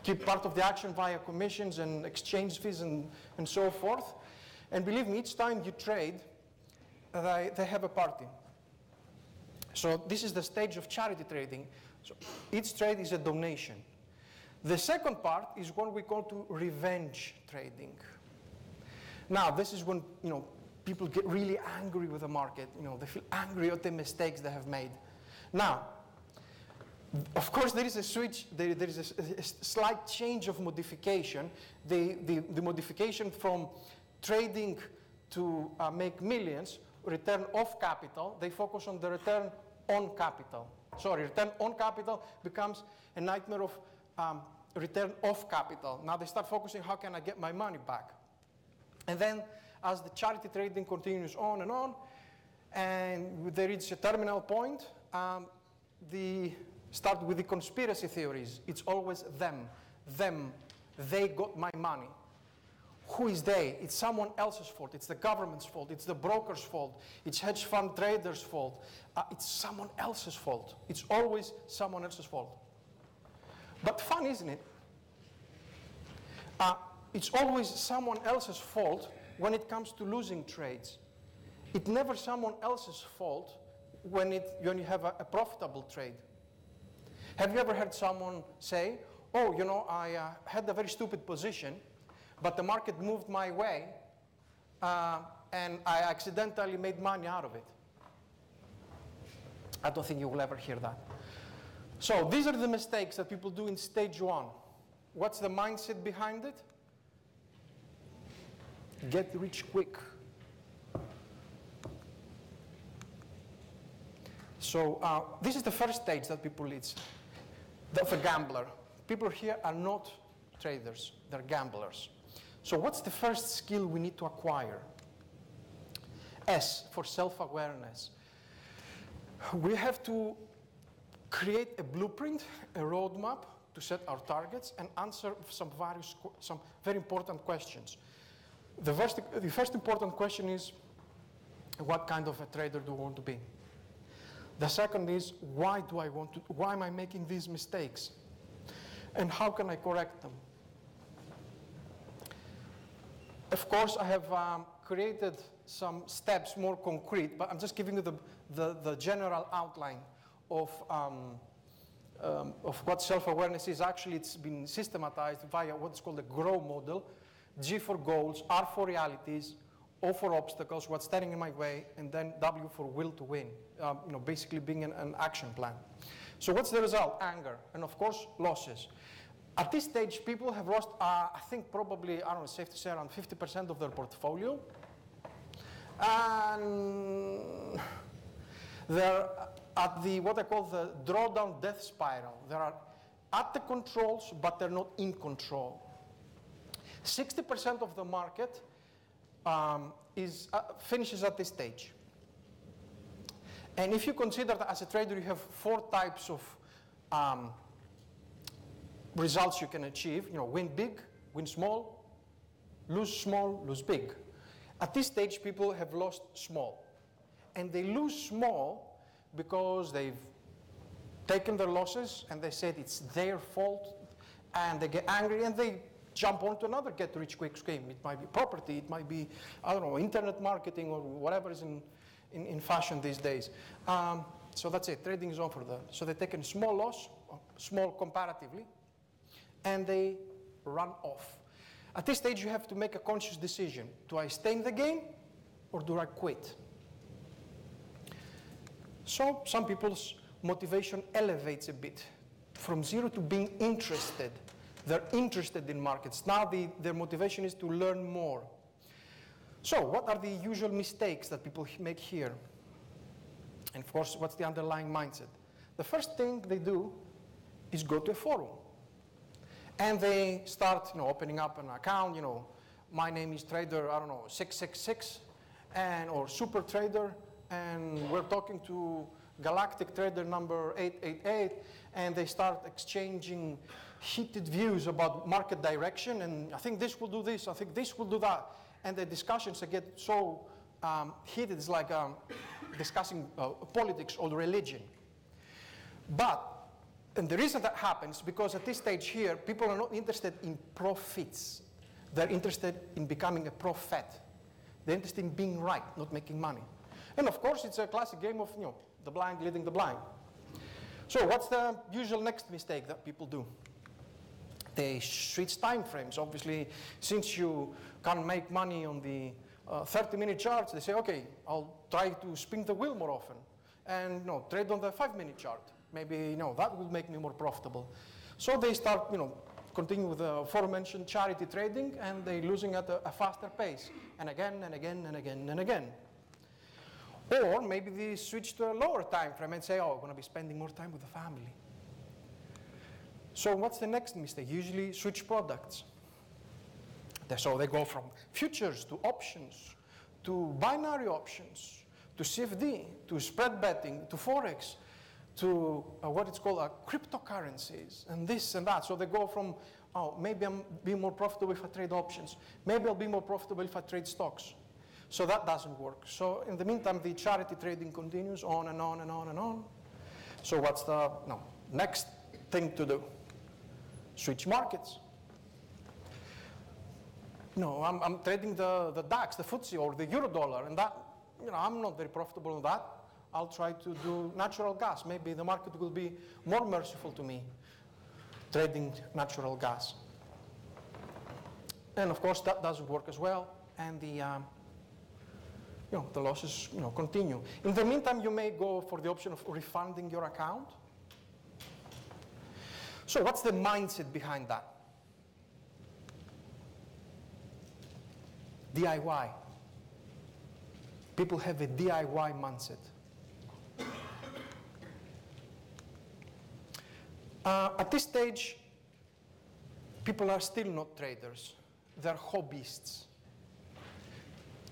keep part of the action via commissions and exchange fees and, and so forth. And believe me, each time you trade, they, they have a party. So this is the stage of charity trading. So each trade is a donation. The second part is what we call to revenge trading. Now, this is when you know people get really angry with the market. You know, they feel angry at the mistakes they have made. Now, of course, there is a switch, there, there is a, a, slight change of modification. The, the, the modification from trading to uh, make millions, return off capital, they focus on the return on capital. Sorry, return on capital becomes a nightmare of um, return off capital. Now they start focusing, how can I get my money back? And then as the charity trading continues on and on, and they reach a terminal point, um, the start with the conspiracy theories. It's always them, them, they got my money. Who is they? It's someone else's fault. It's the government's fault. It's the broker's fault. It's hedge fund traders' fault. Uh, it's someone else's fault. It's always someone else's fault. But fun, isn't it? Uh, it's always someone else's fault when it comes to losing trades. It's never someone else's fault when, it, when you have a, a profitable trade. Have you ever heard someone say, oh, you know, I uh, had a very stupid position, but the market moved my way, uh, and I accidentally made money out of it? I don't think you will ever hear that. So these are the mistakes that people do in stage one. What's the mindset behind it? Get rich quick. So uh, this is the first stage that people reach, of a gambler. People here are not traders, they're gamblers. So what's the first skill we need to acquire? S for self-awareness. We have to create a blueprint, a roadmap to set our targets and answer some various, some very important questions. The first, the first important question is, what kind of a trader do I want to be? The second is, why do I want to, why am I making these mistakes? And how can I correct them? Of course, I have um, created some steps more concrete, but I'm just giving you the, the, the general outline of, um, um, of what self-awareness is. Actually, it's been systematized via what's called the GROW model. G for goals, R for realities, O for obstacles, what's standing in my way, and then W for will to win. Um, you know, basically being an, an action plan. So what's the result? Anger, and of course, losses. At this stage, people have lost, uh, I think probably, I don't know, safe to say around 50% of their portfolio. And they're at the, what I call the drawdown death spiral. They are at the controls, but they're not in control. 60% of the market um, is, uh, finishes at this stage. And if you consider that as a trader you have four types of um, results you can achieve, you know, win big, win small, lose small, lose big. At this stage, people have lost small. And they lose small because they've taken their losses and they said it's their fault and they get angry and they jump onto another get rich quick scheme. It might be property, it might be, I don't know, internet marketing or whatever is in, in, in fashion these days. Um, so that's it, trading is on for them. So they take a small loss, small comparatively, and they run off. At this stage, you have to make a conscious decision. Do I stay in the game or do I quit? So some people's motivation elevates a bit from zero to being interested. They're interested in markets. Now the, their motivation is to learn more. So what are the usual mistakes that people make here? And of course, what's the underlying mindset? The first thing they do is go to a forum. And they start, you know, opening up an account, you know, my name is trader, I don't know, 666, and, or super trader, and we're talking to galactic trader number 888, and they start exchanging heated views about market direction, and I think this will do this, I think this will do that. And the discussions get so um, heated, it's like um, discussing uh, politics or religion. But, and the reason that happens, because at this stage here, people are not interested in profits. They're interested in becoming a prophet. They're interested in being right, not making money. And of course, it's a classic game of, you know, the blind leading the blind. So what's the usual next mistake that people do? They switch time frames. Obviously, since you can't make money on the 30-minute uh, charts, they say, okay, I'll try to spin the wheel more often and you know, trade on the five-minute chart. Maybe you know, that will make me more profitable. So they start you know, continue with the aforementioned charity trading and they're losing at a, a faster pace and again and again and again and again. Or maybe they switch to a lower time frame and say, oh, I'm going to be spending more time with the family. So what's the next mistake? Usually switch products. So they go from futures to options, to binary options, to CFD, to spread betting, to Forex, to uh, what it's called uh, cryptocurrencies, and this and that. So they go from, oh, maybe I'm be more profitable if I trade options. Maybe I'll be more profitable if I trade stocks. So that doesn't work. So in the meantime, the charity trading continues on and on and on and on. So what's the no, next thing to do? Switch markets. No, I'm, I'm trading the, the DAX, the FTSE, or the euro dollar, and that, you know, I'm not very profitable in that. I'll try to do natural gas. Maybe the market will be more merciful to me trading natural gas. And of course, that doesn't work as well. And the, um, you know, the losses you know, continue. In the meantime, you may go for the option of refunding your account. So what's the mindset behind that? DIY. People have a DIY mindset. Uh, at this stage, people are still not traders. They're hobbyists.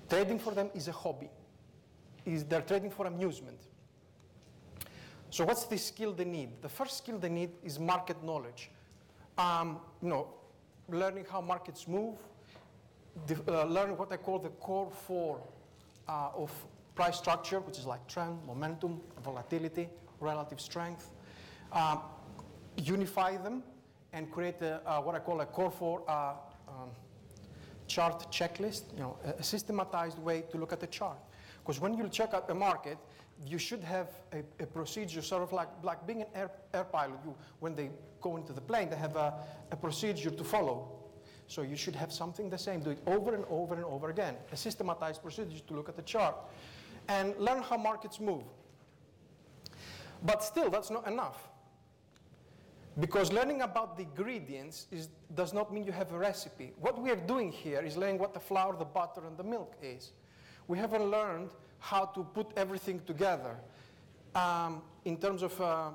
Trading for them is a hobby. Is they're trading for amusement. So what's the skill they need? The first skill they need is market knowledge. Um, you know, learning how markets move, uh, learn what I call the core four uh, of price structure, which is like trend, momentum, volatility, relative strength. Um, unify them and create a, uh, what I call a core four uh, um, chart checklist, you know, a, systematized way to look at the chart. Because when you check out a market, you should have a, a procedure, sort of like, like being an air, air pilot. You, when they go into the plane, they have a, a procedure to follow. So you should have something the same. Do it over and over and over again. A systematized procedure to look at the chart and learn how markets move. But still, that's not enough. Because learning about the ingredients is, does not mean you have a recipe. What we are doing here is learning what the flour, the butter, and the milk is. We haven't learned how to put everything together um, in terms of uh,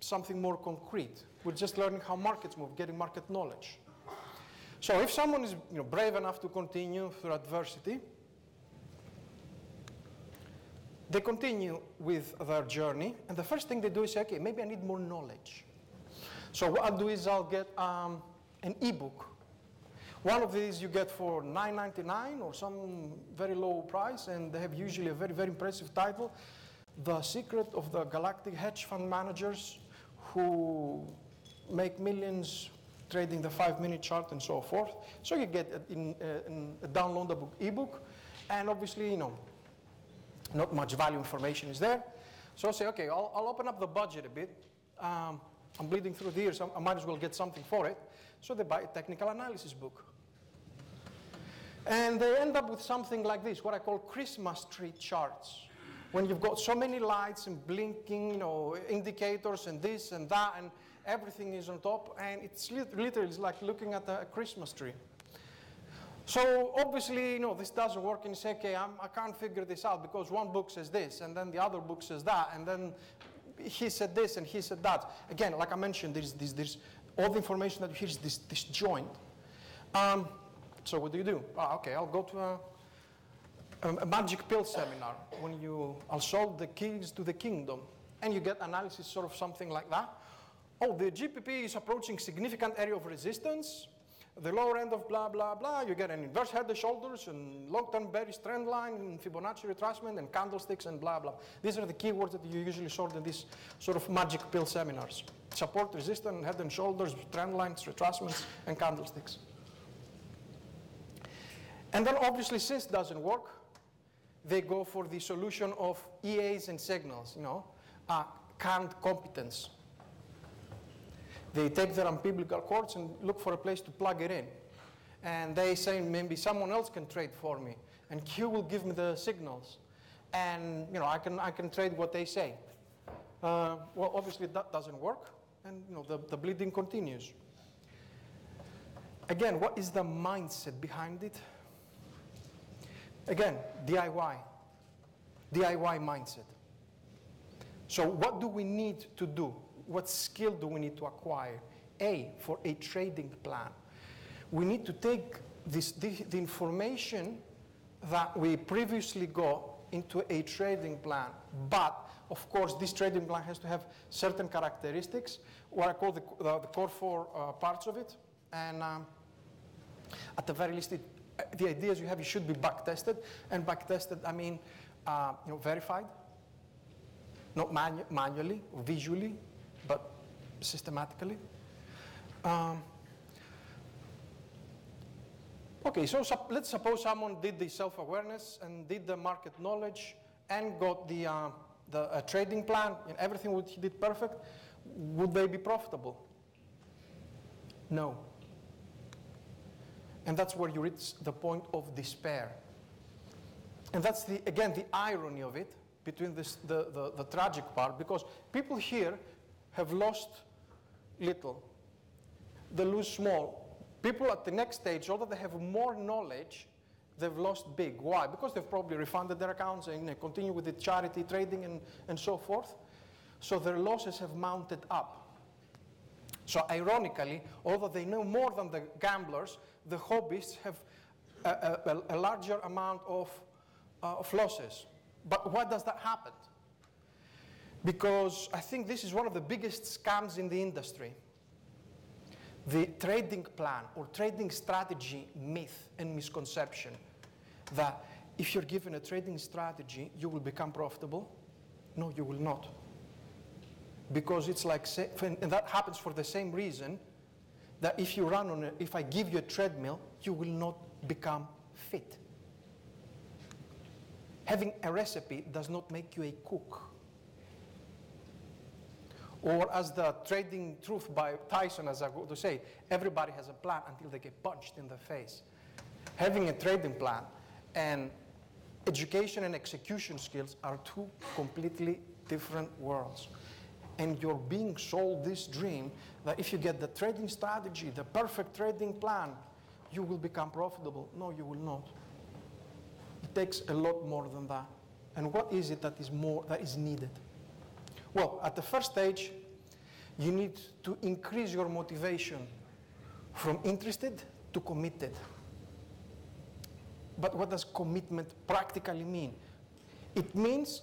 something more concrete. We're just learning how markets move, getting market knowledge. So if someone is you know, brave enough to continue through adversity, they continue with their journey, and the first thing they do is say, okay, maybe I need more knowledge. So what I'll do is I'll get um, an ebook. One of these you get for $9.99 or some very low price, and they have usually a very, very impressive title. The Secret of the Galactic Hedge Fund Managers who make millions trading the five-minute chart and so forth. So you get a, in, uh, in a downloadable ebook, and obviously, you know, not much value information is there. So I say, okay, I'll, I'll open up the budget a bit. Um, I'm bleeding through the ears, I might as well get something for it. So they buy a technical analysis book. And they end up with something like this, what I call Christmas tree charts. When you've got so many lights and blinking, you know, indicators and this and that, and everything is on top, and it's literally like looking at a Christmas tree. So obviously, you know, this doesn't work, and you say, okay, I'm, I can not figure this out because one book says this, and then the other book says that, and then he said this and he said that. Again, like I mentioned, there's, there's, there's all the information that you hear is this, this joint. Um, so what do you do? Ah, okay, I'll go to a, a, a, magic pill seminar when you, I'll solve the keys to the kingdom. And you get analysis sort of something like that. Oh, the GBP is approaching significant area of resistance the lower end of blah, blah, blah, you get an inverse head and shoulders and long-term bearish trend line and Fibonacci retracement and candlesticks and blah, blah. These are the keywords that you usually sort in these sort of magic pill seminars. Support, resistance, head and shoulders, trend lines, retracements, and candlesticks. And then obviously since it doesn't work, they go for the solution of EAs and signals, you know, uh, current competence. They take their umbilical cords and look for a place to plug it in. And they say, maybe someone else can trade for me. And Q will give me the signals. And you know, I can, I can trade what they say. Uh, well, obviously that doesn't work. And you know, the, the bleeding continues. Again, what is the mindset behind it? Again, DIY. DIY mindset. So what do we need to do? what skill do we need to acquire? A, for a trading plan. We need to take this, the, the information that we previously got into a trading plan. But, of course, this trading plan has to have certain characteristics, what I call the, the, core four uh, parts of it. And um, at the very least, it, the ideas you have, you should be back tested. And back tested, I mean, uh, you know, verified, not manu manually visually, but systematically. Um, okay, so sup let's suppose someone did the self-awareness and did the market knowledge and got the, uh, the uh, trading plan and everything what he did perfect. Would they be profitable? No. And that's where you reach the point of despair. And that's, the, again, the irony of it between this, the, the, the tragic part, because people here have lost little. They lose small. People at the next stage, although they have more knowledge, they've lost big. Why? Because they've probably refunded their accounts and they continue with the charity trading and, and so forth. So their losses have mounted up. So ironically, although they know more than the gamblers, the hobbyists have a, a, a larger amount of, uh, of losses. But why does that happen? because I think this is one of the biggest scams in the industry. The trading plan or trading strategy myth and misconception that if you're given a trading strategy, you will become profitable. No, you will not. Because it's like, and that happens for the same reason that if you run on a, if I give you a treadmill, you will not, become fit. Having a recipe does not make you a cook. Or as the trading truth by Tyson, as I go to say, everybody has a plan until they get punched in the face. Having a trading plan and education and execution skills are two completely different worlds. And you're being sold this dream that if you get the trading strategy, the perfect trading plan, you will become profitable. No, you will not. It takes a lot more than that. And what is it that is more that is needed? Well, at the first stage, you need to increase your motivation from interested to committed. But what does commitment practically mean? It means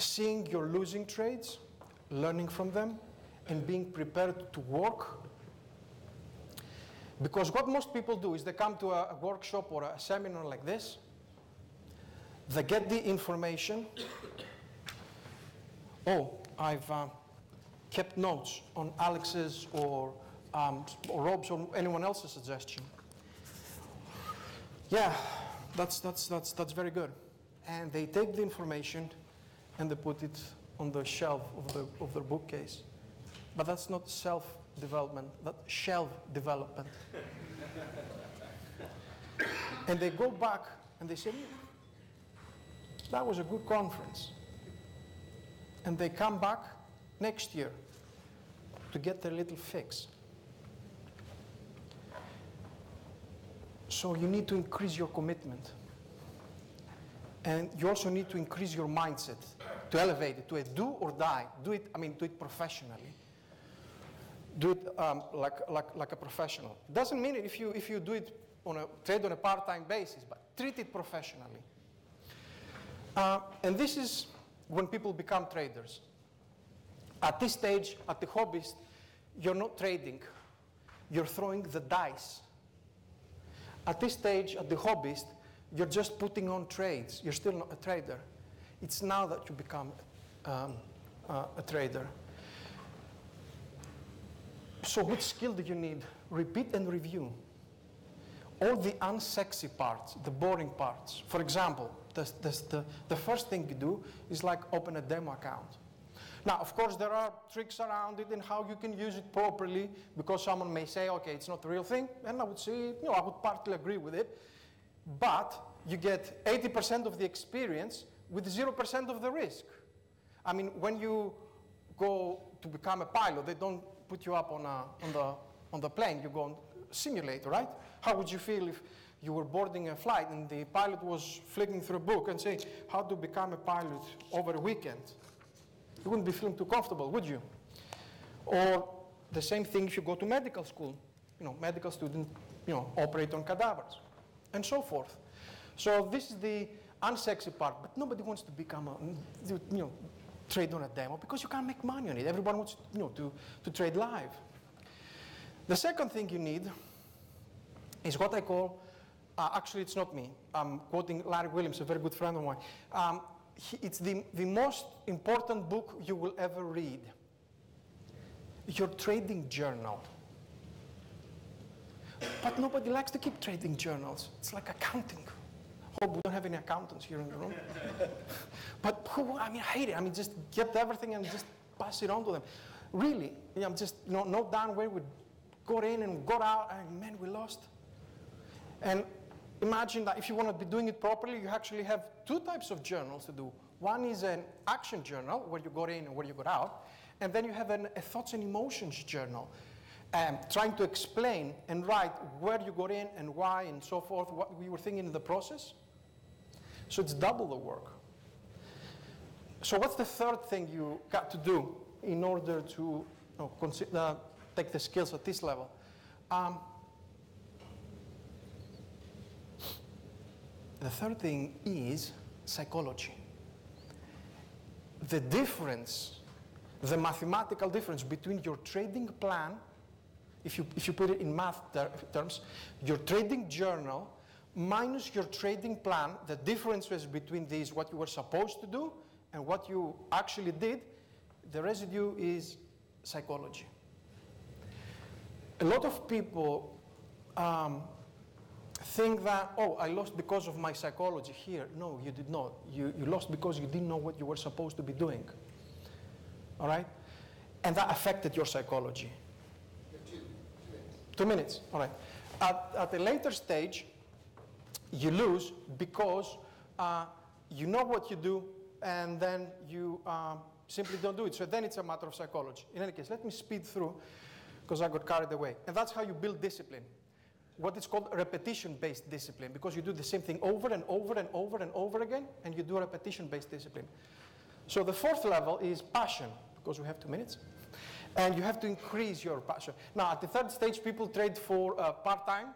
seeing your losing trades, learning from them, and being prepared to work. Because what most people do is they come to a, workshop or a seminar like this, they get the information. Oh, I've uh, kept notes on Alex's or, um, or Rob's or anyone else's suggestion. Yeah, that's, that's, that's, that's very good. And they take the information and they put it on the shelf of, the, of their bookcase. But that's not self-development, that's shelf development. and they go back and they say, that was a good conference. And they come back next year to get their little fix. So you need to increase your commitment. And you also need to increase your mindset, to elevate it, to a do or die. Do it, I mean, do it professionally. Do it um, like, like, like a professional. Doesn't mean if you, if you do it on a trade on a part-time basis, but treat it professionally. Uh, and this is when people become traders. At this stage, at the hobbyist, you're not trading, you're throwing the dice. At this stage, at the hobbyist, you're just putting on trades. You're still not a trader. It's now that you become um, uh, a trader. So, which skill do you need? Repeat and review. All the unsexy parts, the boring parts. For example, the, the, the, first thing you do is like open a demo account. Now, of course, there are tricks around it and how you can use it properly because someone may say, okay, it's not the real thing. And I would say, you know, I would partly agree with it. But you get 80% of the experience with 0% of the risk. I mean, when you go to become a pilot, they don't put you up on, a, on, the, on the plane, you go on simulator, right? How would you feel if you were boarding a flight and the pilot was flicking through a book and saying, how to become a pilot over a weekend? You wouldn't be feeling too comfortable, would you? Or the same thing if you go to medical school. You know, medical students, you know, operate on cadavers, and so forth. So this is the unsexy part, but nobody wants to become a, you know, trade on a demo because you can't make money on it. Everyone wants, you know, to, to trade live. The second thing you need is what I call, uh, actually it's not me, I'm quoting Larry Williams, a very good friend of mine. Um, he, it's the, the most important book you will ever read. Your trading journal. But nobody likes to keep trading journals. It's like accounting. Hope we don't have any accountants here in the room. but I mean, I hate it. I mean, just get everything and just pass it on to them. Really, know, just you know, note down where we got in and got out, and man, we lost. And imagine that if you want to be doing it properly, you actually have two types of journals to do. One is an action journal, where you got in and where you got out. And then you have an, a thoughts and emotions journal, um, trying to explain and write where you got in and why and so forth, what we were thinking in the process. So it's double the work. So what's the third thing you got to do in order to you know, consider, take the skills at this level? Um, the third thing is psychology. The difference, the mathematical difference between your trading plan, if you, if you put it in math ter terms, your trading journal minus your trading plan, the differences between these, what you were supposed to do and what you actually did, the residue is psychology. A lot of people um, think that, oh, I lost because of my psychology here. No, you did not. You, you lost because you didn't know what you were supposed to be doing. All right? And that affected your psychology. Two minutes, all right. At, at a later stage, you lose because uh, you know what you do and then you um, simply don't do it. So then it's a matter of psychology. In any case, let me speed through because I got carried away. And that's how you build discipline. What is called repetition-based discipline because you do the same thing over and over and over and over again and you do repetition-based discipline. So the fourth level is passion because we have two minutes. And you have to increase your passion. Now, at the third stage, people trade for uh, part-time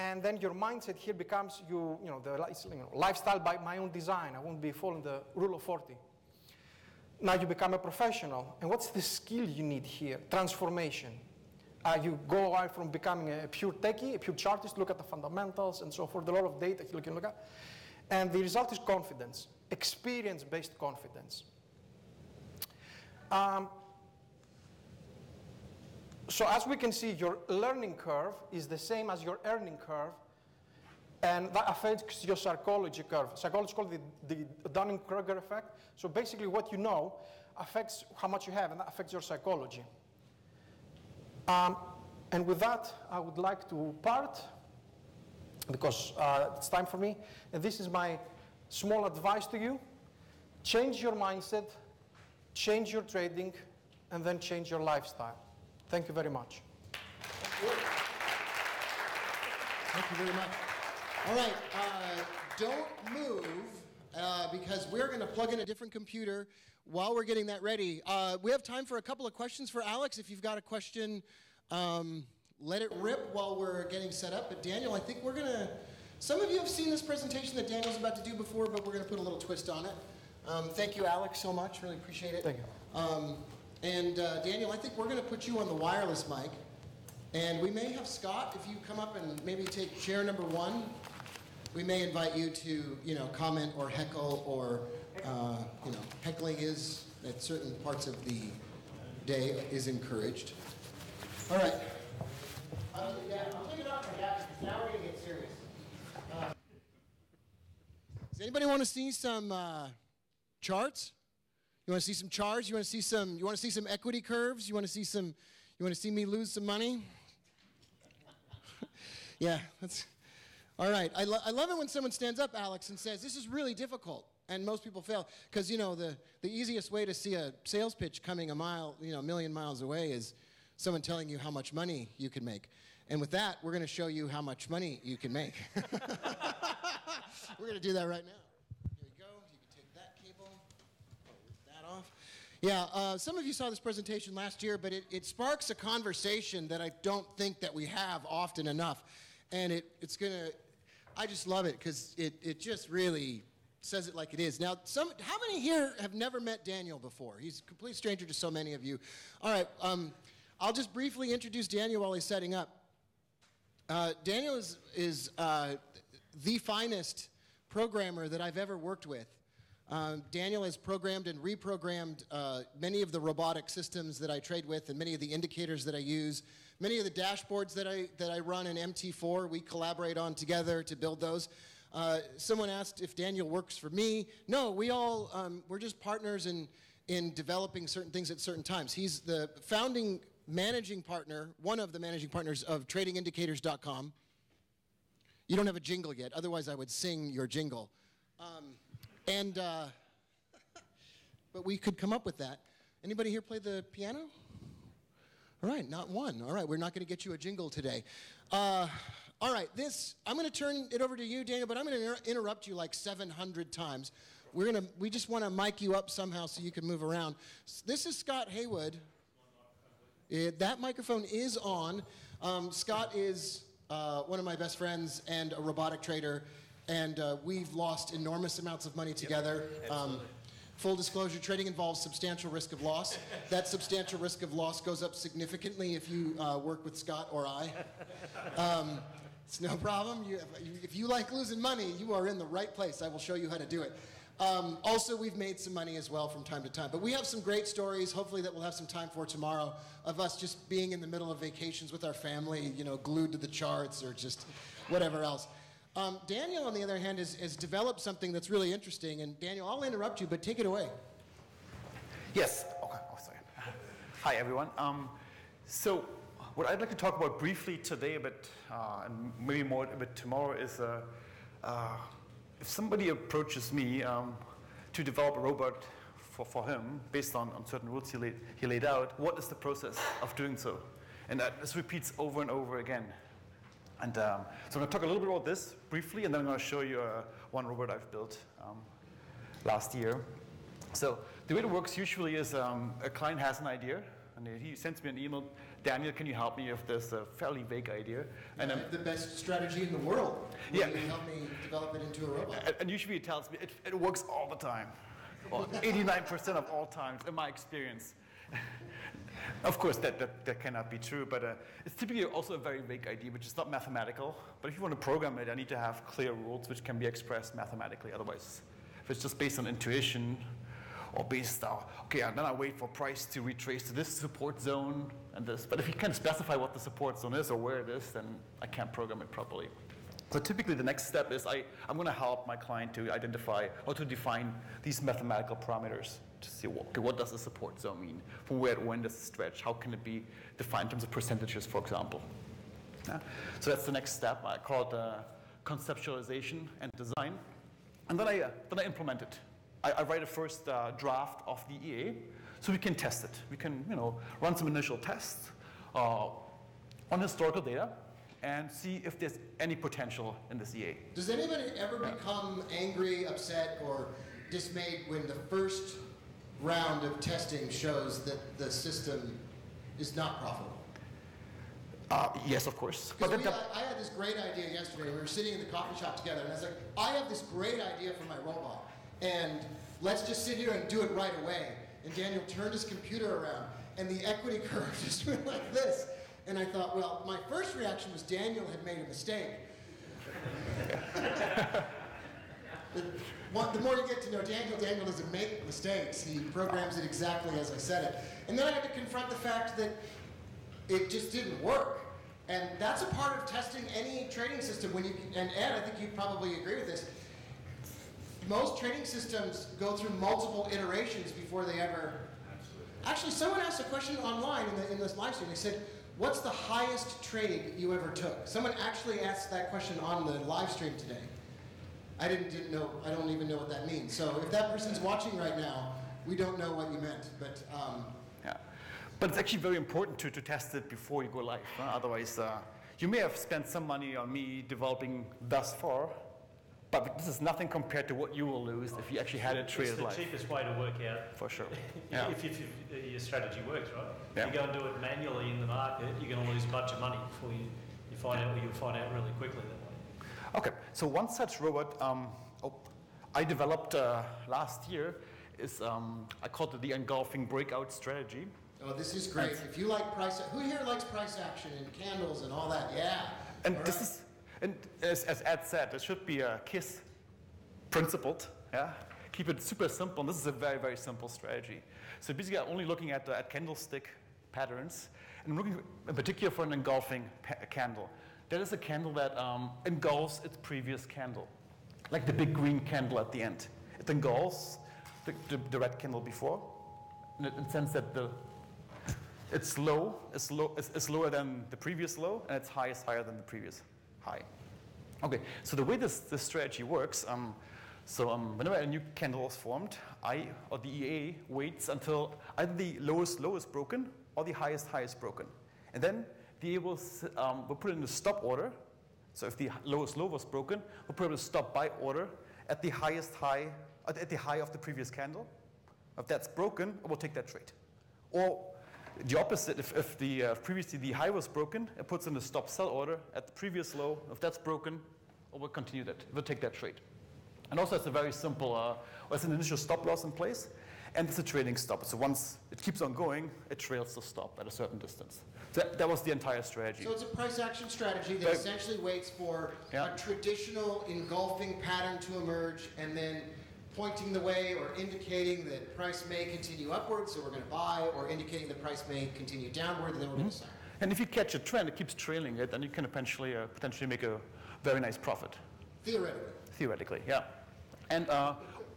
and then your mindset here becomes you, you know, the you know, lifestyle by my own design. I won't be following the rule of 40. Now you become a professional. And what's the skill you need here? Transformation. Uh, you go out from becoming a pure techie, a pure chartist, look at the fundamentals and so forth, a lot of data you can look at. And the result is confidence, experience-based confidence. Um, so as we can see, your learning curve is the same as your earning curve, and that affects your psychology curve. Psychology called the, the Dunning-Kruger effect. So basically what you know affects how much you have, and that affects your psychology. Um, and with that, I would like to part, because uh, it's time for me. And this is my small advice to you. Change your mindset, change your trading, and then change your lifestyle. Thank you very much. Thank you very much. All right, uh, don't move uh, because we're going to plug in a different computer while we're getting that ready. Uh, we have time for a couple of questions for Alex. If you've got a question, um, let it rip while we're getting set up. But Daniel, I think we're going to. Some of you have seen this presentation that Daniel's about to do before, but we're going to put a little twist on it. Um, thank you, Alex, so much. Really appreciate it. Thank you. Um, and uh, Daniel, I think we're going to put you on the wireless mic. And we may have Scott, if you come up and maybe take chair number one, we may invite you to, you know, comment or heckle or, uh, you know, heckling is at certain parts of the day is encouraged. All right. Uh, yeah, it off my because now we're going to get serious. Uh, does anybody want to see some uh, charts? You want to see some charts? You want to see some? You want to see some equity curves? You want to see some? You want to see me lose some money? yeah, that's all right. I, lo- I love it when someone stands up, Alex, and says, "This is really difficult," and most people fail because you know the the easiest way to see a sales pitch coming a mile, you know, a million miles away is someone telling you how much money you can make. And with that, we're going to show you how much money you can make. we're going to do that right now. Yeah, uh, some of you saw this presentation last year, but it, it sparks a conversation that I don't think that we have often enough. And it, it's going to, I just love it because it, it just really says it like it is. Now, some, how many here have never met Daniel before? He's a complete stranger to so many of you. All right, um, I'll just briefly introduce Daniel while he's setting up. Uh, Daniel is, is uh, the finest programmer that I've ever worked with. Um, Daniel has programmed and reprogrammed uh, many of the robotic systems that I trade with and many of the indicators that I use. Many of the dashboards that I, that I run in MT4, we collaborate on together to build those. Uh, someone asked if Daniel works for me. No, we all, um, we're just partners in, in developing certain things at certain times. He's the founding managing partner, one of the managing partners of tradingindicators.com. You don't have a jingle yet, otherwise I would sing your jingle. Um, and, uh, but we could come up with that. Anybody here play the piano? All right, not one. All right, we're not going to get you a jingle today. Uh, all right, this, I'm going to turn it over to you, Daniel, but I'm going to inter- interrupt you like 700 times. We're going to, we just want to mic you up somehow so you can move around. This is Scott Haywood. It, that microphone is on. Um, Scott is uh, one of my best friends and a robotic trader and uh, we've lost enormous amounts of money together. Um, full disclosure, trading involves substantial risk of loss. that substantial risk of loss goes up significantly if you uh, work with Scott or I. Um, it's no problem. You, if you like losing money, you are in the right place. I will show you how to do it. Um, also, we've made some money as well from time to time. But we have some great stories, hopefully, that we'll have some time for tomorrow, of us just being in the middle of vacations with our family, you know, glued to the charts or just whatever else. Um, Daniel, on the other hand, has, has developed something that's really interesting. And Daniel, I'll interrupt you, but take it away. Yes. Okay. Oh, sorry. Hi, everyone. Um, so, what I'd like to talk about briefly today, but uh, and maybe more a bit tomorrow, is uh, uh, if somebody approaches me um, to develop a robot for, for him based on, on certain rules he laid, he laid out, what is the process of doing so? And that this repeats over and over again. And um, so I'm going to talk a little bit about this briefly, and then I'm going to show you uh, one robot I've built um, last year. So the way it works usually is um, a client has an idea, and he sends me an email. Daniel, can you help me with this uh, fairly vague idea? And um, the best strategy in the world. Will Yeah. you help me develop it into a robot? and- and usually he tells me it, it works all the time, Well, 89% of all times in my experience. of course, that, that, that cannot be true, but uh, it's typically also a very vague idea, which is not mathematical. But if you want to program it, I need to have clear rules which can be expressed mathematically. Otherwise, if it's just based on intuition or based on, okay, and then I wait for price to retrace to this support zone and this. But if you can't specify what the support zone is or where it is, then I can't program it properly. So typically the next step is I, I'm going to help my client to identify or to define these mathematical parameters to see what, okay, what does the support zone mean? From where to when does it stretch? How can it be defined in terms of percentages, for example? Yeah. So that's the next step. I call it uh, conceptualization and design. And then I, uh, then I implement it. I, I write a first uh, draft of the EA so we can test it. We can you know, run some initial tests uh, on historical data and see if there's any potential in this EA. Does anybody ever become angry, upset, or dismayed when the first round of testing shows that the system is not profitable? Uh, yes, of course. Because we, I, I had this great idea yesterday. We were sitting in the coffee shop together, and I was like, I have this great idea for my robot, and let's just sit here and do it right away. And Daniel turned his computer around, and the equity curve just went like this. And I thought, well, my first reaction was Daniel had made a mistake. The, one, the more you get to know Daniel, Daniel doesn't make mistakes. He programs it exactly as I said it. And then I had to confront the fact that it just didn't work. And that's a part of testing any trading system. When you and Ed, I think you probably agree with this. Most trading systems go through multiple iterations before they ever. Absolutely. Actually, someone asked a question online in, the, in this live stream. They said, "What's the highest trade you ever took?" Someone actually asked that question on the live stream today. I didn't, didn't know. I don't even know what that means. So if that person's watching right now, we don't know what you meant. But um, Yeah. But it's actually very important to, to test it before you go live. huh? Otherwise, uh, you may have spent some money on me developing thus far, but this is nothing compared to what you will lose if you actually had it It's traded the live. cheapest way to work out. For sure. if, Yeah. if, if, if your strategy works, right? Yeah. If you go and do it manually in the market, you're going to lose a bunch of money before you, you find out, or you'll find out really quickly that way. Okay, so one such robot um, oh, I developed uh, last year is, um, I called it the engulfing breakout strategy. oh, this is great. If you like price, who here likes price action and candles and all that? Yeah. And All this right. is, and as, as Ed said, it should be a KISS principled, yeah? Keep it super simple, and this is a very, very simple strategy. So basically, I'm only looking at, uh, at candlestick patterns, and looking in particular for an engulfing pa- candle. That is a candle that um, engulfs its previous candle, like the big green candle at the end. It engulfs the, the, the red candle before, in the sense that the, its low it's low is, is lower than the previous low, and its high is higher than the previous high. Okay, so the way this, this strategy works, um, so um, whenever a new candle is formed, I or the EA waits until either the lowest low is broken or the highest high is broken, and then the EA will, um, will put in the stop order. So if the lowest low was broken, we'll put in a stop buy order at the highest high, at the high of the previous candle. If that's broken, we'll take that trade. Or the opposite, if, if the uh, previously the high was broken, it puts in a stop sell order at the previous low. If that's broken, we'll continue that. We'll take that trade. And also, it's a very simple, uh, there's an initial stop loss in place, and it's a trading stop. So once it keeps on going, it trails the stop at a certain distance. That, that was the entire strategy. So it's a price action strategy that Very- essentially waits for Yeah. a traditional engulfing pattern to emerge and then pointing the way or indicating that price may continue upwards, so we're going to buy, or indicating the price may continue downward, and then we're going to sell. And if you catch a trend, it keeps trailing it, then you can potentially, uh, potentially make a very nice profit. Theoretically. Theoretically, yeah. And uh,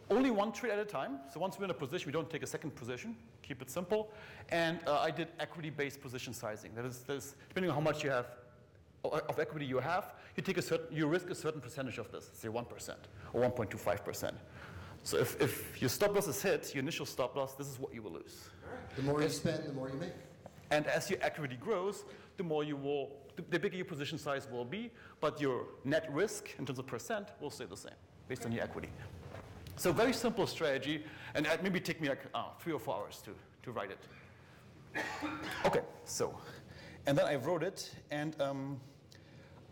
only one trade at a time. So once we're in a position, we don't take a second position. Keep it simple. And uh, I did equity-based position sizing. That is, that is, depending on how much you have of equity you have, you take a certain, you risk a certain percentage of this, say 1% or 1.25%. So if, if your stop loss is hit, your initial stop loss, this is what you will lose. The more you spend, the more you make. And as your equity grows, the more you will, the, the bigger your position size will be, but your net risk in terms of percent will stay the same based on your equity. So very simple strategy, and it maybe take me like uh, three or four hours to, to write it. Okay, so, and then I wrote it, and um,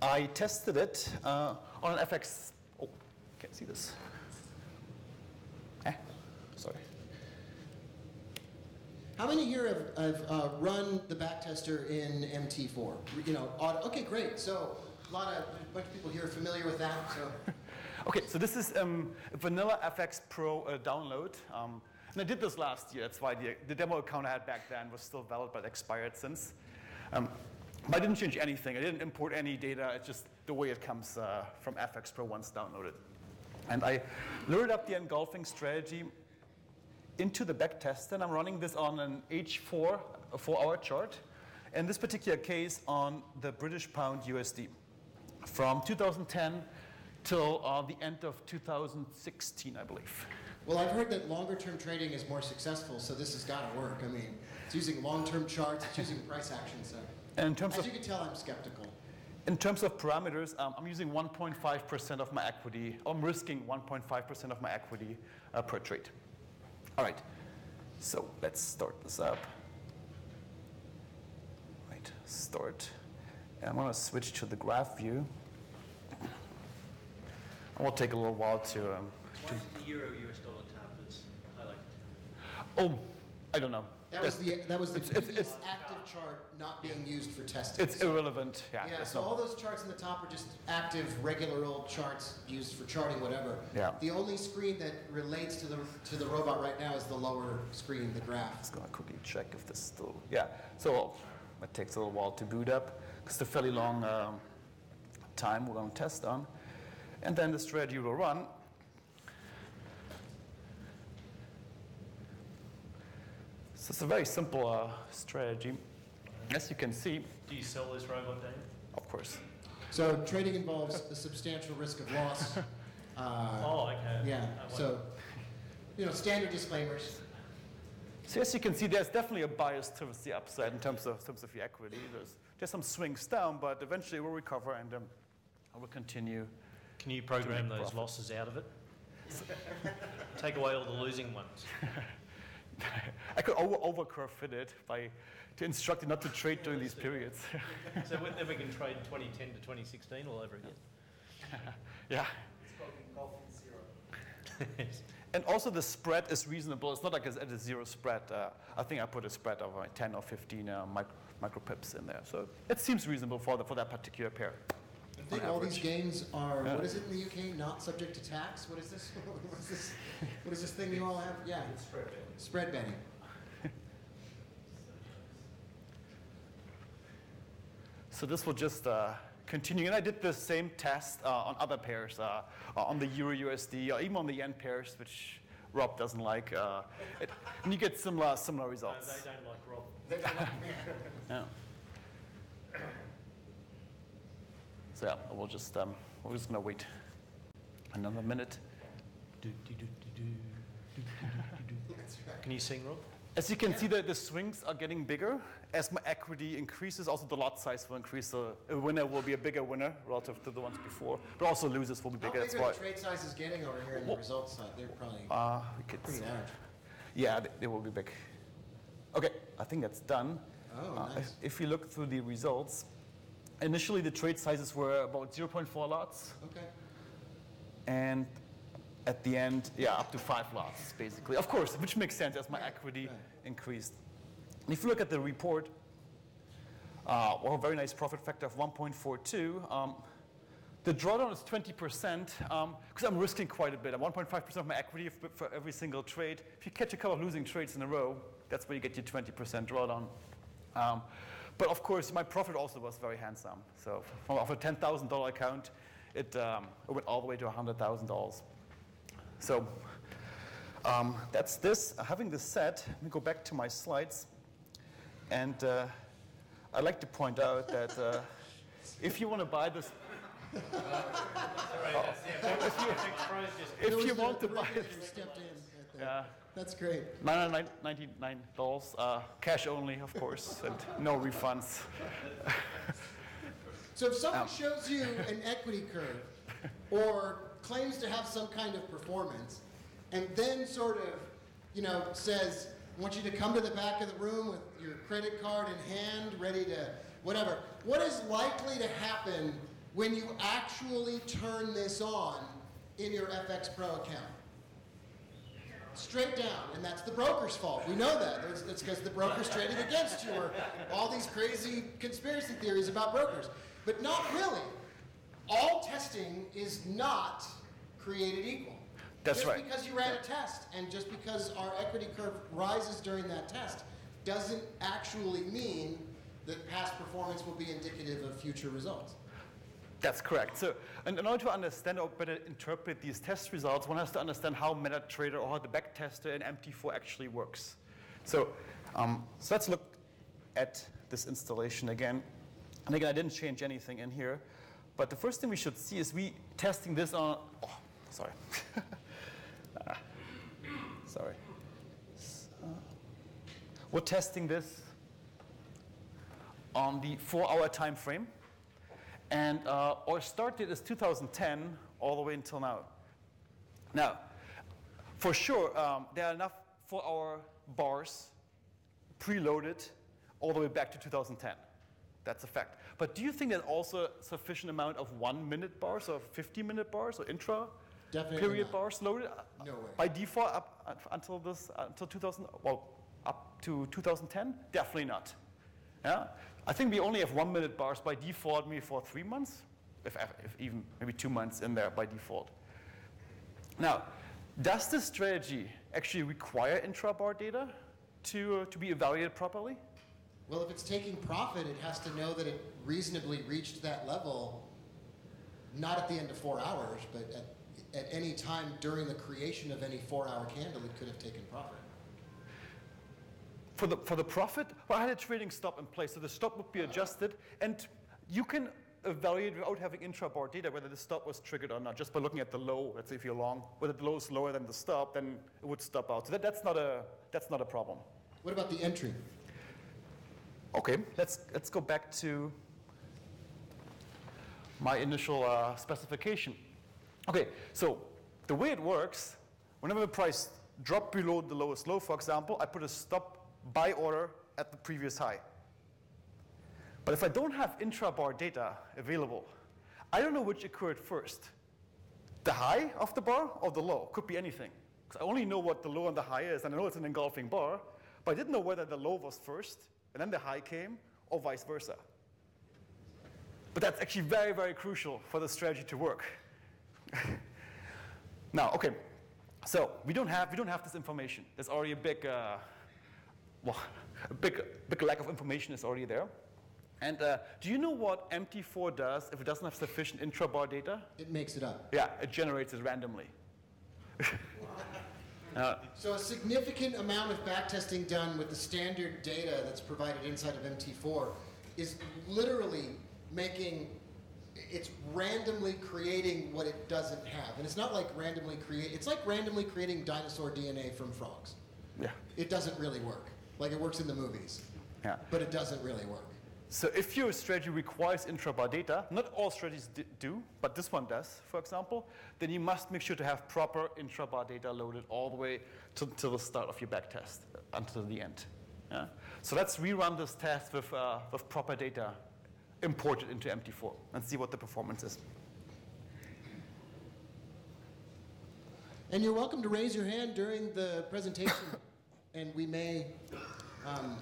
I tested it uh, on an FX. Oh, can't see this. Eh, sorry. How many here have, have uh, run the backtester in MT4? You know, auto, okay, great. So a lot of, a bunch of people here are familiar with that. So Okay, so this is um, Vanilla FX Pro uh, download. Um, and I did this last year. That's why the, the demo account I had back then was still valid, but expired since. Um, but I didn't change anything. I didn't import any data. It's just the way it comes uh, from FX Pro once downloaded. And I loaded up the engulfing strategy into the backtest, and I'm running this on an H4, a four-hour chart. In this particular case, on the British pound USD, from 2010 till uh, the end of 2016, I believe. Well, I've heard that longer term trading is more successful, so this has got to work. I mean, it's using long term charts, it's using price action. So, And in terms as of you can tell, I'm skeptical. in terms of parameters, um, I'm using 1.5% of my equity. I'm risking 1.5% of my equity uh, per trade. All right. So let's start this up. Right. Start. And I'm going to switch to the graph view. It will take a little while to. Um, Why is the euro US dollar tab that's highlighted? oh, I don't know. That was the that was the It's- it's- it's- active chart not being used for testing. It's irrelevant. Yeah. Yeah, it's so not- all those charts in the top are just active, regular old charts used for charting whatever. Yeah. The only screen that relates to the to the robot right now is the lower screen, the graph. Just gonna quickly check if this still. Yeah. So it takes a little while to boot up because it's a fairly long um, time we're gonna test on, and then the strategy will run. So it's a very simple uh, strategy. As you can see, Do you sell this robot, Dave? of course. So trading involves a substantial risk of loss. Uh, Oh, okay. Yeah. So, you know, standard disclaimers. So as you can see, there's definitely a bias towards the upside in terms of, in terms of the equity. There's, there's some swings down, but eventually we'll recover and um, I will continue. Can you program those profit. losses out of it? Take away all the losing ones. I could over, over curve fit it by to instruct it not to trade during these periods. so we- then we can trade 2010 to 2016 all over again. yeah. It's called zero. And also the spread is reasonable. It's not like it's at a zero spread. Uh, I think I put a spread of uh, 10 or 15 uh, micro, micro pips in there. So it seems reasonable for, the, for that particular pair. I think all these average. games are, Yeah. what is it in the UK, not subject to tax? What is this? what, is this what is this thing you all have? Yeah. Spread betting. Spread betting. So this will just uh, continue. And I did the same test uh, on other pairs, uh, uh, on the Euro USD, or even on the yen pairs, which Rob doesn't like. Uh, it, and you get similar, similar No, results. they don't like Rob. They don't like me. Yeah. So yeah, we'll just, um, we're just gonna wait another minute. Can you sing, Rob? As you can see, the, the swings are getting bigger. As my equity increases, also the lot size will increase. So a winner will be a bigger winner relative to the ones before, but also losers will be How bigger. big That's are why. the trade sizes getting over here in the Well, results side? They're probably Uh, we could pretty see. large. Yeah, they, they will be big. Okay, I think that's done. Oh, Uh, nice. if, if you look through the results, initially the trade sizes were about 0.4 lots. Okay. And at the end, yeah, up to five lots, basically. Of course, which makes sense as my equity increased. And if you look at the report, uh, well, a very nice profit factor of 1.42. Um, The drawdown is 20% because I'm risking quite a bit. I'm 1.5% of my equity for every single trade. If you catch a couple of losing trades in a row, that's where you get your 20% drawdown. Um, but of course, my profit also was very handsome. So from off a $10,000 account, it, um, it went all the way to $100,000. So um, that's this. Uh, having this said, let me go back to my slides. And uh, I'd like to point out that uh, if you want to buy this, if you want to buy it, stepped in right there. yeah, That's great. $999, uh, cash only, of course, and no refunds. So if someone Um. shows you an equity curve or claims to have some kind of performance and then sort of, you know, says, I want you to come to the back of the room with your credit card in hand, ready to whatever. What is likely to happen when you actually turn this on in your FX Pro account? Straight down, and that's the broker's fault. We know that. It's- because the broker's trading against you, or all these crazy conspiracy theories about brokers. But not really. All testing is not created equal. That's just right. because you ran a test, and just because our equity curve rises during that test, doesn't actually mean that past performance will be indicative of future results. That's correct. So, and in order to understand or better interpret these test results, one has to understand how MetaTrader or how the backtester in MT4 actually works. So, um, so let's look at this installation again. And again, I didn't change anything in here. But the first thing we should see is we testing this on, oh, sorry. Sorry. So, we're testing this on the four-hour time frame. And uh, our start date is 2010 all the way until now. Now, for sure, um, there are enough for our bars preloaded all the way back to 2010. That's a fact. But do you think there's also a sufficient amount of one minute bars or 50 minute bars or intra Definitely period not. bars loaded? No way. By default up up until this, until 2000, well, up to 2010? Definitely not. Yeah? I think we only have one minute bars by default, maybe for three months, if, if even maybe two months in there by default. Now, does this strategy actually require intra-bar data to, uh, to be evaluated properly? Well, if it's taking profit, it has to know that it reasonably reached that level, not at the end of four hours, but at, at any time during the creation of any four-hour candle, it could have taken profit. For the, for the profit, well, I had a trading stop in place, so the stop would be adjusted, and you can evaluate without having intra-bar data whether the stop was triggered or not, just by looking at the low, let's say if you're long, whether the low is lower than the stop, then it would stop out. So that, that's, not a, that's not a problem. What about the entry? Okay, let's, let's go back to my initial uh, specification. Okay, so the way it works, whenever the price drop below the lowest low, for example, I put a stop buy order at the previous high. But if I don't have intra-bar data available, I don't know which occurred first. The high of the bar or the low? Could be anything. Because I only know what the low and the high is, and I know it's an engulfing bar, but I didn't know whether the low was first, and then the high came, or vice versa. But that's actually very, very crucial for the strategy to work. now, okay, so we don't have we don't have this information. There's already a big, uh, well, a big, big lack of information is already there. And uh, do you know what MT4 does if it doesn't have sufficient intra-bar data? It makes it up. Yeah, it generates it randomly. Uh, So a significant amount of backtesting done with the standard data that's provided inside of MT4 is literally making, it's randomly creating what it doesn't have. And it's not like randomly create, it's like randomly creating dinosaur DNA from frogs. Yeah. It doesn't really work. Like it works in the movies, yeah. but it doesn't really work. So if your strategy requires intra-bar data, not all strategies d- do, but this one does, for example, then you must make sure to have proper intra-bar data loaded all the way to, to the start of your backtest, uh, until the end. Yeah? So let's rerun this test with, uh, with proper data imported into MT4 and see what the performance is. And you're welcome to raise your hand during the presentation, and we may, um,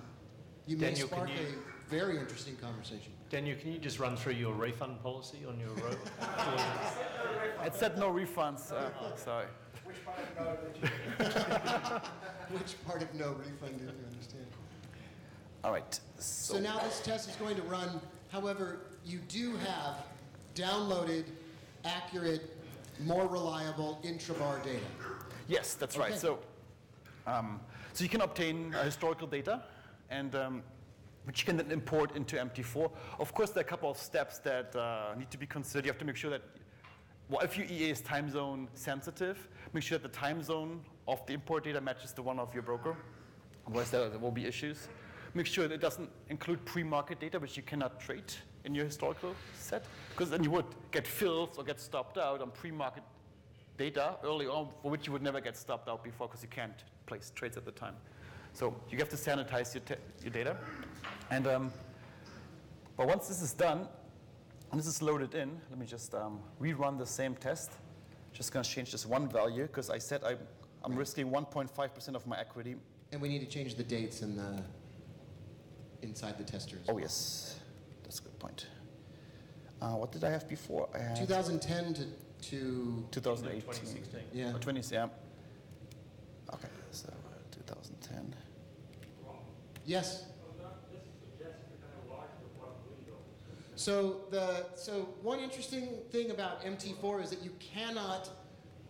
you may Daniel, can spark you- a very interesting conversation. Daniel, can you just run through your refund policy on your road? It said no refunds, uh, sorry. Which part of no Which part of no refund didn't you understand? All right. So now this test is going to run, however, you do have downloaded, accurate, more reliable intrabar data. Yes, that's right. Okay. So, um, so you can obtain uh, historical data, and um, which you can then import into MT4. Of course, there are a couple of steps that uh, need to be considered. You have to make sure that, well, if your EA is time zone sensitive, make sure that the time zone of the import data matches the one of your broker. Otherwise, there, will be issues. Make sure that it doesn't include pre-market data, which you cannot trade in your historical set, because then you would get fills or get stopped out on pre-market data early on for which you would never get stopped out before because you can't place trades at the time. So you have to sanitize your, your data. And um, but once this is done, and this is loaded in, let me just um, rerun the same test. Just going to change this one value because I said I, I'm risking 1.5% of my equity. And we need to change the dates in the, inside the testers. Oh, yes. That's a good point. Uh, what did I have before? I had 2010 to, to 2018. 2016. Yeah. Oh, 20, yeah. Okay, so uh, 2010. Yes. So the so one interesting thing about MT4 is that you cannot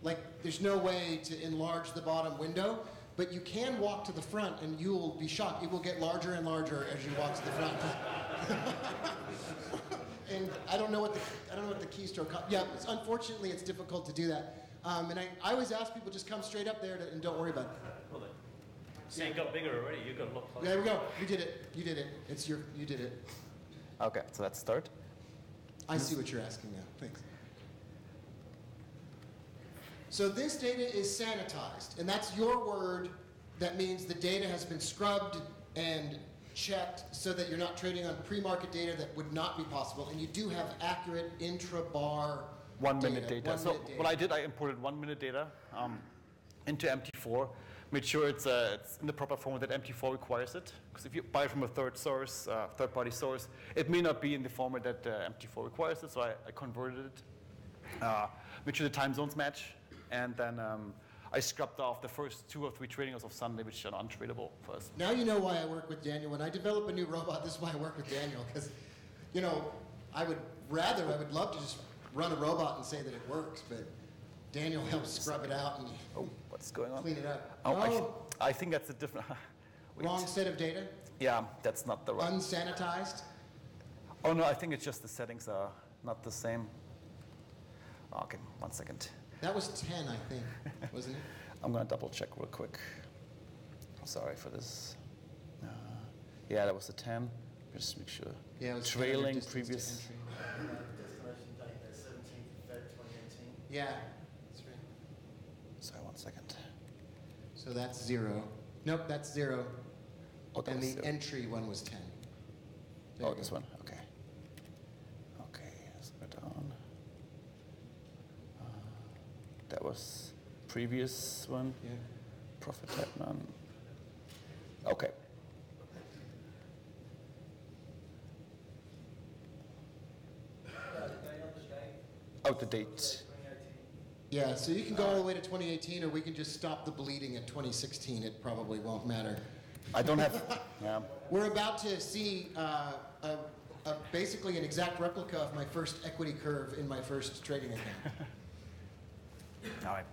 like there's no way to enlarge the bottom window, but you can walk to the front and you will be shocked. It will get larger and larger as you walk to the front. and I don't know what the I don't know what the keystroke. Co- yeah, it's, unfortunately, it's difficult to do that. Um, and I, I always ask people just come straight up there to, and don't worry about it. Well, then, see, it got bigger already. You've got a lot closer. There we go. You did it. You did it. It's your. You did it. Okay, so let's start. I see what you're asking now. Thanks. So this data is sanitized, and that's your word. That means the data has been scrubbed and checked so that you're not trading on pre-market data that would not be possible, and you do have accurate intra-bar One minute data. One so minute data. what I did, I imported one minute data um, into MT4, made sure it's, uh, it's in the proper format that MT4 requires it. Because if you buy from a third source, uh, third-party source, it may not be in the format that uh, MT4 requires it. So I, I converted it, uh, made sure the time zones match, and then um, I scrubbed off the first two or three trading hours of Sunday, which are untradable for us. Now you know why I work with Daniel. When I develop a new robot, this is why I work with Daniel. Because, you know, I would rather, I would love to just run a robot and say that it works, but Daniel helps scrub it out and oh, what's going on? clean it up. Oh, I, Oh, I think that's a different. wrong set of data, Yeah, that's not the right. unsanitized. Oh no, I think it's just the settings are not the same. Okay, one second. That was 10, I think, wasn't it? I'm gonna double check real quick. Sorry for this. Uh, yeah, that was the 10. Just make sure. Yeah, it was 10 under Trailing distance to previous. entry. Yeah, that's right. Sorry, one second. So that's zero. Nope, that's zero. Oh, that and the zero. entry one was 10. There oh, this go. one. Okay. Okay, let's go down. Uh, that was previous one. Yeah. Profit had none. Okay. Out the date. Yeah, so you can go all the way to 2018, or we can just stop the bleeding at 2016. It probably won't matter. I don't have. yeah. We're about to see uh, a, a, basically an exact replica of my first equity curve in my first trading account. All right.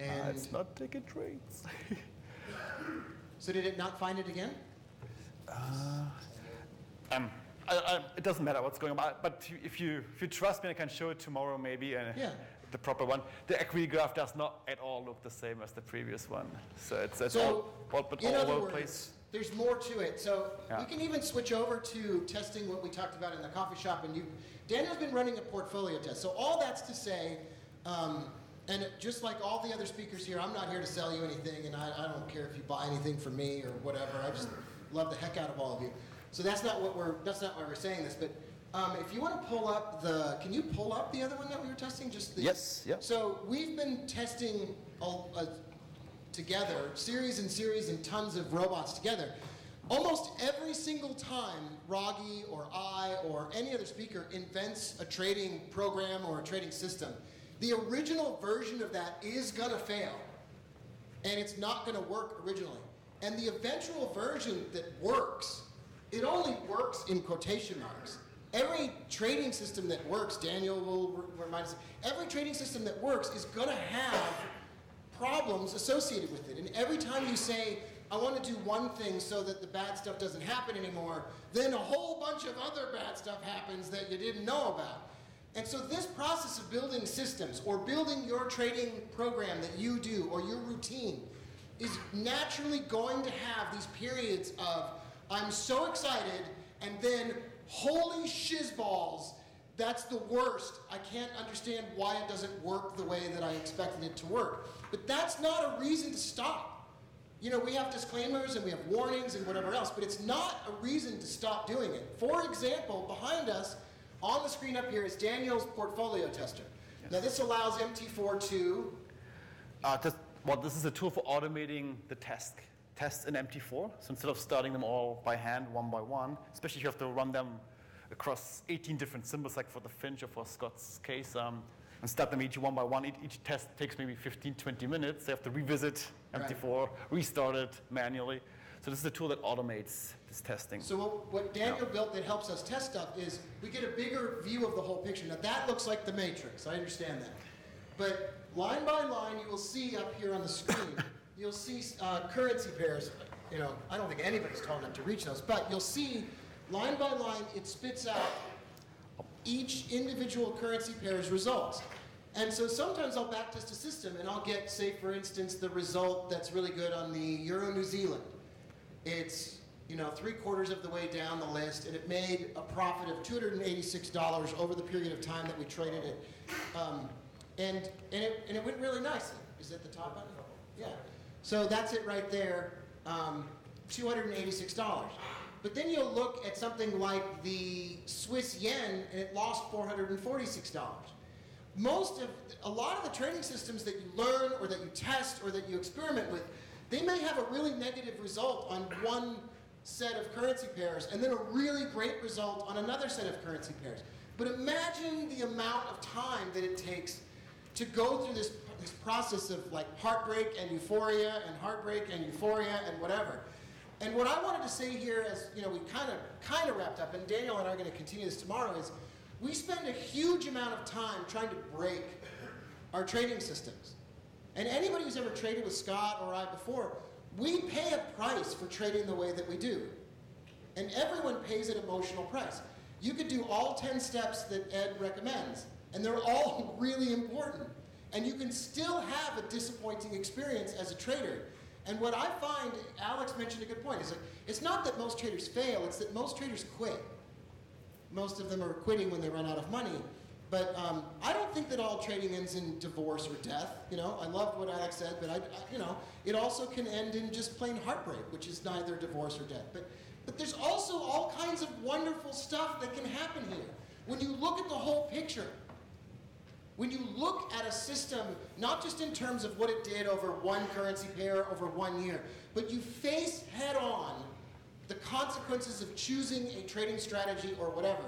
Uh, And it's not taking trades. so did it not find it again? Um, I, I, it doesn't matter what's going on, but if you if you trust me, I can show it tomorrow maybe. Uh, Yeah. The proper one. The equity graph does not at all look the same as the previous one. So it's, it's So, all, all, but in all other over the words, place. There's more to it. So Yeah. we can even switch over to testing what we talked about in the coffee shop. And you, Daniel's been running a portfolio test. So all that's to say, um, and just like all the other speakers here, I'm not here to sell you anything, and I, I don't care if you buy anything from me or whatever. I just love the heck out of all of you. So that's not what we're that's not why we're saying this. But um, if you want to pull up the, can you pull up the other one that we were testing? Just the, Yes, yeah. So we've been testing a, a together, series and series and tons of robots together, almost every single time Raghee or I or any other speaker invents a trading program or a trading system, the original version of that is going to fail. And it's not going to work originally. And the eventual version that works, it only works in quotation marks. Every trading system that works, Daniel will remind us, every trading system that works is going to have problems associated with it. And every time you say, I want to do one thing so that the bad stuff doesn't happen anymore, then a whole bunch of other bad stuff happens that you didn't know about. And so this process of building systems or building your trading program that you do or your routine is naturally going to have these periods of I'm so excited and then holy shizballs that's the worst. I can't understand why it doesn't work the way that I expected it to work. But that's not a reason to stop. You know, we have disclaimers and we have warnings and whatever else, but it's not a reason to stop doing it. For example, behind us on the screen up here is Daniel's portfolio tester. Now, this allows MT4 to Uh, this, well, this is a tool for automating the task, tests in MT4. So instead of starting them all by hand, one by one, especially if you have to run them across 18 different symbols, like for the Finch or for Scott's case, um, and start them each one by one. Each, test takes maybe 15, 20 minutes. They have to revisit MT4, restart it manually. So this is a tool that automates this testing. So what, what Daniel built that helps us test stuff is we get a bigger view of the whole picture. Now that looks like the matrix, I understand that. But line by line, you will see up here on the screen, you'll see uh, currency pairs. You know, I don't think anybody's tall enough to reach those, but you'll see line by line, it spits out each individual currency pair's results. And so sometimes I'll backtest a system and I'll get, say, for instance, the result that's really good on the Euro New Zealand. It's you know three quarters of the way down the list, and it made a profit of $286 over the period of time that we traded it. Um, and, and, it, and it went really nicely. Is that the top button? Yeah. So that's it right there, um, $286. But then you'll look at something like the Swiss yen, and it lost $446. Most of, a lot of the trading systems that you learn or that you test or that you experiment with, they may have a really negative result on one set of currency pairs and then a really great result on another set of currency pairs. But imagine the amount of time that it takes to go through this, this process of like heartbreak and euphoria and heartbreak and euphoria and whatever. And what I wanted to say here, as you know, we kind of kind of wrapped up, and Daniel and I are going to continue this tomorrow, is we spend a huge amount of time trying to break our trading systems. And anybody who's ever traded with Scott or I before, we pay a price for trading the way that we do. And everyone pays an emotional price. You could do all 10 steps that Ed recommends, and they're all really important. And you can still have a disappointing experience as a trader. And what I find, Alex mentioned a good point, is that it's not that most traders fail, it's that most traders quit. Most of them are quitting when they run out of money. But um, I don't think that all trading ends in divorce or death. You know, I loved what Alex said, but I, I, you know, it also can end in just plain heartbreak, which is neither divorce or death. But, but there's also all kinds of wonderful stuff that can happen here. When you look at the whole picture, when you look at a system, not just in terms of what it did over one currency pair over one year, but you face head on the consequences of choosing a trading strategy or whatever,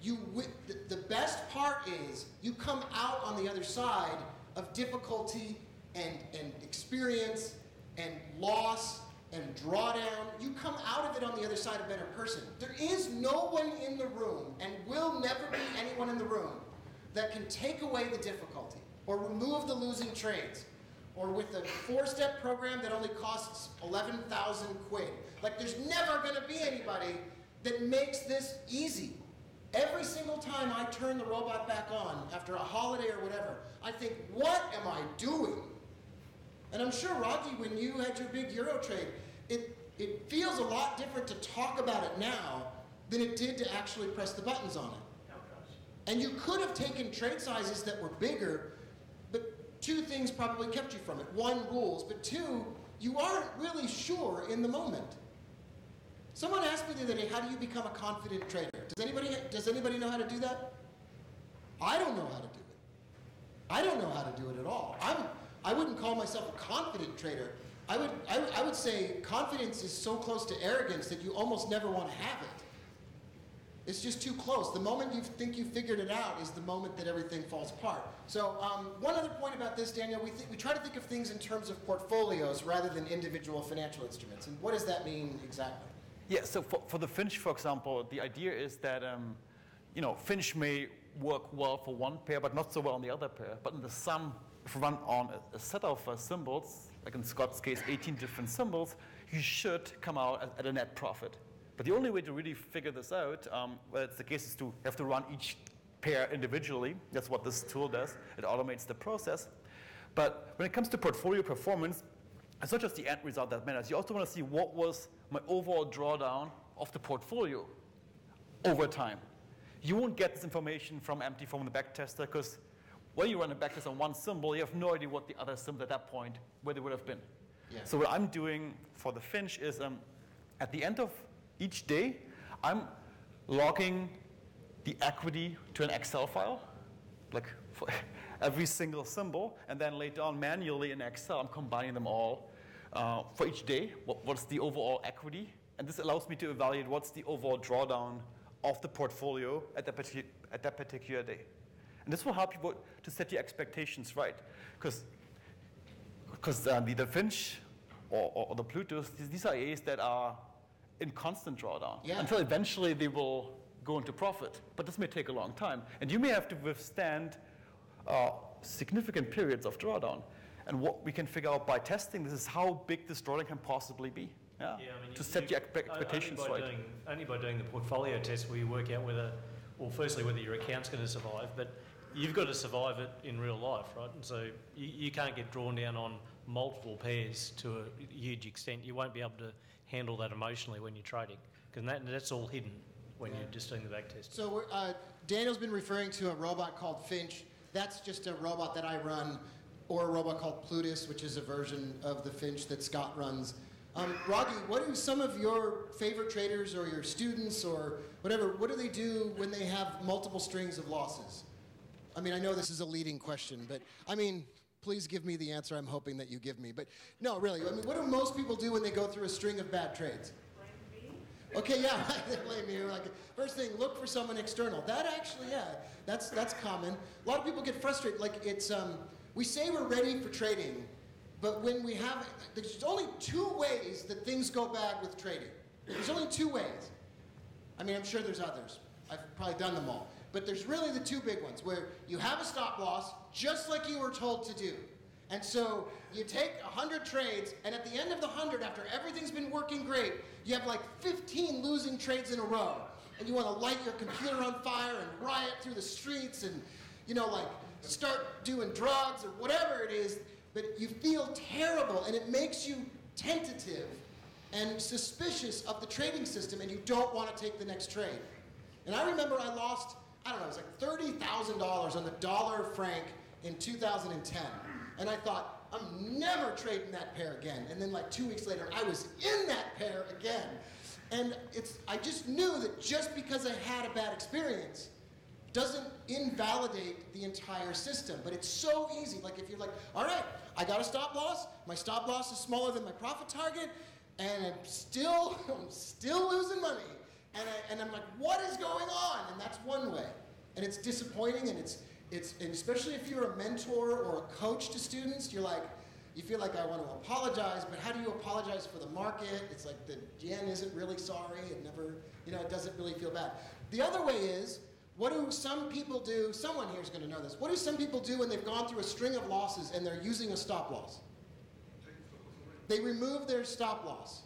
you the, best part is you come out on the other side of difficulty and, and experience and loss and drawdown. You come out of it on the other side a better person. There is no one in the room, and will never be anyone in the room, that can take away the difficulty or remove the losing trades or with a four-step program that only costs 11,000 quid. Like there's never going to be anybody that makes this easy. Every single time I turn the robot back on after a holiday or whatever, I think, what am I doing? And I'm sure, Raghee, when you had your big Euro trade, it, it feels a lot different to talk about it now than it did to actually press the buttons on it. And you could have taken trade sizes that were bigger, but two things probably kept you from it. One, rules, but two, you aren't really sure in the moment. Someone asked me the other day, how do you become a confident trader? Does anybody, does anybody know how to do that? I don't know how to do it. I don't know how to do it at all. I'm, I wouldn't call myself a confident trader. I would, I, I would say confidence is so close to arrogance that you almost never want to have it. It's just too close. The moment you think you figured it out is the moment that everything falls apart. So um, one other point about this, Daniel, we, th- we try to think of things in terms of portfolios rather than individual financial instruments. And what does that mean exactly? Yeah, so for, for the Finch, for example, the idea is that, um, you know, Finch may work well for one pair, but not so well on the other pair. But in the sum, if you run on a, a set of uh, symbols, like in Scott's case, 18 different symbols, you should come out at, at a net profit. But the only way to really figure this out, um, well, it's the case is to have to run each pair individually. That's what this tool does. It automates the process. But when it comes to portfolio performance, it's not just the end result that matters. You also want to see what was my overall drawdown of the portfolio over time. You won't get this information from empty from the backtester because when you run a backtest on one symbol, you have no idea what the other symbol at that point, where they would have been. Yeah. So what I'm doing for the Finch is um, at the end of each day, I'm logging the equity to an Excel file, like for every single symbol, and then later on manually in Excel, I'm combining them all uh, for each day. What, what's the overall equity? And this allows me to evaluate what's the overall drawdown of the portfolio at that, at that particular day. And this will help you to set your expectations right. Because because uh, the, Finch or, or, or the Plutus, these, these are EAs that are in constant drawdown Yeah. until eventually they will go into profit. But this may take a long time. And you may have to withstand uh, significant periods of drawdown. And what we can figure out by testing this is how big this drawdown can possibly be. Yeah, Yeah, I mean, to you- set you- your expectations only by right. Doing, only by doing the portfolio test will you work out whether, well, firstly, whether your account's going to survive, but you've got to survive it in real life, right? And so you, you can't get drawn down on multiple pairs to a huge extent. You won't be able to handle that emotionally when you're trading, because that, that's all hidden when you're just doing the back test. So we're, uh, Daniel's been referring to a robot called Finch. That's just a robot that I run, or a robot called Plutus, which is a version of the Finch that Scott runs. Um, Raghee, what do some of your favorite traders or your students or whatever, what do they do when they have multiple strings of losses? I mean, I know this is a leading question, but I mean, please give me the answer I'm hoping that you give me. But no, really, I mean, what do most people do when they go through a string of bad trades? Okay, yeah, they blame you. Like first thing, look for someone external. That actually, yeah, that's that's common. A lot of people get frustrated. Like it's um, we say we're ready for trading, but when we have, there's only two ways that things go bad with trading. There's only two ways. I mean, I'm sure there's others. I've probably done them all. But there's really the two big ones where you have a stop loss, just like you were told to do. And so you take 100 trades, and at the end of the 100, after everything's been working great, you have like 15 losing trades in a row. And you want to light your computer on fire and riot through the streets and, you know, like start doing drugs or whatever it is. But you feel terrible, and it makes you tentative and suspicious of the trading system, and you don't want to take the next trade. And I remember I lost, I don't know, it was like $30,000 on the dollar franc in 2010. And I thought, I'm never trading that pair again. And then like two weeks later, I was in that pair again. And it's, I just knew that just because I had a bad experience doesn't invalidate the entire system. But it's so easy. Like if you're like, all right, I got a stop loss. My stop loss is smaller than my profit target, and I'm still, I'm still losing money. And, I, and I'm like, what is going on? And that's one way. And it's disappointing, and it's, it's and especially if you're a mentor or a coach to students, you're like, you feel like I want to apologize, but how do you apologize for the market? It's like the yen isn't really sorry. It never, you know, it doesn't really feel bad. The other way is, what do some people do? Someone here is going to know this. What do some people do when they've gone through a string of losses and they're using a stop loss? They remove their stop loss.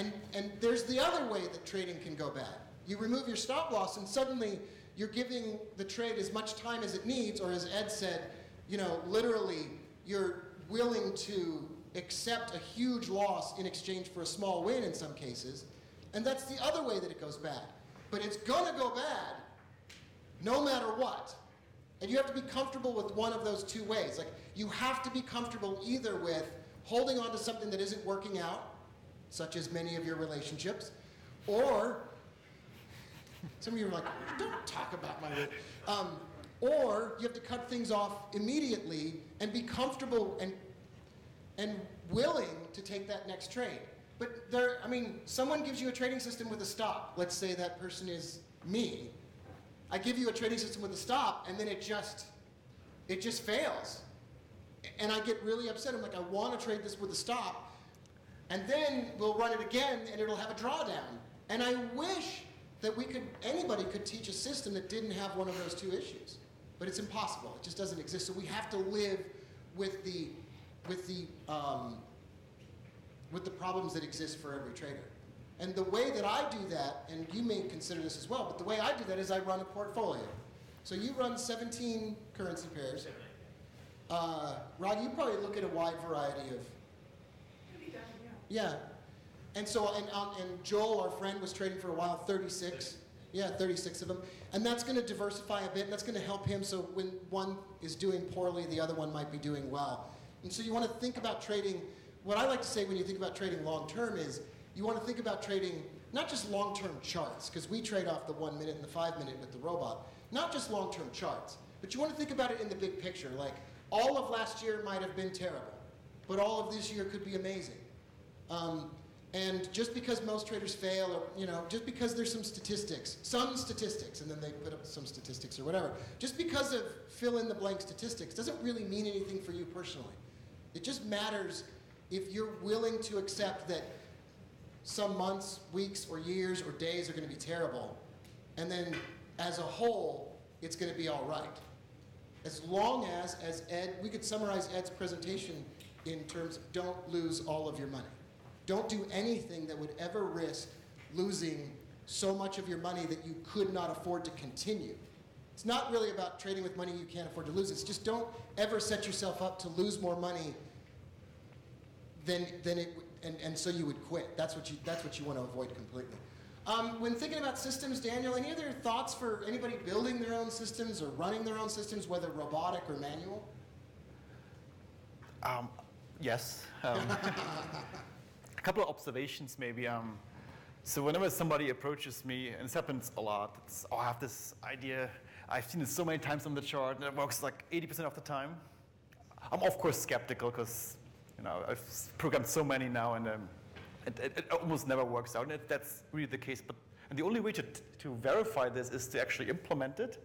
And, and there's the other way that trading can go bad. You remove your stop loss, and suddenly you're giving the trade as much time as it needs, or as Ed said, you know, literally, you're willing to accept a huge loss in exchange for a small win in some cases. And that's the other way that it goes bad. But it's gonna go bad no matter what. And you have to be comfortable with one of those two ways. Like, you have to be comfortable either with holding on to something that isn't working out, such as many of your relationships, or some of you are like, don't talk about my. Um, or you have to cut things off immediately and be comfortable and and willing to take that next trade. But there, I mean, someone gives you a trading system with a stop. Let's say that person is me. I give you a trading system with a stop, and then it just, it just fails. And I get really upset. I'm like, I want to trade this with a stop, and then we'll run it again, and it'll have a drawdown. And I wish that we could, anybody could teach a system that didn't have one of those two issues. But it's impossible. It just doesn't exist. So we have to live with the, with the, um, with the problems that exist for every trader. And the way that I do that, and you may consider this as well, but the way I do that is I run a portfolio. So you run 17 currency pairs. Uh, Rod, you probably look at a wide variety of. Yeah. And so, and, um, and Joel, our friend, was trading for a while, 36. Yeah, 36 of them. And that's going to diversify a bit, and that's going to help him so when one is doing poorly, the other one might be doing well. And so you want to think about trading. What I like to say when you think about trading long term is you want to think about trading not just long term charts, because we trade off the one minute and the five minute with the robot, not just long term charts, but you want to think about it in the big picture. Like all of last year might have been terrible, but all of this year could be amazing. Um, and just because most traders fail, or you know, just because there's some statistics, some statistics, and then they put up some statistics or whatever, just because of fill in the blank statistics doesn't really mean anything for you personally. It just matters if you're willing to accept that some months, weeks, or years, or days are going to be terrible, and then as a whole, it's going to be all right. As long as, as Ed, we could summarize Ed's presentation in terms of don't lose all of your money. Don't do anything that would ever risk losing so much of your money that you could not afford to continue. It's not really about trading with money you can't afford to lose. It's just don't ever set yourself up to lose more money than, than it, and, and so you would quit. That's what you, that's what you want to avoid completely. Um, when thinking about systems, Daniel, any other thoughts for anybody building their own systems or running their own systems, whether robotic or manual? Um, yes. Um, a couple of observations, maybe. Um, so whenever somebody approaches me, and this happens a lot, it's, oh, I have this idea. I've seen it so many times on the chart, and it works like 80% of the time. I'm of course skeptical because you know I've programmed so many now, and um, it, it, it, almost never works out. And it, that's really the case. But and the only way to, to verify this is to actually implement it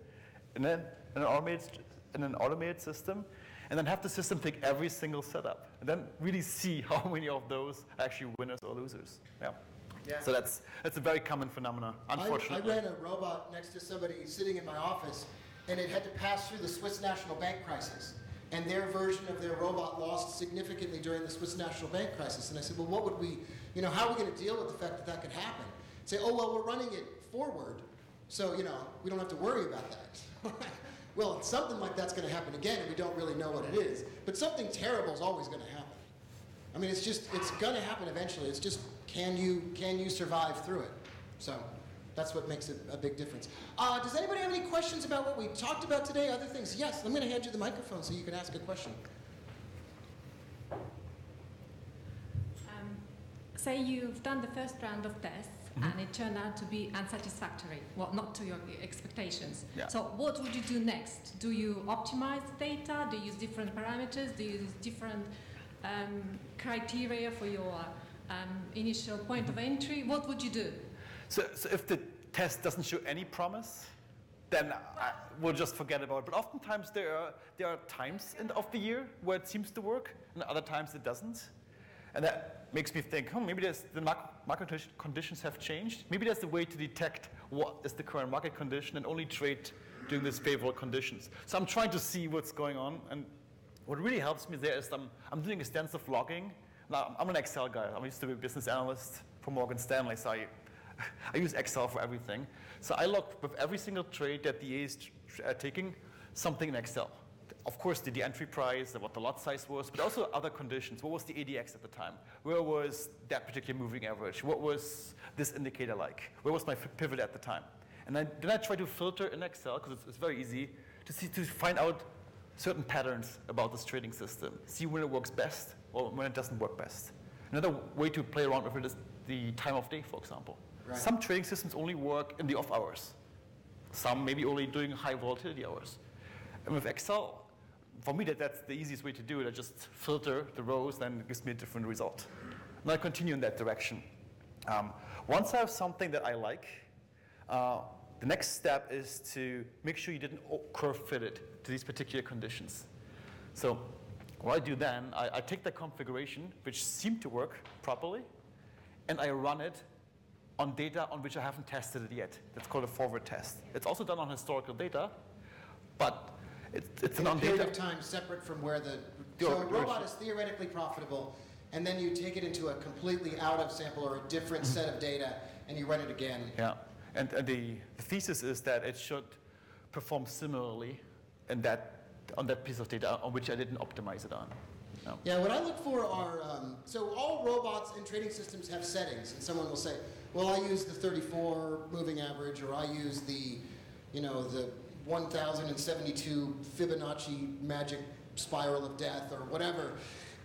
in in an automated in an automated system and then have the system take every single setup, and then really see how many of those are actually winners or losers. Yeah. Yeah. So that's that's a very common phenomenon, unfortunately. I, I ran a robot next to somebody sitting in my office, and it had to pass through the Swiss National Bank crisis. And their version of their robot lost significantly during the Swiss National Bank crisis. And I said, well, what would we, you know, how are we going to deal with the fact that that could happen? Say, oh, well, we're running it forward, so, you know, we don't have to worry about that. well, something like that's going to happen again, and we don't really know what it is. But something terrible is always going to happen. I mean, it's just, it's going to happen eventually. It's just, can you, can you survive through it? So that's what makes it a big difference. Uh, does anybody have any questions about what we talked about today? Other things? Yes, I'm going to hand you the microphone so you can ask a question. Um, say you've done the first round of tests. And it turned out to be unsatisfactory, well, not to your expectations. Yeah. So, what would you do next? Do you optimize the data? Do you use different parameters? Do you use different um, criteria for your um, initial point of entry? What would you do? So, so if the test doesn't show any promise, then I, we'll just forget about it. But oftentimes there are, there are times in, of the year where it seems to work, and other times it doesn't. And that makes me think, oh, maybe the market, market conditions have changed. Maybe there's a way to detect what is the current market condition and only trade during these favorable conditions. So I'm trying to see what's going on. And what really helps me there is I'm, I'm doing extensive logging. Now, I'm an Excel guy. I used to be a business analyst for Morgan Stanley, so I, I use Excel for everything. So I log with every single trade that the EA is uh, taking something in Excel of course, the, the, entry price, what the lot size was, but also other conditions. What was the ADX at the time? Where was that particular moving average? What was this indicator like? Where was my pivot at the time? And then, then I try to filter in Excel, because it's, it's, very easy, to, see, to find out certain patterns about this trading system. See when it works best or when it doesn't work best. Another way to play around with it is the time of day, for example. Right. Some trading systems only work in the off hours. Some maybe only during high volatility hours. And with Excel, for me, that, that's the easiest way to do it. I just filter the rows, then it gives me a different result. And I continue in that direction. Um, once I have something that I like, uh, the next step is to make sure you didn't curve fit it to these particular conditions. So what I do then, I, I take the configuration, which seemed to work properly, and I run it on data on which I haven't tested it yet. That's called a forward test. It's also done on historical data, but it's, it's in a period of time separate from where the, so a robot is theoretically profitable, and then you take it into a completely out of sample or a different set of data, and you run it again. Yeah, and, and the, the thesis is that it should perform similarly in that, on that piece of data on which I didn't optimize it on. Yeah. Yeah, what I look for are, um, so all robots and trading systems have settings, and someone will say, well, I use the 34 moving average, or I use the, you know, the 1072 Fibonacci magic spiral of death, or whatever.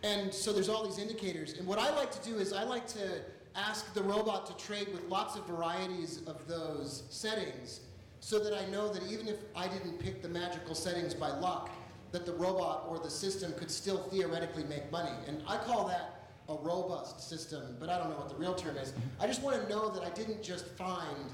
And so there's all these indicators. And what I like to do is I like to ask the robot to trade with lots of varieties of those settings so that I know that even if I didn't pick the magical settings by luck, that the robot or the system could still theoretically make money. And I call that a robust system, but I don't know what the real term is. I just want to know that I didn't just find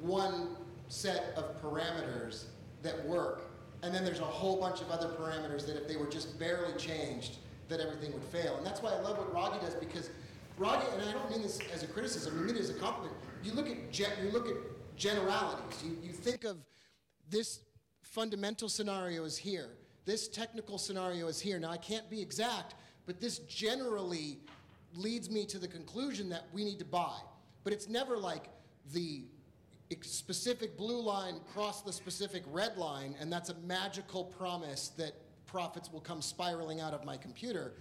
one set of parameters that work, and then there's a whole bunch of other parameters that if they were just barely changed, that everything would fail. And that's why I love what Raghee does because Raghee, and I don't mean this as a criticism, I mean it as a compliment. You look at ge- you look at generalities. You, you think of this fundamental scenario is here. This technical scenario is here. Now I can't be exact, but this generally leads me to the conclusion that we need to buy. But it's never like the specific blue line cross the specific red line, and that's a magical promise that profits will come spiraling out of my computer.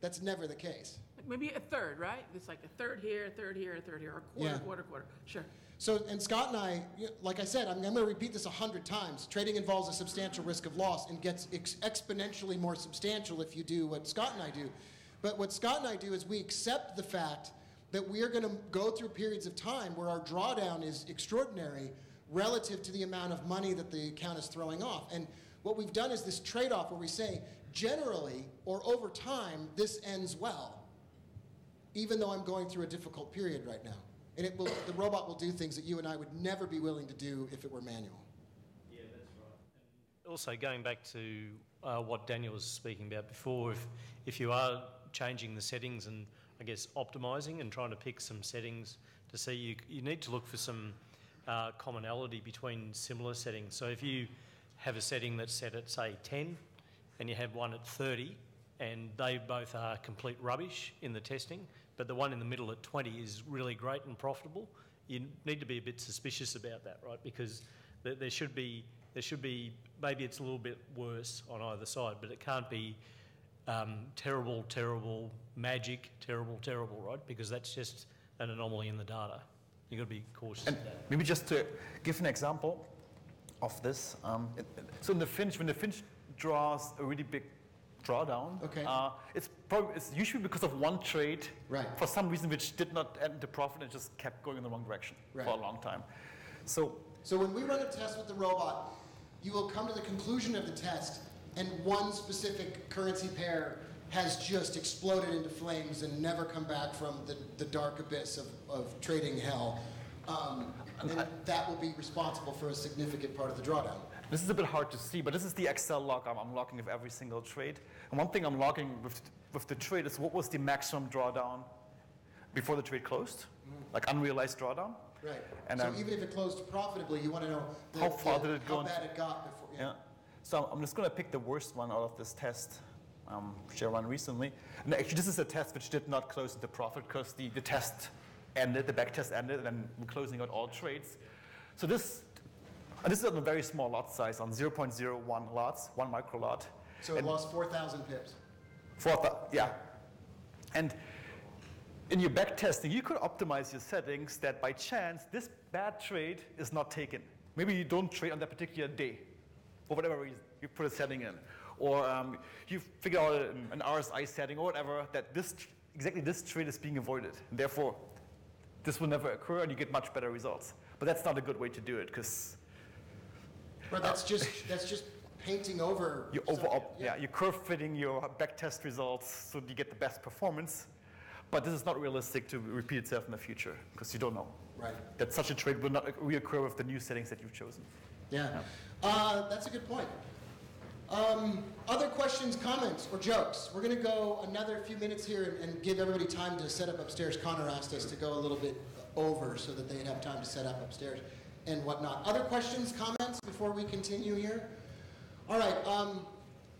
That's never the case. Maybe a third, right? It's like a third here, a third here, a third here, or a quarter, Yeah. quarter, quarter. Sure. So, and Scott and I, like I said, I'm, I'm going to repeat this a hundred times. Trading involves a substantial risk of loss and gets ex- exponentially more substantial if you do what Scott and I do. But what Scott and I do is we accept the fact that we are going to go through periods of time where our drawdown is extraordinary relative to the amount of money that the account is throwing off. And what we've done is this trade off where we say, generally or over time, this ends well even though I'm going through a difficult period right now. And it will, the robot will do things that you and I would never be willing to do if it were manual. Yeah, that's right. Also, going back to uh, what Daniel was speaking about before, if, if you are changing the settings and I guess optimizing and trying to pick some settings to see, you, you need to look for some uh, commonality between similar settings. So if you have a setting that's set at, say, 10 and you have one at 30, and they both are complete rubbish in the testing, but the one in the middle at 20 is really great and profitable, you need to be a bit suspicious about that, right? Because there, there should be there should be maybe it's a little bit worse on either side, but it can't be um, terrible, terrible, magic, terrible, terrible, right? Because that's just an anomaly in the data. You've got to be cautious And of that. maybe just to give an example of this. Um, it- so in the Finch, when the Finch draws a really big drawdown, Okay. uh, it's, probably, it's usually because of one trade Right. for some reason which did not end the profit and just kept going in the wrong direction for a long time. So So when we run a test with the robot, you will come to the conclusion of the test, and one specific currency pair has just exploded into flames and never come back from the, the dark abyss of, of trading hell. Um, and that will be responsible for a significant part of the drawdown. This is a bit hard to see, but this is the Excel log I'm, I'm logging of every single trade. And one thing I'm logging with, with the trade is what was the maximum drawdown before the trade closed, like unrealized drawdown. Right. And so um, even if it closed profitably, you want to know the, How far the- did it go how bad it got before. Yeah. So I'm just going to pick the worst one out of this test, um, which I ran recently. And actually, this is a test which did not close into profit because the, the test ended, the back test ended, and then we're closing out all trades. So this, and this is on a very small lot size, on 0.01 lots, one micro lot. So it lost 4,000 pips. 4,000, yeah. And in your back testing, you could optimize your settings that by chance this bad trade is not taken. Maybe you don't trade on that particular day, for whatever reason. You put a setting in, or um, you figure out an, RSI setting or whatever that this exactly this trade is being avoided. And therefore, this will never occur, and you get much better results. But that's not a good way to do it because But that's just that's just painting over. you over op- yeah. you're curve fitting your back test results so you get the best performance. But this is not realistic to repeat itself in the future because you don't know. Right. That such a trade will not reoccur with the new settings that you've chosen. Yeah. Uh, that's a good point. Um, other questions, comments, or jokes? We're going to go another few minutes here and, and give everybody time to set up upstairs. Connor asked us to go a little bit over so that they'd have time to set up upstairs and whatnot. Other questions, comments before we continue here? All right. Um,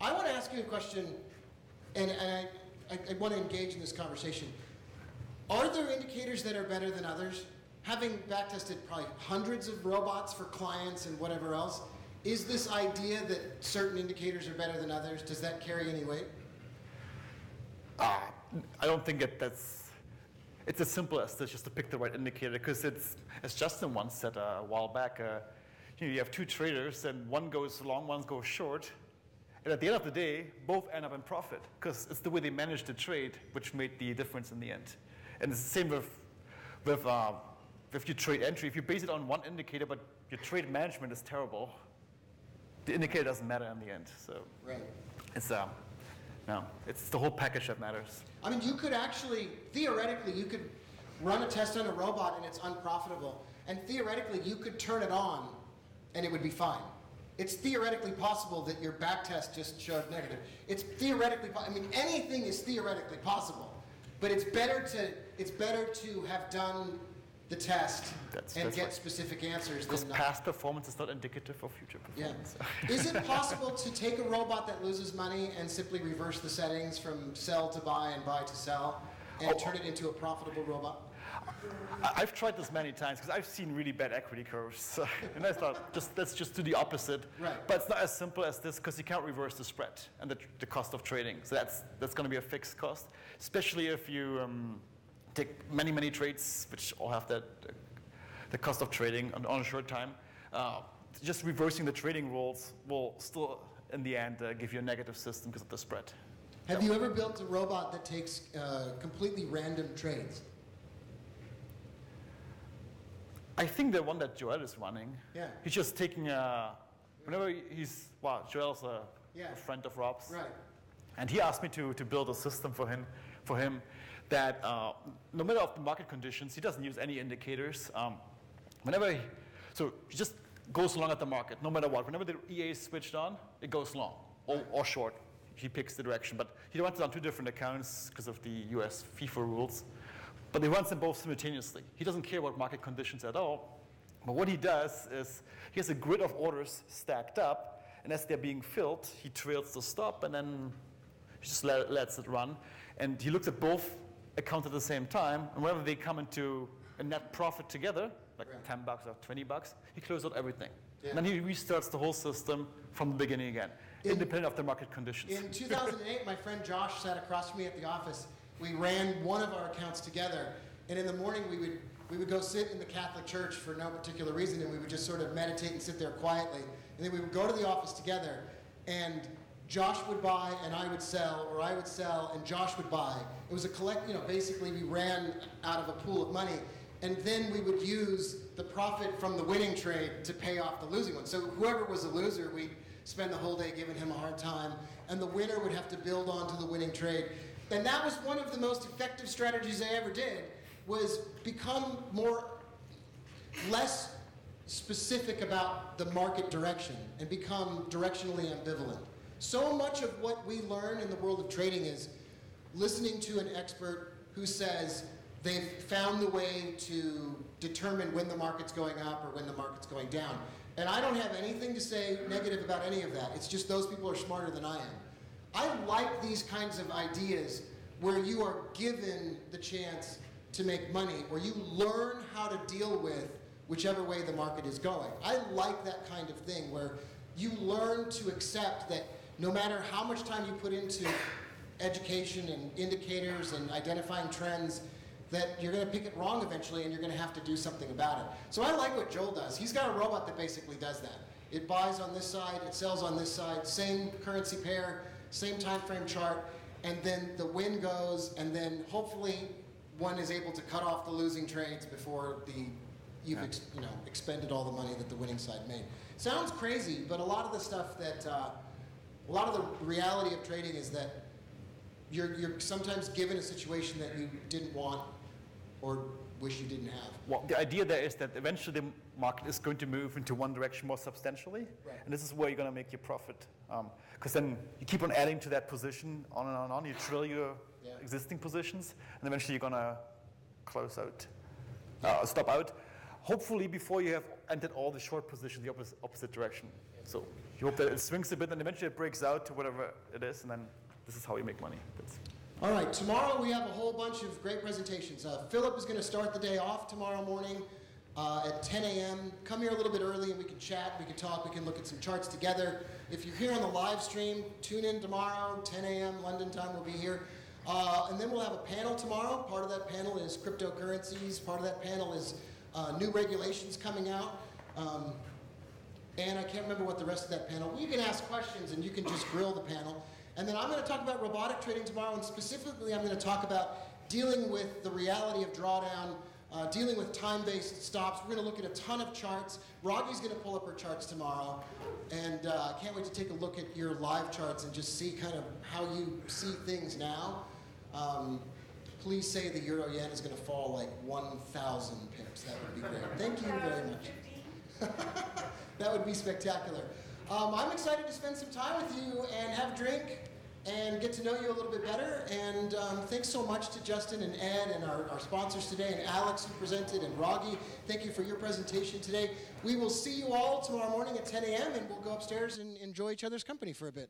I want to ask you a question, and, and I, I, I want to engage in this conversation. Are there indicators that are better than others? Having backtested probably hundreds of robots for clients and whatever else, is this idea that certain indicators are better than others, does that carry any weight? Ah, I don't think that that's, it's as simple as this, just to pick the right indicator, because it's, as Justin once said a while back, uh, you know, you have two traders and one goes long, one goes short, and at the end of the day, both end up in profit, because it's the way they managed the trade which made the difference in the end. And it's the same with, with, uh, with your trade entry. If you base it on one indicator, but your trade management is terrible, the indicator doesn't matter in the end. So Right. it's, um, no, it's the whole package that matters. I mean, you could actually, theoretically, you could run a test on a robot and it's unprofitable. And theoretically, you could turn it on and it would be fine. It's theoretically possible that your back test just showed negative. It's theoretically, po- I mean, anything is theoretically possible. But it's better to, it's better to have done the test That's- and that's get right. specific answers Because past performance is not indicative of future Yeah. performance. Is it possible to take a robot that loses money and simply reverse the settings from sell to buy and buy to sell and Oh. turn it into a profitable robot? I've tried this many times because I've seen really bad equity curves. So, and I thought, just let's just do the opposite. Right. But it's not as simple as this because you can't reverse the spread and the, the cost of trading. So that's that's going to be a fixed cost, especially if you um, take many many trades, which all have that uh, the cost of trading on, on a short time. Uh, just reversing the trading rules will still, in the end, uh, give you a negative system because of the spread. Have you ever built a robot that takes uh, completely random trades? I think the one that Joel is running, Yeah. he's just taking a, whenever he's, well, Joel's a, Yeah. a friend of Rob's. Right. And he asked me to, to build a system for him, for him that uh, no matter of the market conditions, he doesn't use any indicators. Um, whenever he, so he just goes along at the market, no matter what. Whenever the EA is switched on, it goes long or, or short. He picks the direction. But he runs it on two different accounts because of the US FIFO rules. But he runs them both simultaneously. He doesn't care about market conditions at all. But what he does is he has a grid of orders stacked up, and as they're being filled, he trails the stop and then he just let, lets it run. And he looks at both accounts at the same time, and whenever they come into a net profit together, like 10 bucks or 20 bucks, he closes out everything. Yeah. And then he restarts the whole system from the beginning again, independent of the market conditions. In 2008, my friend Josh sat across from me at the office. We ran one of our accounts together, and in the morning we would we would go sit in the Catholic Church for no particular reason, and we would just sort of meditate and sit there quietly. And then we would go to the office together, and Josh would buy and I would sell, or I would sell and Josh would buy. It was a collect, you know, basically we ran out of a pool of money, and then we would use the profit from the winning trade to pay off the losing one. So whoever was a loser, we'd spend the whole day giving him a hard time, and the winner would have to build onto the winning trade. And that was one of the most effective strategies I ever did, was become more less specific about the market direction and become directionally ambivalent. So much of what we learn in the world of trading is listening to an expert who says they've found the way to determine when the market's going up or when the market's going down. And I don't have anything to say negative about any of that. It's just those people are smarter than I am. I like these kinds of ideas where you are given the chance to make money, where you learn how to deal with whichever way the market is going. I like that kind of thing where you learn to accept that no matter how much time you put into education and indicators and identifying trends, that you're going to pick it wrong eventually and you're going to have to do something about it. So I like what Joel does. He's got a robot that basically does that. It buys on this side, it sells on this side, same currency pair, same time frame chart, and then the win goes, and then hopefully one is able to cut off the losing trades before the you've ex, you know expended all the money that the winning side made. Sounds crazy, but a lot of the stuff that uh, a lot of the reality of trading is that you're you're sometimes given a situation that you didn't want or wish you didn't have. Well, the idea there is that eventually the market is going to move into one direction more substantially, Right. and this is where you're going to make your profit. Because then you keep on adding to that position, on and on and on. You drill your Yeah. existing positions, and eventually you're going to close out, uh, stop out. Hopefully, before you have entered all the short positions, the opposite, opposite direction. So you hope that it swings a bit, and eventually it breaks out to whatever it is, and then this is how you make money. That's All right, tomorrow we have a whole bunch of great presentations. Uh, Philip is going to start the day off tomorrow morning uh, at 10 a.m. Come here a little bit early and we can chat, we can talk, we can look at some charts together. If you're here on the live stream, tune in tomorrow, 10 a.m. London time, we'll be here. Uh, and then we'll have a panel tomorrow. Part of that panel is cryptocurrencies, part of that panel is uh, new regulations coming out. Um, and I can't remember what the rest of that panel. You can ask questions and you can just grill the panel. And then I'm going to talk about robotic trading tomorrow, and specifically, I'm going to talk about dealing with the reality of drawdown, uh, dealing with time-based stops. We're going to look at a ton of charts. Raghee's going to pull up her charts tomorrow, and uh, I can't wait to take a look at your live charts and just see kind of how you see things now. Um, please say the euro yen is going to fall like 1,000 pips. That would be great. Thank you very much. that would be spectacular. Um, I'm excited to spend some time with you and have a drink and get to know you a little bit better. And um, thanks so much to Justin and Ed and our, our sponsors today, and Alex who presented, and Raghee. Thank you for your presentation today. We will see you all tomorrow morning at 10 a.m. and we'll go upstairs and enjoy each other's company for a bit.